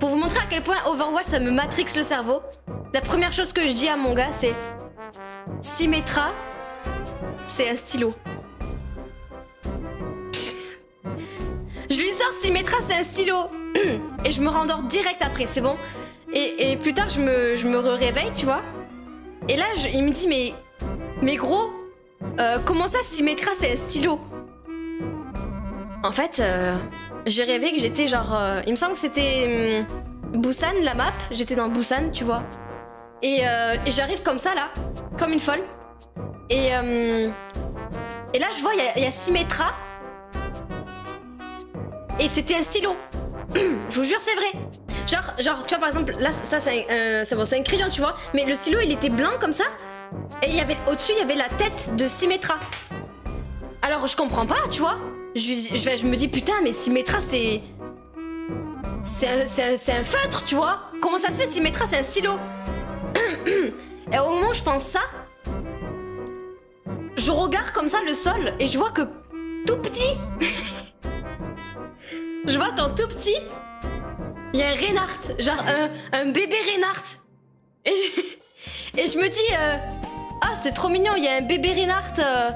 Pour vous montrer à quel point Overwatch ça me matrix le cerveau, la première chose que je dis à mon gars c'est Symmetra, c'est un stylo. je lui sors Symmetra, c'est un stylo. [clears throat] et je me rendors direct après, c'est bon. Et, plus tard, je me, réveille, tu vois. Et là, il me dit, mais, mais gros, euh, comment ça, Symmetra, c'est un stylo? En fait, euh, j'ai rêvé que j'étais genre. euh, il me semble que c'était hum, Busan, la map. J'étais dans Busan, tu vois. Et, euh, j'arrive comme ça, là, comme une folle. Et, euh, et là, je vois, il y a- Symmetra. Et c'était un stylo. [clears throat] je vous jure, c'est vrai. Genre, genre, tu vois, par exemple, là, ça, c'est un, euh, bon, un crayon, tu vois. Mais le stylo, il était blanc comme ça. Et il y avait au-dessus, il y avait la tête de Symmetra. Alors, je comprends pas, tu vois. Je, me dis, putain, mais Symmetra, c'est. C'est un, feutre, tu vois. Comment ça se fait, Symmetra, c'est un stylo? [clears throat] Et au moment où je pense ça, je regarde comme ça le sol et je vois que tout petit. [laughs] je vois qu'en tout petit, il y a un Reinhardt, genre un, bébé Reinhardt. [laughs] Et je, me dis, euh, ah, c'est trop mignon, il y a un bébé Reinhardt. euh.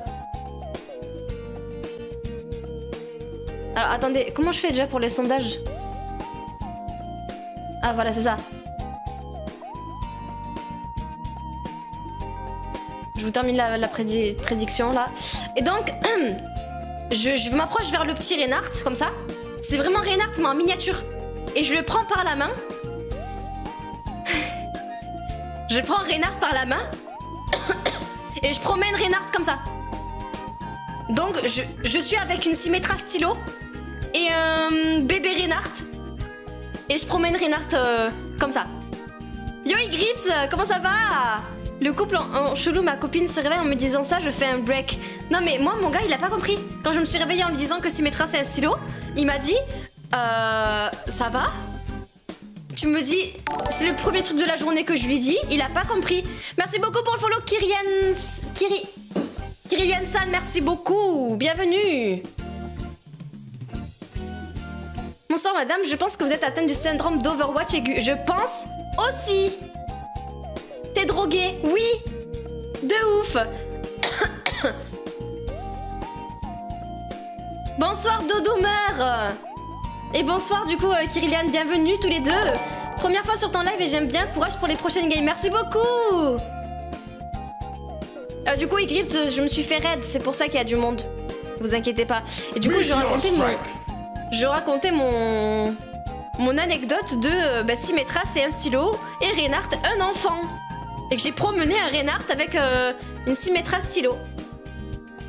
Alors attendez, comment je fais déjà pour les sondages Ah, voilà, c'est ça. Je vous termine la, la prédi- prédiction là. Et donc, [clears throat] je, m'approche vers le petit Reinhardt, comme ça. C'est vraiment Reinhardt, mais en miniature. Et je le prends par la main. [laughs] je prends Reinhardt par la main. [coughs] et je promène Reinhardt comme ça. Donc, je, je suis avec une Symmetra stylo et un bébé Reinhardt. Et je promène Reinhardt euh, comme ça. Yo, Grips, comment ça va? Le couple en, en chelou, ma copine se réveille en me disant ça, je fais un break. Non, mais moi, mon gars, il a pas compris. Quand je me suis réveillée en lui disant que Symmetra c'est un stylo, il m'a dit Euh. Ça va? Tu me dis, c'est le premier truc de la journée que je lui dis, il a pas compris. Merci beaucoup pour le follow, Kyrian. Kiri. Kirilian San, merci beaucoup. Bienvenue. Bonsoir madame, je pense que vous êtes atteinte du syndrome d'Overwatch aigu. Je pense aussi. T'es drogué, oui. De ouf. [coughs] bonsoir Dodomer. Et bonsoir du coup euh, Kirilian, bienvenue tous les deux. Première fois sur ton live et j'aime bien. Courage pour les prochaines games. Merci beaucoup. Euh, du coup, Eclipse, je me suis fait raid, c'est pour ça qu'il y a du monde. Vous inquiétez pas. Et du coup, je racontais mon. Je racontais mon. Mon anecdote de euh, bah, Symmetra, c'est un stylo, et Reinhardt, un enfant. Et que j'ai promené un Reinhardt avec euh, une Symmetra stylo.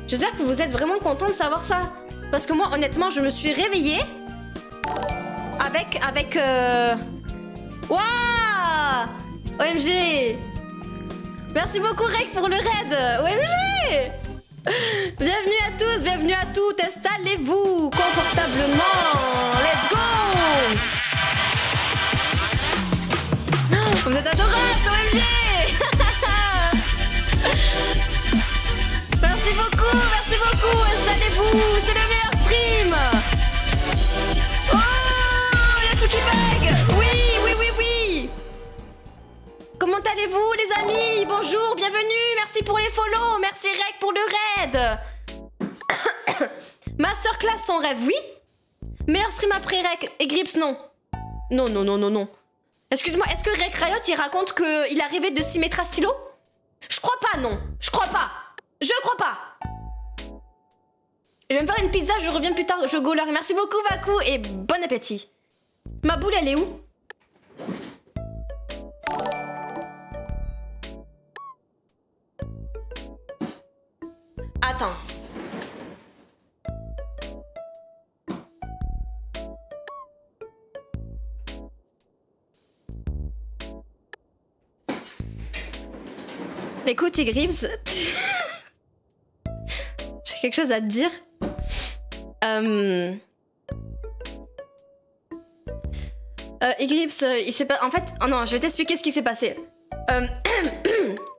J'espère que vous êtes vraiment content de savoir ça. Parce que moi, honnêtement, je me suis réveillée avec. avec. Euh... Waouh OMG Merci beaucoup Rek pour le raid OMG Bienvenue à tous, bienvenue à toutes, installez-vous confortablement. Let's go. Vous êtes adorables, OMG [laughs] Merci beaucoup, merci beaucoup, installez-vous, c'est le meilleur stream Comment allez-vous les amis? Bonjour, bienvenue, merci pour les follow, merci Rec pour le raid. [coughs] Masterclass ton rêve, oui Meilleur stream après Rec et Grips, non. Non, non, non, non, non. Excuse-moi, est-ce que Rec Riot il raconte qu'il a rêvé de s'y mettre à stylo? Je crois pas, non. Je crois pas. Je crois pas. Je vais me faire une pizza, je reviens plus tard, je go leur. Merci beaucoup, Vaku, et bon appétit. Ma boule, elle est où? Attends. Écoute, Grips, [laughs] j'ai quelque chose à te dire. Euh... Euh, Eclipse, euh, il s'est pas. En fait, oh non, je vais t'expliquer ce qui s'est passé. Euh... [clears throat]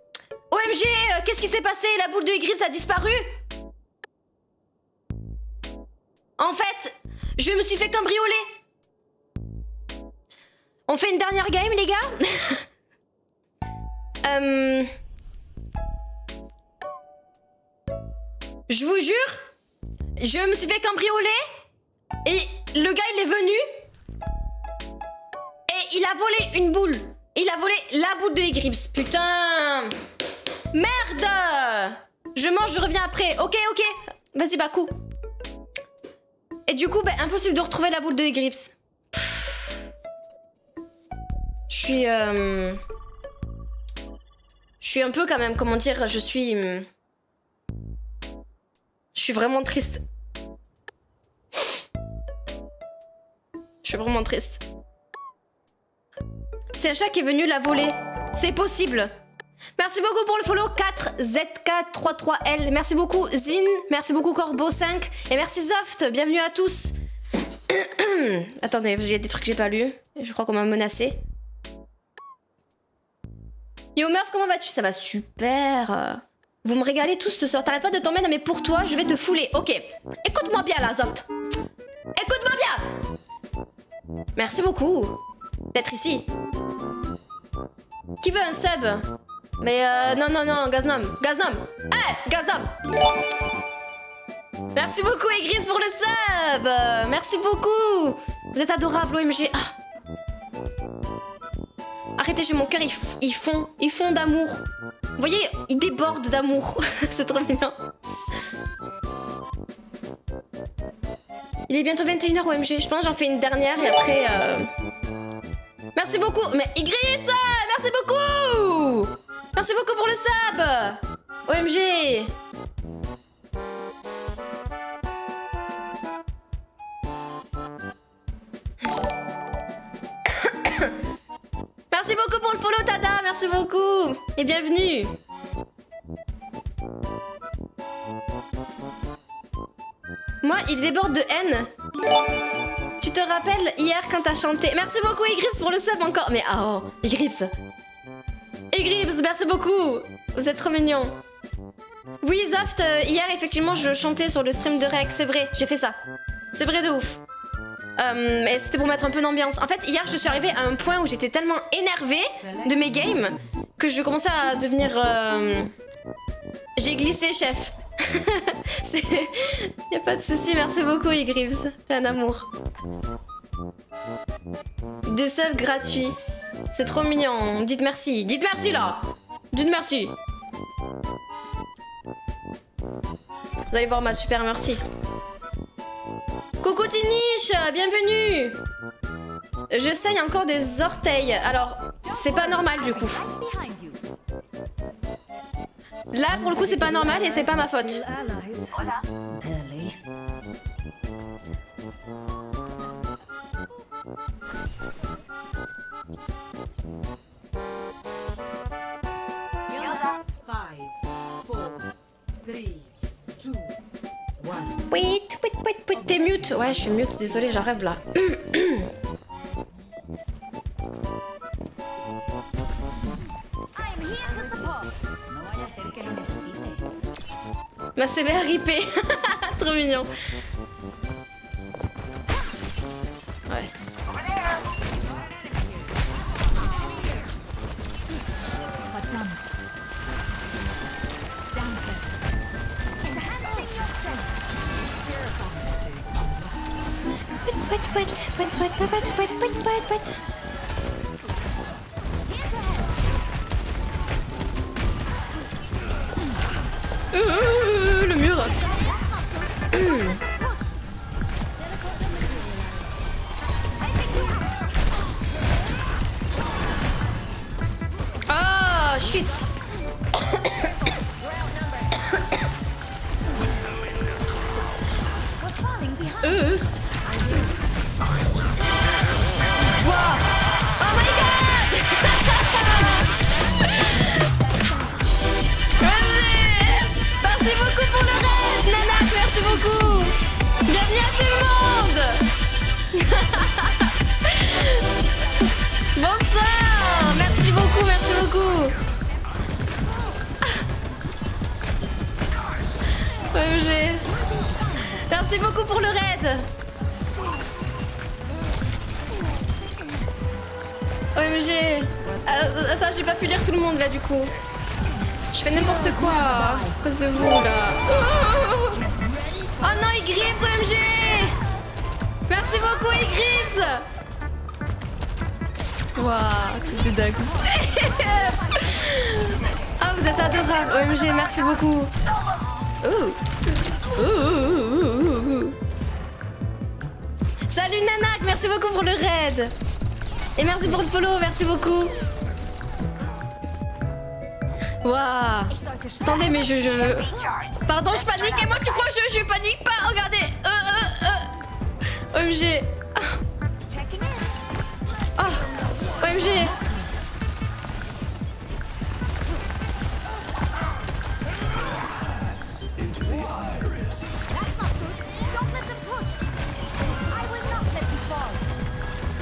OMG, euh, qu'est-ce qui s'est passé La boule de Eclipse a disparu En fait, je me suis fait cambrioler. On fait une dernière game, les gars [laughs] Euh... Je vous jure, je me suis fait cambrioler et le gars il est venu et il a volé une boule. Il a volé la boule de Egrips. Putain Merde Je mange, je reviens après. Ok, ok. Vas-y, Bakou. Et du coup, bah, impossible de retrouver la boule de Egrips. Je suis... Euh... Je suis un peu quand même, comment dire, je suis... Je suis vraiment triste. Je suis vraiment triste. C'est un chat qui est venu la voler. C'est possible. Merci beaucoup pour le follow 4ZK33L. Merci beaucoup Zin. Merci beaucoup Corbeau5. Et merci Zoft. Bienvenue à tous. [coughs] Attendez, il y a des trucs que j'ai pas lus. Je crois qu'on m'a menacé. Yo Murph, comment vas-tu? Ça va super. Vous me régalez tous ce soir. T'arrêtes pas de non mais pour toi, je vais te fouler. Ok. Écoute-moi bien là, Zoft. Écoute-moi bien. Merci beaucoup d'être ici. Qui veut un sub? Mais euh, non, non, non, Gaznom. Gaznom Eh, Gaznom Merci beaucoup, Egris, pour le sub Merci beaucoup Vous êtes adorable, OMG. Ah. Arrêtez, j'ai mon cœur, il, il fond, il fond d'amour. Vous voyez, il déborde d'amour. [laughs] C'est trop mignon. Il est bientôt 21h OMG. Je pense j'en fais une dernière et après... euh, Merci beaucoup. Mais Igrips, merci beaucoup. Merci beaucoup pour le sub. OMG. [coughs] Merci beaucoup pour le follow Tada, merci beaucoup et bienvenue. Moi, il déborde de haine. Tu te rappelles hier quand t'as chanté Merci beaucoup Igrips pour le sub encore. Mais oh, Igrips. Igrips, merci beaucoup. Vous êtes trop mignon. Oui, Zoft, euh, hier effectivement je chantais sur le stream de Rex, c'est vrai, j'ai fait ça. C'est vrai de ouf. Euh, mais c'était pour mettre un peu d'ambiance. En fait, hier je suis arrivée à un point où j'étais tellement énervée de mes games que je commençais à devenir. euh, J'ai glissé, chef. [laughs] Y a pas de souci, merci beaucoup, Igrips. T'es un amour. Des subs gratuits. C'est trop mignon. Dites merci. Dites merci là. Dites merci. Vous allez voir ma super merci. Coucou Tiniche, bienvenue. Je saigne encore des orteils. Alors, c'est pas normal du coup. Là, pour le coup, c'est pas normal et c'est pas ma faute. Wait, t'es mute. Ouais, je suis mute, désolée, j'arrive là. Ma CB a ripé. Trop mignon. Ouais. Euh, le mur. [coughs] Ah, shit. [coughs] Euh. Bienvenue à tout le monde. [laughs] Bonsoir. Merci beaucoup, merci beaucoup. OMG Merci beaucoup pour le raid. OMG Euh, Attends, j'ai pas pu lire tout le monde là du coup. Je fais n'importe quoi à cause de vous là. [laughs] oh non, Igrips, OMG Merci beaucoup, Igrips Waouh, truc de Dax. [laughs] Ah, vous êtes adorable, OMG, merci beaucoup. Salut Nanak, merci beaucoup pour le raid. Et merci pour le follow, merci beaucoup. Waouh. Attendez, mais je, je... Pardon, je panique. Et moi, tu crois que je, je panique pas? Regardez. Euh, euh, euh. OMG. Ah. Oh. OMG.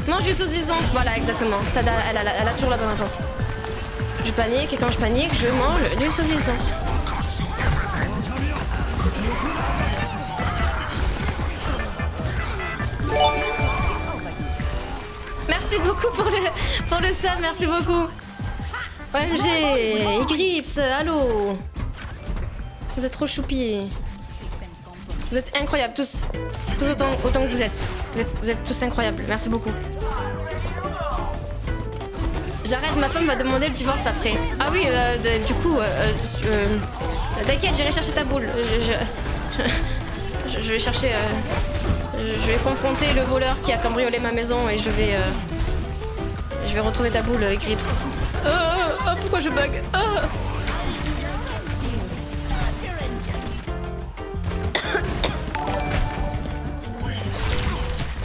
Mange du saucisson. Voilà, exactement. Tada, elle, a- elle a toujours la bonne réponse. Je panique et quand je panique, je mange du saucisson. Merci beaucoup pour le, pour le sub, merci beaucoup. OMG, Igrips, allô. Vous êtes trop choupis. Vous êtes incroyables, tous. Tous autant, autant que vous êtes. Vous êtes, vous êtes tous incroyables, merci beaucoup. J'arrête, ma femme va demander le divorce après. Ah oui, euh, de- du coup, euh, euh, euh, t'inquiète, j'irai chercher ta boule. Je, je- je- je vais chercher. euh, je vais confronter le voleur qui a cambriolé ma maison et je vais. je vais retrouver ta boule, Grips. Ah, ah, pourquoi je bug.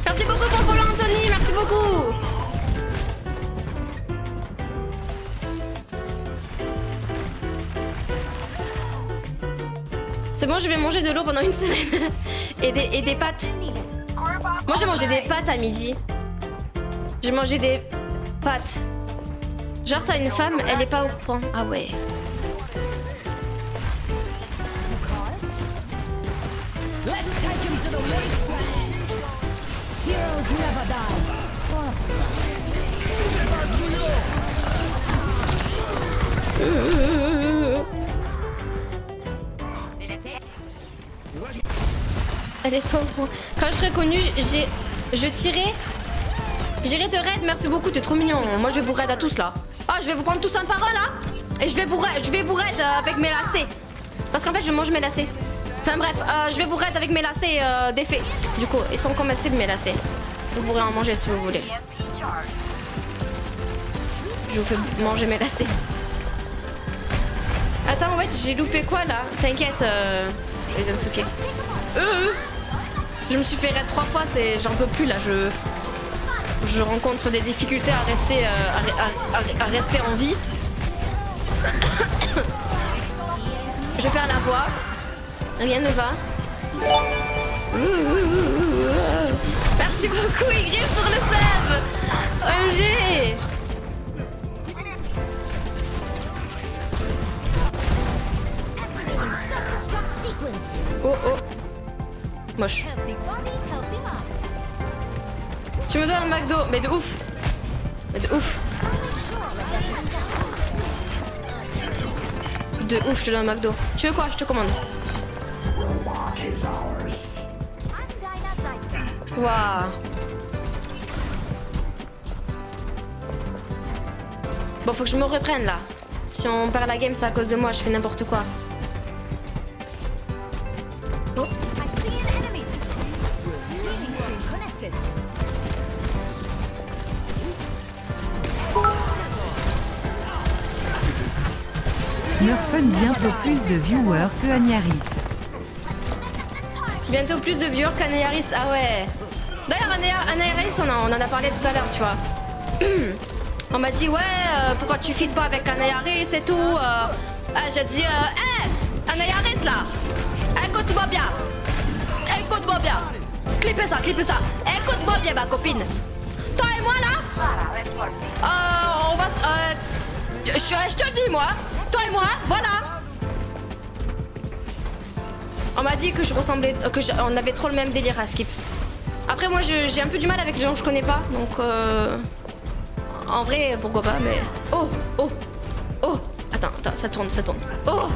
Merci beaucoup pour le follow, Anthony, merci beaucoup. Bon, je vais manger de l'eau pendant une semaine. [laughs] et, des, et des pâtes. Moi, j'ai mangé des pâtes à midi. J'ai mangé des pâtes. Genre, t'as une femme, elle est pas au courant. Ah ouais. Elle est pas au. Quand je serai connue, j'ai, je tirais. J'irai te raid, merci beaucoup, t'es trop mignon. Moi, je vais vous raid à tous là. Ah, je vais vous prendre tous un par un là. Et je vais vous raid, je vais vous raid euh, avec mes lacets. Parce qu'en fait, je mange mes lacets. Enfin bref, euh, je vais vous raid avec mes lacets euh, d'effet. Du coup, ils sont comestibles mes lacets. Vous pourrez en manger si vous voulez. Je vous fais manger mes lacets. Attends, ouais, j'ai loupé quoi là? T'inquiète, euh... Euh, euh. Je me suis fait raid trois fois, j'en peux plus là. Je, je rencontre des difficultés à rester, euh, à, rester en vie. [coughs] je perds la voix. Rien ne va. Merci beaucoup, Ygritte, sur le sub. OMG. Oh oh. Moche. Tu me dois un McDo, mais de ouf. Mais de ouf. De ouf, je te donne un McDo. Tu veux quoi? Je te commande. Waouh. Bon, faut que je me reprenne là. Si on perd la game, c'est à cause de moi, je fais n'importe quoi. Connected. Nerfun bientôt plus de viewers que Agnaris. Bientôt plus de viewers qu'Anayaris. Ah ouais. D'ailleurs, Anayaris, on, en- on en a parlé tout à l'heure, tu vois. [clears throat] on m'a dit, ouais, euh, pourquoi tu fites pas avec Anayaris et tout. euh. Ah, j'ai dit, euh, hé, Anayaris là. Écoute-moi bien. Écoute-moi bien. Clippez ça, clippez ça. Écoute-moi bien, ma copine. Toi et moi là. Euh, on va. euh, je, te le dis, moi. Toi et moi, voilà. On m'a dit que je ressemblais, que on avait trop le même délire à Skip. Après moi j'ai un peu du mal avec les gens que je connais pas, donc euh, en vrai pourquoi pas, mais oh oh oh attends attends ça tourne ça tourne oh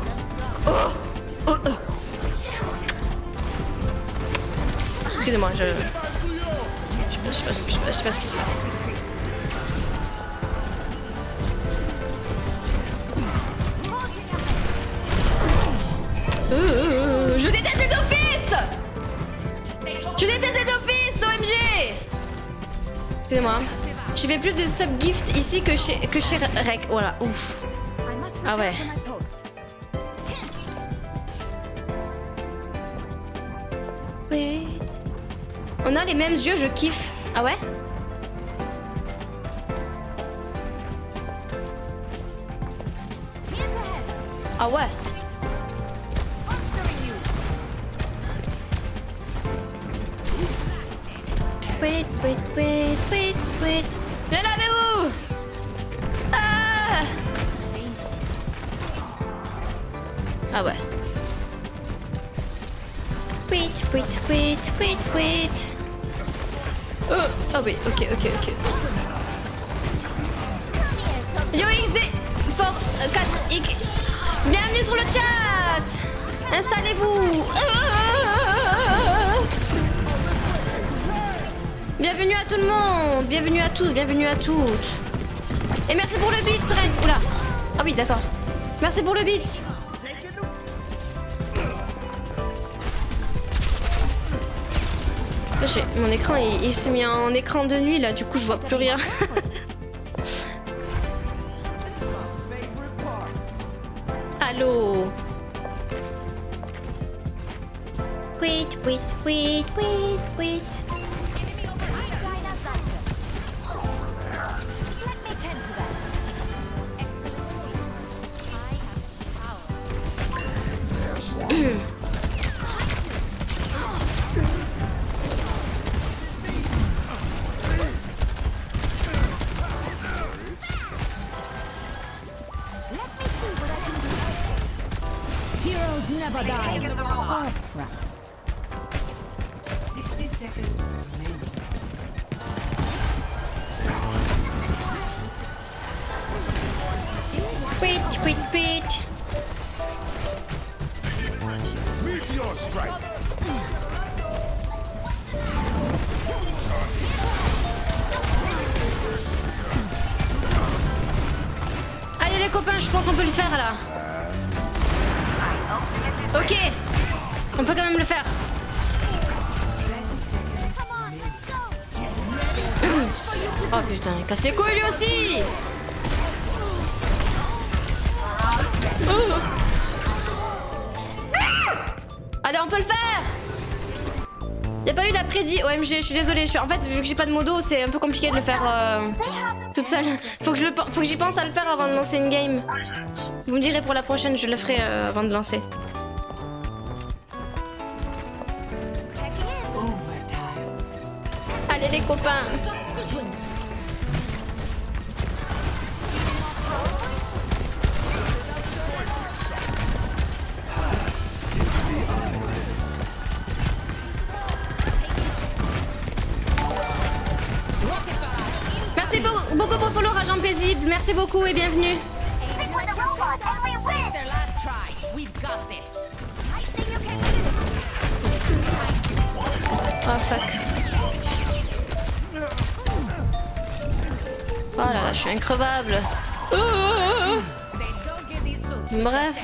oh oh, oh. Excusez-moi je je sais pas, je sais pas, ce qui se passe. Euh, je déteste les d'office Je déteste les d'office, OMG Excusez-moi. J'ai fait plus de sub-gift ici que chez, que chez Rec. Voilà, ouf. Ah ouais. On a les mêmes yeux, je kiffe. Ah ouais? Et merci pour le beat, Ren. Oula. Ah oui, d'accord. Merci pour le beat. J'ai- Mon écran, il, il s'est mis en écran de nuit là, du coup je vois plus rien. [laughs] suis désolée. Je suis... En fait, vu que j'ai pas de modo, c'est un peu compliqué de le faire euh, toute seule. Faut que j'y pense à le faire avant de lancer une game. Vous me direz pour la prochaine, je le ferai euh, avant de lancer.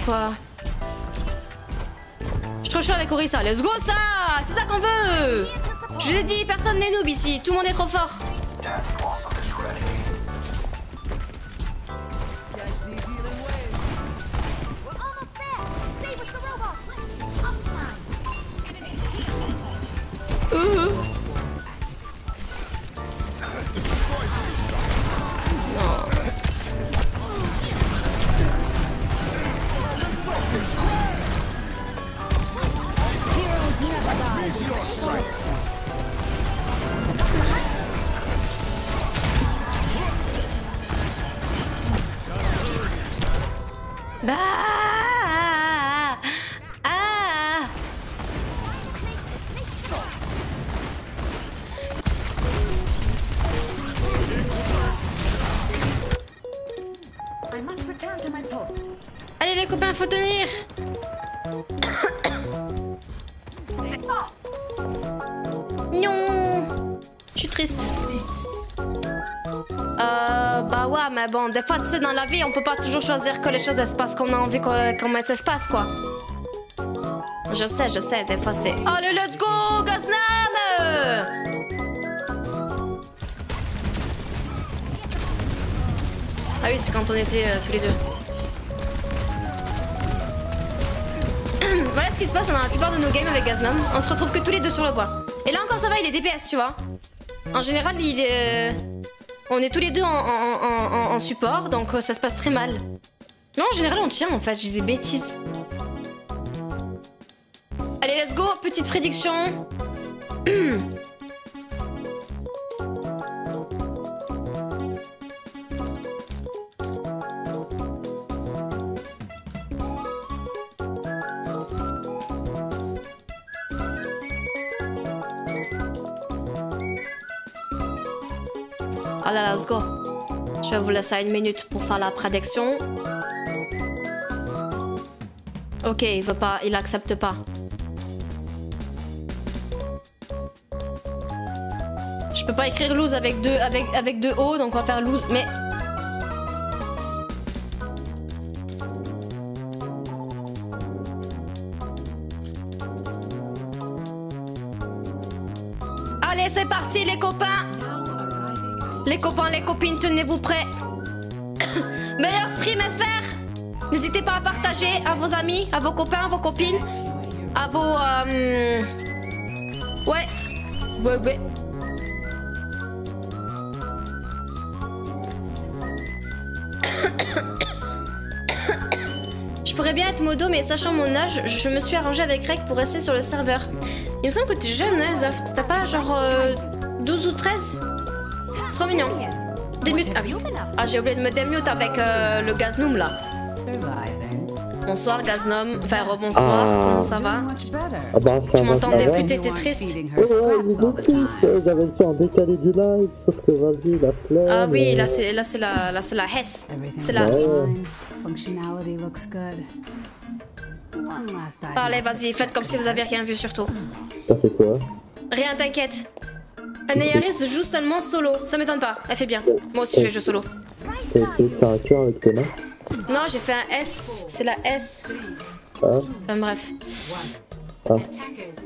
Je suis trop chaud avec Orisa. Let's go, ça C'est ça qu'on veut Je vous ai dit, personne n'est noob ici. Tout le monde est trop fort. Des fois, tu sais, dans la vie, on peut pas toujours choisir que les choses se passent comme on a envie comment ça se passe, quoi. Je sais, je sais, des fois c'est... Allez, let's go, Gaznam Ah oui, c'est quand on était euh, tous les deux. [clears throat] voilà ce qui se passe dans la plupart de nos games avec Gaznom. On se retrouve que tous les deux sur le bois. Et là encore ça va, il est DPS, tu vois. En général, il est... On est tous les deux en, support, donc euh, ça se passe très mal. Non, en général, on tient en fait, j'ai des bêtises. Allez, let's go, petite prédiction. [clears throat] vous laisser une minute pour faire la prédiction. Ok, il veut pas, il accepte pas. Je peux pas écrire lose avec deux, avec, avec deux O, donc on va faire lose, mais... Allez, c'est parti les copains Les copains, les copines, tenez-vous prêts FR N'hésitez pas à partager à vos amis, à vos copains, à vos copines, à vos... euh, Ouais. Ouais, ouais. Je pourrais bien être modo, mais sachant mon âge, je me suis arrangé avec Rec pour rester sur le serveur. Il me semble que t'es jeune, hein. T'as pas genre euh, 12 ou 13 C'est trop mignon. Démute. Ah oui. Ah, j'ai oublié de me démute avec euh, le Gaznoom là. Bonsoir Gaznom. Enfin, rebonsoir. Ah. Comment ça va? Ah bah ça Tu m'entendais plus, t'étais triste. Ouais, ouais, il était triste. J'avais le son en décalé du live, sauf que vas-y, la flemme. Ah oui, euh, là c'est là c'est la là c'est la Hess. C'est la. Allez, vas-y, faites comme si vous avez rien vu surtout. T'as fait quoi? Rien, t'inquiète. Anayaris joue seulement solo. Ça m'étonne pas. Elle fait bien. Moi aussi, je fais jeu solo. T'as essayé de faire un cœur avec tes mains Non, j'ai fait un S. C'est la S. Ah, Enfin bref. ah,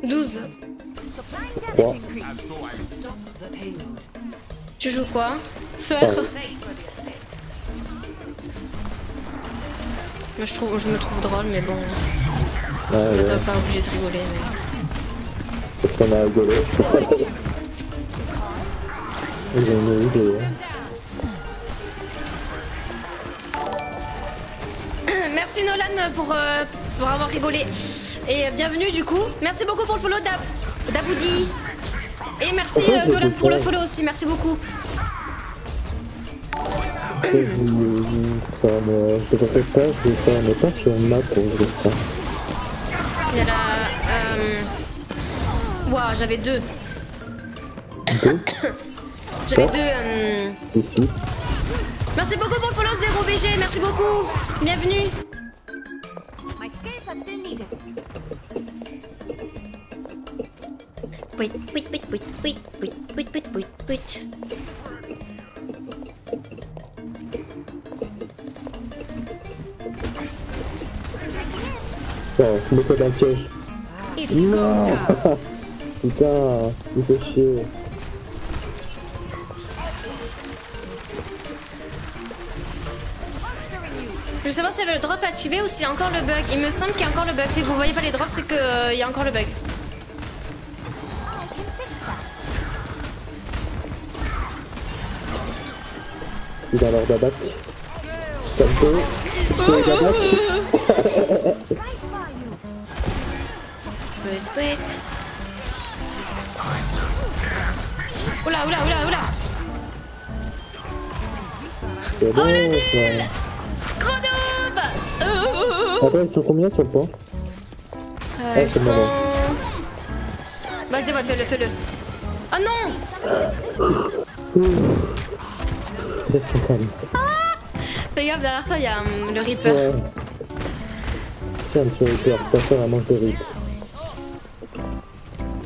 12. 3. Tu joues quoi? Moi, je, trouve, je me trouve drôle, mais bon. Ouais. T'es pas obligé de rigoler. Mais... Parce qu'on a rigolé. [laughs] Rigolé. [coughs] Merci Nolan pour, euh, pour avoir rigolé. Et bienvenue du coup. Merci beaucoup pour le follow Dab- Daboudi. Et merci euh, Nolan pour le follow aussi. Merci beaucoup. Je- ça me... Je devrais pas jouer ça, on n'est pas sur map pour jouer ça. Il y a la... Euh... J'avais deux. Deux? [coughs] J'avais deux... euh, C'est suite. Merci beaucoup pour le follow 0BG. Merci beaucoup. Bienvenue. My skills are still needed. Wait, wait, wait, wait, wait, wait, wait, wait, wait, wait. Putain, dans le piège. Non [laughs] Putain, il fait chier. Je sais pas s'il y avait le drop activé ou s'il y a encore le bug. Il me semble qu'il y a encore le bug. Si vous voyez pas les drops, c'est qu'il y a encore le bug. Il a l'air d'abattre. Calme-toi. Je suis d'abattre. [laughs] Wait. Oula, oula, oula, oula. Oh le ça. nul Euh, Attends, ils sont combien sur le point Euh, Ah, ils c'est sont... Vas-y, ouais, fais-le, fais-le. Oh non Reste calme. Fais gaffe, derrière toi, il y a hum, le Reaper. Ouais. Tiens, monsieur Reaper, soeur elle mange de rip.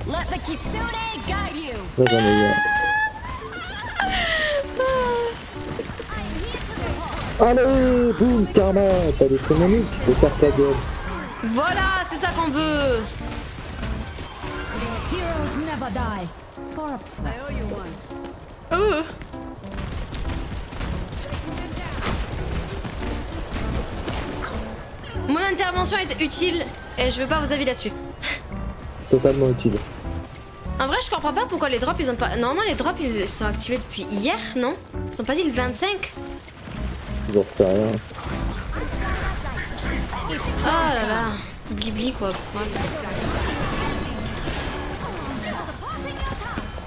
Let the kitsune guide you. Là, j'en ai eu Allez, boum, karma T'as des moniques, je te casse la gueule. Voilà, c'est ça qu'on veut Heroes never die. For a price. Euh. Mon intervention est utile et je veux pas vos avis là-dessus. Totalement utile. En vrai, je comprends pas pourquoi les drops ils ont pas. Normalement, les drops ils sont activés depuis hier, non? Ils sont pas dit le 25 J'en sais rien. Oh là là Ghibli quoi.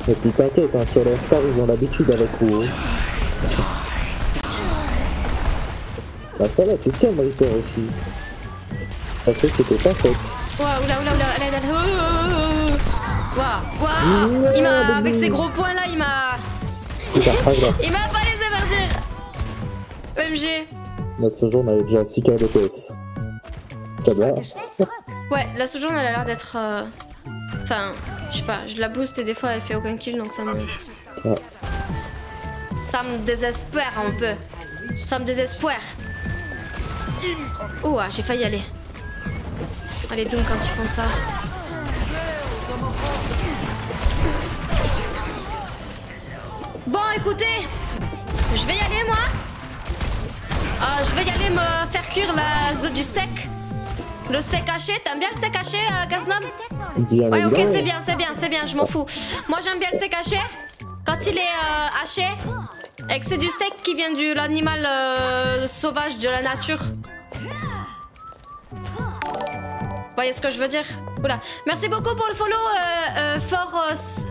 Et puis t'inquiète, hein, sur les ils ont l'habitude avec vous. Bah ça va, tu te calmes Reaper aussi. Parce que c'était pas fait. Waouh, oula, oula, oula, oula, oula, oula, oula. Waouh, waouh Il m'a. Avec ses gros points là, il m'a. Il m'a pas OMG Notre séjour, on avait déjà 6k DPS. Ça va Ouais, la sojourn elle a l'air d'être. euh, Enfin, je sais pas, je la booste et des fois elle fait aucun kill donc ça me. Ouais. Ça me désespère un peu. Ça me désespère. Oh, j'ai failli y aller. Allez, donc quand ils font ça. Bon, écoutez, je vais y aller moi. Euh, je vais y aller me faire cuire la zone du steak. Le steak haché, t'aimes bien le steak haché, euh, Gaznam Ouais, ok, c'est bien, c'est bien, c'est bien, je m'en fous. Moi, j'aime bien le steak haché. Quand il est euh, haché, et que c'est du steak qui vient de l'animal euh, sauvage de la nature. Vous voyez ce que je veux dire? Oula. Merci beaucoup pour le follow, euh, Force.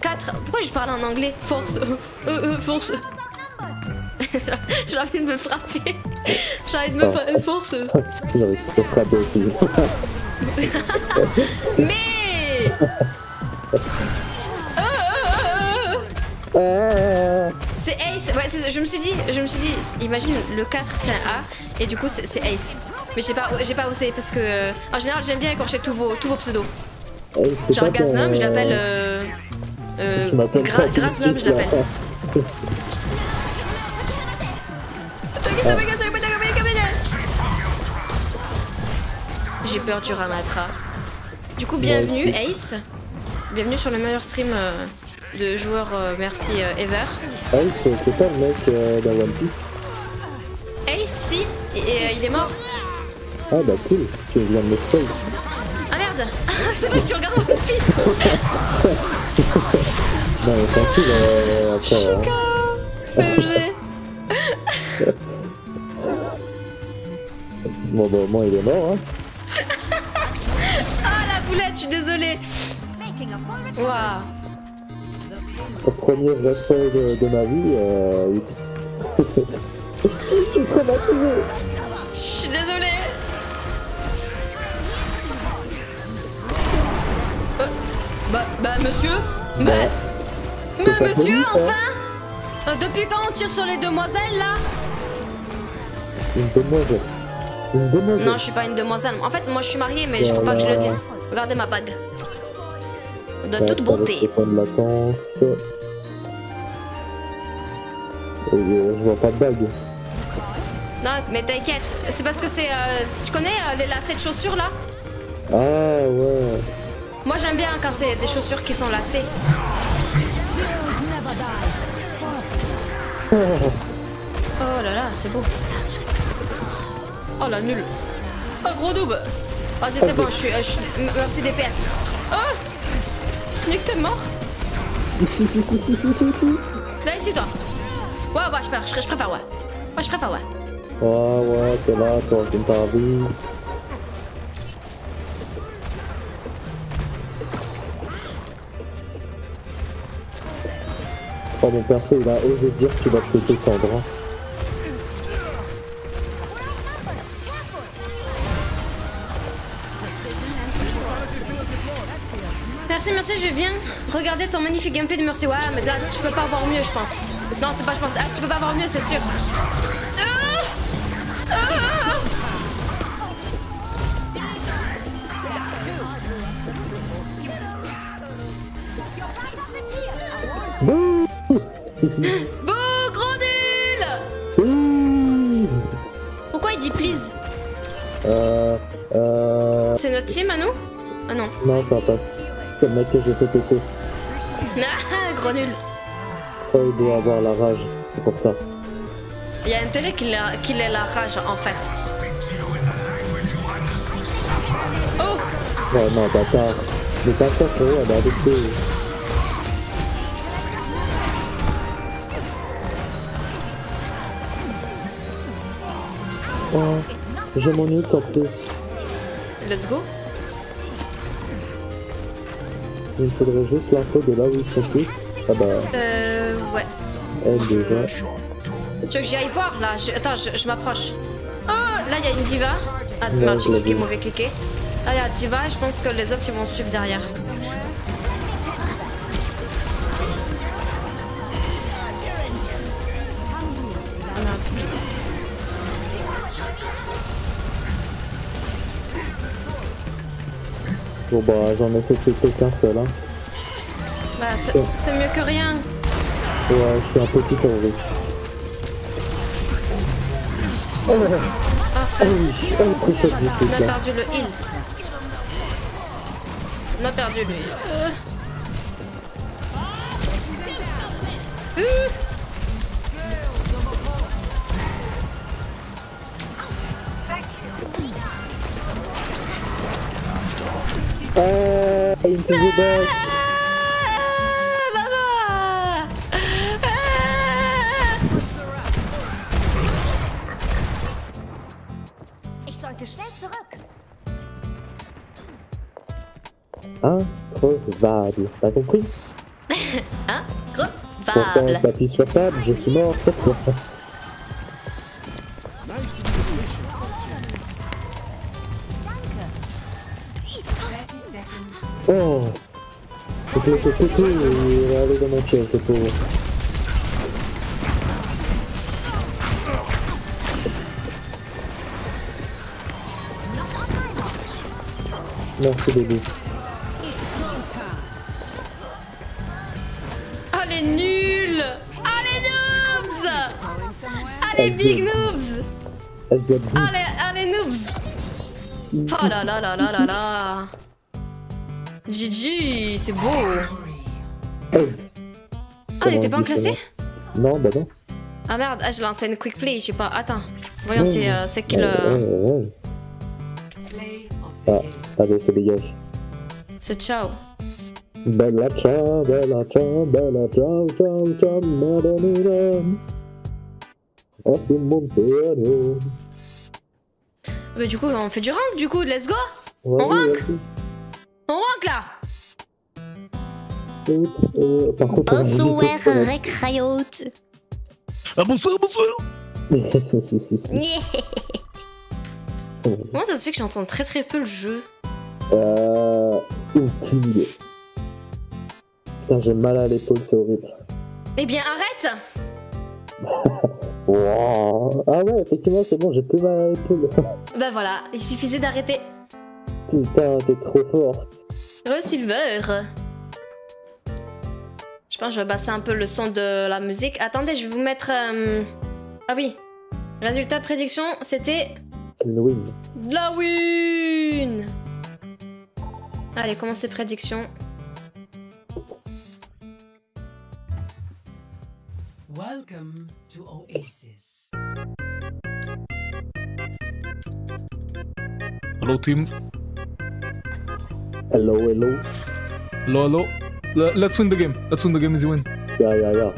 4. Pourquoi je parle en anglais? Force. [laughs] Force. [laughs] J'ai envie de me frapper. J'ai envie de me frapper. Force. J'aurais pu te frapper aussi. [laughs] Mais Ah, [laughs] C'est Ace. Ouais, je me suis dit, je me suis dit, imagine le 4 c'est un A et du coup c'est Ace. Mais j'ai pas, j'ai pas osé parce que euh, en général j'aime bien écorcher tous vos, tous vos pseudos. Genre pas Gaznum, ton- je l'appelle. Euh, euh, de je l'appelle. J'ai peur du Ramatra. Du coup, bienvenue Ace. Bienvenue sur le meilleur stream euh, de joueurs euh, merci euh, ever. Hey, c'est pas le mec dans One Piece Ace, si, et, et, il est mort. Ah bah cool, tu viens de me spoil. Ah merde [laughs] C'est vrai que tu regardes One Piece [laughs] Non mais tranquille, euh, après... hein. [laughs] Bon bah au moins il est mort hein. Ah la boulette, je suis désolée. Waouh. Le premier spoil de, de ma vie, euh... oui. Je suis [laughs] traumatisé Je suis désolée. Euh, bah, bah, monsieur? Bah, C'est mais monsieur, enfin? Euh, Depuis quand on tire sur les demoiselles, là? Une demoiselle. Une demoiselle. Non, je suis pas une demoiselle. En fait, moi, je suis mariée, mais je faut pas que je le Voilà. dise. Regardez ma bague. De Ouais, toute beauté. de latence. Et, euh, je vois pas de bague. Non, mais t'inquiète. C'est parce que c'est. euh, tu connais euh, les lacets de chaussures là? Ah ouais. Moi j'aime bien quand c'est des chaussures qui sont lacées. [laughs] Oh là là, c'est beau. Oh la nulle. Oh gros double. Vas-y, c'est bon, je suis. euh, Merci DPS. Oh Nick, t'es mort [laughs] Viens ici, toi. Ouais, ouais, je préfère, je, préfère, ouais. Ouais, je préfère, ouais. Ouais, ouais, t'es là, toi, pas envie. Oh, mon perso, il a osé dire qu'il va te détendre. hein. Merci, merci, je viens regarder ton magnifique gameplay de Mercy. Ouais, mais là, tu peux pas avoir mieux, je pense. Non, c'est pas, je pense. Ah, tu peux pas avoir mieux, c'est sûr. Ah Ah Bouh Bouh, gros nul Si Pourquoi il dit please Euh. Euh. C'est notre team à nous? Ah non. Non, ça passe. C'est le mec que j'ai fait péter. Ah, gros nul. Oh, il doit avoir la rage, c'est pour ça. Il y a intérêt qu'il a- ait la rage, en fait. Oh Ouais, non, bâtard. Mais pas ça, frérot, elle est adoptée. Oh, je m'ennuie en plus. Let's go. Il me faudrait juste l'info de là où ils sont tous. Ah bah, Euh, ouais. elle déjà. Tu veux que j'y aille voir, là Je- Attends, je, je m'approche. Oh Là, il y a une diva. Ah, Non, merde, j'ai mauvais cliqué. Là, il y a diva et je pense que les autres, ils vont suivre derrière. Bon bah, j'en ai fait péter qu'un seul, hein. Bah, c'est mieux que rien. Ouais, je suis un petit terroriste. Oh, Ah, ah oui, oh, le du On a perdu le heal. On a perdu lui. Euh. Euh. Ah, il me fait back. Ah, maman Ich sollte schnell zurück. Increvable. T'as compris? Gros Pourtant, Vable. tapis sur table, je suis mort cette fois. Oh. Je l'ai fait péter et il est allé dans mon piège, le pauvre. Merci bébé. Ah les nuls. Ah noobs. Ah les big noobs. Ah ah les noobs. Oh là là là là là là GG, c'est beau. Ah, il était pas en classé Non, bah non. Ah merde, ah, je lançais une quick play, je sais pas. Attends, voyons c'est euh, c'est qui Ouais, le... ouais, ouais. Ah, allez, c'est dégage. C'est ciao. Bella ciao, bella ciao, bella ciao, ciao, ciao, madonna. Oh, c'est mon piano. Mais du coup, on fait du rank du coup, let's go On rank. On rank là Euh, euh, Par contre, Bonsoir. Recrayote Ah, bonsoir, bonsoir [laughs] [laughs] Comment ça se fait que j'entends très très peu le jeu Euh. Aucune idée. Putain, j'ai mal à l'épaule, c'est horrible. Eh bien arrête [laughs] Wow. Ah ouais, effectivement, c'est bon, j'ai plus mal à l'épaule. Bah voilà, il suffisait d'arrêter. Putain, t'es trop forte. Re Silver Je pense que je vais basser un peu le son de la musique. Attendez, je vais vous mettre... euh, Ah oui. Résultat prédiction, c'était Une win. la win Allez, commencez prédiction. Welcome to Oasis. Hello team. Hello, hello. Hello, hello. L- let's win the game. Let's win the game as you win. Yeah, yeah, yeah.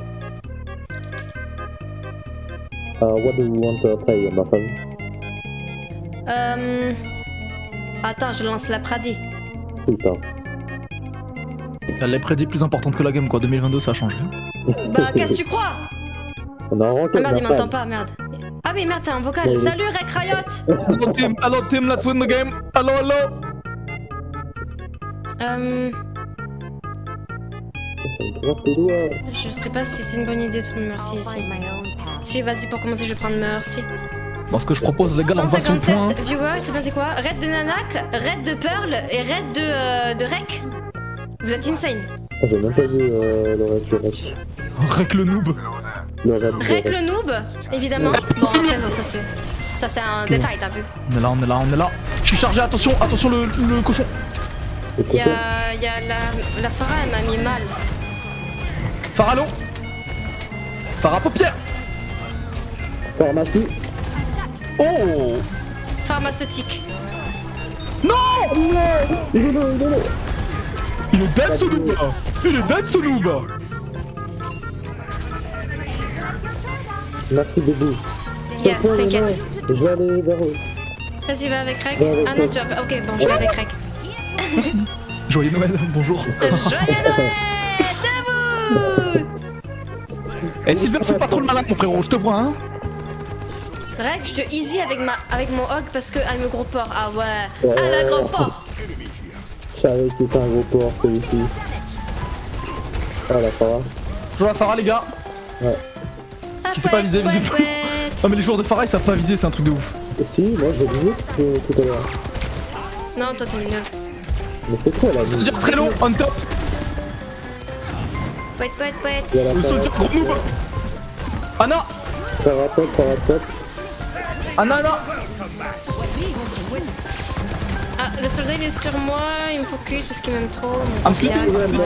Uh, what do you want to play, ma femme? Euh... Attends, je lance la Pradi. Putain. Elle est prédit plus importante que la game quoi. 2022 ça a changé. Bah, [laughs] qu'est-ce que tu crois? On a un Ah ranking, merde, il m'entend femme. pas, merde. Ah oui, merde, t'es un vocal. Salut, Rec Riot Hello team. Hello team. Let's win the game. Hello, hello. Euh... Ça me gratte les doigts. Je sais pas si c'est une bonne idée de prendre Mercy ici. Si, vas-y, pour commencer, je vais prendre Mercy. Bon, ce que je propose les gars, on passe au point. 157 viewers, c'est passé quoi? Raid de Nanak, Raid de Pearl et Raid de, euh, de Rec Vous êtes insane. Ah, J'ai même pas vu euh, le du reste. Rec le noob. Le Rec le noob, évidemment. Bon, après, non, ça c'est... Ça c'est un détail, t'as vu. On est là, on est là, on est là. Je suis chargé, attention, attention le, le cochon. Il y a, il y a la, la Farah, elle m'a mis mal. Faralo. Farah paupière. Pharmacie. Oh Pharmaceutique. Non Il est là, il est là. Il est dead ce noob là. Il est dead ce noob Merci, bébé. Yes, t'inquiète. Je vais aller vers eux. Vas-y, va avec avec Ah non, tu vas pas... Ok, bon, je vais avec Rec. [laughs] Joyeux Noël, bonjour. Joyeux Noël Eh Sylvain, fais pas trop le malin mon frérot, je te vois hein. Rec, je te easy avec, ma, avec mon hog parce que I'm a gros porc. Ah ouais. Ouais. Ah la gros porc Je savais que c'était un gros porc celui-ci. Ah la Farah. Je joue à Farah les gars. Ouais. Qui sait pas viser, viser. Non mais les joueurs de Farah ils savent pas viser, c'est un truc de ouf. Si, moi j'ai visé tout, tout à l'heure. Non, toi t'es nul. Mais c'est quoi la Soldier très long, on top. Wait, wait, wait. Le soldier gros noob. Anna Farah top, Farah top. Anna, Anna Ah, le soldat il est sur moi, il me focus parce qu'il m'aime trop. I'm petit. Debout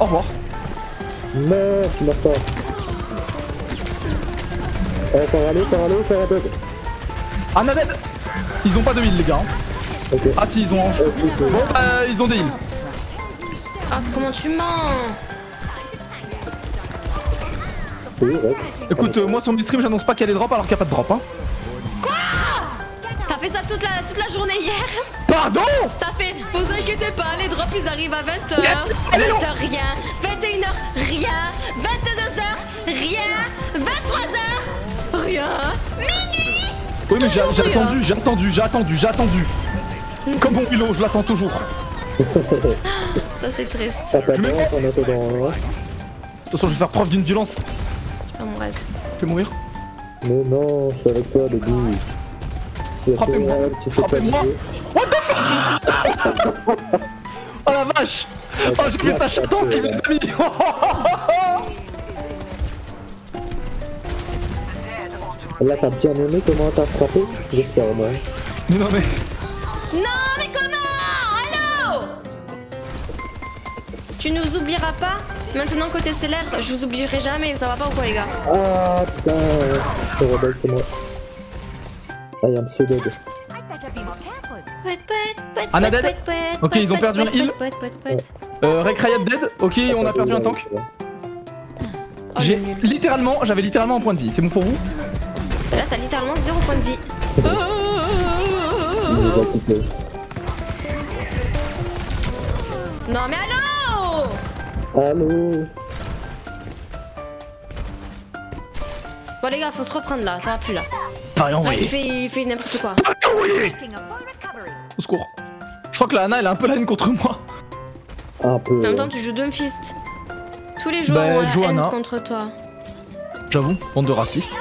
Au revoir. Meurs, tu meurs pas. Eh, Farah Farah Farah top. Anna dead Ils ont pas de heal les gars. Ah si ils ont. Bon bah ils ont des heals. Ah, comment tu mens. Écoute, euh, moi sur mes streams j'annonce pas qu'il y a des drops alors qu'il y a pas de drop hein. T'as fait ça toute la, toute la journée hier Pardon T'as fait, vous inquiétez pas, les drops ils arrivent à 20h, Allez, non. 20h rien, 21h rien, 22h rien, 23h rien, minuit Oui mais j'ai attendu, j'ai attendu, j'ai attendu, j'ai attendu. Comme bon Willow, je l'attends toujours. [laughs] Ça c'est triste. Je de hein. Attention je vais faire preuve d'une violence. Tu vas mon reste. Je vais mourir. Mais non, je suis avec toi, bébé. Il y a que Frappez-moi. Qui Frappez-moi. What the fuck [laughs] Oh la vache Oh j'ai fait ça chaton les amis [laughs] Là, t'as bien aimé comment t'as frappé J'espère au moins. Mais non mais... Non mais comment? Allô? Tu nous oublieras pas? Maintenant côté célèbre, je vous oublierai jamais, ça va pas ou quoi les gars? Ah putain, c'est rebelle, c'est moi. I am so dead. Wait, wait, wait, Anna dead? Ok, ils ont perdu un heal. Euh, Rec Riot dead, ok on a perdu un tank. Oh, J'ai littéralement, j'avais littéralement un point de vie, c'est bon pour vous? Là t'as littéralement zéro point de vie. Non mais allô Allô Bon les gars, faut se reprendre là, ça va plus là. Pareil Ouais, il fait, il fait n'importe quoi. Au secours. Je crois que la Anna elle a un peu la haine contre moi. Un peu. En même temps, tu joues Doomfist. Tous les joueurs Bah, ont la haine contre toi. J'avoue, bande de racistes.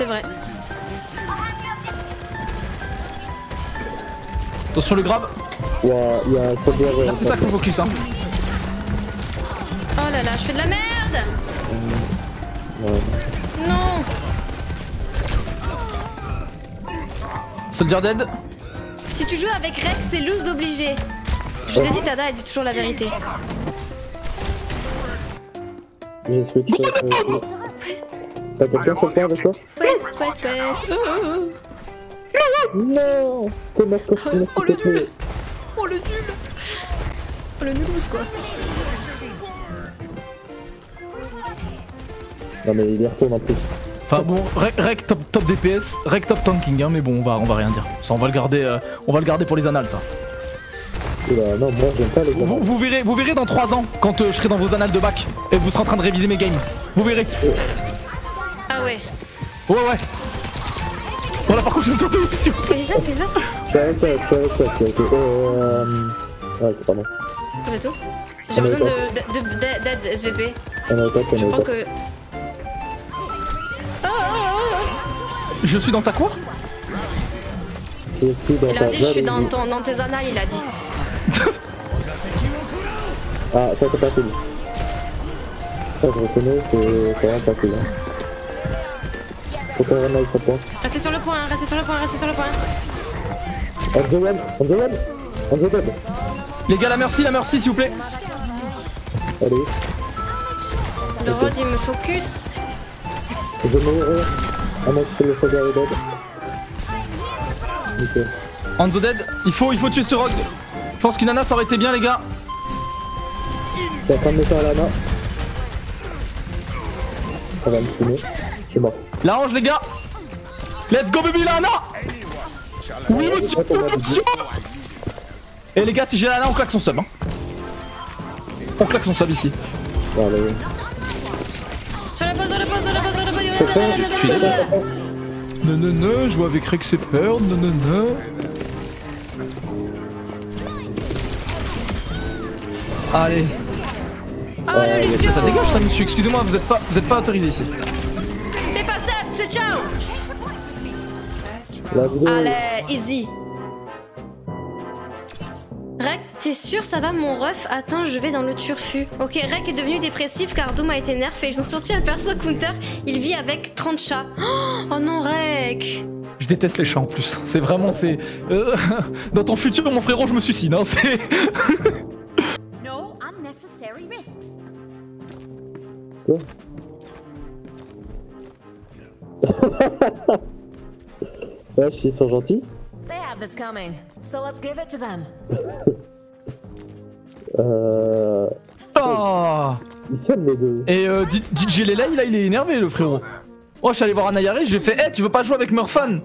C'est vrai. Attention le grab. Ouais, il y a Soldier. euh, Là c'est ça focus hein. Oh là là, je fais de la merde Non Soldier dead. Si tu joues avec Rex, c'est lose obligé. Je vous ai dit, Tada, elle dit toujours la vérité. J'ai. Euh, euh, T'as quelqu'un sur le avec toi Ouais, ouais, ouais. Oh, Non T'es mort costume, s'il te plaît. oh, le nul Oh, le nulous, quoi. Non mais il y retourne en plus. Enfin bon, rec, rec top, top DPS, rec top tanking, hein, mais bon, on va, on va rien dire. Ça, on va le garder, euh, on va le garder pour les annales, ça. Oula, non, moi j'aime pas les Vous, vous verrez, vous verrez dans 3 ans, quand euh, je serai dans vos annales de bac, et vous serez en train de réviser mes games. Vous verrez. Ouais. Ouais, ouais. Voilà, par contre, je me sens s'il vous plaît. Qu'est-ce qui se passe Qu'est-ce qui se passe Je suis avec toi, je suis avec toi, je suis avec toi. Euh... Ah, ok, pardon. Pas du tout. J'ai besoin d'aide SVP. On est au top, on Je est au crois top. que. Oh, oh, oh, Je suis dans ta quoi Je suis dans oh. Il ta a dit je suis dans, ton, dans tes annales, il a dit. Ah, ça c'est pas cool. Ça je reconnais, c'est c'est vraiment pas cool. Hein. Faut qu'on remet sa point. Restez sur le point, restez sur le point, restez sur le point. On the one, on the one, on the dead. Les gars, la merci, la merci, s'il vous plaît. Allez, Le rod il me focus. je mourrai. Ah non, c'est le soldat est dead. Nickel. On the dead, il faut, il faut tuer ce rogue. Je pense qu'une nana ça aurait été bien, les gars. Je en train de me faire la main. Ça va me fumer. Je suis mort. La range, les gars. Let's go, baby, Lana. Oui, monsieur, monsieur. Et les gars, si j'ai Lana, on claque son sub. Hein. On claque son sub ici. Sur poste, sur d'accord. Non, non, non, je joue avec Rex et peur. Non, non, non. Allez. Oh le Lucio Ça dégage, ça, monsieur. Excusez-moi, vous êtes pas, vous êtes pas autorisé ici. Let's go. Allez, easy. Rek, t'es sûr ça va mon ref? Attends, je vais dans le turfu. Ok, Rek est devenu dépressif car Doom a été nerf et ils ont sorti un perso counter. Il vit avec 30 chats. Oh non, Rek Je déteste les chats en plus. C'est vraiment, c'est. euh, [laughs] dans ton futur, mon frérot, je me suicide. Hein. C'est. No unnecessary risks. [laughs] Ouais, ils sont gentils. They have this coming, so let's give it to them. [laughs] Euh... Oh Ils s'aiment les deux. Et euh, DJ Lele, là, il est énervé, le frérot. Oh, je suis allé voir Anayari, j'ai fait, eh, tu veux pas jouer avec Murphan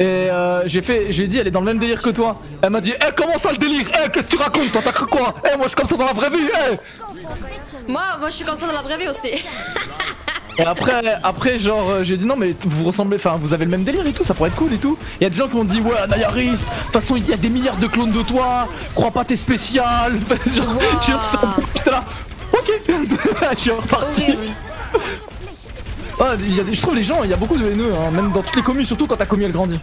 Et euh, j'ai fait, j'ai dit, elle est dans le même délire que toi. Elle m'a dit, eh, comment ça le délire? Eh, qu'est-ce que tu racontes? Toi, t'as cru quoi? Eh, moi, je suis comme ça dans la vraie vie, eh Moi, moi je suis comme ça dans la vraie vie aussi. [laughs] Et après, après, genre, euh, j'ai dit, non, mais vous ressemblez, enfin, vous avez le même délire et tout, ça pourrait être cool et tout. Il y a des gens qui m'ont dit, ouais, Anayaris, de toute façon, il y a des milliards de clones de toi, crois pas, t'es spécial. [laughs] genre, j'ai ça, j'étais là, ok, [laughs] je suis reparti. Ah, il y a des- je trouve les gens, il y a beaucoup de haineux, hein, même dans toutes les communes, surtout quand ta commune elle grandit.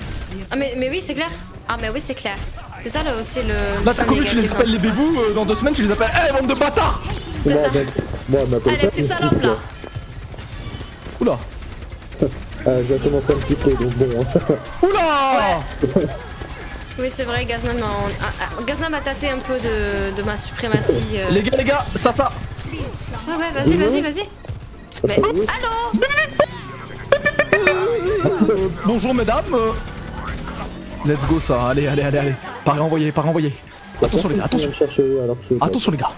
Ah, mais, mais oui, c'est clair. Ah, mais oui, c'est clair. C'est ça là aussi le. Là, ta commune, tu les appelles dans les bébous, euh, dans deux semaines, tu les appelles, eh, bande de bâtards C'est ça. Bon, petite une salope cible. là. Oula. Euh, [laughs] j'ai commencé à me siffler, donc bon. [laughs] Oula Oui, c'est vrai, Gaznam, en- ah, ah, Gaznam a tâté un peu de, de ma suprématie. euh. Les gars, les gars, ça, ça. Ouais, ouais, vas-y, vas-y, vas-y. Mais. Allô Euh, [laughs] bonjour mesdames. Let's go ça, allez, allez, allez, allez. Pas renvoyer, pas renvoyer. Attention les gars, attention. Attention les gars.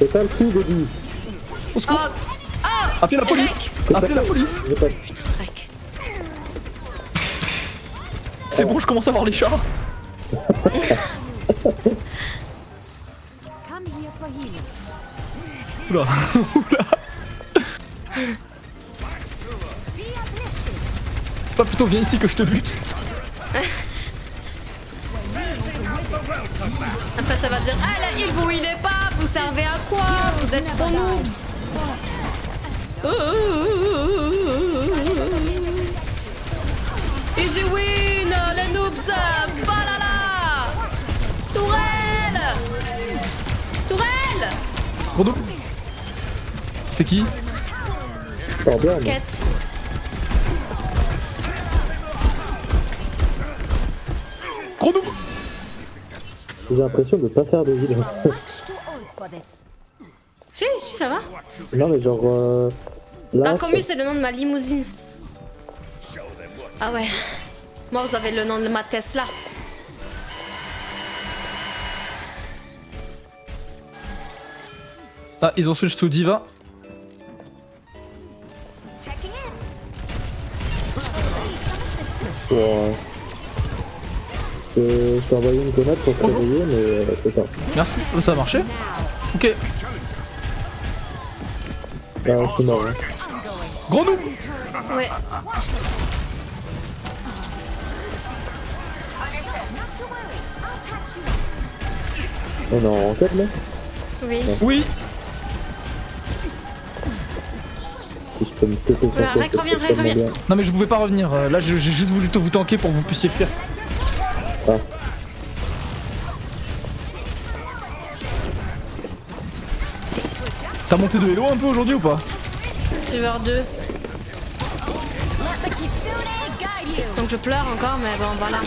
C'est pas le coup, baby. Oh Oh. Appelez la police. Appelez la police. C'est bon, je commence à voir les healing. Oula, oula. C'est pas plutôt viens ici que je te bute [laughs] Après, ça va dire Ah, la vous healez pas, vous servez à quoi Vous êtes trop noobs Easy win, les noobs Balala Tourelle Tourelle Gros double. C'est qui. Quête. J'ai l'impression de pas faire de vide. [laughs] Si, si, ça va. non mais genre... Euh, là, c'est le nom de ma limousine. Ah ouais. Moi, vous avez le nom de ma Tesla. Ah, ils ont switch to Diva. Ouais. Je, je t'ai envoyé une grenade pour te réveiller, mais euh, c'est pas. Merci, Oh, ça a marché. Ok. Ah, je suis mort. hein. Gros double. Ouais. On est en ranked là Oui. Oui. Si je peux me péter sur Voilà, toi, Rec, reviens, Rec, reviens. Non mais je pouvais pas revenir. euh, Là, j'ai juste voulu vous tanker pour que vous puissiez fuir. T'as monté de Hello un peu aujourd'hui ou pas Silver 2. Donc je pleure encore, mais bon, voilà.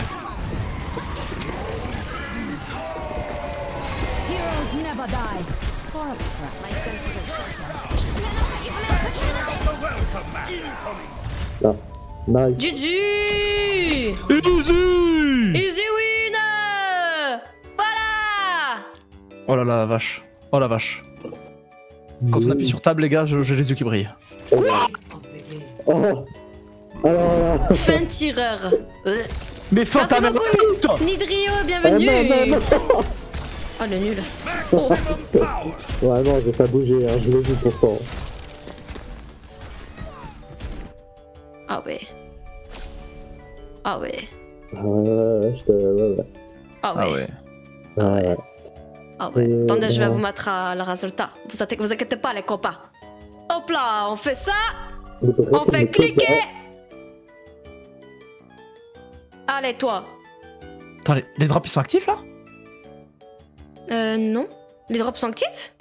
Heroes Nice. Easy win Voilà Oh là là, la vache. Oh la vache. Quand on appuie sur table, les gars, je- j'ai les yeux qui brillent. Oh Alors là Fin tireur. Mais fin ta beaucoup, Nidrio, bienvenue Ah, non, non, Oh le nul. Ouais non, j'ai pas bougé, hein, je l'ai vu pourtant. Ah ouais. Ah ouais. Ah je te... Ouais, ouais. Ah ouais. Ah ouais. Ah ouais. Et, Attendez, je vais vous mettre à le résultat. Vous, inquiétez- vous inquiétez pas, les copains. Hop là, on fait ça. On fait cliquer. Allez, toi. Attends, les, les drops ils sont actifs là? Euh, non. Les drops sont actifs?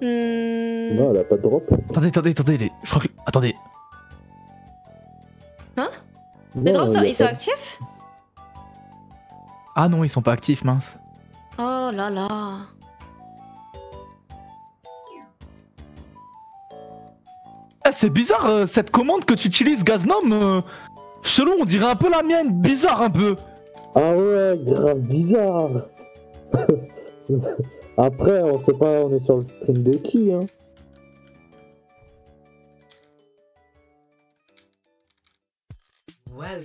Hmm, Non, elle a pas de drop. Attendez, attendez, attendez, les... je crois que. Attendez. Hein? Les Non, drops, ils sont pas- actifs? Ah non, ils sont pas actifs, mince. Oh là là. Eh, c'est bizarre euh, cette commande que tu utilises, Gaznom. euh, Selon, on dirait un peu la mienne, bizarre un peu. Ah ouais, grave bizarre. [laughs] Après, on sait pas, on est sur le stream de qui, hein.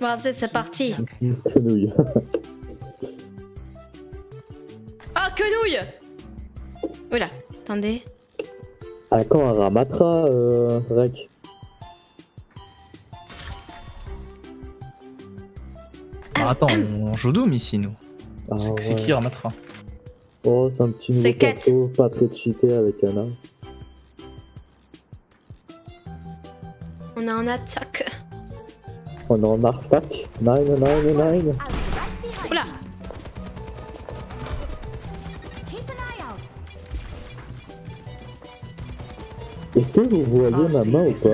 Vas-y, c'est parti. Quenouille. Ah, quenouille Oula, attendez. Ah, quand un Ramatra, euh, Rec? Ah, attends, on joue Doom ici, nous. Ah, C'est ouais. qui Ramatra? Oh, c'est un petit nouveau perso, pas très cheaté avec Anna. On est en attaque. On est en arpac. 999. Oula Est-ce que vous voyez ma main ou pas?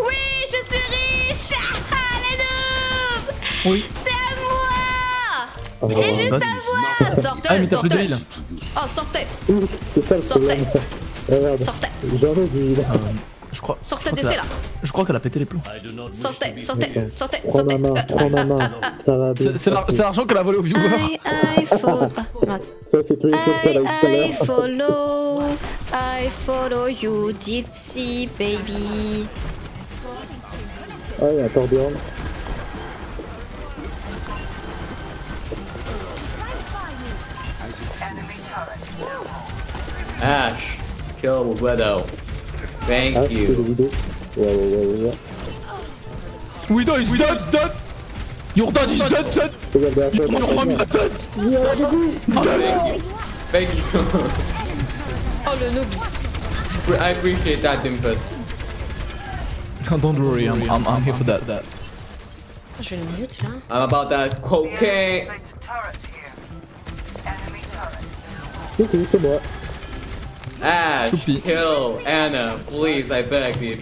Oui, je suis riche Ah, les noobs Oui. C'est à moi Oh, Et juste à moi Sortez, Ah, mais t'as plus de sortez. Oh, sortez C'est ça le Sortez. problème. Sortez. j'en ai du là. Je crois. Sortez de qu'elle a- là Je crois qu'elle a pété les plombs. Sortez, sortez, sortez, Prends sortez ma main, prends ma main. Ça va bien. C'est l'argent qu'elle a volé aux viewers. I, I follow... Ah, [laughs] Ça, c'est tous les sons qu'elle a eu tout à I, follow... I follow you, gypsy baby. Ah, il y a un Torbjorn. Ash, kill Widow. Thank Ah, you. vidéo. Ouais, ouais, ouais, ouais. Widow is dead, dead. Your dad is dead, dead. Regarde derrière Your mom is dead. Thank you. Oh, le noobs. I appreciate that, Dimpus. Don't worry, I'm, I'm, I'm here for that. that. Je vais le mute là. I'm about that cocaine. Coucou, c'est moi. Ash, kill Anna, please, I beg you.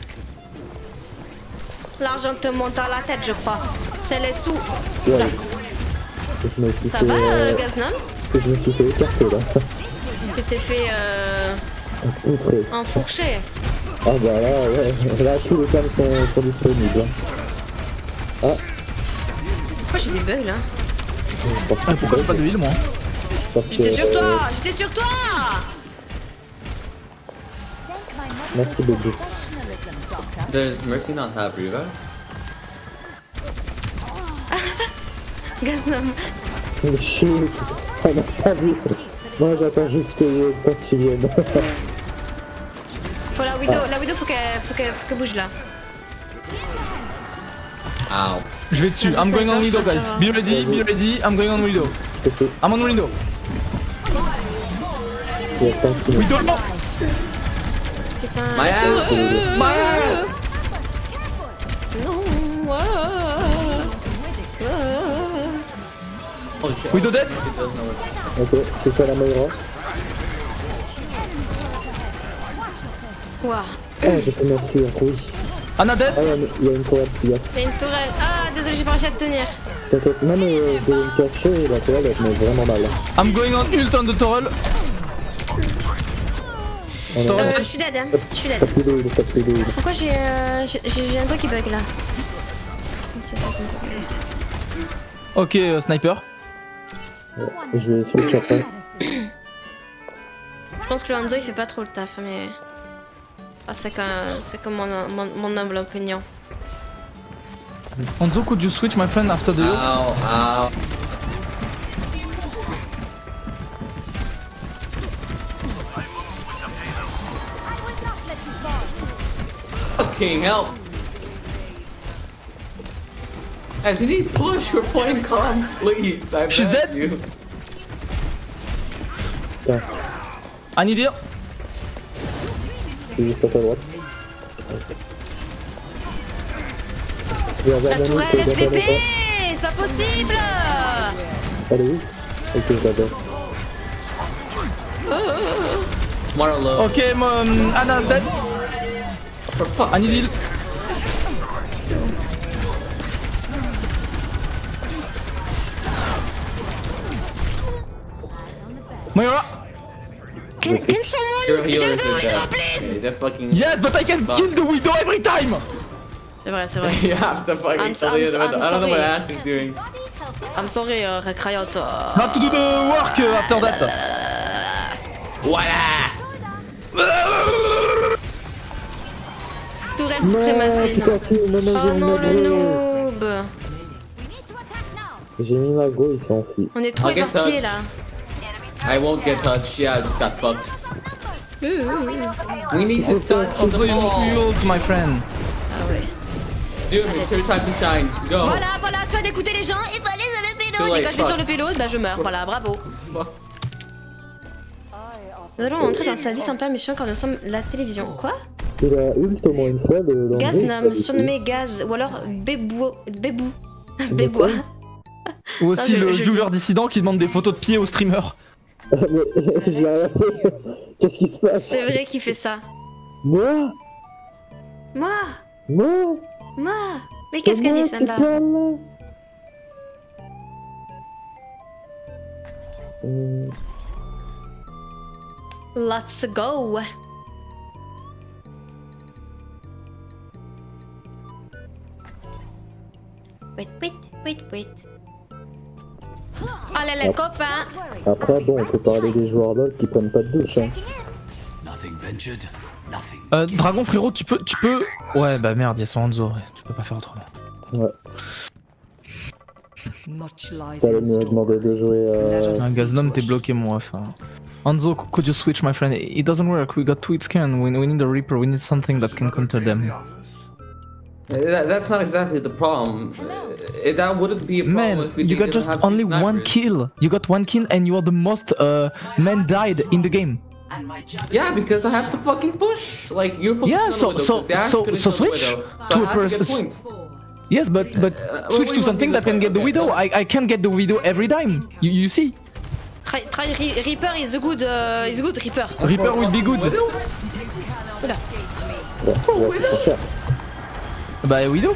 L'argent te monte à la tête, je crois. C'est les sous. Ouais. Je Ça fait, va, euh, euh, Gaznom Je me suis fait écarter là. Tu t'es fait euh, enfourcher. Ah bah là, ouais. Là, tous les camps sont, sont disponibles. hein. Ah, Pourquoi j'ai des bugs là? Ah, pourquoi j'ai pas de heal moi que, J'étais sur toi euh, J'étais sur toi Merci bébé. Does Mercy not have Riva? [laughs] Gaznom. Mais shit, on n'a pas vu. Moi j'attends juste que le temps qu'ils viennent. Faut la widow, la widow faut qu'elle faut qu'elle faut qu'elle bouge là. Ow. Je vais dessus, I'm going on window guys. Be ready, be ready, I'm going on window. I'm on window. Window non Putain. Maya Euh, Maya Non. euh, euh. Know it. Ok, je fais la Moira. Ouah. Ah, j'ai pas m'enfuir, oui. Anna dead Ah, il y a une- il y a une tourelle qui y a. Il y a une tourelle. Ah, désolé, j'ai pas réussi à te tenir. T'inquiète, non mais euh, je vais me cacher, la tourelle elle me met vraiment mal. I'm going on ult on the turret. Euh, je suis dead, hein. Je suis dead. Pourquoi j'ai euh, j'ai un truc qui bug là ça coupe. Ok, euh, sniper. Ouais, je vais switch après. Je pense que le Hanzo il fait pas trop le taf, mais. Ah, c'est comme, c'est comme mon, mon, mon humble opinion. Hanzo, could you switch my friend after the ow. Fucking help! Guys, we need push. We're playing calm. Please, I She's beg dead. you. Tiens, I need heal. je suis juste à ta droite. Viens, viens, La tourelle viens, viens, SVP C'est pas possible viens. Elle est où Ok, je l'adore. Tomorrow low. Ok, um, Anna dead. Fuck. I need heal. Moira. Can, can someone are it, dead. please fucking. Yes, but I can Fuck. kill the widow every time. C'est vrai, c'est [laughs] vrai. you have to fucking I'm, kill I'm, the other. I'm I don't know what sorry. Ash is doing. I'm sorry, uh, Rek Riot. uh, Have to do the work uh, after that. Voilà! [laughs] Tourelle Non, suprématie. non, non, Oh non, le noob J'ai mis ma go, il s'est enfui. On est trop éparpillés là. I won't get touched. Yeah, I just got fucked. Euh, euh. We need to touch the Hanzo, you ball. ult, my friend. Ah ouais. Dude, it's your time to shine. Go. Voilà, voilà, tu as d'écouter les gens, il faut aller sur le late, Et quand je vais sur le payload, bah je meurs. Voilà, bravo. Nous allons entrer dans sa vie sans permission quand nous sommes la télévision. Quoi Il a ult au moins une fois, Gaznom, pas surnommé Gaz, ou alors Bébou. Bébou. Bébois. Ou aussi Non, je- le viewer dissident qui demande des photos de pied au streamer. Mais [laughs] j'ai rien fait. Qu'est-ce qui se passe C'est vrai qu'il fait ça. Moi Moi Moi Moi Mais qu'est-ce qu'elle dit celle-là Let's go Wait, wait, wait, wait. Allez les copains Après, bon, on peut parler des joueurs LoL qui prennent pas de douche. Hein. Nothing ventured, nothing. Euh, Dragon frérot, tu peux, tu peux. Ouais, bah merde, y'a son Hanzo, ouais, tu peux pas faire autrement. Ouais. T'allais store. demander de jouer. Euh... Un Gaznom, t'es bloqué, mon ref. hein. Hanzo, could you switch, my friend? It doesn't work. We got two hit scan. We, we need a Reaper. We need something that can counter them. That, that's not exactly the problem. That wouldn't be a problem Man, if we you got just only one kill. You got one kill, and you are the most uh, men died in the game. Yeah, because I have to fucking push. Like you're fucking Yeah, on so the widow, so 'cause Ash so so switch widow, so to a have person. Yes, but but Uh, switch we to something that can the get the widow. okay. I I can get the widow every time. You you see? Try, try Re- Reaper is good, uh, is good Reaper. Reaper will be good. Oula. Ouais, ouais, c'est trop cher. Bah Widow.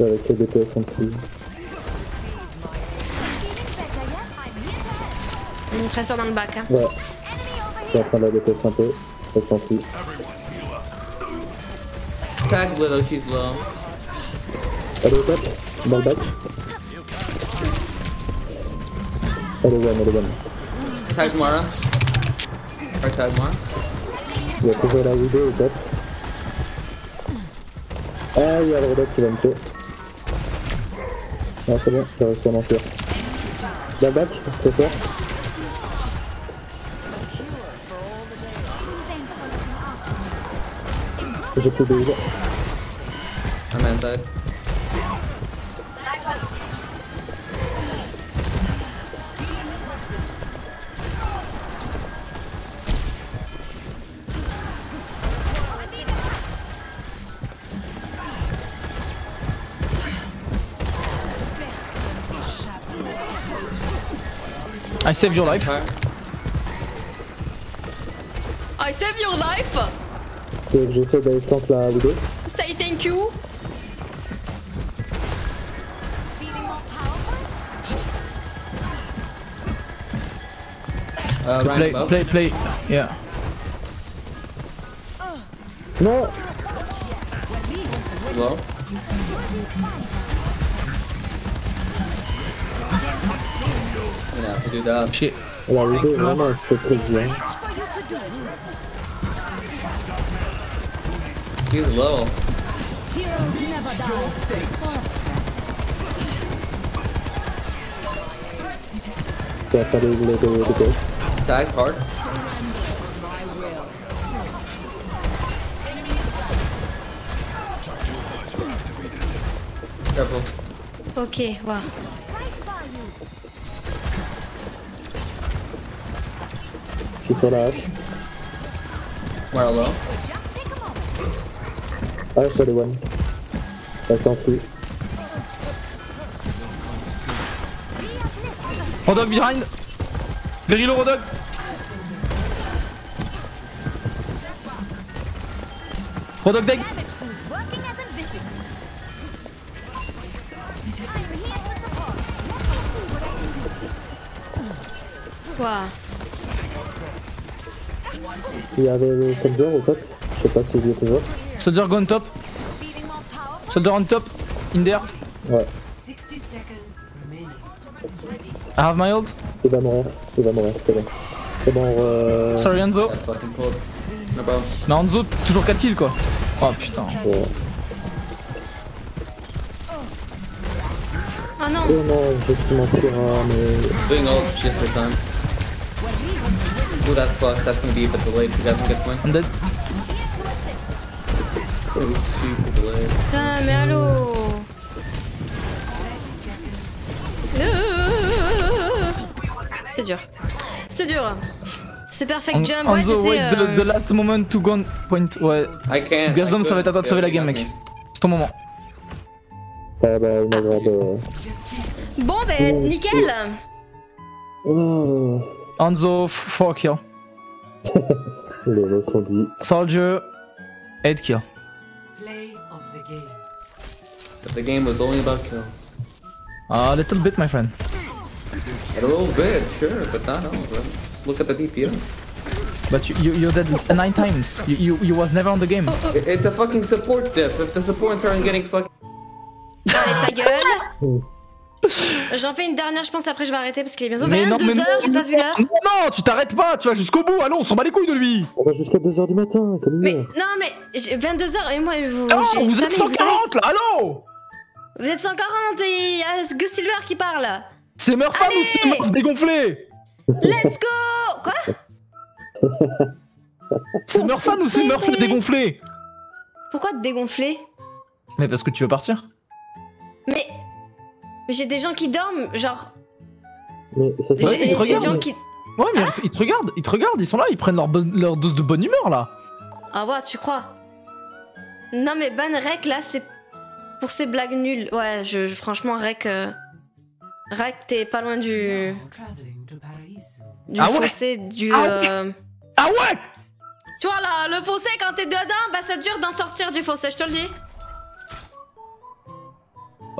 Avec quel DPS en dessous Une trésor dans le bac. Hein. Ouais. Je train de la DPS un peu. Elle s'enfuit. Tag Widow, she's low. Elle est au top, dans le bac. Elle est one, elle est one. Tag Mara. Or tag Mara. Il a toujours la Widow au top. Ah, il y a le Rodok qui va me tuer. Non, c'est bon, j'ai réussi à m'enfuir. Dans le bac, c'est ça J'ai plus de heal. I'm I save your life. I save your life. J'essaie d'aller flank la Widow. Say thank you. Uh, Play, above. play, play. Yeah. Non Low. I'm gonna have to do that. Shit. La Widow, vraiment, elle se fait plaisir. He's low. Heroes never die. Tu vas faire les les les DPS. Tag hard. Careful. Ok, wow. Suis sur la hache. Mara low. Hache, elle est one. Elle s'enfuit. Rodog behind. Very low Rodog. Rodog deck. Wow. Il y avait le soldier au top. Je sais pas s'il y est toujours. Soldier go on top. Soldier on top. In there. Ouais. 60 seconds remaining. I have my ult. Il va mourir. Il va mourir, c'est bon. C'est bon, euh... Sorry Enzo. Mais Enzo, toujours 4 kills quoi. Oh putain. Ouais. Oh non. Oh non, j'ai pu m'enfuir, hein, mais... Doing ult just for time. Ooh, that's fucked. That's gonna be a bit delayed. You guys can get one. I'm dead. Was super delayed. Putain, mais allô. Euh, C'est dur. C'est dur. C'est perfect jump, ouais, je Enzo, sais. wait the, euh, the last moment to go on point. Ouais. I can't. Gasdom, I ça va être à toi de sauver la game, mec. C'est ton moment. Ah bah. Bon, ben, nickel. Oh, Enzo, 4 kill. [laughs] les mots sont dits. Soldier, 8 kill. Play of the game. But the game was only about kills. A little bit, my friend. A little bit, sure, but not all. But look at the DPS. But you, you, you're dead 9 times. You, you, you was never on the game. It's a fucking support diff. If the supports aren't getting fucking. Allez, ta gueule. [laughs] J'en fais une dernière, je pense, après je vais arrêter parce qu'il est bientôt Mais non, 22 mais non, heures, j'ai pas vu l'heure. Non, non, tu t'arrêtes pas, tu vas jusqu'au bout. Allons, on s'en bat les couilles de lui. On va jusqu'à 2h du matin, comme Mais hier. non, mais j'ai 22 heures et moi, vous. Non, j'ai- vous êtes mais vous 140 là, allô Vous êtes 140 et il y a Gus Silver qui parle. C'est Murphan ou c'est Murph dégonflé Let's go Quoi [laughs] C'est Murphan ou c'est Murph dégonflé Pourquoi te dégonfler Mais parce que tu veux partir. Mais. J'ai des gens qui dorment, genre. Mais ça Ouais, te des regardent. gens qui. Ouais, mais ils te regardent, ils te regardent, ils sont là, ils prennent leur, leur dose de bonne humeur là. Ah ouais, tu crois? Non, mais Ban Rec, là, c'est. Pour ces blagues nulles. Ouais, je, je- franchement, Rec. euh, Rek, t'es pas loin du. Du Ah ouais? fossé du. Ah ouais? euh, Ah ouais? Tu vois là, le fossé quand t'es dedans, bah c'est dur d'en sortir du fossé, je te le dis.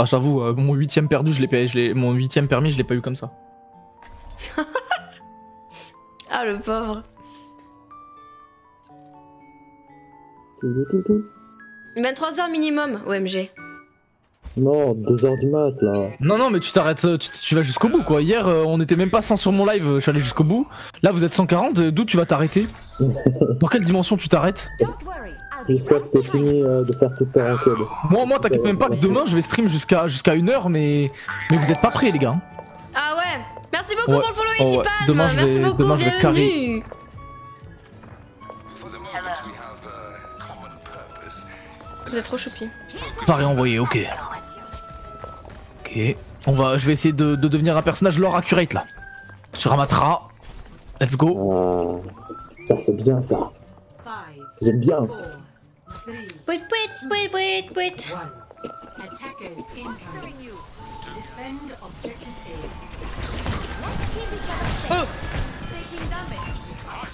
Ah j'avoue, euh, mon huitième perdu, je l'ai pas- je l'ai- mon huitième permis, je l'ai pas eu comme ça. [laughs] Ah le pauvre. 23h minimum, OMG. Non, 2h du mat là. Non non mais tu t'arrêtes, euh, tu, tu vas jusqu'au bout quoi. Hier euh, on était même pas 100 sur mon live, euh, je suis allé jusqu'au bout. Là vous êtes 140, euh, d'où tu vas t'arrêter? [laughs] Dans quelle dimension tu t'arrêtes? Jusqu'à que t'aies fini euh, de faire toute ta ranked. Moi moi t'inquiète même pas que demain je vais stream jusqu'à jusqu'à une heure mais mais vous êtes pas prêts les gars. Ah ouais Merci beaucoup Ouais. pour le follow, Oh ouais. Itipalm Demain, je Merci vais- beaucoup, demain, je vais bienvenue Vous êtes trop choupi. Pas réenvoyé, ok. Ok. On va, je vais essayer de, de devenir un personnage lore accurate là. Sur Amatra. Let's go. Ça c'est bien ça. J'aime bien. Wait, wait, wait, wait, wait. Attackers incoming. Defend objective A.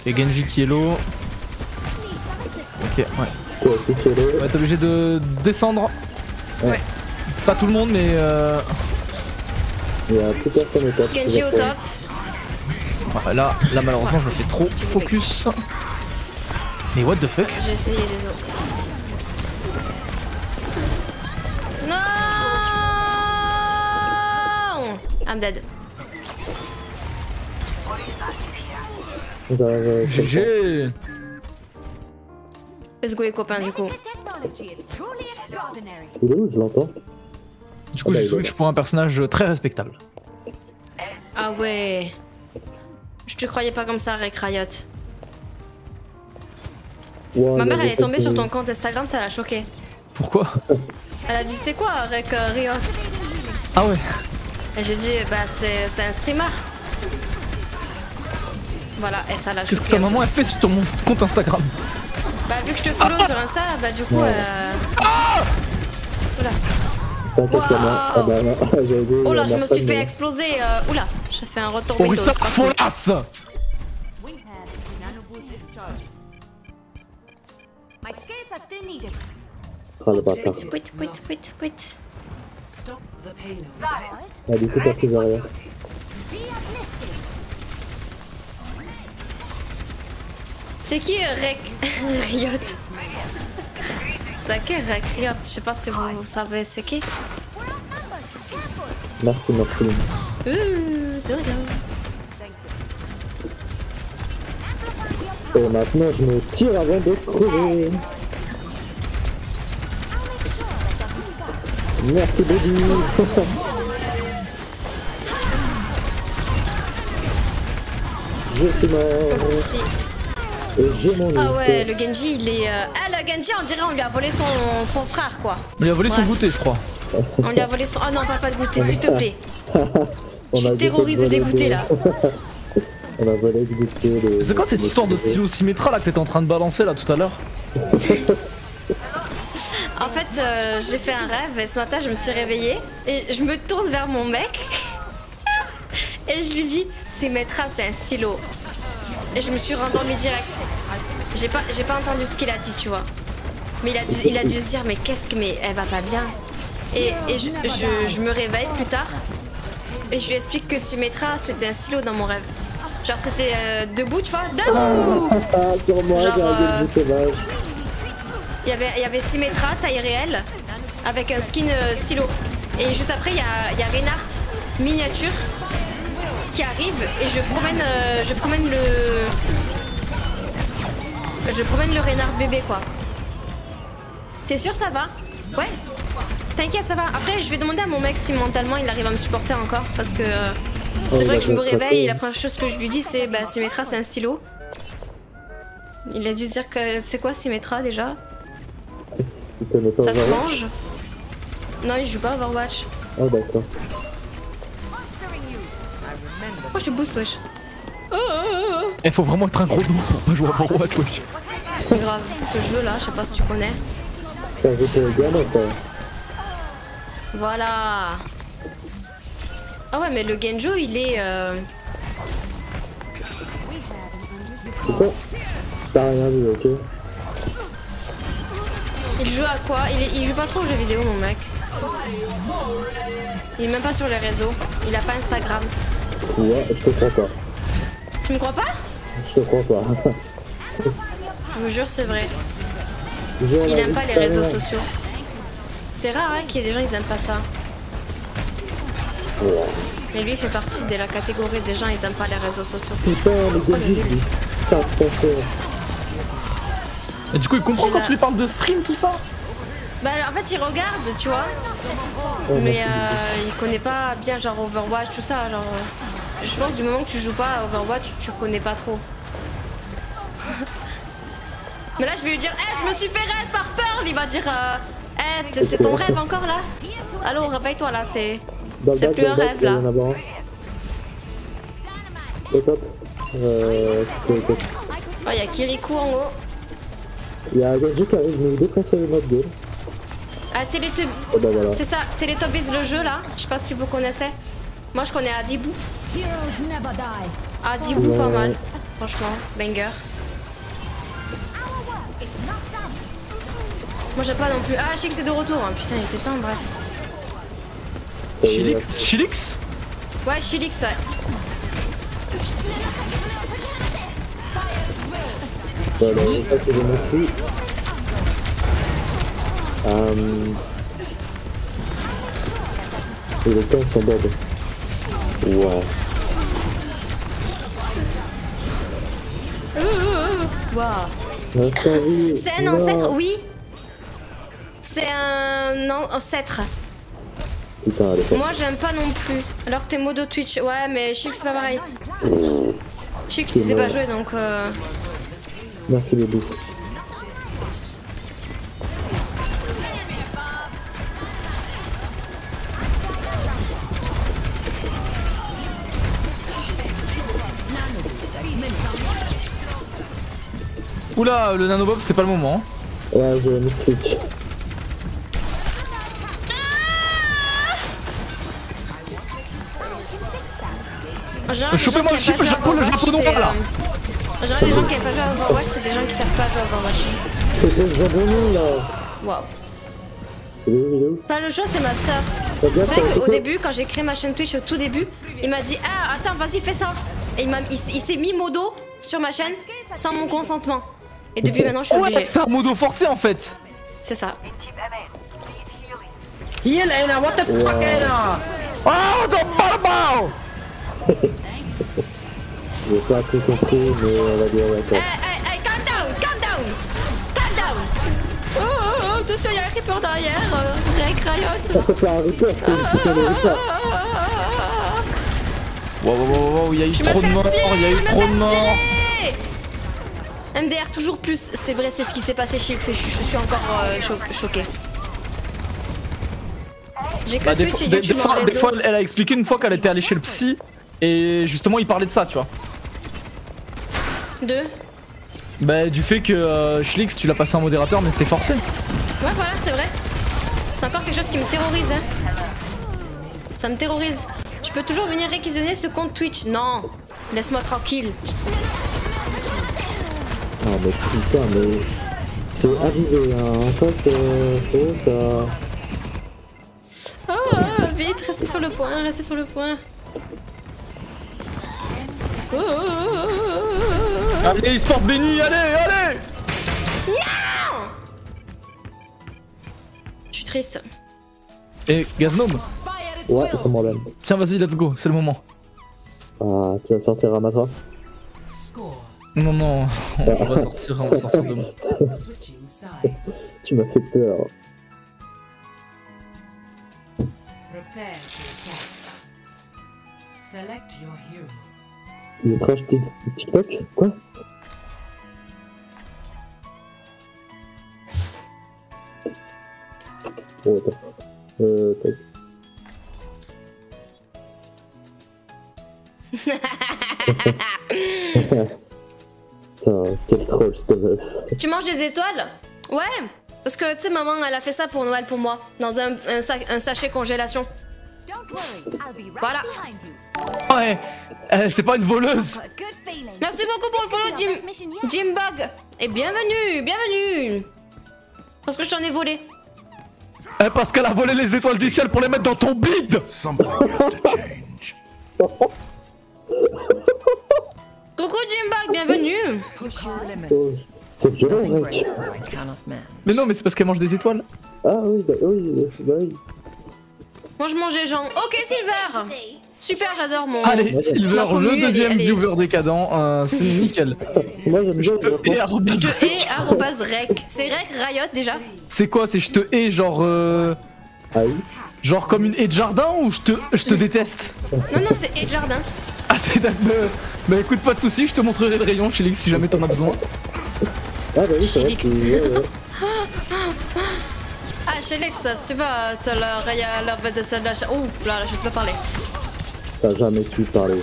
Et Genji qui est low. Ok, ouais. Toi aussi tu es On va être obligé de descendre. Ouais. Pas tout le monde, mais euh... Il y a plus personne au top. Genji au top. ouais, là, là malheureusement je me fais trop focus. Mais what the fuck? J'ai essayé, désolé. Non I'm dead. GG Let's go les copains du coup. Il est où Je l'entends. Du coup, je switch pour un personnage très respectable. Ah ouais. Je te croyais pas comme ça, Rek Riot. Ma mère elle est tombée sur ton compte Instagram, ça l'a choqué. Pourquoi Elle a dit c'est quoi Rek euh, Ah ouais Et j'ai dit bah c'est c'est un streamer. Voilà, et ça l'a Qu'est-ce que ta maman a fait sur mon compte Instagram Bah vu que je te follow sur Insta, bah du coup Ouais. euh... Oula. T'inquiète, il y en a- Ah bah. Oh là, y je me suis fait exploser. euh, Oula, j'ai fait un retour Oh Windows. oui, ça folasse My skills are still needed. Ah le bâtard. Wait, wait, wait, wait. Ah du coup t'as pris arrière. C'est qui Rek [laughs] Riot? C'est qui Rek Riot? Je sais pas si vous savez c'est qui. Merci Marceline. Euh. Et maintenant je me tire avant de crever. Merci baby. [laughs] je suis mort. Et mon Ah ouais, le Genji, il est. euh, Ah, le Genji, on dirait on lui a volé son, son frère, quoi. On lui a volé son goûter, je crois. On lui a volé son. Oh non, pas, pas de goûter, s'il te plaît. [laughs] On Je suis dégoûtée des- là. [laughs] On a volé du goûter. C'est quoi cette histoire de stylo Symmetra là que t'étais en train de balancer là tout à l'heure? Euh, j'ai fait un rêve et ce matin, je me suis réveillée et je me tourne vers mon mec [laughs] et je lui dis C'est Metra, c'est un stylo. Et je me suis rendormie direct. J'ai pas, j'ai pas entendu ce qu'il a dit, tu vois. Mais il a dû, il a dû se dire Mais qu'est-ce que. Mais elle va pas bien. Et, et je, je- je me réveille plus tard et je lui explique que Symmetra, c'était un stylo dans mon rêve. Genre, c'était euh, debout, tu vois Debout Ah, sur moi, Genre, euh. Il y avait, il y avait Symmetra, taille réelle, avec un skin euh, stylo. Et juste après, il y a, il y a Reinhardt, miniature, qui arrive et je promène, euh, je promène le... Je promène le Reinhardt bébé, quoi. T'es sûr, ça va? Ouais T'inquiète, ça va. Après, je vais demander à mon mec si mentalement il arrive à me supporter encore, parce que... euh, Oh, c'est il vrai que je me réveille et la première chose que je lui dis, c'est... Bah, Symmetra, c'est un stylo. Il a dû se dire que... C'est quoi Symmetra, déjà? Il connaît pas ça se mange Non, il joue pas à Overwatch. Ah d'accord. Pourquoi je te booste, wesh Oh, oh, oh, oh. Il faut vraiment être un gros loup pour pas jouer à Overwatch, wesh. Grave, ce jeu là, je sais pas si tu connais. C'est un jeu pour les gamins ça. Voilà. Ah ouais, mais le Genjo, il est. euh, Pourquoi T'as rien vu, ok Il joue à quoi? Il, est- il joue pas trop aux jeux vidéo, mon mec. Il est même pas sur les réseaux. Il a pas Instagram. Ouais, je te crois pas. Tu me crois pas? Je te crois pas. Je vous jure, c'est vrai. Il aime pas les réseaux sociaux. C'est rare hein, qu'il y ait des gens, ils aiment pas ça. Ouais. Mais lui, il fait partie de la catégorie des gens, ils aiment pas les réseaux sociaux. Putain, le gars, lui. Putain, français. Et du coup, il comprend quand tu lui parles de stream, tout ça Bah en fait il regarde, tu vois. Ouais, mais euh, il connaît pas bien genre Overwatch, tout ça. Genre, euh, je pense du moment que tu joues pas à Overwatch, tu connais pas trop. [laughs] mais là je vais lui dire, eh je me suis fait raid par Pearl, il va dire, euh, eh c'est ton rêve encore là? Allô réveille-toi là, c'est c'est plus un rêve là. Euh. Oh il y a Kirikou en haut. Il y a Genji qui arrive nous défoncer le mode 2. Ah Télétub... Oh voilà. C'est ça, Teletubbies le jeu là. Je sais pas si vous connaissez. Moi je connais Adibou. Adibou pas Ouais. mal. Franchement, banger. Moi j'ai pas non plus. Ah, je sais que c'est de retour. hein. Putain, il était temps, bref. Chilix Chilix Ouais, Chilix, ouais. Voilà, ça c'est le. Euh... Et le temps s'emborde. Ouais. Ouh, ouh, ouh. Waouh. Reste en vie. C'est un ancêtre, oui. C'est un an- ancêtre. Putain, elle. Moi j'aime pas non plus. Alors que t'es modo Twitch. Ouais, mais Chilix c'est pas pareil. Chilix il C'est pas jouer donc. euh, Merci bébé. Oula, le nanobob, c'était pas le moment. hein. Ouais, j'ai mis switch. En général, les gens Chopez-moi le chip, le Japon, le c'est, noir, là. Les gens qui aiment pas jouer à Overwatch, c'est des gens qui savent pas jouer à Overwatch. C'est le jambon là. Waouh. Pas le jeu, c'est ma soeur. Vous savez qu'au début, quand j'ai créé ma chaîne Twitch au tout début, il m'a dit Ah, attends, vas-y, fais ça. Et il, m'a- il s'est mis modo sur ma chaîne sans mon consentement. Et depuis maintenant, je suis obligée. Ouais, c'est un modo forcé en fait. C'est ça. Yelena, what the fuck, Yelena Oh, barbare [laughs] J'ai pas assez compris, mais on va dire d'accord. Hey, hey, calm down, calm down, calm down. Oh, oh, oh, attention, il y a un Reaper derrière. Euh, Riot. Ça, c'est pas un Reaper, c'est une putain de Reaper. Wow, wow, wow, wow, il y a eu Je trop de morts, il y a eu trop de morts. MDR toujours plus, c'est vrai, c'est ce qui s'est passé chez X et je, je suis encore euh, cho- choquée. J'ai que Bah, des, Twitch et YouTube des en fois, des réseau. fois, elle a expliqué une fois qu'elle était allée chez le psy et justement il parlait de ça, tu vois. Bah du fait que euh, Schlix tu l'as passé en modérateur mais c'était forcé. Ouais, voilà, c'est vrai. C'est encore quelque chose qui me terrorise. Hein. Ça me terrorise. Je peux toujours venir réquisitionner ce compte Twitch. Non, laisse-moi tranquille. Ah, mais putain, mais. C'est abusé, hein. En face, euh, oh, ça? Oh, oh, vite, restez sur le point, restez sur le point. Oh, oh, oh, oh, Allez, sport béni, allez, allez Non Je suis triste. Et Gaznome Ouais, ça m'enlève. Tiens vas-y, let's go, c'est le moment. Ah, tu vas sortir Ramatra Non, non, on va sortir, on va sortir demain. Tu m'as fait peur. Prepare to attack. Select your hero. Il crash Tik- TikTok? Quoi? Oh, attends. Euh, tac. Putain, quel troll cette meuf. Tu manges des étoiles? Ouais Parce que, tu sais, maman, elle a fait ça pour Noël pour moi. Dans un, un sac- un sachet congélation. Voilà. Ouais, euh, c'est pas une voleuse. Merci beaucoup pour le follow, Jim, Jim Bug. Et bienvenue, bienvenue. Parce que je t'en ai volé. Eh, parce qu'elle a volé les étoiles du ciel pour les mettre dans ton bide. Coucou Jim Bug, bienvenue. C'est violent, mec. Mais non, mais c'est parce qu'elle mange des étoiles. Ah oui, bah oui, bah oui. Moi je mangeais Jean. Ok Silver. Super, j'adore mon. Allez, ma Silver, commu, le elle est- deuxième elle est- viewer décadent, euh, [laughs] c'est nickel. Moi j'aime bien. Et arrobas- Je te hais, arrobase rec. C'est rec Riot déjà C'est quoi C'est je te hais genre euh... Genre comme une haie de jardin ou je te, je te déteste? Non, non, c'est de jardin. [laughs] Ah c'est d'accord. Bah écoute pas de soucis, je te montrerai le rayon chez Lix si jamais t'en as besoin. Ah bah oui, c'est vrai. Ouais, ouais. Ah, chez Lex, si tu vas, t'as la la de celle de la cha- Ouh, là, là, je sais pas parler. T'as jamais su parler.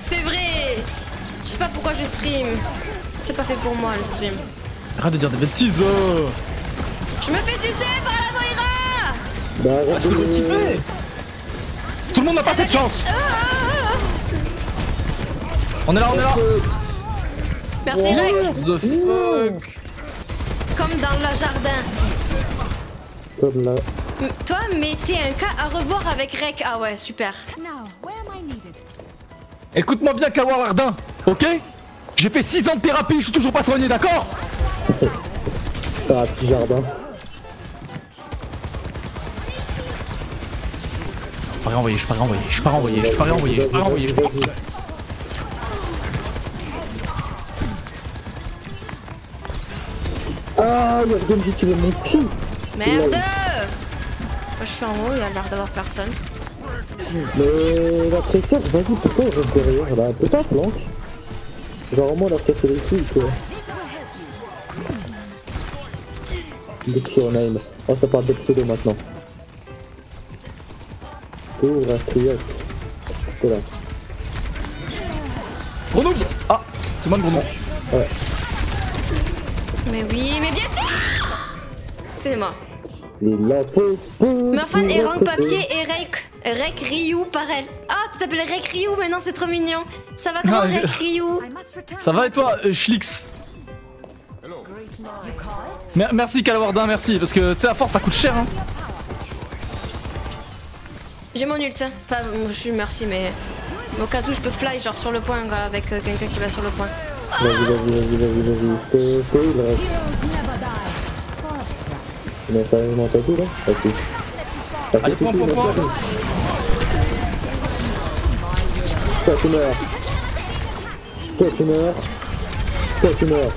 C'est vrai Je sais pas pourquoi je stream. C'est pas fait pour moi le stream. Arrête de dire des bêtises euh. Je me fais sucer par la Moira Bah veux de... kiffer Tout le monde n'a pas cette chance On est là, on est là Merci Rec The fuck Comme dans le jardin. Comme là. M- Toi, mais t'es un cas à revoir avec Rec. Ah ouais, super. Écoute-moi bien Kawalardin, ok? J'ai fait 6 ans de thérapie, je suis toujours pas soigné, d'accord? Un [laughs] petit jardin. Je suis pas renvoyé, je suis pas renvoyé, je suis pas renvoyé, je suis pas renvoyé, je suis pas renvoyé, je suis pas renvoyé. Ah, le Genji qui veut mon cul. Merde Moi, je suis en haut, il y a l'air d'avoir personne. Mais la tresseur, vas-y, pourquoi elle reste derrière là Peut-être planque. Genre vraiment leur casser les couilles quoi. Look your name. Oh, ça parle de pseudo maintenant. Pour la triote. C'est là. Noob Ah, c'est moi le gros noob. Ouais. Mais oui, mais bien sûr Excusez-moi. Murphan et Rank Papier et Rek. Rek Ryu par elle. Ah, tu t'appelles Rek Ryu maintenant, c'est trop mignon. Ça va comment Ah, Rek Ryu Ça va et toi, euh, Schlix Mer- Merci Calawardin, merci, parce que tu sais, à force ça coûte cher hein. J'ai mon ult. Enfin, je suis merci, mais au cas où je peux fly genre sur le point quoi, avec euh, quelqu'un qui va sur le point. Vas-y, vas-y, vas-y, vas-y, vas-y. Mais sérieusement, t'as dit là Ah si. Ah si, Allez, si, si. Toi, tu meurs. Toi, tu meurs. Toi, tu meurs.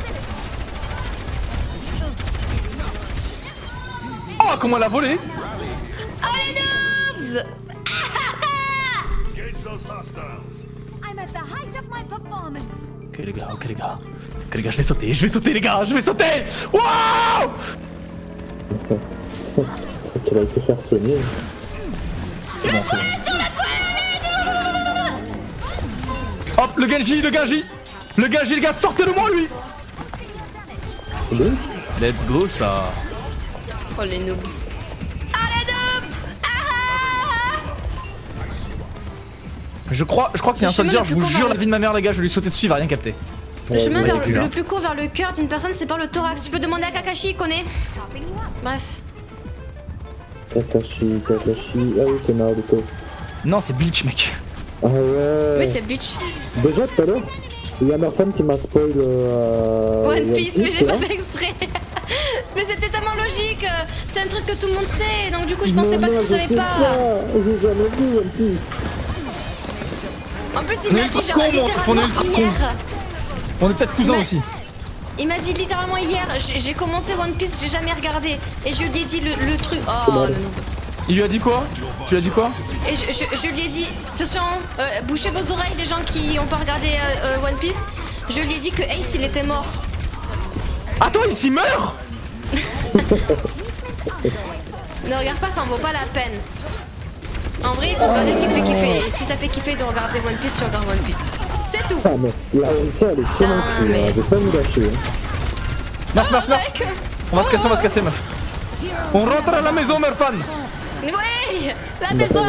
Oh, comment elle a volé Oh les noobs I'm at the height of my performance. Ok les gars, ok les gars. Ok les gars, je vais sauter, je vais sauter les gars, je vais sauter Waouh Faut qu'il aille se faire soigner. C'est bon, c'est bon. Hop, le Genji, le Genji Le Genji, les gars, sortez de moi lui Let's go ça Oh les noobs. Ah les noobs Ah Je crois, je crois qu'il y a un soldier, je vous jure la vie de ma mère les gars, je vais lui sauter dessus, il va rien capter. Le chemin vers le, plus court vers le cœur d'une personne, c'est par le thorax. Tu peux demander à Kakashi, il connaît. Bref. Kakashi, Kakashi. Ah oui, c'est Naruto. Non, c'est Bleach mec. Ah ouais. Oui, c'est Bleach. Déjà tout à l'heure, il y a ma femme qui m'a spoil. Euh, One Piece, mais j'ai pas fait exprès. [laughs] mais c'était tellement logique. euh, C'est un truc que tout le monde sait, donc du coup je pensais Non, pas que non, tu je savais pas. J'ai jamais vu One Piece. En plus, il m'a dit genre cons, on est littéralement hier. On est peut-être cousins Mais- aussi. Il m'a dit littéralement hier. J'ai commencé One Piece, j'ai jamais regardé. Et je lui ai dit le, le truc. Oh, mal. le. Il lui a dit quoi? Tu lui as dit quoi? Et je, je- je lui ai dit, attention, euh, bouchez vos oreilles les gens qui ont pas regardé euh, euh, One Piece. Je lui ai dit que Ace il était mort. Attends, il s'y meurt [laughs] Ne regarde pas, ça en vaut pas la peine. En vrai, il faut regarder ce qui te fait kiffer. Et si ça fait kiffer de regarder One Piece, tu regardes One Piece. C'est tout. Ah mais la ça elle est mon cul, hein. je vais pas me lâcher. hein. Meuf, meuf, meuf On va se casser, on va se casser meuf. On rentre à la maison, Merfan Oui, la maison.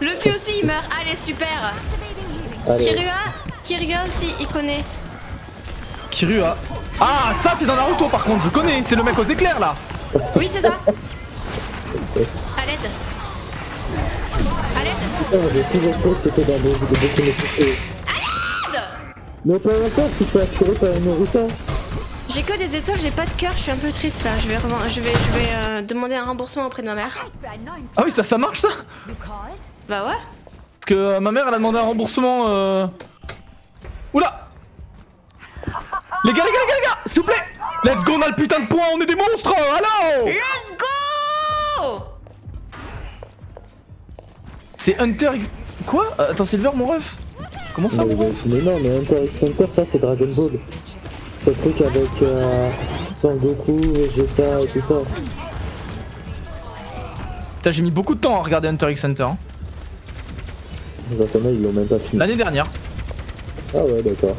Luffy aussi il meurt. Allez, super. Allez. Kirua Kirua aussi, il connaît. Kirua. Ah, ça c'est dans Naruto par contre, je connais, c'est le mec aux éclairs là. Oui, c'est ça. À l'aide. À l'aide. Putain, j'ai toujours cru que c'était dans des des beaucoup de Non, pas encore, tu fais aspirer par une. J'ai que des étoiles, j'ai pas de cœur, je suis un peu triste là. Je vais, revend- je vais, je vais euh, demander un remboursement auprès de ma mère. Ah oui, ça, ça marche ça Bah ouais. Parce que euh, ma mère elle a demandé un remboursement. Euh... Oula Les gars, les gars, les gars, les gars S'il vous plaît Let's go, on a le putain de point, on est des monstres Allô Let's go C'est Hunter X... Quoi? Attends, Silver, mon ref? Comment ça mais, mais non, mais Hunter x Hunter, ça c'est Dragon Ball. C'est le truc avec euh, Sangoku, Vegeta et tout ça. Putain, j'ai mis beaucoup de temps à regarder Hunter x Hunter. hein. Ils l'ont même pas fini. L'année dernière. Ah ouais, d'accord.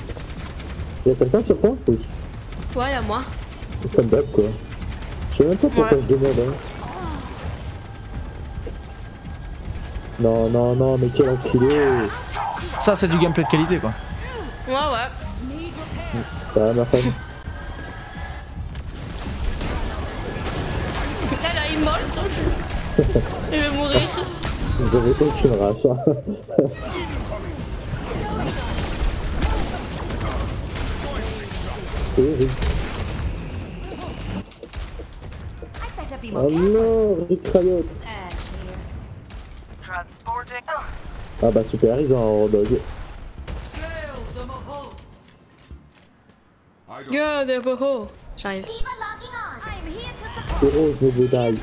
Y'a quelqu'un sur toi? Oui. Ouais, à moi. Comme d'hab, quoi. Je sais même pas pourquoi Ouais. je demande, hein. Non, non, non, mais quel enculé Ça, c'est du gameplay de qualité quoi. Ouais, ouais. Ça va, ma femme [laughs] Putain, là, il molte. Il va mourir. Vous avez aucune race, hein. Oh non, Rick Riot Ah bah super, ils ont un dog. Go, de boho. J'arrive. Heroes never die.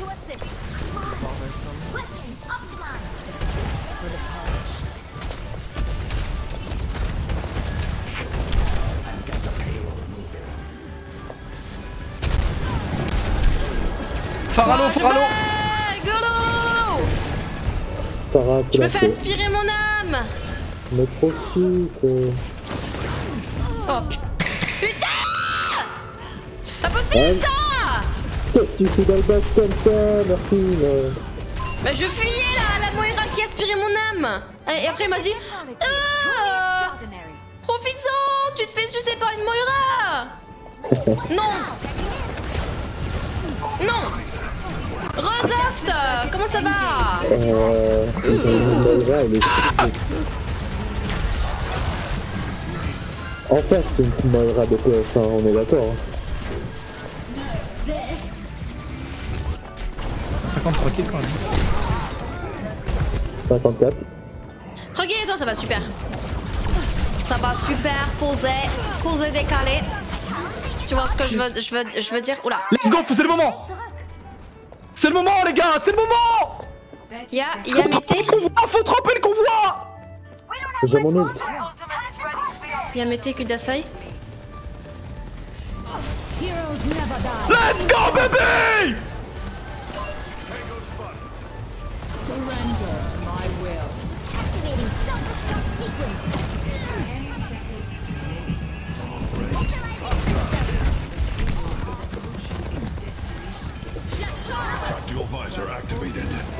Faralo, Faralo Ah, Golo Je me fais aspirer mon âme. Mais profite. Oh pu- putain! Pas possible Ouais. ça! Qu'est-ce que tu fais dans le bac comme ça, Martine. Bah je fuyais là, la Moira qui aspirait mon âme. Et après il m'a dit Ah! Profites-en Tu te fais sucer par une Moira Non. Non Resoft Comment ça va Euh. Ils ont une Moira, elle est En fait, c'est une Moira de PS, hein, on est d'accord. hein. 53 kills quand même. 54. Tranquille toi ça va super Ça va super, posé, posé décalé Tu vois ce que je veux, je veux, je veux dire? Oula Let's go, c'est le moment C'est le moment les gars, c'est le moment Y'a, y'a Mété faut tremper le convoi J'ai mon ult. Y'a Mété Kudasai Let's go baby Surrender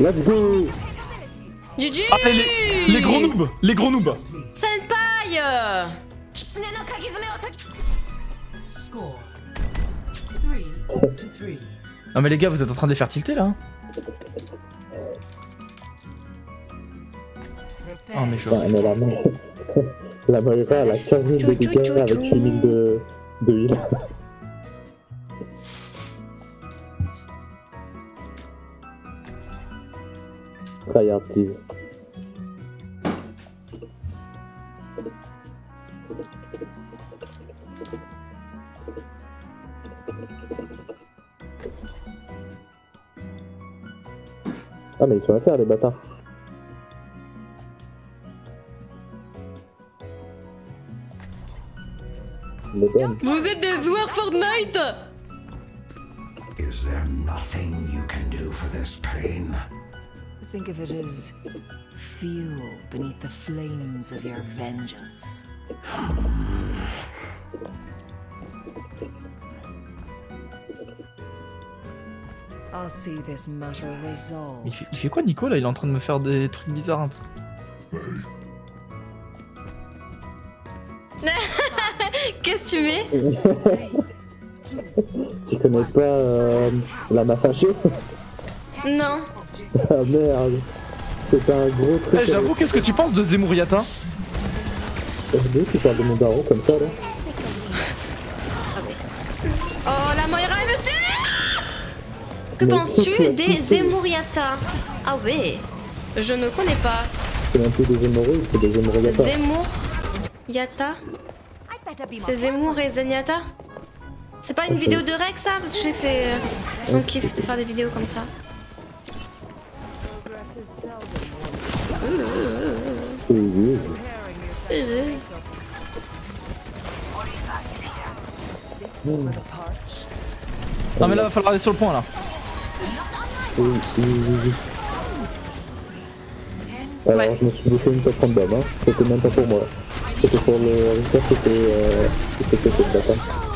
Let's go. GG Ah, les, les- gros noobs Les gros noobs. Senpai. Non mais les gars, vous êtes en train de les faire tilter là hein. Oh mais je... Putain, mais la, Mo- [laughs] la Moira, elle a 15 000 de dégâts avec 8 000 de, de heal. [laughs] Tryhard, please. Ah mais ils sont à faire les bâtards. Les. Vous êtes des joueurs Fortnite Is there nothing you can do for this pain? Think of it as fuel beneath the flames of your vengeance. I'll see this matter resolved. Il fait, il fait quoi Nico là? Il est en train de me faire des trucs bizarres un peu. [laughs] Qu'est-ce que tu mets? [laughs] Tu connais pas euh, la ma fâchée Non. Ah merde. C'est un gros truc. Eh, J'avoue, qu'est-ce que tu penses de Zemouriata D'où tu parles de mon daron comme ça là Oh la Moira est monsieur Que penses-tu des. Zemuriata Ah ouais, je ne connais pas. C'est un peu des hémorroïdes, c'est des hémorroïdes. Zemmour Yata C'est Zemmour et Zenyatta C'est pas une vidéo de Rex ça Parce que je sais que c'est euh, son kiff de faire des vidéos comme ça. Non mais là va falloir aller sur le point là. Alors je me suis bouffé une top random, hein. c'était même pas pour moi. C'était pour le Richter, c'était euh, fait de bâtard.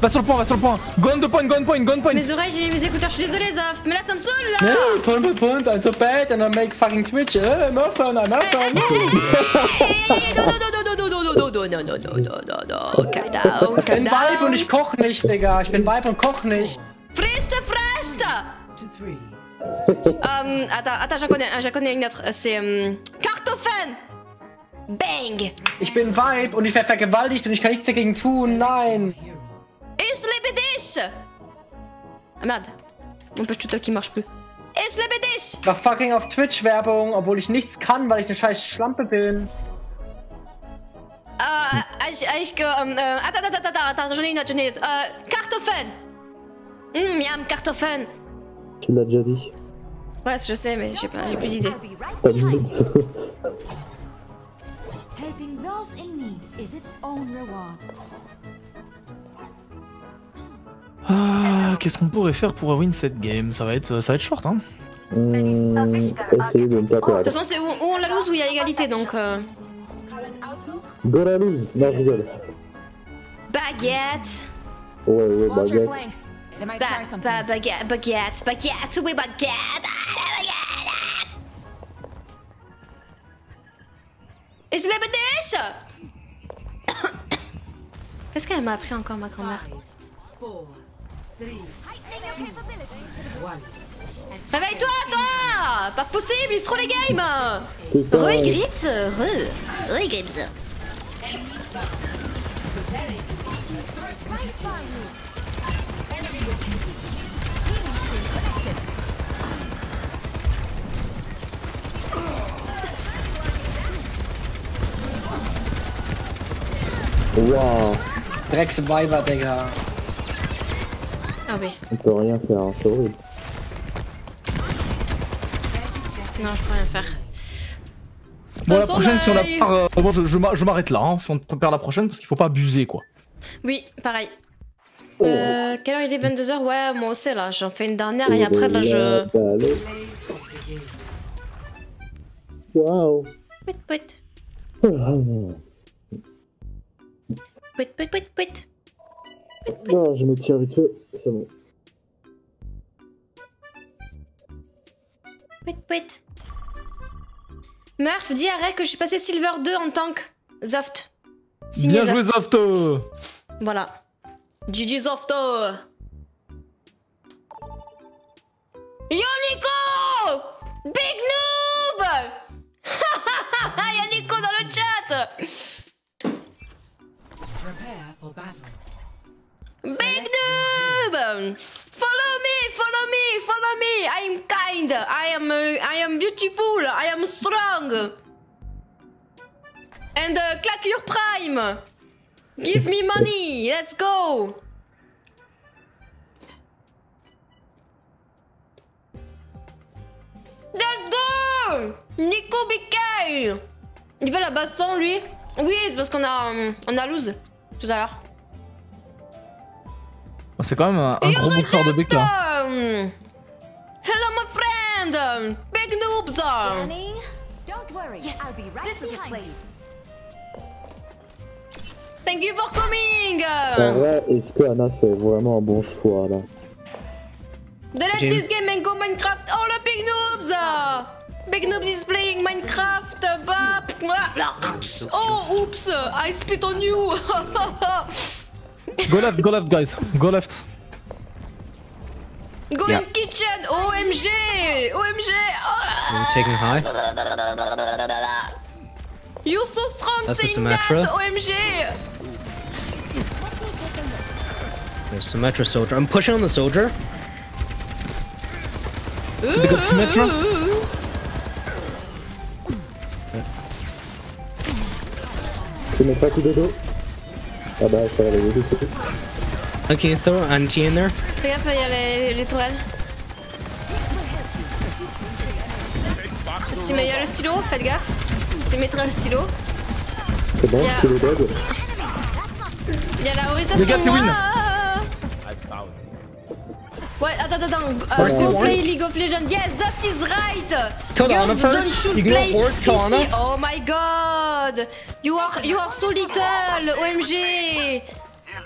Va sur le point, va sur le point. Go on the point, go on point, go on point. Mes oreilles, j'ai mes écouteurs, je suis désolé, Zoft, mais là ça me saoule là. Yeah, point by point, I'm so bad and I make fucking Twitch. Uh, no fun, no fun. No, no, no, no, no, no, no, no. Calm down, calm down. Ich bin Weib und ich koch nicht, Digga. Ich bin Weib und koch nicht. Friste, friste. um, attends, attends, j'en connais, j'en connais une autre. C'est um, Kartoffeln. Bang! Ich bin Weib und ich werde vergewaltigt und ich kann nichts dagegen tun, nein! Ich les dich! ah, Merde. Mon Pech qui marche plus. Ich les dich! Ich mach fucking auf Twitch Werbung, obwohl ich nichts kann, weil ich eine scheiß Schlampe bin. Äh, ich, ich, ähm, äh, ah, da, da, da, da, da, schon nicht, schon nicht. Äh, Kartoffeln! Mm, hm, ja, Kartoffeln. Ich bin da, dit. Ouais, ich sais, mais j'ai pas, die Idee. d'idée. Pas de mince. Helping those in need is its own reward. Ah, qu'est-ce qu'on pourrait faire pour win cette game? Ça va être, ça va être short hein. Mmh, essayez de pas toute façon, c'est où, où on la lose ou il y a égalité, donc... Euh... Go la lose Non, je rigole. Baguette. Ouais, ouais, baguette. Ba ba baguette, baguette, baguette, oui, baguette. Ich liebe dich. Qu'est-ce qu'elle m'a appris encore, ma grand-mère? Réveille-toi, toi Pas possible, il se trop les games. Re Grips Re Re Grips Waouh Drecks Weiber, Digga. Ah oui, On peut rien faire, hein, c'est horrible. non, je peux rien faire. Bon la prochaine si on la part, euh, bon je, je m'a- je m'arrête là hein, si on prépare la prochaine parce qu'il faut pas abuser quoi. Oui, pareil. Euh, quelle heure il est 22h Ouais, moi aussi là, j'en fais une dernière et après là je... Allez. Waouh Pouit, pouit, [laughs] pouit, pouit, pouit, pouit. Non, je me tire vite fait, c'est bon. Pouit, pouit. Murph, dis à Ray que je suis passé Silver 2 en tank. Zoft. Signé Bien joué Zoft. Zoft Voilà. GG Zoft. Yo Nico Big noob [laughs] Y'a Nico dans le chat Prepare for battle. Big noob! Follow me, follow me, follow me. I am kind. I am, uh, I am beautiful. I am strong. And uh, clack your prime. Give me money. Let's go. Let's go. Nico BK. Il veut la baston lui. Oui, c'est parce qu'on a, on a lose tout à l'heure. Oh, C'est quand même un, un gros bouffeur de BK. Um, hello, my friend. Big noobs. Danny, don't worry. Yes, I'll be right this is a behind place. Thank you for coming. En vrai, est-ce que Anna c'est vraiment un bon choix là Delete this game and go Minecraft. Oh le big noobs! Big noobs is playing Minecraft. Bah, Oh oops! I spit on you. [laughs] Go left, go left, guys. Go left. go Yeah. in kitchen. OMG! OMG! I'm taking high. You're so strong That's the saying Symmetra. that. OMG! There's Symmetra soldier. I'm pushing on the soldier. They got Symmetra. Tu mettras un coup de dos Ah bah ça va aller vite. Okay, throw anti in there. Fais gaffe, il y a les, les tourelles. Si, mais il y a le stylo, faites gaffe. C'est mettra le stylo. C'est bon, Yeah. stylo dead. Il y a la Orisa Les gars, sur c'est moi. win. Ouais, attends, attends, attends. Where's Uh, the play League of Legends. Yes, that is right. Kill the Girls first. don't should You can play afford to PC. Oh my god. You are you are so little. OMG.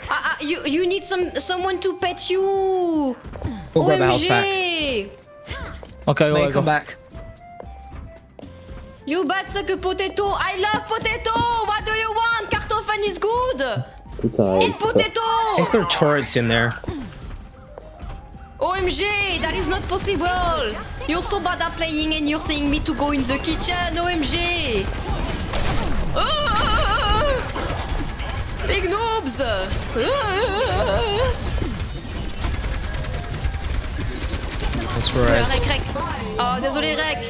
Ah, ah, you you need some someone to pet you. Go grab a health OMG. Okay, May ouais, come go. back. You bad suck a potato. I love potato. What do you want? Cartofen is good. Putain, Eat I think there are turrets in there. OMG, that is not possible. You're so bad at playing and you're saying me to go in the kitchen. OMG. Ah! Big noobs. Ah! That's where I. Rec, rec. Oh, désolé, Rec.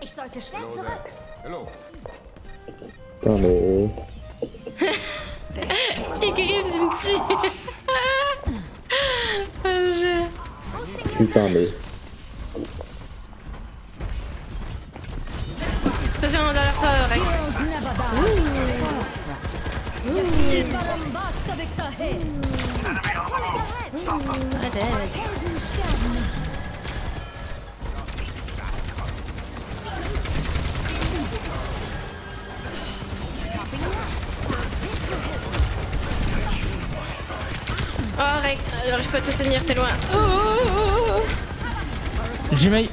Ich sollte schnell zurück. Putain mais... [laughs] Il Griffs [laughs] me. Putain mais... Attention derrière toi, Rec. Oh, Rec, j'arrive pas à te tenir, t'es loin. Oh, Jimmy.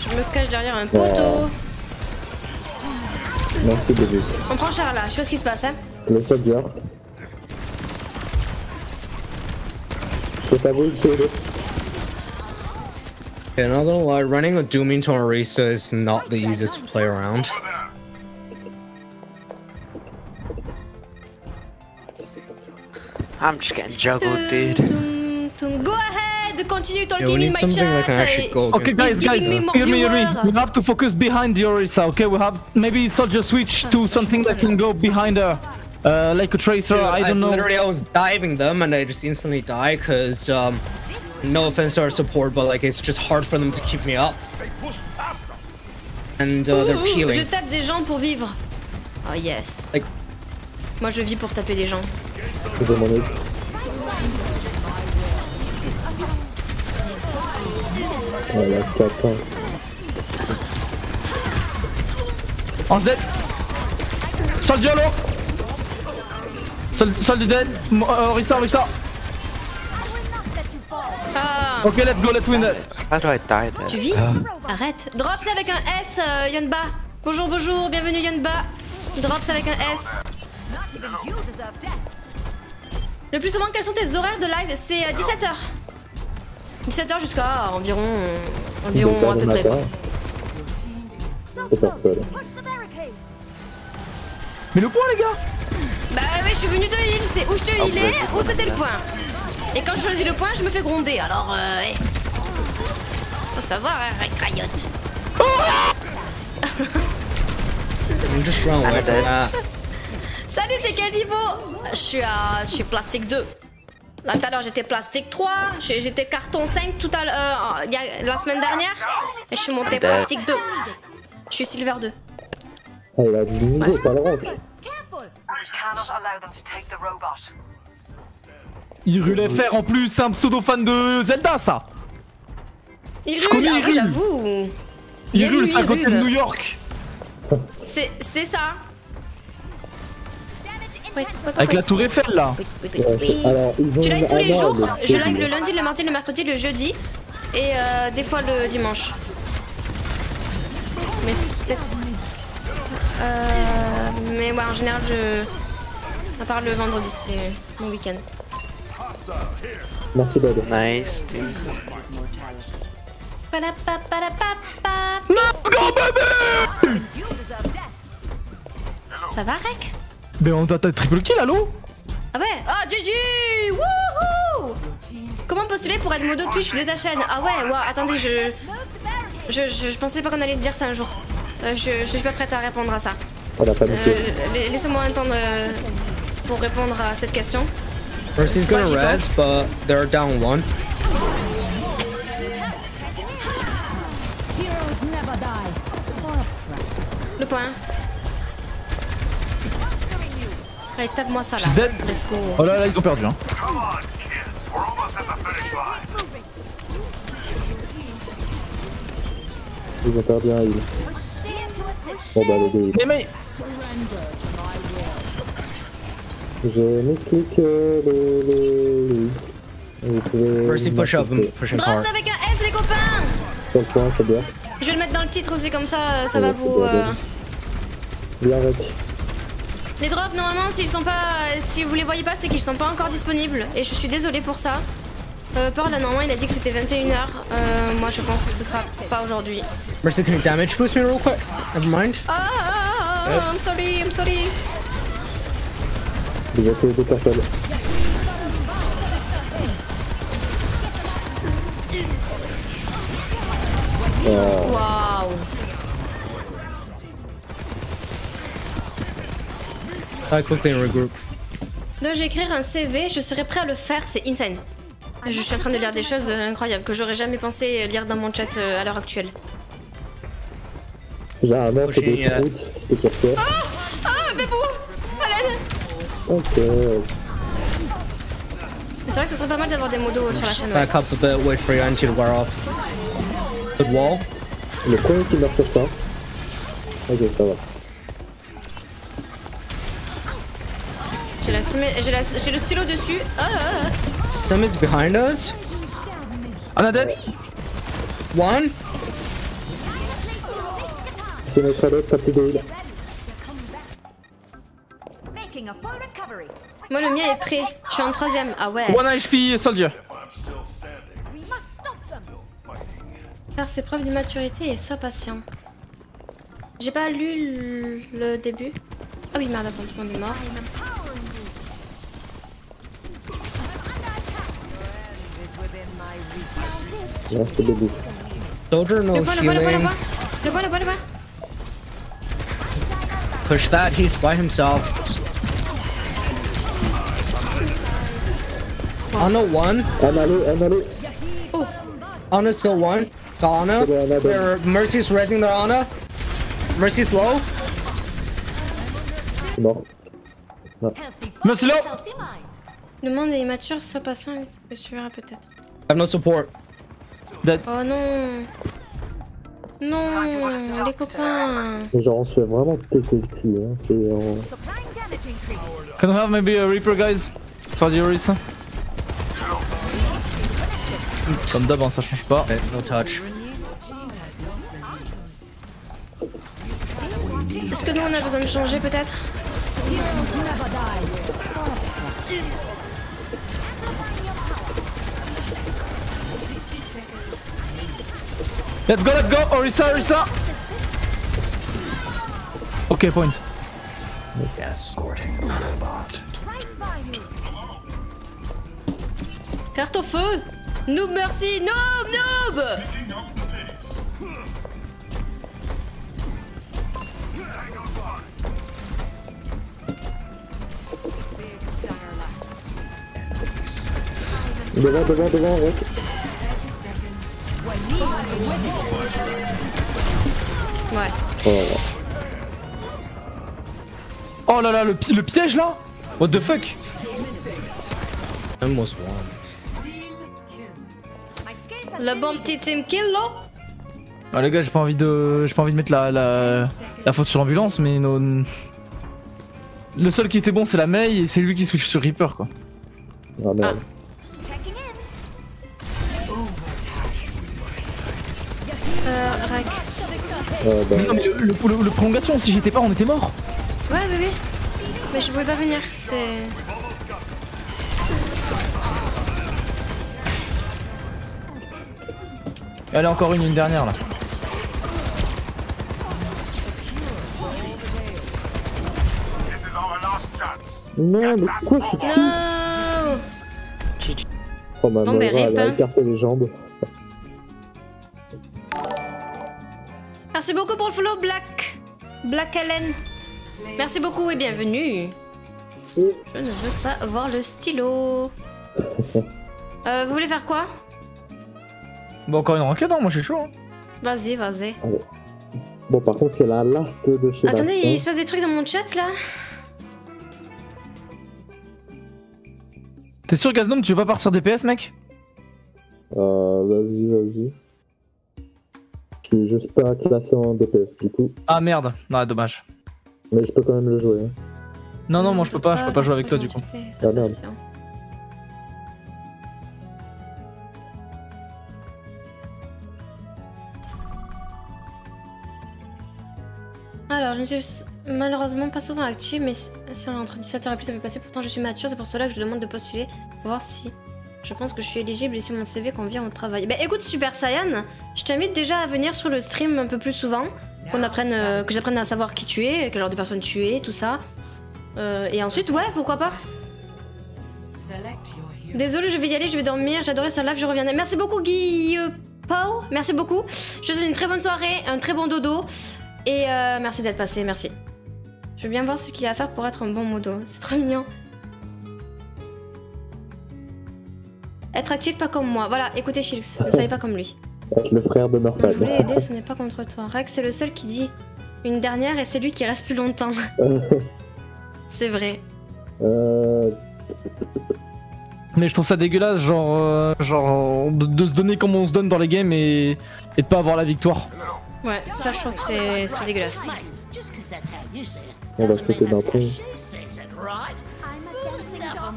je me cache derrière un poteau. Merci bébé. On prend Charles là, je sais pas ce qui se passe, hein. Le soldier. C'est pas vous le lie, running with Dooming to Orisa is not the easiest to play around. I'm just getting juggled, dude. Tum, tum. Go ahead, continue talking we in need my something chat. that can actually go Okay, guys, guys, giving me more hear me, hear me. We have to focus behind the Orisa, okay? We have maybe soldier switch to something that can go behind her. Uh, like a tracer, Dude, I don't know. Literally, I was diving them and I just instantly die because, um, no offense to our support, but like it's just hard for them to keep me up. And uh, they're Ouh, Je peeling. tape des gens pour vivre. Oh yes. Like- Moi je vis pour taper des gens. J'ai mon ult. Voilà, 4 ans. On dead. Sol soldier dead. M- uh, Orisa, Orisa. Ah, Okay, let's go, let's win that. How do I die there? tu vis Arrête. Drops avec un S, euh, Yonba. Bonjour, bonjour, bienvenue Yonba. Drops avec un S. Le plus souvent, quels sont tes horaires de live? C'est 17h. 17h jusqu'à environ. euh, environ à peu près. Quoi. Mais le point, les gars Bah ouais, je suis venu te heal, c'est où je te Oh, healais bah, ou c'était le point. Et quand je choisis le point, je me fais gronder, alors euh. Faut savoir, hein, Riot. Just run away from that. Salut, t'es quel niveau Je suis à. Je suis plastique 2. Là tout à l'heure j'étais plastique 3, j'ai- j'étais carton 5 tout à l'heure, euh, la semaine dernière, et je suis monté plastique 2. Je suis silver 2. Ah, il a 10 niveaux, pas le robot. Irul FR en plus, c'est un pseudo fan de Zelda, ça Irul, Je connais Irul. j'avoue. Irul, c'est à côté de. New York. C'est c'est ça. Avec la tour Eiffel là. Oui, oui, oui, Ouais, oui. je- alors, ils ont Tu live tous les jours. Je live le lundi, le mardi, le mercredi, le jeudi. Et euh, des fois le dimanche. Mais c'est peut-être. Euh, mais ouais, en général, je. À part le vendredi, c'est mon week-end. Merci, Bob. Nice. Let's go baby Ça va, Rek Mais on t'a t'as triple kill allô? Ah ouais? Oh, GG Wouhou Comment postuler pour être modo Twitch de ta chaîne? Ah ouais, wow, attendez, je... Je, je, je pensais pas qu'on allait te dire ça un jour. Euh, je, je suis pas prête à répondre à ça. On a paniqué. Euh, la- Laissez-moi un temps de- pour répondre à cette question. Mercy's gonna res, but they're down one. A. Le point. Allez, tape-moi ça là. Dead. Let's go. Oh là là, ils ont perdu hein. Ils ont perdu un heal. Bon bah les deux. Mais Je misclick euh, le, le, le... Vous pouvez... Mercy push up m'insulter. pushing Drops avec un S, les copains Sur le point, c'est bien. Je vais le mettre dans le titre aussi, comme ça, ça Ouais, va vous. bien, euh, bien. Bien rec. Les drops, normalement, s'ils sont pas, si vous les voyez pas, c'est qu'ils sont pas encore disponibles. Et je suis désolée pour ça. Euh, Pearl, là, normalement, il a dit que c'était 21h. Euh, moi, je pense que ce sera pas aujourd'hui. Mercy, can you damage boost me real quick? Never mind. Ah, I'm sorry, I'm sorry. Deux personnes. Oh. Waouh. I quickly regroup. Donc, j'ai écrire un CV, je serais prêt à le faire, c'est insane. Je suis en train de lire des choses euh, incroyables que j'aurais jamais pensé lire dans mon chat euh, à l'heure actuelle. Généralement, c'est des fruits que tu reçois. Ah, bébou À Ok. C'est vrai que ce serait pas mal d'avoir des modos sur la chaîne. Back up a bit, wait for your to wear off. Good wall? Le premier qui meurt sur ça. Ok, ça va. J'ai le stylo dessus. Ah. Some is behind us. On a dead? One. C'est notre alerte, t'as plus de heal. Making a full recovery. Moi, le mien est prêt. Je suis en troisième. Ah ouais. One HP soldier. Faire ses preuves d'immaturité et sois patient. J'ai pas lu le, le début. Ah oui, merde, attends, tout le monde est mort. Là, c'est debout. Soldier, no Le bois, le bois, le bois, le healing. bois. Le bois, le bois, le bois. Push that, he's by himself. Ana one. Un allô, un allô. Ana still one. The Ana. C'est bon, Ana, bon. Their Mercy's raising their Ana. Mercy's low. C'est mort. Ah. Merci là Le monde est immature, sois patient et tu suivras peut-être. I have no support. Dead. Oh non. Non, les copains. Genre, on se fait vraiment péter le cul, hein. C'est en... Can we have maybe a Reaper guys For the Eurus Comme d'hab hein, ça change pas. No touch. Est-ce que nous on a besoin de changer peut-être? Let's go, let's go, Orisa, Orisa Ok, point. Escorting robot. Carte au feu Noob merci Noob Noob Devant, devant, devant, rec. Ouais. Oh là là. Oh là là, le, pi- le piège là What the fuck. Le bon petit team kill là Ah les gars, j'ai pas envie de j'ai pas envie de mettre la la la faute sur l'ambulance, mais non. Le seul qui était bon, c'est la Mei et c'est lui qui switch sur Reaper quoi. Ah merde. Euh, Rek. Euh, bah, Non mais le, le, le- le prolongation, si j'étais pas, on était mort. Ouais, oui, oui. Mais je pouvais pas venir. C'est. Allez, encore une, une dernière là. Non, mais quoi, je suis dessus Non Oh ma Bon, bah, Moira, elle a rip, hein. écarté les jambes. Merci beaucoup pour le follow, Black. Black Allen. Merci beaucoup et bienvenue. Je ne veux pas voir le stylo. [laughs] Euh, vous voulez faire quoi? Bon, encore une enquête, hein, moi je suis chaud. hein. Vas-y, vas-y. Bon, par contre, c'est la last de chez Attendez, Last, hein. il se passe des trucs dans mon chat là T'es sûr, Gaznome, tu veux pas partir DPS, mec? Euh, vas-y, vas-y. Je suis juste pas classé en DPS, du coup. Ah merde, non, dommage. Mais je peux quand même le jouer. hein. Non, non, moi je peux pas, je peux pas jouer avec toi du coup. Ah merde. Alors, je ne suis malheureusement pas souvent active, mais si si on est entre 17h et plus, ça peut passer. Pourtant, je suis mature, c'est pour cela que je demande de postuler pour voir si je pense que je suis éligible et mon CV convient au travail. Bah écoute, Super Saiyan, je t'invite déjà à venir sur le stream un peu plus souvent, qu'on apprenne, euh, que j'apprenne à savoir qui tu es, quel genre de personne tu es, tout ça. Euh, et ensuite, ouais, pourquoi pas Désolé, je vais y aller, je vais dormir. J'adorais ce live, je reviendrai. Merci beaucoup, Guy Pau. Merci beaucoup. Je te souhaite une très bonne soirée, un très bon dodo. Et euh, merci d'être passé, merci. Je veux bien voir ce qu'il a à faire pour être un bon modo. C'est trop mignon. Être actif, pas comme moi. Voilà, écoutez, Shilks, ne soyez pas comme lui. Être le frère de Norpan. je voulais aider, ce n'est pas contre toi. Rex, c'est le seul qui dit une dernière et c'est lui qui reste plus longtemps. [laughs] c'est vrai. euh, Mais je trouve ça dégueulasse, genre, euh, genre de, de se donner comme on se donne dans les games et, et de pas avoir la victoire. Ouais, ça, je trouve que c'est c'est dégueulasse. on va sauter d'un pont.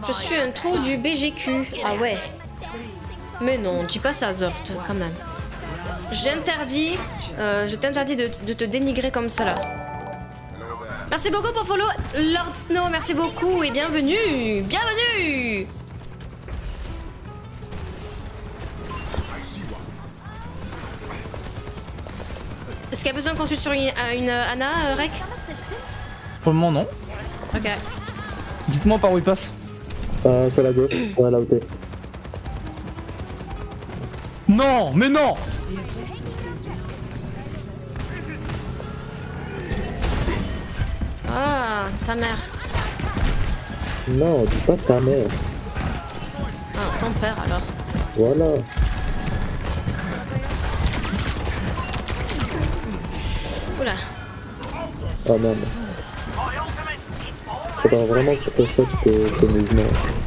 Je suis un trou du BGQ. Ah ouais. Mais non, dis pas ça, Zoft, quand même. J'interdis, euh, je t'interdis de, de te dénigrer comme cela. Merci beaucoup pour follow, Lord Snow. Merci beaucoup et bienvenue, bienvenue. Est-ce qu'il y a besoin qu'on suive sur une, euh, une, euh, Anna, euh, Rek Pour le moment, non. Ok. Dites-moi par où il passe. Euh, c'est la gauche, ouais, là où t'es. Non, mais non Ah, ta mère. Non, dis pas ta mère. Ah, ton père alors. Voilà. Oula. Ah merde. Faudra vraiment que je possède tes mouvements.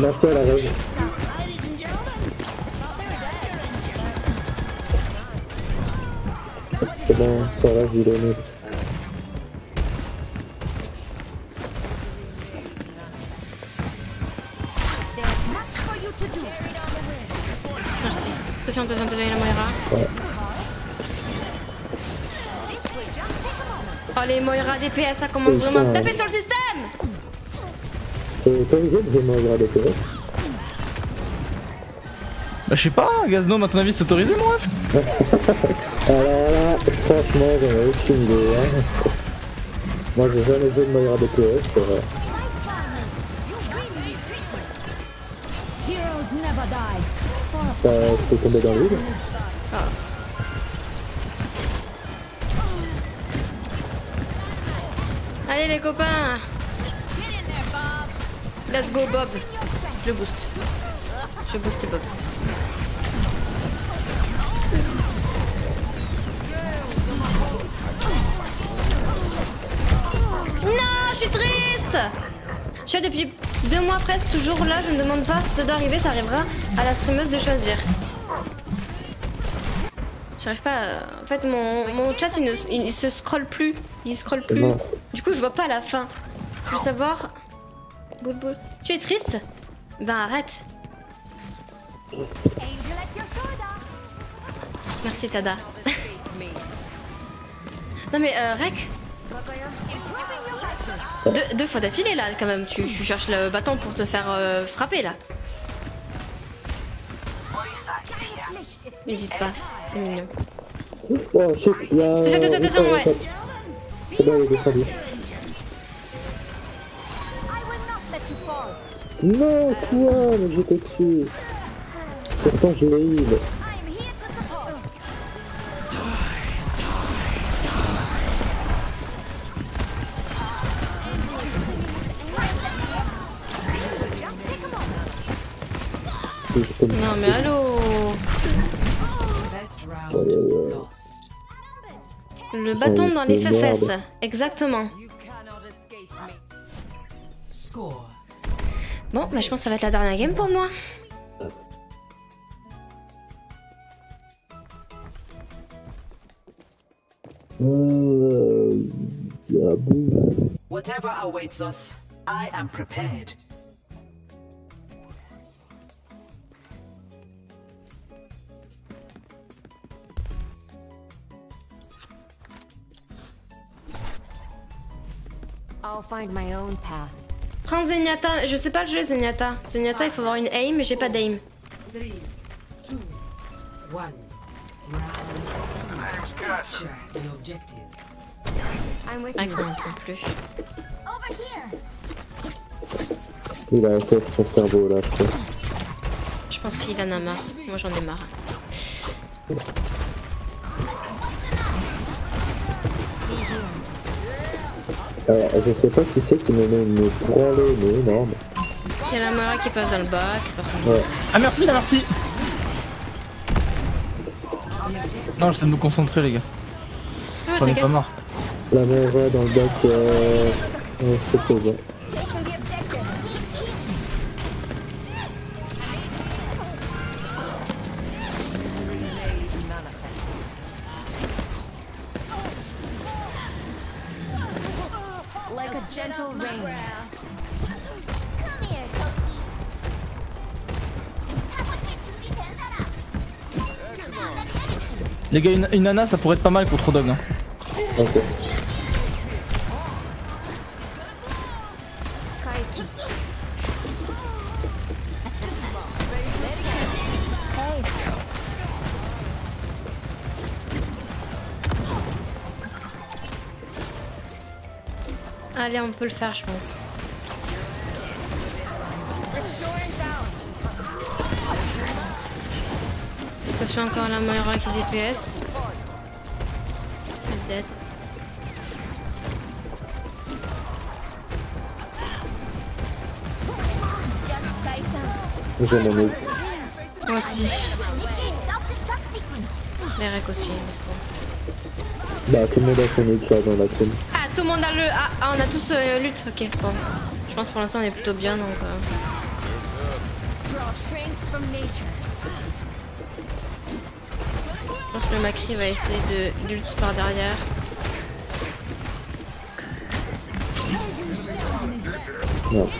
Merci à la règle. C'est bon, ça va, il est nul. Merci. Attention, attention, attention, il y a la Moira. Ouais. Oh, les Moira DPS, ça commence vraiment à se taper sur le système C'est autorisé que j'ai mon grade DPS Bah, je sais pas, Gaznome, à ton avis, c'est autorisé, mon ref Alors là, franchement, j'en ai aucune idée. Hein. Moi, j'ai jamais joué de Moira DPS. c'est vrai. Heroes never die. Euh, je peux tomber dans le vide Allez, les copains Let's go, Bob. Je booste. Je booste Bob. Non, je suis triste Je suis depuis deux mois presque, toujours là, je me demande pas si ça doit arriver, ça arrivera à la streameuse de choisir. J'arrive pas à... En fait, mon, mon chat, il, ne, il se scrolle plus. Il scrolle plus. Du coup, je vois pas la fin. Je veux savoir... Boule boule. Tu es triste? Ben arrête. Merci Tada. [laughs] non mais euh, Rek? Deux, deux fois d'affilée là quand même, tu, tu cherches le bâton pour te faire euh, frapper là. N'hésite pas, c'est mignon. Oh ouais. C'est bon, il est descendu. Non, quoi Mais j'étais dessus. Pourtant, je l'ai Non mais allô Ouais, ouais, ouais. Le bâton dans les fesses, exactement. Score Bon, bah je pense que ça va être la dernière game pour moi. Euh. Whatever awaits us, I am prepared. I'll find my own path. Prends Zenyatta, je sais pas le jouer Zenyatta. Zenyatta, il faut avoir une aim, mais j'ai pas d'aim. Ah, qu'on n'entend plus. Il a fait son cerveau là, je crois. Je pense qu'il en a marre. Moi j'en ai marre. Euh, je sais pas qui c'est qui me met une branlée, mais énorme. Il y a la Mara qui passe dans le bac. Ouais. Ah merci, là merci Non, j'essaie de me concentrer les gars. Ouais, J'en ai pas marre. La Mora dans le bac, euh... on se repose. Les gars, une, une nana ça pourrait être pas mal contre Dog. Hein. Ok. Allez, on peut le faire, je pense. Attention encore la Moira qui DPS. Dead. J'ai mon ult. Moi aussi. Les recs aussi, n'est-ce pas? Bah, tout le monde a son ult là dans la team. Ah, tout le monde a le. Ah, ah, on a tous euh, lutte. Ok, bon. Je pense pour l'instant on est plutôt bien donc. euh, Je pense que le Macri va essayer de lutte par derrière. Non.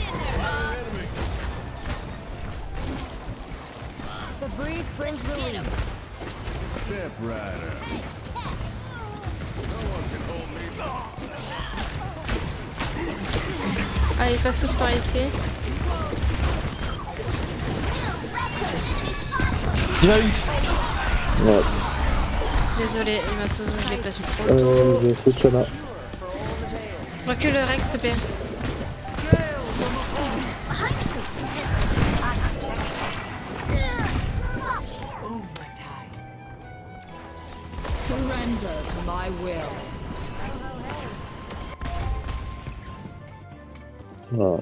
Ah, ils passent tous par ici. Il a ult Ouais. Désolé, ma Suzu, je l'ai placé trop Euh, tôt. je switch Ana. Recule le Rex, s'il te plaît. Surrender to my will. Ah.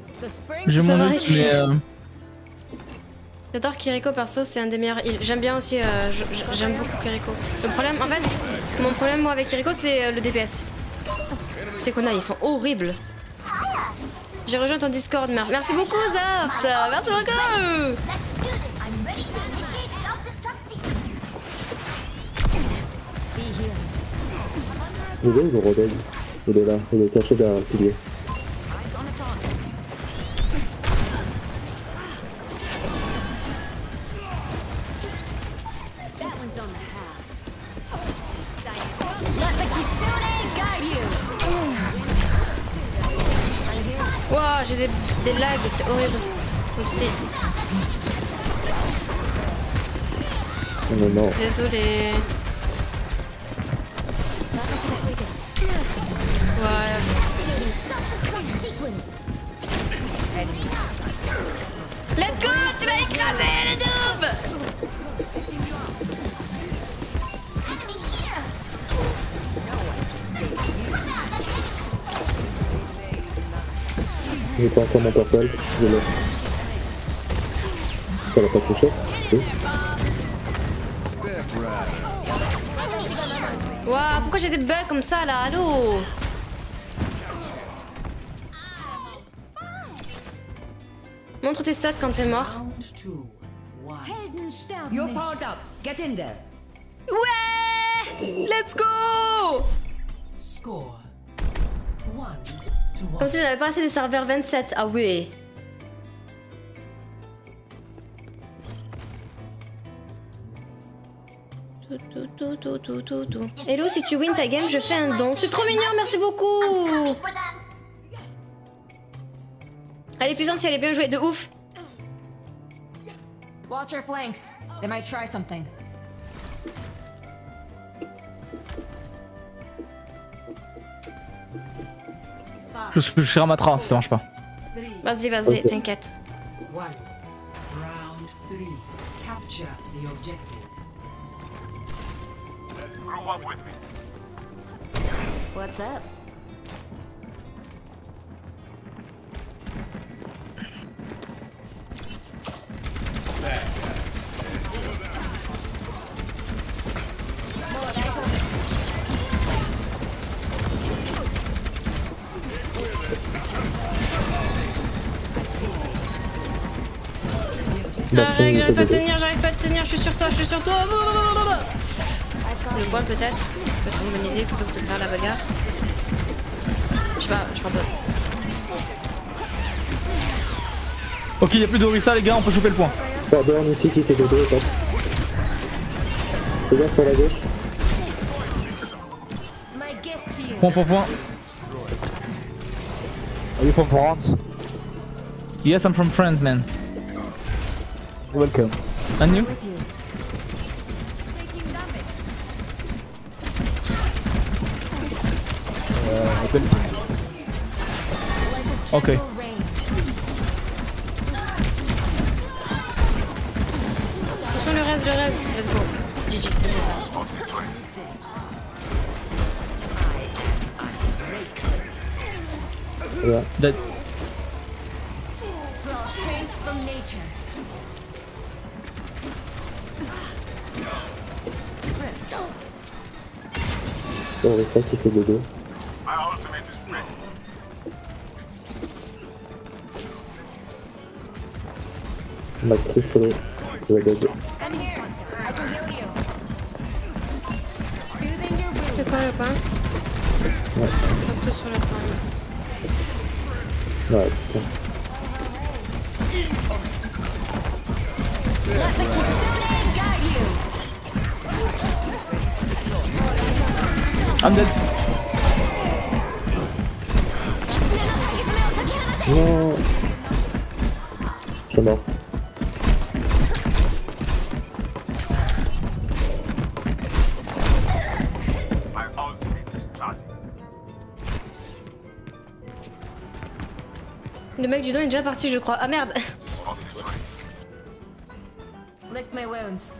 J'ai mon mais. euh, J'adore Kiriko perso, c'est un des meilleurs. il- J'aime bien aussi, euh, j'aime beaucoup Kiriko. Le problème, en fait, mon problème moi avec Kiriko, c'est euh, le DPS. C'est qu'on a, ils sont horribles. J'ai rejoint ton Discord, mer- merci beaucoup Zaft Merci beaucoup Il est Il est là, il est caché derrière pilier. Des, lags, c'est horrible. Non, non. désolé. Ouais. Let's go, tu l'as écrasé, le double J'ai pas encore mon purple, je l'ai. Ça l'a pas touché Oui. Waouh, pourquoi j'ai des bugs comme ça là? Allô? Montre tes stats quand t'es mort. You're powered up. Get in there. Ouais Let's go Score. Comme si j'avais pas assez des serveurs 27. Ah ouais. Tout, tout, tout, tout, tout, tout, tout. Hello, si tu win ta game, je fais un don. C'est trop mignon, merci beaucoup. Elle est puissante si elle est bien jouée, de ouf. Watch your flanks. They might try something. Je suis je suis Ramatra, si ça marche pas. Vas-y, vas-y, t'inquiète. One. Round three. Capture the objective. What's up? Ah, j'arrive pas à tenir, j'arrive pas à tenir, je suis sur toi, je suis sur toi. Le point peut-être. Peut-être une bonne idée plutôt que de faire la bagarre. Je sais pas, je propose. Ok, y'a plus de Orisa, les gars, on peut choper le point. Burn ici qui fait dodo, top. Fais gaffe la gauche. Point pour point. Are you from France? Yes, I'm from France, man. Welcome. And you? Uh, Belgium. Ok. Attention le reste, le reste. Let's go. GG, c'est bon ça. Dead. I'm here. I can heal you. Soothing your wounds. C'est quoi le pain Ouais. Sur le pain. Ouais, putain. Let the I'm dead. Non Je suis mort. Le mec du don est déjà parti, je crois. Ah merde Lick my wounds.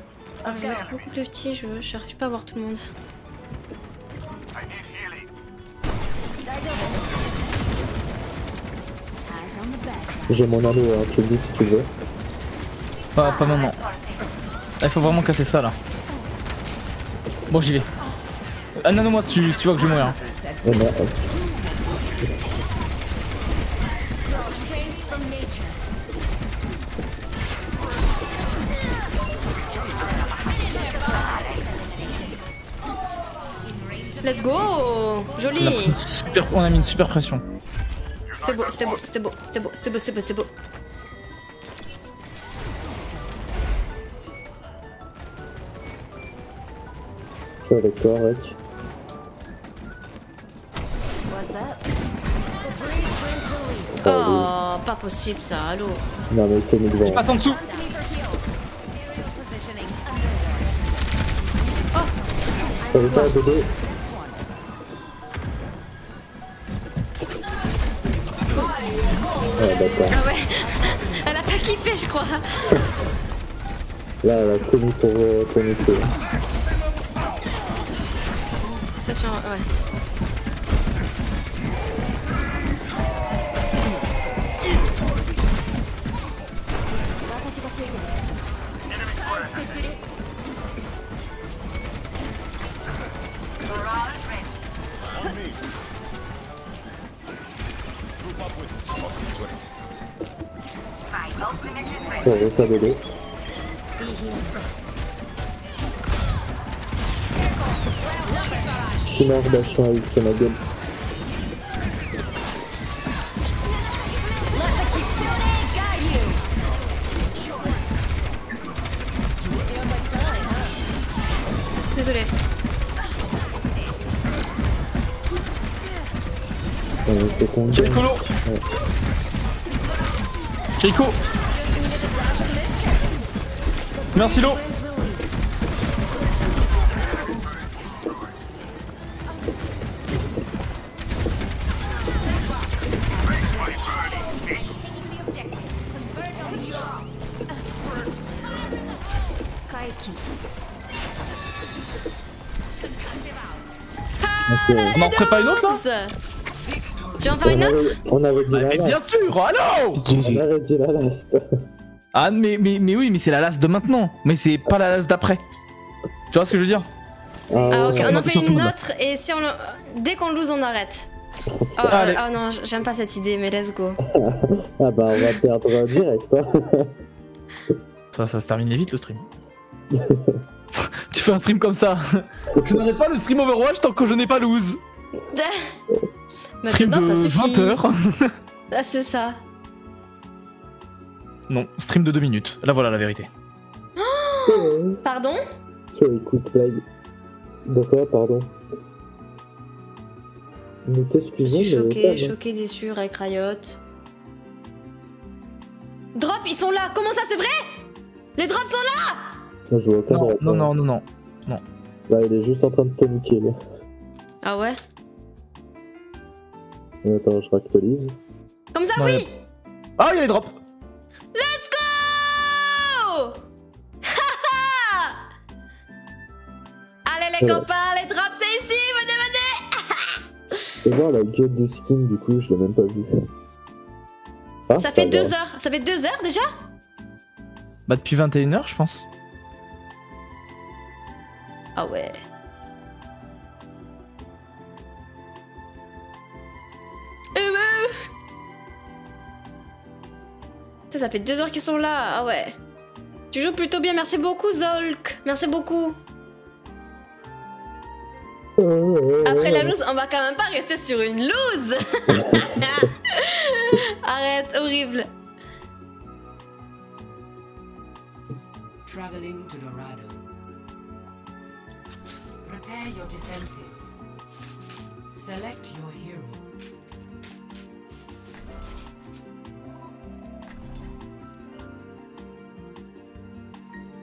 Ah, je vais beaucoup plus petit, je j'arrive pas à voir tout le monde. J'ai mon anneau, hein, tu le dis si tu veux. Pas, pas maintenant. Il faut vraiment casser ça là. Bon, j'y vais. Ah non, non, moi si tu, si tu vois que je vais mourir. hein. Oh Let's go On a, Joli super, on a mis une super pression. C'était beau, c'était beau, c'était beau, c'était beau, c'était beau, c'était beau, c'était beau. Je suis avec toi, Rek. What's up? Oh, pas possible ça, allô. Non, mais c'est devant. Il passe en dessous. T'avais ça, bébé crois. Là, elle a tenu pour, euh, pour nous tuer. Attention, ouais. Ça, bébé Je suis mort d'achant avec sur ma gueule. Désolé. Euh, c'est. Ouais. Merci l'eau Ok. On en ferait pas une autre là? Tu veux en faire une On autre? avait- On avait dit la Mais bien last. sûr, allô? On avait dit la last. Ah mais, mais, mais oui, mais c'est la last de maintenant, mais c'est pas la last d'après. Tu vois ce que je veux dire Ah ok, on en fait une autre et si on le- dès qu'on lose on arrête. Oh, Allez. oh non, j'aime pas cette idée mais let's go. [laughs] Ah bah, on va perdre direct. Hein. [laughs] Ça, ça se termine vite le stream. [laughs] tu fais un stream comme ça. je n'arrête pas le stream Overwatch tant que je n'ai pas lose. Stream Maintenant de ça suffit. 20 heures. Ah c'est ça. Non, stream de 2 minutes. Là voilà la vérité. [gasps] Pardon? Quelle quick blague. De quoi, pardon Nous Je t'excusons, suis mais. choquée, choquée, déçue avec Riot. Drop, ils sont là Comment ça, c'est vrai? Les drops sont là je vois aucun Non, drop, non, non, non, non. Non. Là, il est juste en train de te niquer, là. Ah ouais? Attends, je réactualise. Comme ça, Non, oui a- Ah, il y a les drops les copains, les drops c'est ici, venez, venez Et voir la gueule du skin, du coup, je l'ai même pas vu. Ah, Ça fait va. deux heures, ça fait deux heures déjà Bah depuis 21h je pense. Ah ouais. Euh, ouais. Ça, ça fait deux heures qu'ils sont là, ah ouais. Tu joues plutôt bien, merci beaucoup Zolk, merci beaucoup. Après la lose, on va quand même pas rester sur une lose [laughs] Arrête, horrible. Traveling to Dorado. Prepare your defenses. Select your hero.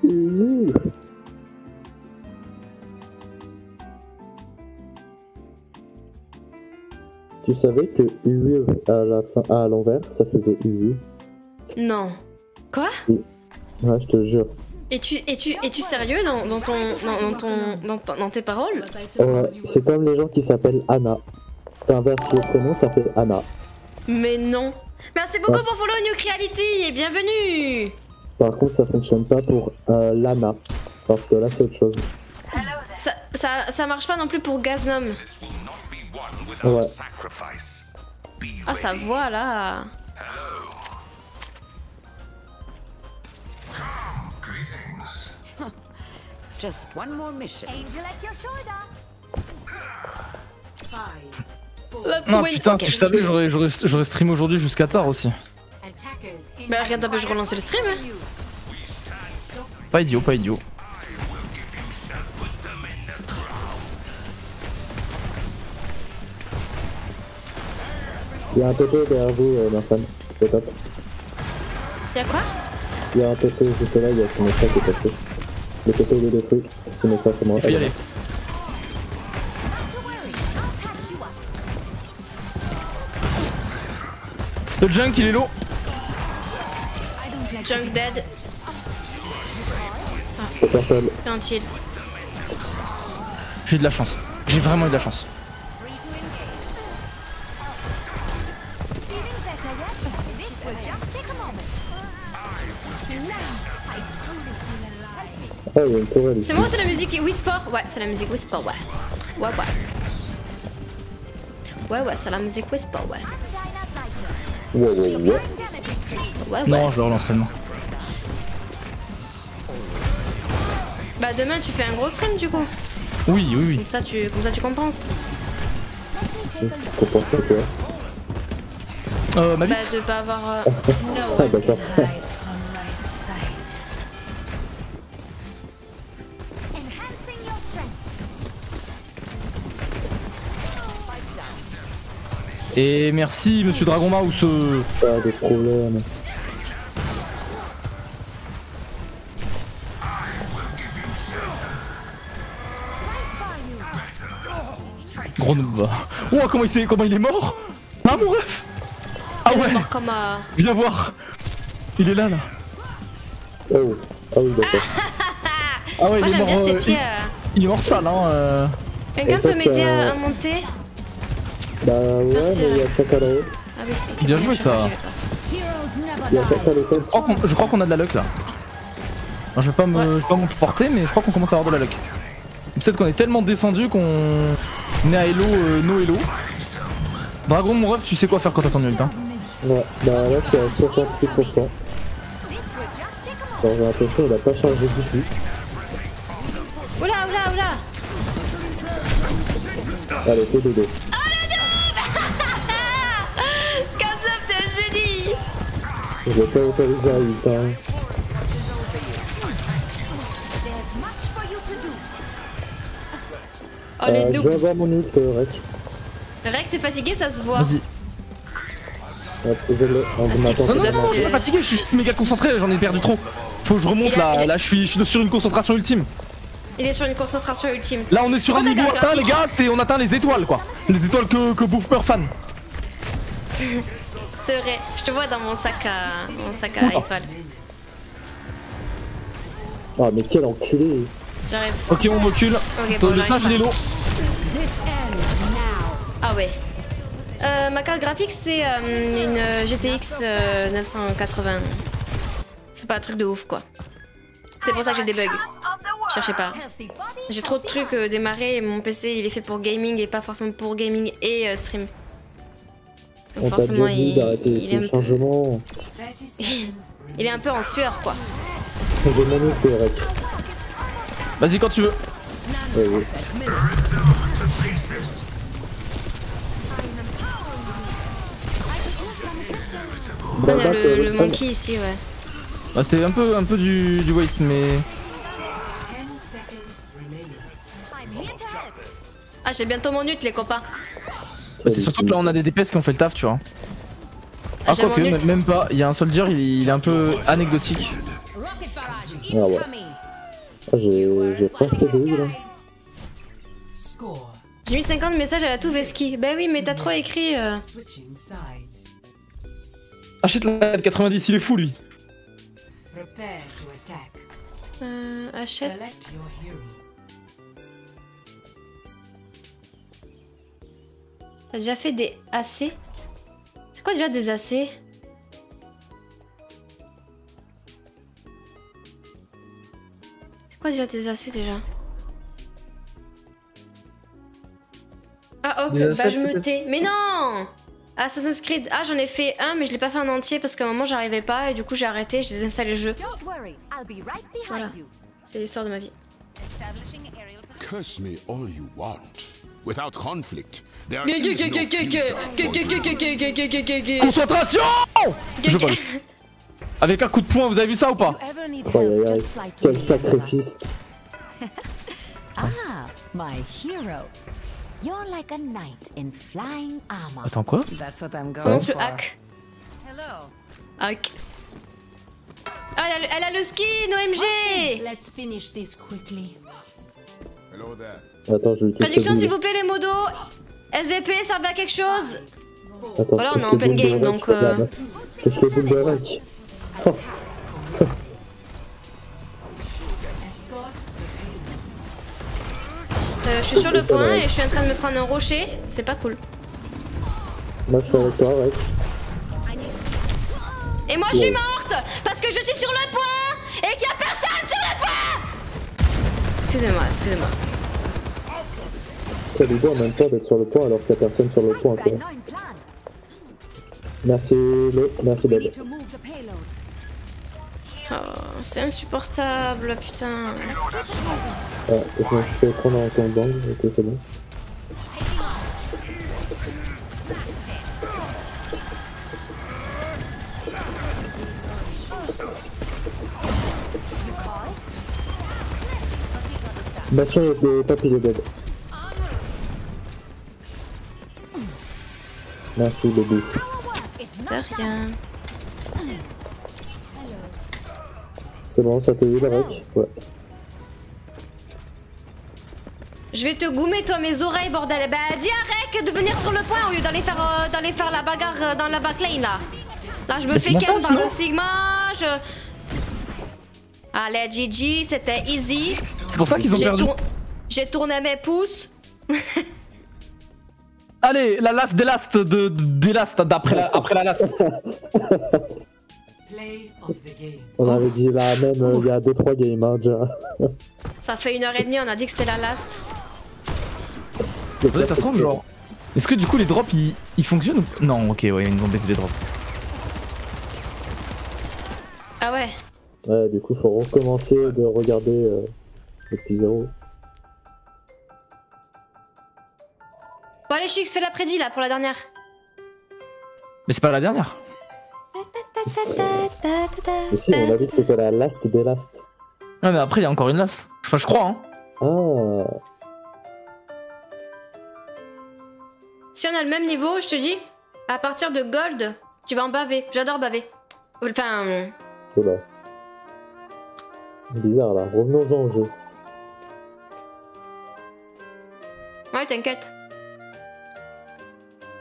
Ouh. Tu savais que UE à la fin, à l'envers, ça faisait UE Non. Quoi? Ouais, je te jure. Es-tu es-tu es-tu sérieux dans, dans ton dans, dans ton dans, ton- dans tes paroles? Ouais, c'est comme les gens qui s'appellent Anna. T'inverses le prénom, ça fait Anna. Mais non. Merci beaucoup Ouais. pour follow New Creality et bienvenue. Par contre, ça fonctionne pas pour euh, Lana. Parce que là, c'est autre chose. Ça, ça, ça marche pas non plus pour Gaznom. Ouais. Ah sa voix là. [laughs] Just one more mission. Angel at your shoulder. Let's Non putain, si je savais, j'aurais- j'aurais j'aurais stream aujourd'hui jusqu'à tard aussi. Bah regarde un peu, je relance le stream. hein. Pas idiot, pas idiot. Il y a un PP derrière vous, euh, ma femme. C'est top. Y'a quoi? Il y a un PP juste là, il y a Sinatra qui est passé. Le PP il est détruit. C'est moi. Il faut y aller. Le junk il est low. Junk dead. Tranquille. J'ai eu de la chance. J'ai vraiment eu de la chance. Ah. C'est moi ou c'est la musique Whisper Ouais, c'est la musique Whisper, ouais. Ouais, ouais. Ouais, ouais, c'est la musique Whisper, ouais. Ouais, ouais, ouais. Ouais, ouais. Non, je le relance réellement. Bah demain tu fais un gros stream du coup. Oui, oui, oui. Comme ça tu, comme ça tu compenses. Compenser quoi Euh, ma Bah de pas avoir. euh, Ah, d'accord. [laughs] Et merci monsieur Dragon Mouse. Pas de problème. Gros noob. Oh, comment il, s'est- comment il est mort? Ah, mon ref? Ah il est ouais mort comme. euh, Viens voir Il est là, là. Oh, ah oui, d'accord. Ah ouais, Moi il est j'aime mort. bien ses euh, pieds. il-. Il est mort sale, hein. euh. Quelqu'un peut m'aider à monter? Bah ouais, Merci, mais il y a Eric. Chaka là-haut. Ah oui, ok, Bien joué, ça. Il y a à. Je crois qu'on- a de la luck là. Alors, je vais pas me, je vais pas me porter, mais je crois qu'on commence à avoir de la luck. Peut-être qu'on est tellement descendu qu'on est à Hello, euh, no Hello. Dragon, mon ref, tu sais quoi faire quand t'as ton ult, hein. Ouais, bah là je suis à 68%. Bon, j'ai l'impression qu'il a pas changé du tout. Oula, oula, oula Allez, P2D. Je vais pas ult, hein. Oh les Euh, je vais mon ult, euh, Rek. Rec, t'es fatigué, ça se voit. Vas-y. On qu'il Non, non, non, je suis pas fatigué, je suis juste méga concentré, j'en ai perdu trop. Faut que je remonte là, là je suis, je suis sur une concentration ultime. Il est sur une concentration ultime. Là on est sur un niveau atteint les gars, c'est on atteint les étoiles quoi. Les étoiles que, que bouffe. [laughs] C'est vrai, je te vois dans mon sac à, mon sac à Oula. étoiles. Ah, mais quel enculé. J'arrive. Ok on recule. Ok, Toi, bon. Ah ouais. Euh, ma carte graphique c'est euh, une euh, GTX euh, 980. C'est pas un truc de ouf quoi. C'est pour ça que j'ai des bugs. Cherchez pas. J'ai trop de trucs euh, démarrés et mon PC il est fait pour gaming et pas forcément pour gaming et euh, stream. Donc On forcément bien dit il, est un peu, changements. [laughs] il est un peu en sueur quoi. J'ai. Vas-y quand tu veux. Ouais, ouais. Il y a Bah, le, le Rexon. monkey ici ouais. Bah, C'était un peu, un peu du, du waste mais... Ah j'ai bientôt mon ult les copains. Bah, c'est surtout que là on a des DPS qui ont fait le taf tu vois. Ah J'ai quoi mon que, ult. même pas, il y a un soldier, il, il est un peu anecdotique. Ah ouais. Ah, j'ai j'ai là. Mis 50 messages à la tout Veski. Bah oui mais t'as trop écrit. euh. Achète la 90, il est fou lui. Prepare to attack. Euh, achète. T'as déjà fait des AC C'est quoi déjà des AC C'est quoi déjà des AC déjà? Ah ok, Des bah AC, je me tais. Mais non Assassin's Creed, ah j'en ai fait un mais je l'ai pas fait en entier parce qu'à un moment j'arrivais pas et du coup j'ai arrêté, j'ai désinstallé le jeu. Voilà. C'est l'histoire de ma vie. Curse me all you want. Without conflict, Concentration Avec un coup de poing, vous avez vu ça ou pas oh, Quel sacrifice. [laughs] Ah, like a knight in flying armor. Attends quoi hack. Hello. Hack. Ah, elle, a le, skin, OMG Traduction s'il vous plaît les modos. SVP, ça va à quelque chose Attends, Voilà, on est en pleine game, donc, euh, touche de. Oh. Euh, Je suis sur le point et je suis en train de me prendre un rocher, c'est pas cool. Moi je suis avec toi, Rec. Et moi je suis morte Parce que je suis sur le point et qu'il y a personne sur le point Excusez-moi, excusez-moi. Ça lui doit en même temps d'être sur le point alors qu'il n'y a personne sur le point. Quoi. Merci, merci Bob. Oh, c'est insupportable, putain. Ah, je me fais prendre en temps bang, ok c'est bon. Bastion des papilles de Merci bébé. De rien. C'est bon, ça t'a eu le rec Ouais. Je vais te goumer toi mes oreilles bordel. Bah dis à Rek de venir sur le point au lieu d'aller faire euh, d'aller faire la bagarre euh, dans la backlane là. Là je me Mais fais ken par le Sigma. Je... Allez GG, c'était easy. C'est pour ça qu'ils ont J'ai perdu. tour- J'ai tourné mes pouces. [laughs] Allez, la last des last de, de- des last d'après la, après la last. Play of the game. On avait dit la même euh, il y a 2-3 games hein, déjà. Ça fait une heure et demie, on a dit que c'était la last. Attendez, ça se trouve genre. Est-ce que du coup les drops ils, ils fonctionnent ou Non, ok, ouais, ils nous ont baissé les drops. Ah ouais. Ouais, du coup, faut recommencer de regarder euh, depuis zéro. Bon allez Chix, fais la prédit là pour la dernière. Mais c'est pas la dernière. Mais si, on a dit que c'était la last des last. Ouais, mais après il y a encore une last. Enfin, je crois, hein. Ah, Si on a le même niveau, je te dis, à partir de Gold, tu vas en baver. J'adore baver. Enfin, oula. Bizarre là, revenons-en au jeu. ouais, t'inquiète.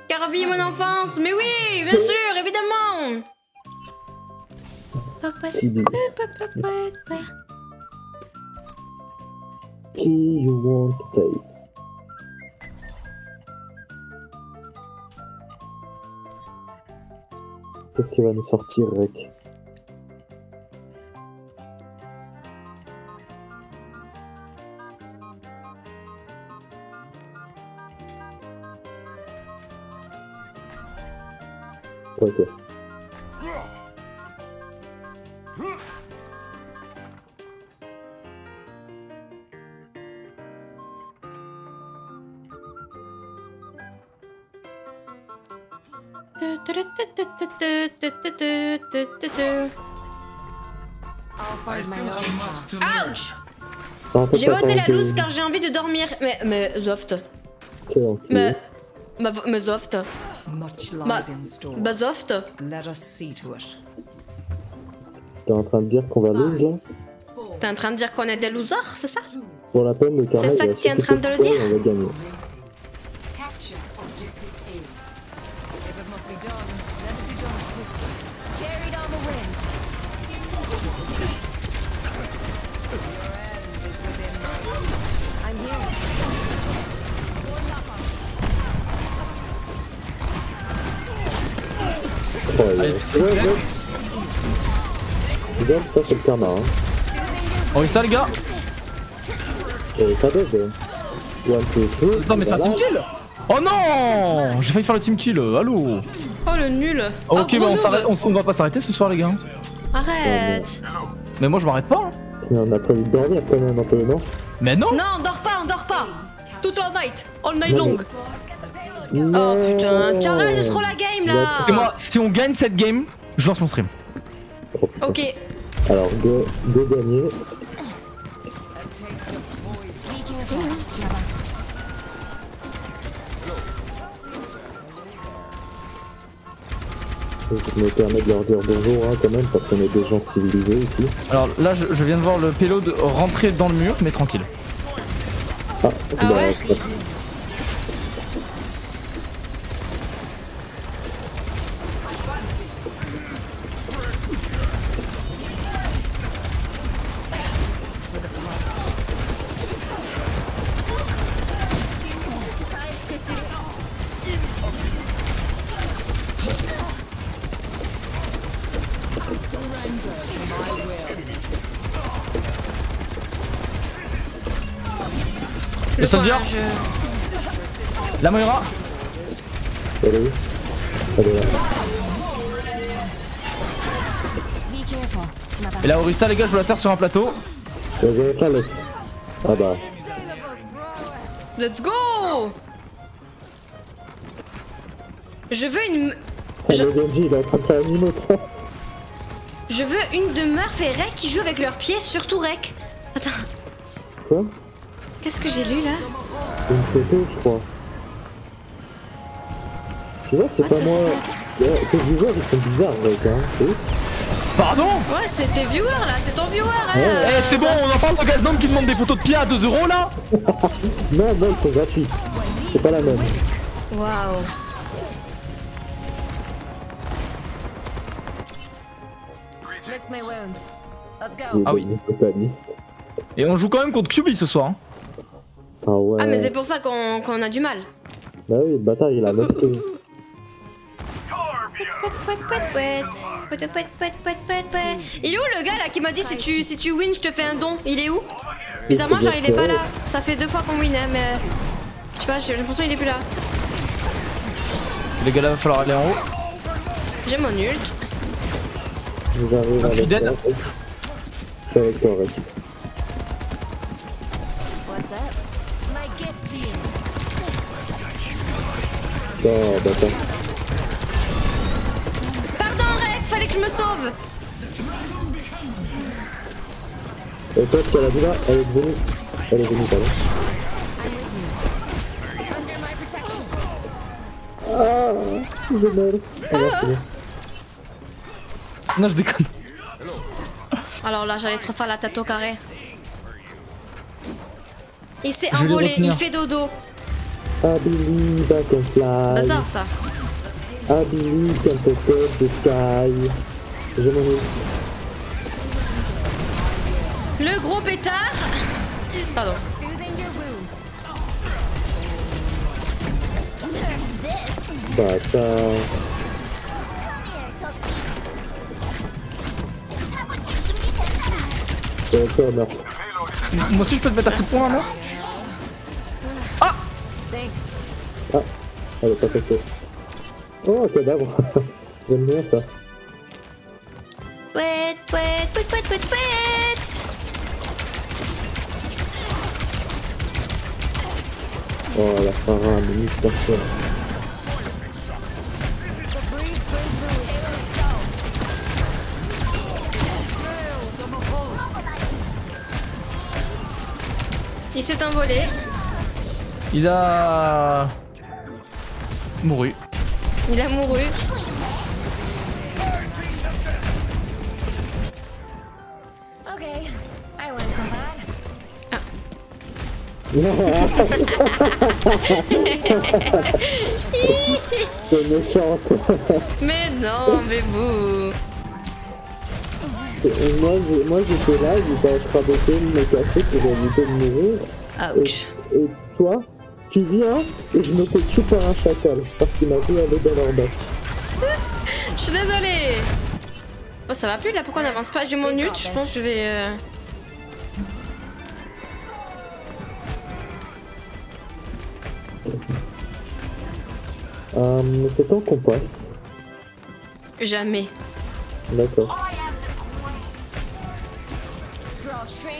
Carvi, mon enfance, mais oui, bien sûr, évidemment. Qu'est-ce qui va nous sortir, Rek Ouch J'ai ôté la loose car j'ai envie de dormir. Mais, mais Zoft. Me, me, me Zoft. Much Bah, lies in store. bah Zoft. Let us see to it. T'es en train de dire qu'on va lose là T'es en train de dire qu'on est des losers, c'est ça Pour la peine, C'est ça a que t'es en train de le dire ouais, ouais. Regarde, ça c'est le karma. Hein. Oh, et ça, les gars Et ça dev. One, two, three. Non, mais c'est un team kill Oh non J'ai failli faire le team kill, allô Oh le nul. Ok, oh, bah gros on, on, on va pas s'arrêter ce soir, les gars. Arrête. Mais moi, je m'arrête pas. hein. Mais on a prévu de dormir quand même un peu, non Mais non Non, on dort pas, on dort pas. Toute la night. All night long. Oh putain, tu arrêtes de scroll la game là Et moi, si on gagne cette game, je lance mon stream. Ok. Alors, go, go gagner. Je me permets de leur dire bonjour hein, quand même parce qu'on est des gens civilisés ici. Alors là, je, je viens de voir le payload rentrer dans le mur, mais tranquille. Ah, bah, ça- soldier courage. La Moira Elle est où Elle est là. Et la Orisa, les gars, je vous la sers sur un plateau. Pas laisse. Ah bah. Let's go Je veux une... Le Genji, il est en train de faire un emote. Je veux une de Murph et Rek qui jouent avec leurs pieds, surtout Rek. Attends, Quoi? Qu'est-ce que j'ai lu là Une photo, je crois. Tu vois, c'est What pas moi. Tes viewers, ils sont bizarres, mec, hein. Pardon Ouais, c'est tes viewers là, c'est ton viewer hein Eh, c'est bon, on en parle de Gazdom qui demande des photos de pieds à 2 euros là [laughs] Non, non, ils sont gratuits. C'est pas la même. Waouh Lick my wounds. Let's Il est go. Ah oui. Et on joue quand même contre QB ce soir. hein. Ah ouais. Ah mais c'est pour ça qu'on qu'on a du mal. Bah oui, le bâtard, il a 9 kills. Pouet, pouet, pouet. Pouet, pouet, pouet, pouet, pouet, pouet. Il est où le gars là qui m'a dit si tu, si tu win je te fais un don Il est où? Bizarrement genre il est pas là. Ça fait deux fois qu'on win hein, mais... Je sais pas, j'ai l'impression qu'il est plus là. Les gars, là, va falloir aller en haut. J'ai mon ult. J'arrive avec dead. toi. Je suis avec toi, Oh, bâtard. Pardon Rek, fallait que je me sauve Et toi, tu as la là Elle est venue. Elle est venue, pardon. Ah, je meurs. Ah non, c'est bon. Non, je déconne. Alors là j'allais te refaire la tête au carré. Il s'est envolé, il fait dodo. I believe I can fly. Bazar ça. I believe I can touch the sky. Je m'en ai. Le gros pétard Pardon. Soothing your wounds. Bâtard. Avec toi, Murph. Moi aussi, je peux te mettre à coup de poing là, non Thanks. Ah, elle est pas cassée. Oh, un cadavre. [laughs] J'aime bien ça. Pouet, pouet, pouet, pouet, pouet, pouet Oh, la. The breeze brings relief. Il s'est envolé. Il a. mouru. Il a mouru. Okay, I win from that. [laughs] T'es méchante. Mais non, mais vous. Et moi, j'ai- moi j'étais là, j'étais en train d'essayer de me cacher pour éviter de mourir. Ouch. Et, et toi, tu viens et je me fais tuer par un chacal parce qu'il m'a vu aller dans leur bac. Je suis désolée. Oh, ça va plus là, pourquoi on n'avance pas? J'ai mon ult, je pense que je vais. euh, Euh, c'est quand qu'on passe Jamais. D'accord.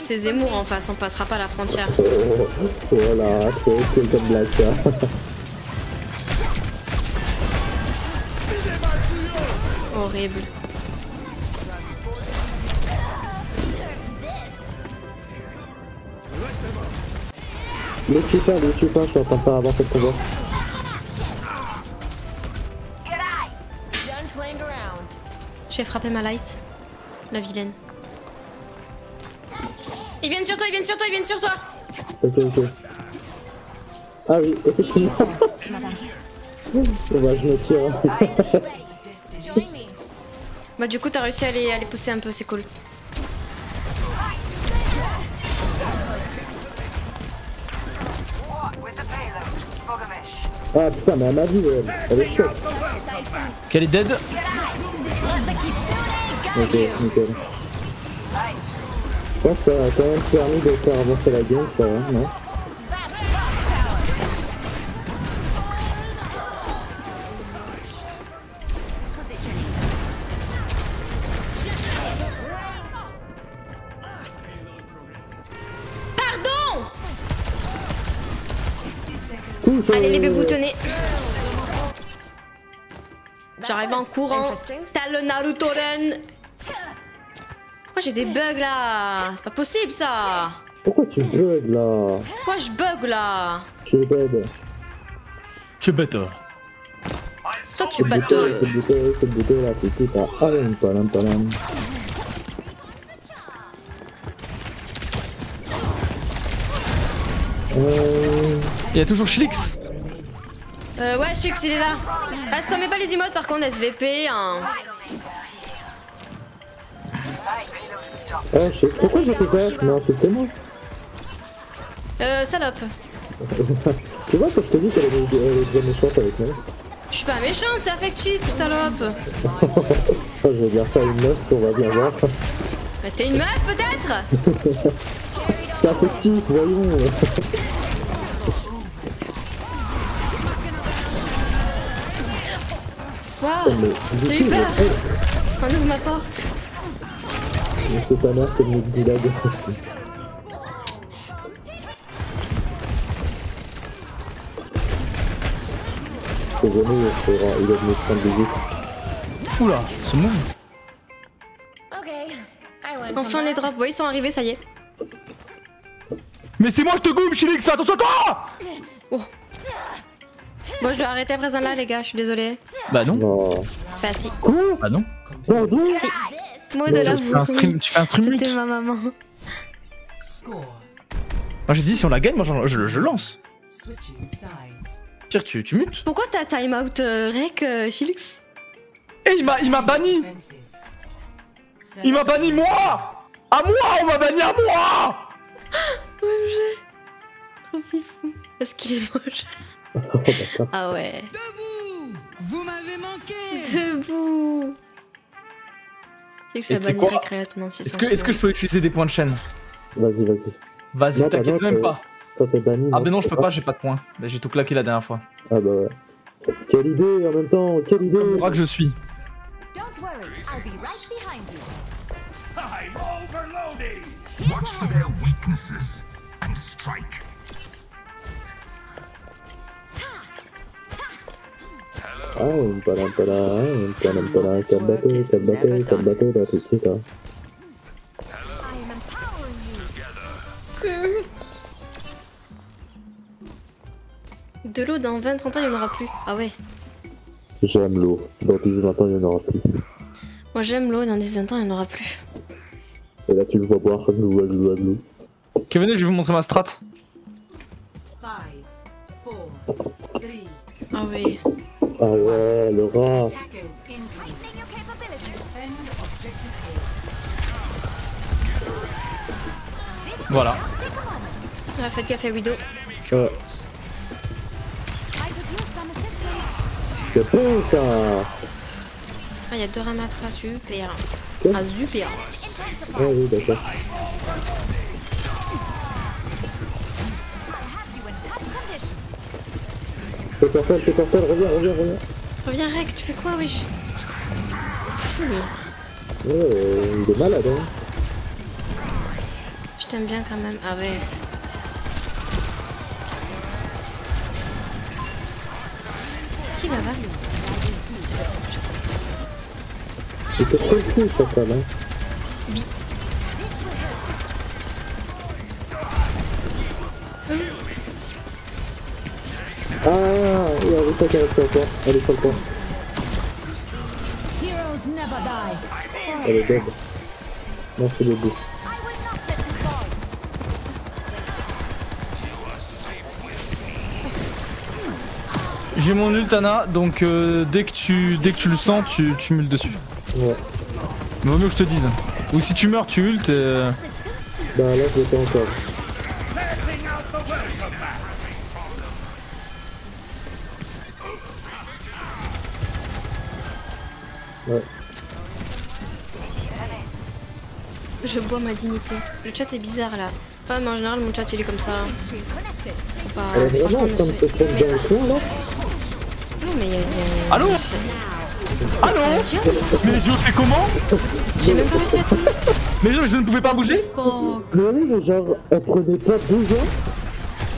C'est Zemmour en face, on passera pas la frontière. Oh, voilà, c'est comme blague ça. Horrible. Le tue pas, le tue pas, je suis en train de faire avancer le combat. J'ai frappé ma light. La vilaine. Ils viennent sur toi, ils viennent sur toi, ils viennent sur toi Ok, ok. Ah oui, effectivement. Bon bah je me tire. Bah du coup t'as réussi à les, à les pousser un peu, c'est cool. Ah putain, mais elle m'a vu, elle. Elle est chouette. Qu'elle est dead Ok, nickel. Je pense que ça a quand même permis de faire avancer la game, ça va, non Pardon Touche Allez les euh, boutonnés. J'arrive en courant. T'as le Naruto Run. Pourquoi j'ai des bugs là C'est pas possible ça Pourquoi tu bugs là Pourquoi je bug là Je dead. Je. C'est toi tu là, c'est tout. Palam, palam. Euh... Il y a toujours Schlix Euh, ouais, que il est là. Ah, spammez pas les emotes par contre, SVP. Hein. Ah, je sais. Pourquoi j'ai fait ça Mais insultez-moi. Euh, salope. [laughs] tu vois, quand je te dis qu'elle est, déjà méchante avec moi. Je suis pas méchante, c'est affectif, salope. [laughs] Ah, je vais dire ça à une meuf qu'on va bien voir. Mais t'es une meuf peut-être [laughs] C'est affectif, voyons. Waouh J'ai eu coup, peur On ouvre ma porte. Mais c'est ta mère comme le goulag. [laughs] C'est jamais il faudra, il va venir prendre des hits. Oula, ce move. Enfin les drops, ouais, ils sont arrivés, ça y est. Mais c'est moi, je te goûte, Chilix, fais attention à toi Bon, je dois arrêter à présent là, les gars, je suis désolée. Bah non. Bah si. Bah non. Si. Moi de Non, là, tu fais un stream- tu fais un stream C'était mute. ma maman. Moi j'ai dit, si on la gagne, moi j'en- je, je lance. Pire, tu, tu mutes. Pourquoi t'as time out euh, rec, euh, Eh, il m'a il m'a banni Il m'a banni moi À moi On m'a banni à moi [laughs] OMG Trop fifou. Est-ce qu'il est moche [laughs] Ah ouais. Vous m'avez manqué Debout Tu sais que ça quoi récréate pendant 600 Est-ce que, est-ce que je peux utiliser des points de chaîne Vas-y, vas-y. Vas-y, t'inquiète même pas. Toi t'es banni. Ah, ben non, je peux pas, j'ai pas de points. Bah, J'ai tout claqué la dernière fois. Ah bah ouais. Quelle idée en même temps, quelle idée Je crois que je suis. Don't worry, I'll be right behind you. I'm overloading! Watch for their weaknesses and strike. De hein. L'eau dans 20-30 ans, il n'y en aura plus. Ah ouais. J'aime l'eau. Dans 10-20 ans, il n'y en aura plus. Moi j'aime l'eau, dans 10-20 ans, il n'y en aura plus. Et là, tu le vois boire, glou, glou, glou. Ok, venez, je vais vous montrer ma strat. Five, four, three. Ah oui. Ah ouais, le rat. Voilà. Ah, faites gaffe à Widow. Ouais. C'est bon ça Ah, il y a deux ramatras, super. Ah, super. Ah oui, d'accord. Peter Pan, Peter Pan, reviens, reviens, reviens. Reviens, Rec, tu fais quoi, wesh? Fou, lui. Ouais, euh, il est malade, hein. Je t'aime bien quand même. Ah ouais. Qui là-bas? C'est le C'était trop cool, Chacal, hein. Ah, il y a ça qui avec ça, quoi. Allez, sur le point. Heroes never die. Elle est dead. Non, c'est le bout. J'ai mon ult Anna, donc euh, dès, que tu, dès que tu le sens, tu, tu multes dessus. Ouais. Mais vaut mieux que je te dise. Ou si tu meurs, tu ultes. euh, Bah là, je l'ai pas encore. Ouais. Je bois ma dignité. Le chat est bizarre là. Pas, mais en général, mon chat il est comme ça. Elle est vraiment en train de te prendre dans le coin, là Non, mais il y a. y a- Allô Allô Mais je fais comment J'ai même pas réussi à tout. Mais je, je ne pouvais pas bouger Mais oui, mais genre, elle prenait pas 12 ans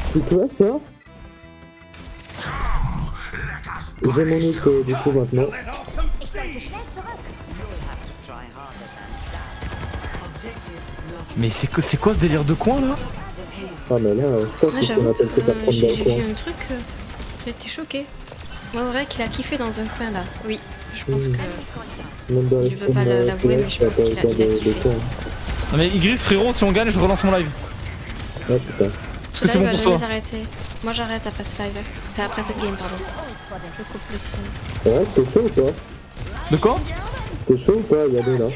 C'est quoi ça J'ai mon euh, du coup maintenant. Mais c'est quoi, c'est quoi ce délire de coin là? Ah mais là, ça Ouais, c'est ce qu'on appelle faire euh, prendre J'ai vu un truc. euh, J'ai été choquée. Ouais, vrai qu'il a kiffé dans un coin là. Oui, je pense que. Même dans Il veut pas euh, l'avouer, mais je pense qu'il a- pas il a kiffé. coin. Non mais Igris frérot, si on gagne, je relance mon live. Ouais, putain. Parce que c'est live bon va pour jamais toi. s'arrêter. Moi j'arrête après ce live. Enfin, après cette game, pardon. Je coupe le stream. Ouais, t'es chaud ou pas De quoi T'es chaud ou pas Yanné là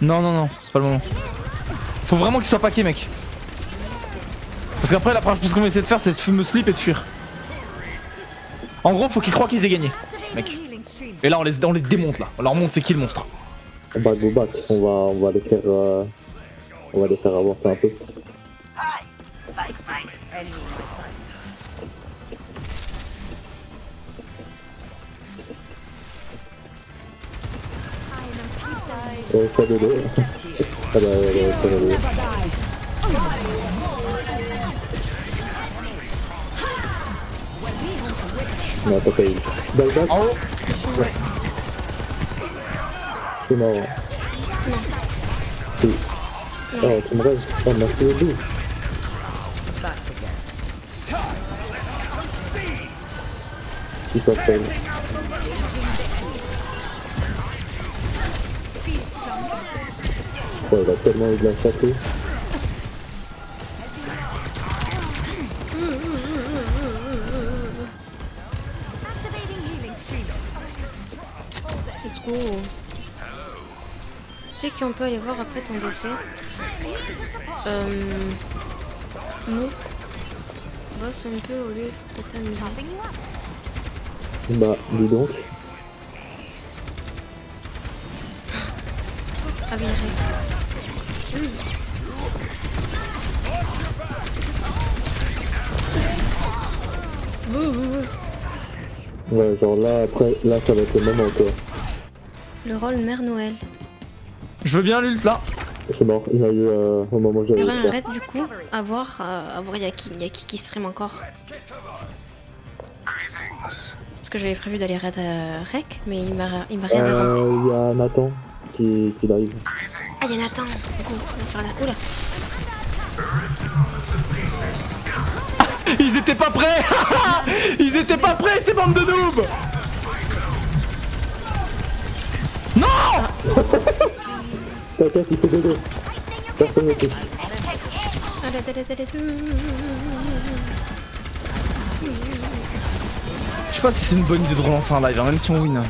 Non, non, non, c'est pas le moment. Faut vraiment qu'il soit paqué, mec. Parce qu'après, la première chose qu'on va essayer de faire, c'est de me slip et de fuir. En gros, faut qu'ils croient qu'ils aient gagné, mec. Et là, on les, on les démonte là. On leur montre c'est qui le monstre. On va go back, on va, on va les faire... euh, On va les faire avancer un peu. Euh, ça dodo. ah bah, ouais, ça dodo. Non, t'as pas eu. Dalbac En haut Ouais. C'est mort. hein. Si. Oh, tu me restes. Oh, merci les deux. Si pas Oh, il a tellement eu de la château. Let's go. Tu sais qu'on peut aller voir après ton décès? Euh. Nous. Bosse un peu au lieu de t'amuser. Bah, dis donc. Ah Ray. Hmm. Bouh, bouh, bouh. Ouais, genre là, après, là, ça va être le moment, quoi. Le rôle Mère Noël. Je veux bien l'ult là. Je suis mort, il m'a eu euh, au moment où Il y j'avais raid du coup à voir, euh, à voir y'a qui, y'a qui qui stream encore. Parce que j'avais prévu d'aller raid euh, rec, mais il m'a il m'a raid avant. Euh, il y a Nathan qui, qui arrive. Ah y'a Nathan Go, on va faire la... Oula [laughs] Ils étaient pas prêts [laughs] Ils étaient pas prêts, ces bandes de noobs Non [laughs] T'inquiète, il fait dodo. Personne ne touche. Allez. Je sais pas si c'est une bonne idée de relancer un live, hein, même si on win.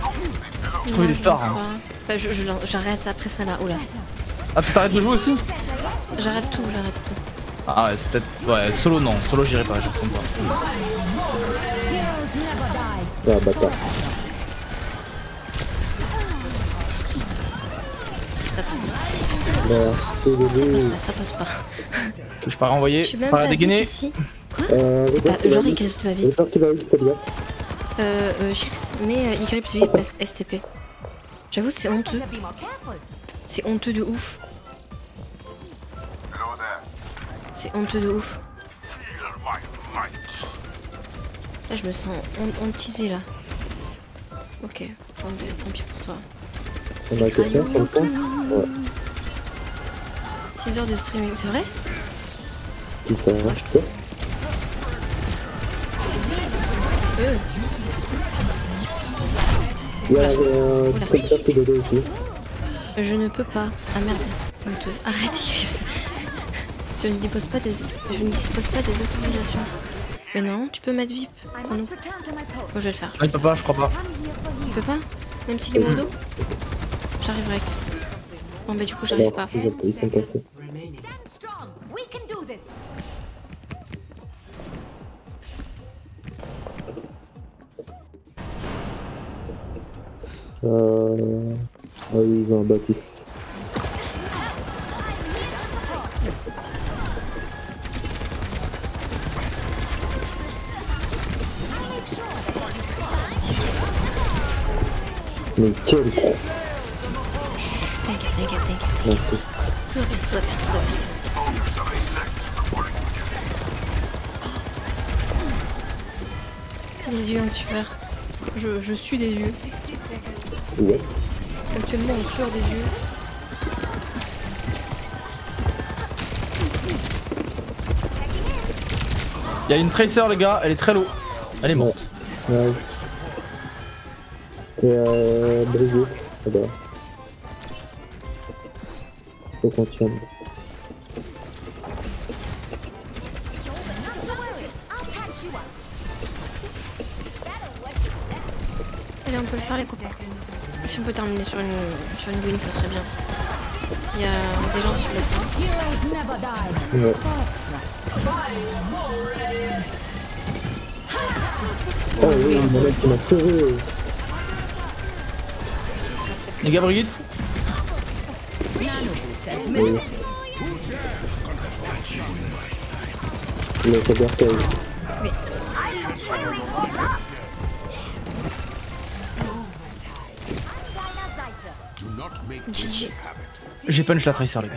Oui, il est tard. Bah, je- J'arrête après ça là, oula. Ah, tu t'arrêtes de jouer aussi J'arrête tout, j'arrête tout. Ah ouais, c'est peut-être... Ouais, solo non, solo j'irai pas, je retourne pas. Ah, bâtard. Ça passe. Merci, Ça passe pas, ça passe pas. Je pars renvoyer, Je par la dégainer. ici. Quoi Euh, Bah, genre, il grippe ma vite. Euh, euh, Chix, mais euh, il grippe vite STP. J'avoue, c'est honteux. C'est honteux de ouf. C'est honteux de ouf. Là, je me sens hon- hontisée là. Ok, ben, tant pis pour toi. On a quelqu'un sur le point Ouais. 6 heures de streaming, c'est vrai? Qui ça arrache toi Euh, Il y a euh, un tracer qui est dedans aussi. Je ne peux pas. Ah merde. Arrête, Iris. Je ne dispose pas des, je ne dispose pas des autorisations. Mais non, tu peux mettre VIP. Prends-nous. Bon, je vais le faire. Ah, il peut pas, je crois pas. Il peut pas? Même s'il est modo J'arriverai. Bon bah du coup j'arrive pas. Euh... Ah oui, ils ont un Baptiste. Mais quel con T'inquiète, t'inquiète, t'inquiète. Merci. Tout va bien, tout va bien, tout va bien. Les yeux en sueur. Je, je suis des yeux. Ouais. Actuellement on sueur des yeux. Il y a une tracer, les gars, elle est très low. Elle est morte. Nice. Et euh... Brigitte, là-bas. Faut qu'on tienne. Allez, on peut le faire les copains. Si on peut terminer sur une, sur une win, ça serait bien. Il y a des gens sur le point. Ouais. Oh oui, mon mec qui m'a sauvé Les gars, Brigitte Oui. Il a fait. J'ai punch la tracer, les gars.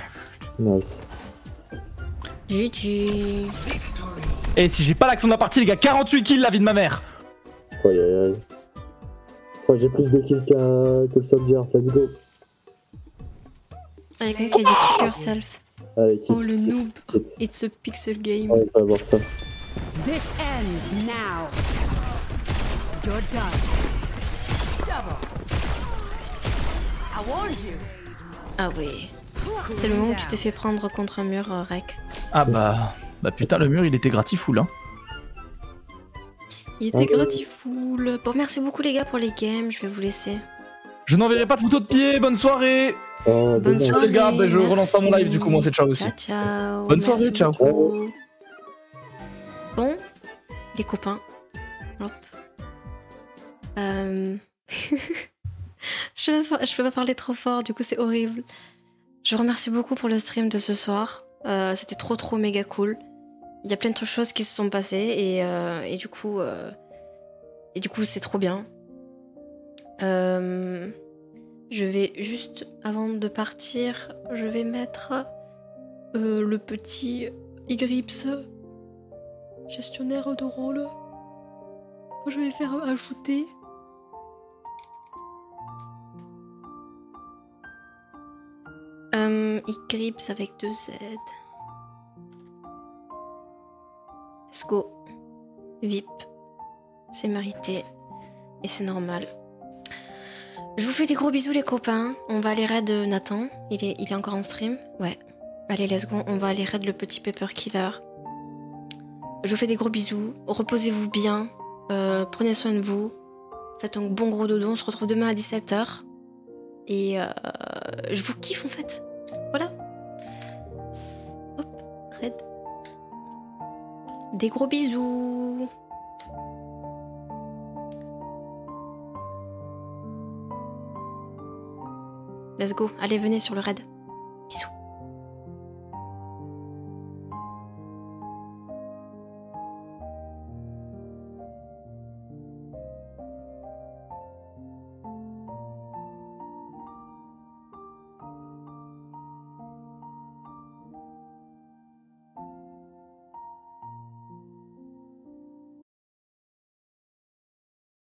Nice. GG. Et si j'ai pas l'action de la partie, les gars, 48 kills, la vie de ma mère. Aïe aïe aïe. J'ai plus de kills qu'un que le soldier, let's go. Avec nous qui a dit kill yourself. Allez, quitte, Oh le noob. It's a pixel game. Ouais, on va voir ça. This ends now. You're done. Double. Ah oui. C'est le moment où tu t'es fait prendre contre un mur, euh, Rek. Ah bah. Bah putain, le mur il était gratifoul, hein. Il était gratifoul. Bon, merci beaucoup les gars pour les games. Je vais vous laisser. Je n'enverrai pas de photos de pied, bonne soirée Oh, Bonne soirée. Les gars, bah, je relance pas mon live du coup, moi c'est ciao aussi. Ciao, ciao. Bonne soirée, ciao. beaucoup. Bon, les copains. Hop. Euh... [laughs] je, peux pas, parler trop fort, du coup c'est horrible. Je vous remercie beaucoup pour le stream de ce soir. Euh, C'était trop trop méga cool. Il y a plein de choses qui se sont passées et, euh, du coup, euh, et du coup c'est trop bien. Je vais juste, avant de partir, je vais mettre le petit Ygrips, gestionnaire de rôle. Je vais faire ajouter. Euh, Ygrips avec deux Z. Let's go. VIP. C'est mérité. Et c'est normal. Je vous fais des gros bisous les copains. On va aller raid euh, Nathan. Il est, il est encore en stream. Ouais. Allez, let's go. On va aller raid le petit Pepper Killer. Je vous fais des gros bisous. Reposez-vous bien. Euh, prenez soin de vous. Faites un bon gros dodo. On se retrouve demain à 17h. Et euh, je vous kiffe en fait. Voilà. Hop, raid. Des gros bisous. Let's go. Allez, venez sur le raid.